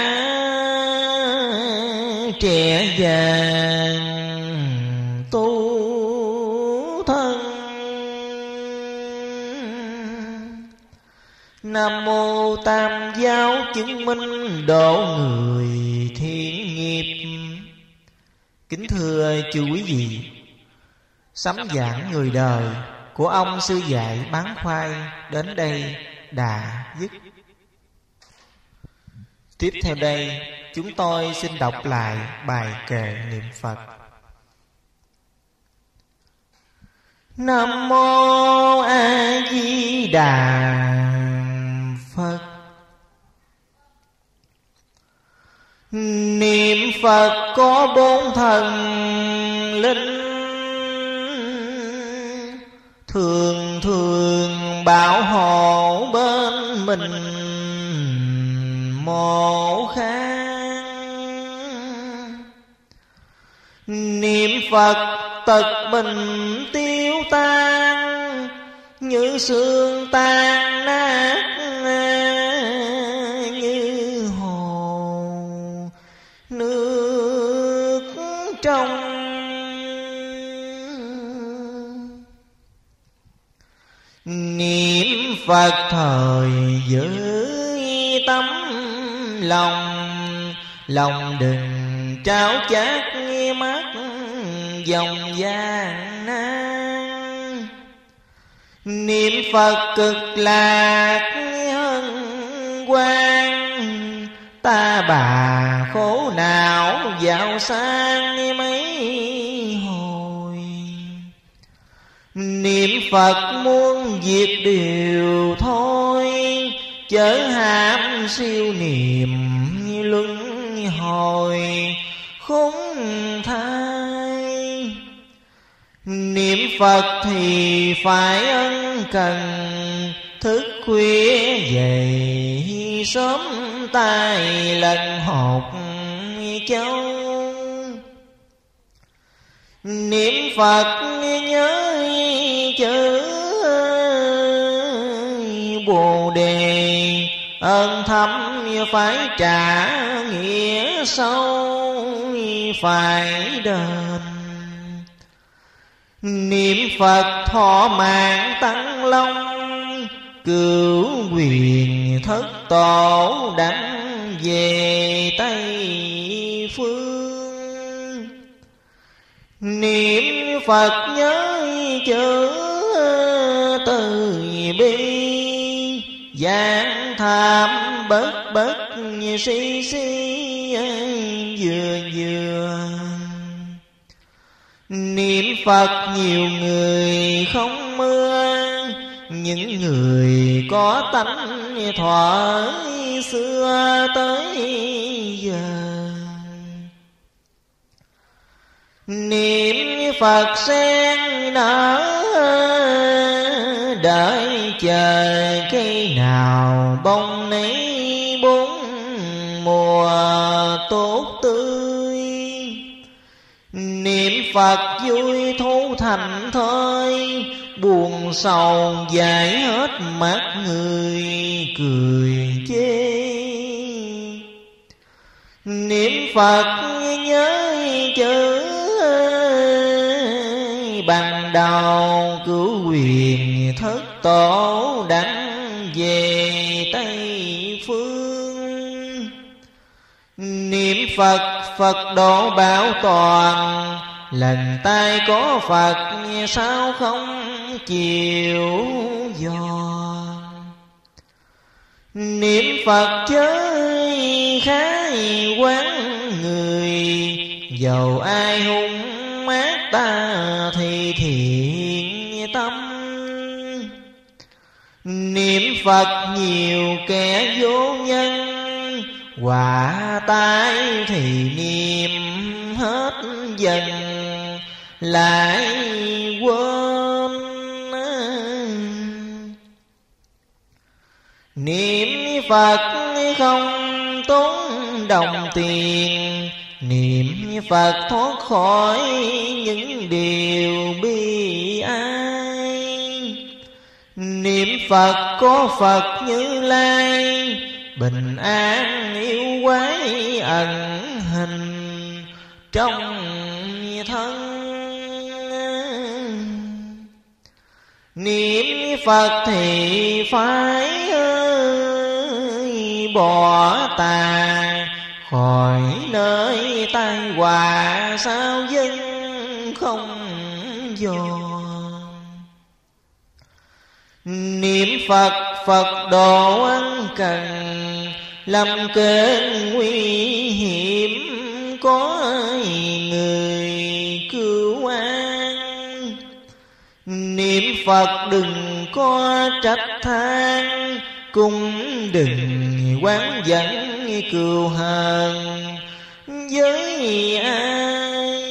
nam mô tam giáo chứng minh độ người thiện nghiệp. Kính thưa chư quý vị sấm giảng người đời của ông sư dạy bán khoai đến đây đã dứt. Tiếp theo đây, chúng tôi xin đọc lại bài kệ niệm Phật. Nam mô a di đà phật. Niệm phật có bốn thần linh. Thường thường bảo hộ bên mình mộ khang niệm phật tật bình tiêu tan, như xương tan nát như hồ nước trong niệm phật thời giữ tấm lòng lòng đừng trao chát mắt dòng gian nan niệm phật cực lạc hân quan ta bà khổ não dạo sang mấy hồi. Niệm phật muốn diệt điều thôi, chớ ham siêu niệm luân hồi. Khốn thai niệm phật thì phải ân cần, thức khuya dậy sớm tay lần hột châu. Niệm phật nhớ chữ bồ đề ơn thâm phải trả nghĩa sâu, phải đền niệm phật thọ mạng tăng long cửu quyền thất tổ đánh về tây phương. Niệm phật nhớ chữ từ bi, giảng tham bất bất si si vừa vừa niệm phật nhiều người không mưa, những người có tánh thọ xưa tới giờ. Niệm phật sen nở, đợi chờ cây nào bông nấy bốn mùa tốt tươi phật vui thu thành thôi buồn sầu dài hết mắt người cười chê. Niệm phật nhớ chữ bằng đầu cứu quyền thất tổ đánh về tây phương. Niệm phật phật độ bảo toàn lần tay có phật, sao không chịu dò? Niệm phật chơi khái quán người dầu ai hung mát ta thì thiện tâm. Niệm phật nhiều kẻ vô nhân, quả tai thì niệm hết dần lại quên. Niệm phật không tốn đồng tiền. Niệm phật thoát khỏi những điều bi ai. Niệm phật có phật như lai. Bình an yêu quái ẩn hình trong thân. Niệm phật thì phải ơi, bỏ tà, khỏi nơi tai họa, sao dân không dò? Niệm phật phật độ ân cần lâm cơn nguy hiểm có người? Niệm Phật đừng có trách than Cũng đừng quán dẫn cừu hờn Với ai?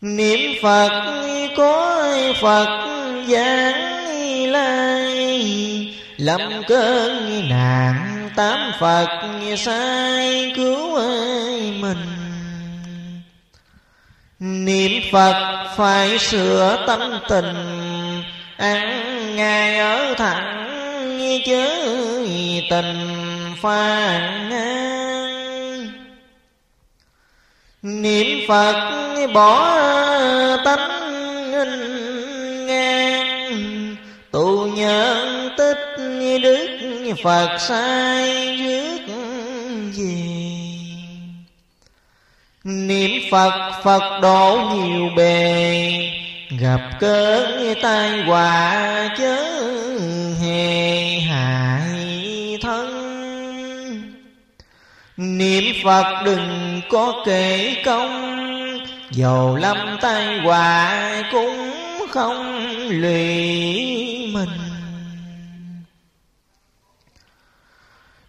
Niệm Phật có Phật giảng lai, Lâm cơn nạn tám Phật sai cứu ơi mình? Niệm Phật phải sửa tâm tình, Ăn ngay ở thẳng chớ tình phàn Niệm Phật bỏ tánh ngang Tu nhân tích đức Phật sai rước về Niệm Phật Phật độ nhiều bề. Gặp cơn tai họa chớ hề hại thân. Niệm Phật đừng có kể công, Dầu lâm tai họa cũng không lụy mình.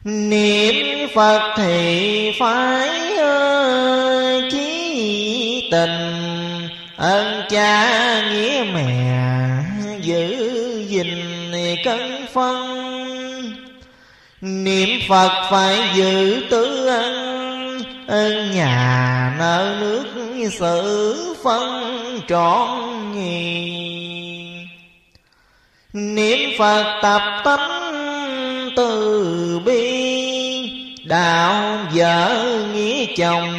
Niệm Phật thì phải ờ, chí tình. Ơn cha nghĩa mẹ giữ gìn cân phân. Niệm Phật phải giữ tứ ân Ơn nhà nợ nước sự phân trọn nghi Niệm Phật tập tánh từ bi Đạo vợ nghĩa chồng,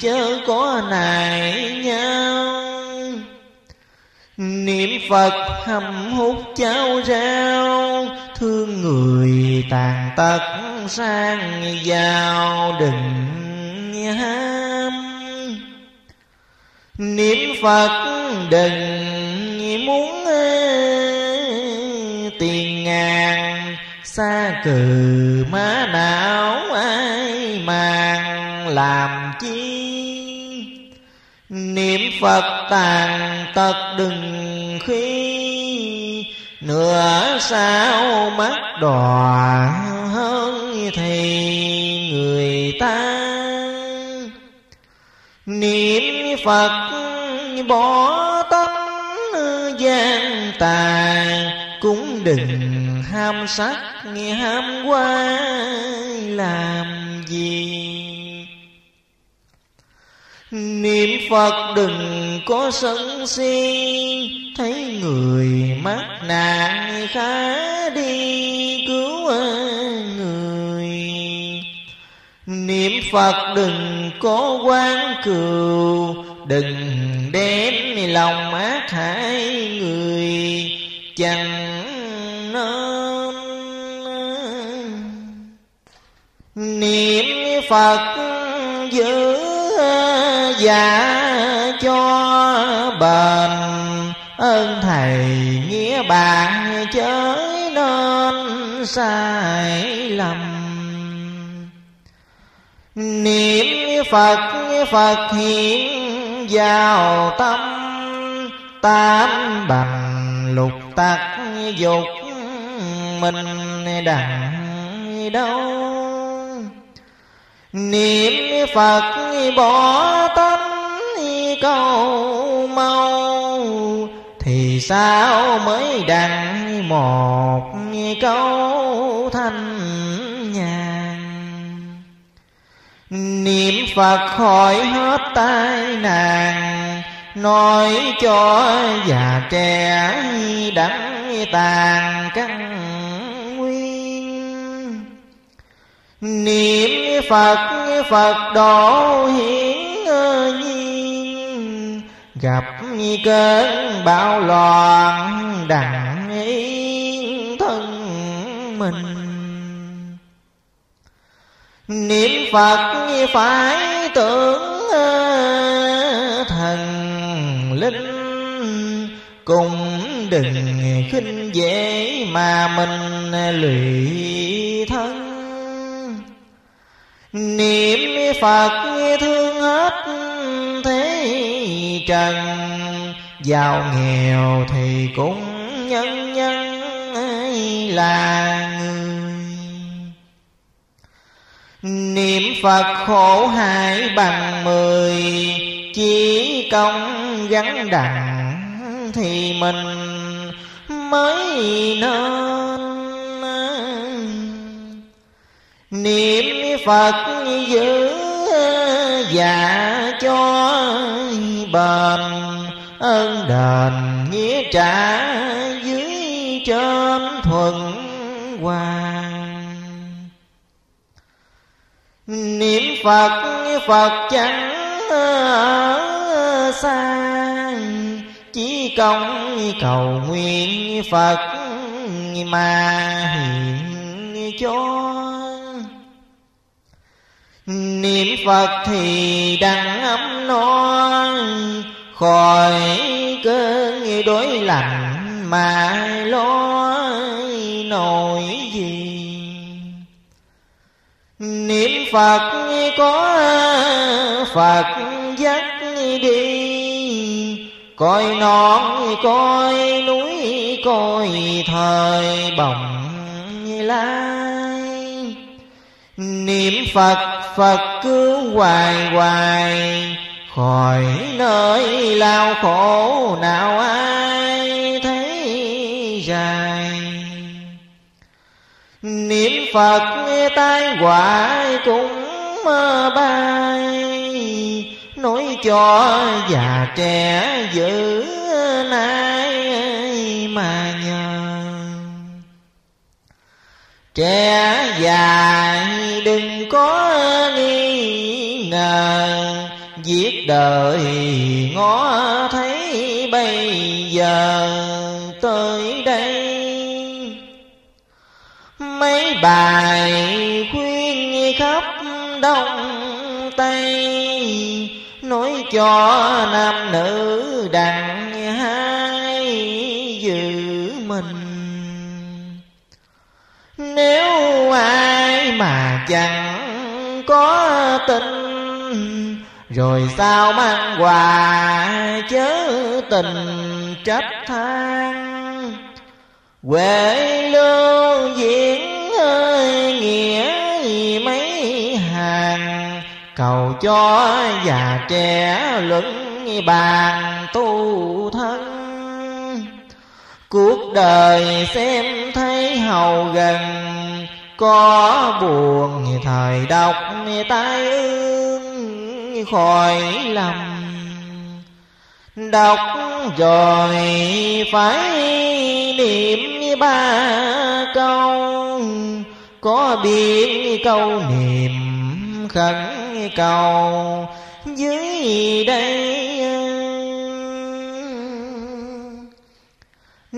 chớ có nại nhau. Niệm Phật hầm hút cháo rau, Thương người tàn tật sang giàu đừng ham. Niệm Phật đừng muốn eh, tiền ngàn xa cừ má não ai màng làm chi? Niệm phật tàn tật đừng khi, nửa sao mắt đỏ hơn thì người ta. Niệm phật bỏ tâm gian tài cũng đừng ham sắc nghe ham qua làm gì? Niệm Phật đừng có sân si, Thấy người mắc nạn khá đi, cứu người. Niệm Phật đừng có quan cừu, Đừng đem lòng ác hại người. Chẳng Niệm Phật giữ dạ cho bền. Ơn thầy nghĩa bạn chớ nên sai lầm. Niệm Phật Phật hiện vào tâm. Tam bằng lục tắc dục Mình đặng đâu? Niệm Phật bỏ tâm câu mau, Thì sao mới đặng một câu thanh nhàn? Niệm Phật khỏi hết tai nạn, Nói cho già trẻ đắng tàn căn Niệm Phật Phật độ hiển nhiên. Gặp cơn bão loạn, đặng yên thân mình. Niệm Phật phải tưởng thần linh. Cũng đừng khinh dễ mà mình lụy thân. Niệm Phật thương hết thế trần. Giàu nghèo thì cũng nhân nhân là người. Niệm phật khổ hại bằng mười, chỉ công gắn đặng thì mình mới nên niệm phật giữ dạ cho bền ơn đền nghĩa trả dưới trên thuận hoàng niệm phật phật chẳng ở xa chỉ công cầu nguyện phật mà hiện cho niệm phật thì đặng ấm no khỏi cơn đối lạnh mà lo nổi gì. Niệm phật có phật dắt đi, coi non coi núi coi thời bồng lai niệm phật phật cứu hoài hoài. Khỏi nơi lao khổ, nào ai thấy dài. Niệm phật tai hoài cũng mơ bay. Nói cho già trẻ giữ nay mày. Trẻ già đừng có nghi ngờ. Giết đời ngó thấy bây giờ. Tới đây. Mấy bài khuyên khắp đông tây, nói cho nam nữ đặng nếu ai mà chẳng có tình rồi sao mang quà chớ tình trách than? Quệ lương diễn ơi, nghĩa mấy hàng, Cầu cho già trẻ luận bàn tu thân. Cuộc đời xem thấy hầu gần, Có buồn thời đọc tai ương khỏi lầm Đọc rồi phải niệm ba câu, Có biết câu niệm khẩn cầu. Dưới đây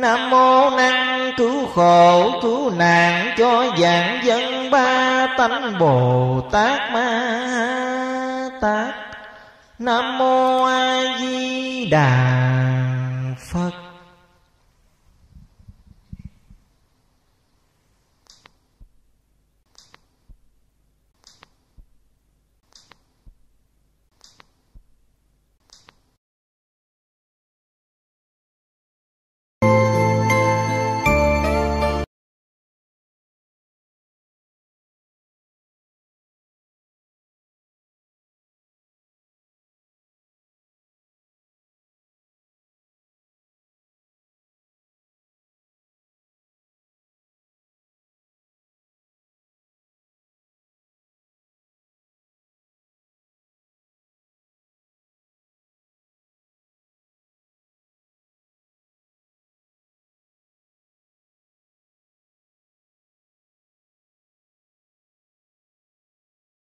Nam mô năng cứu khổ cứu nạn, cho dạng dân ba tánh Bồ Tát Ma Tát. Nam mô A Di Đà Phật.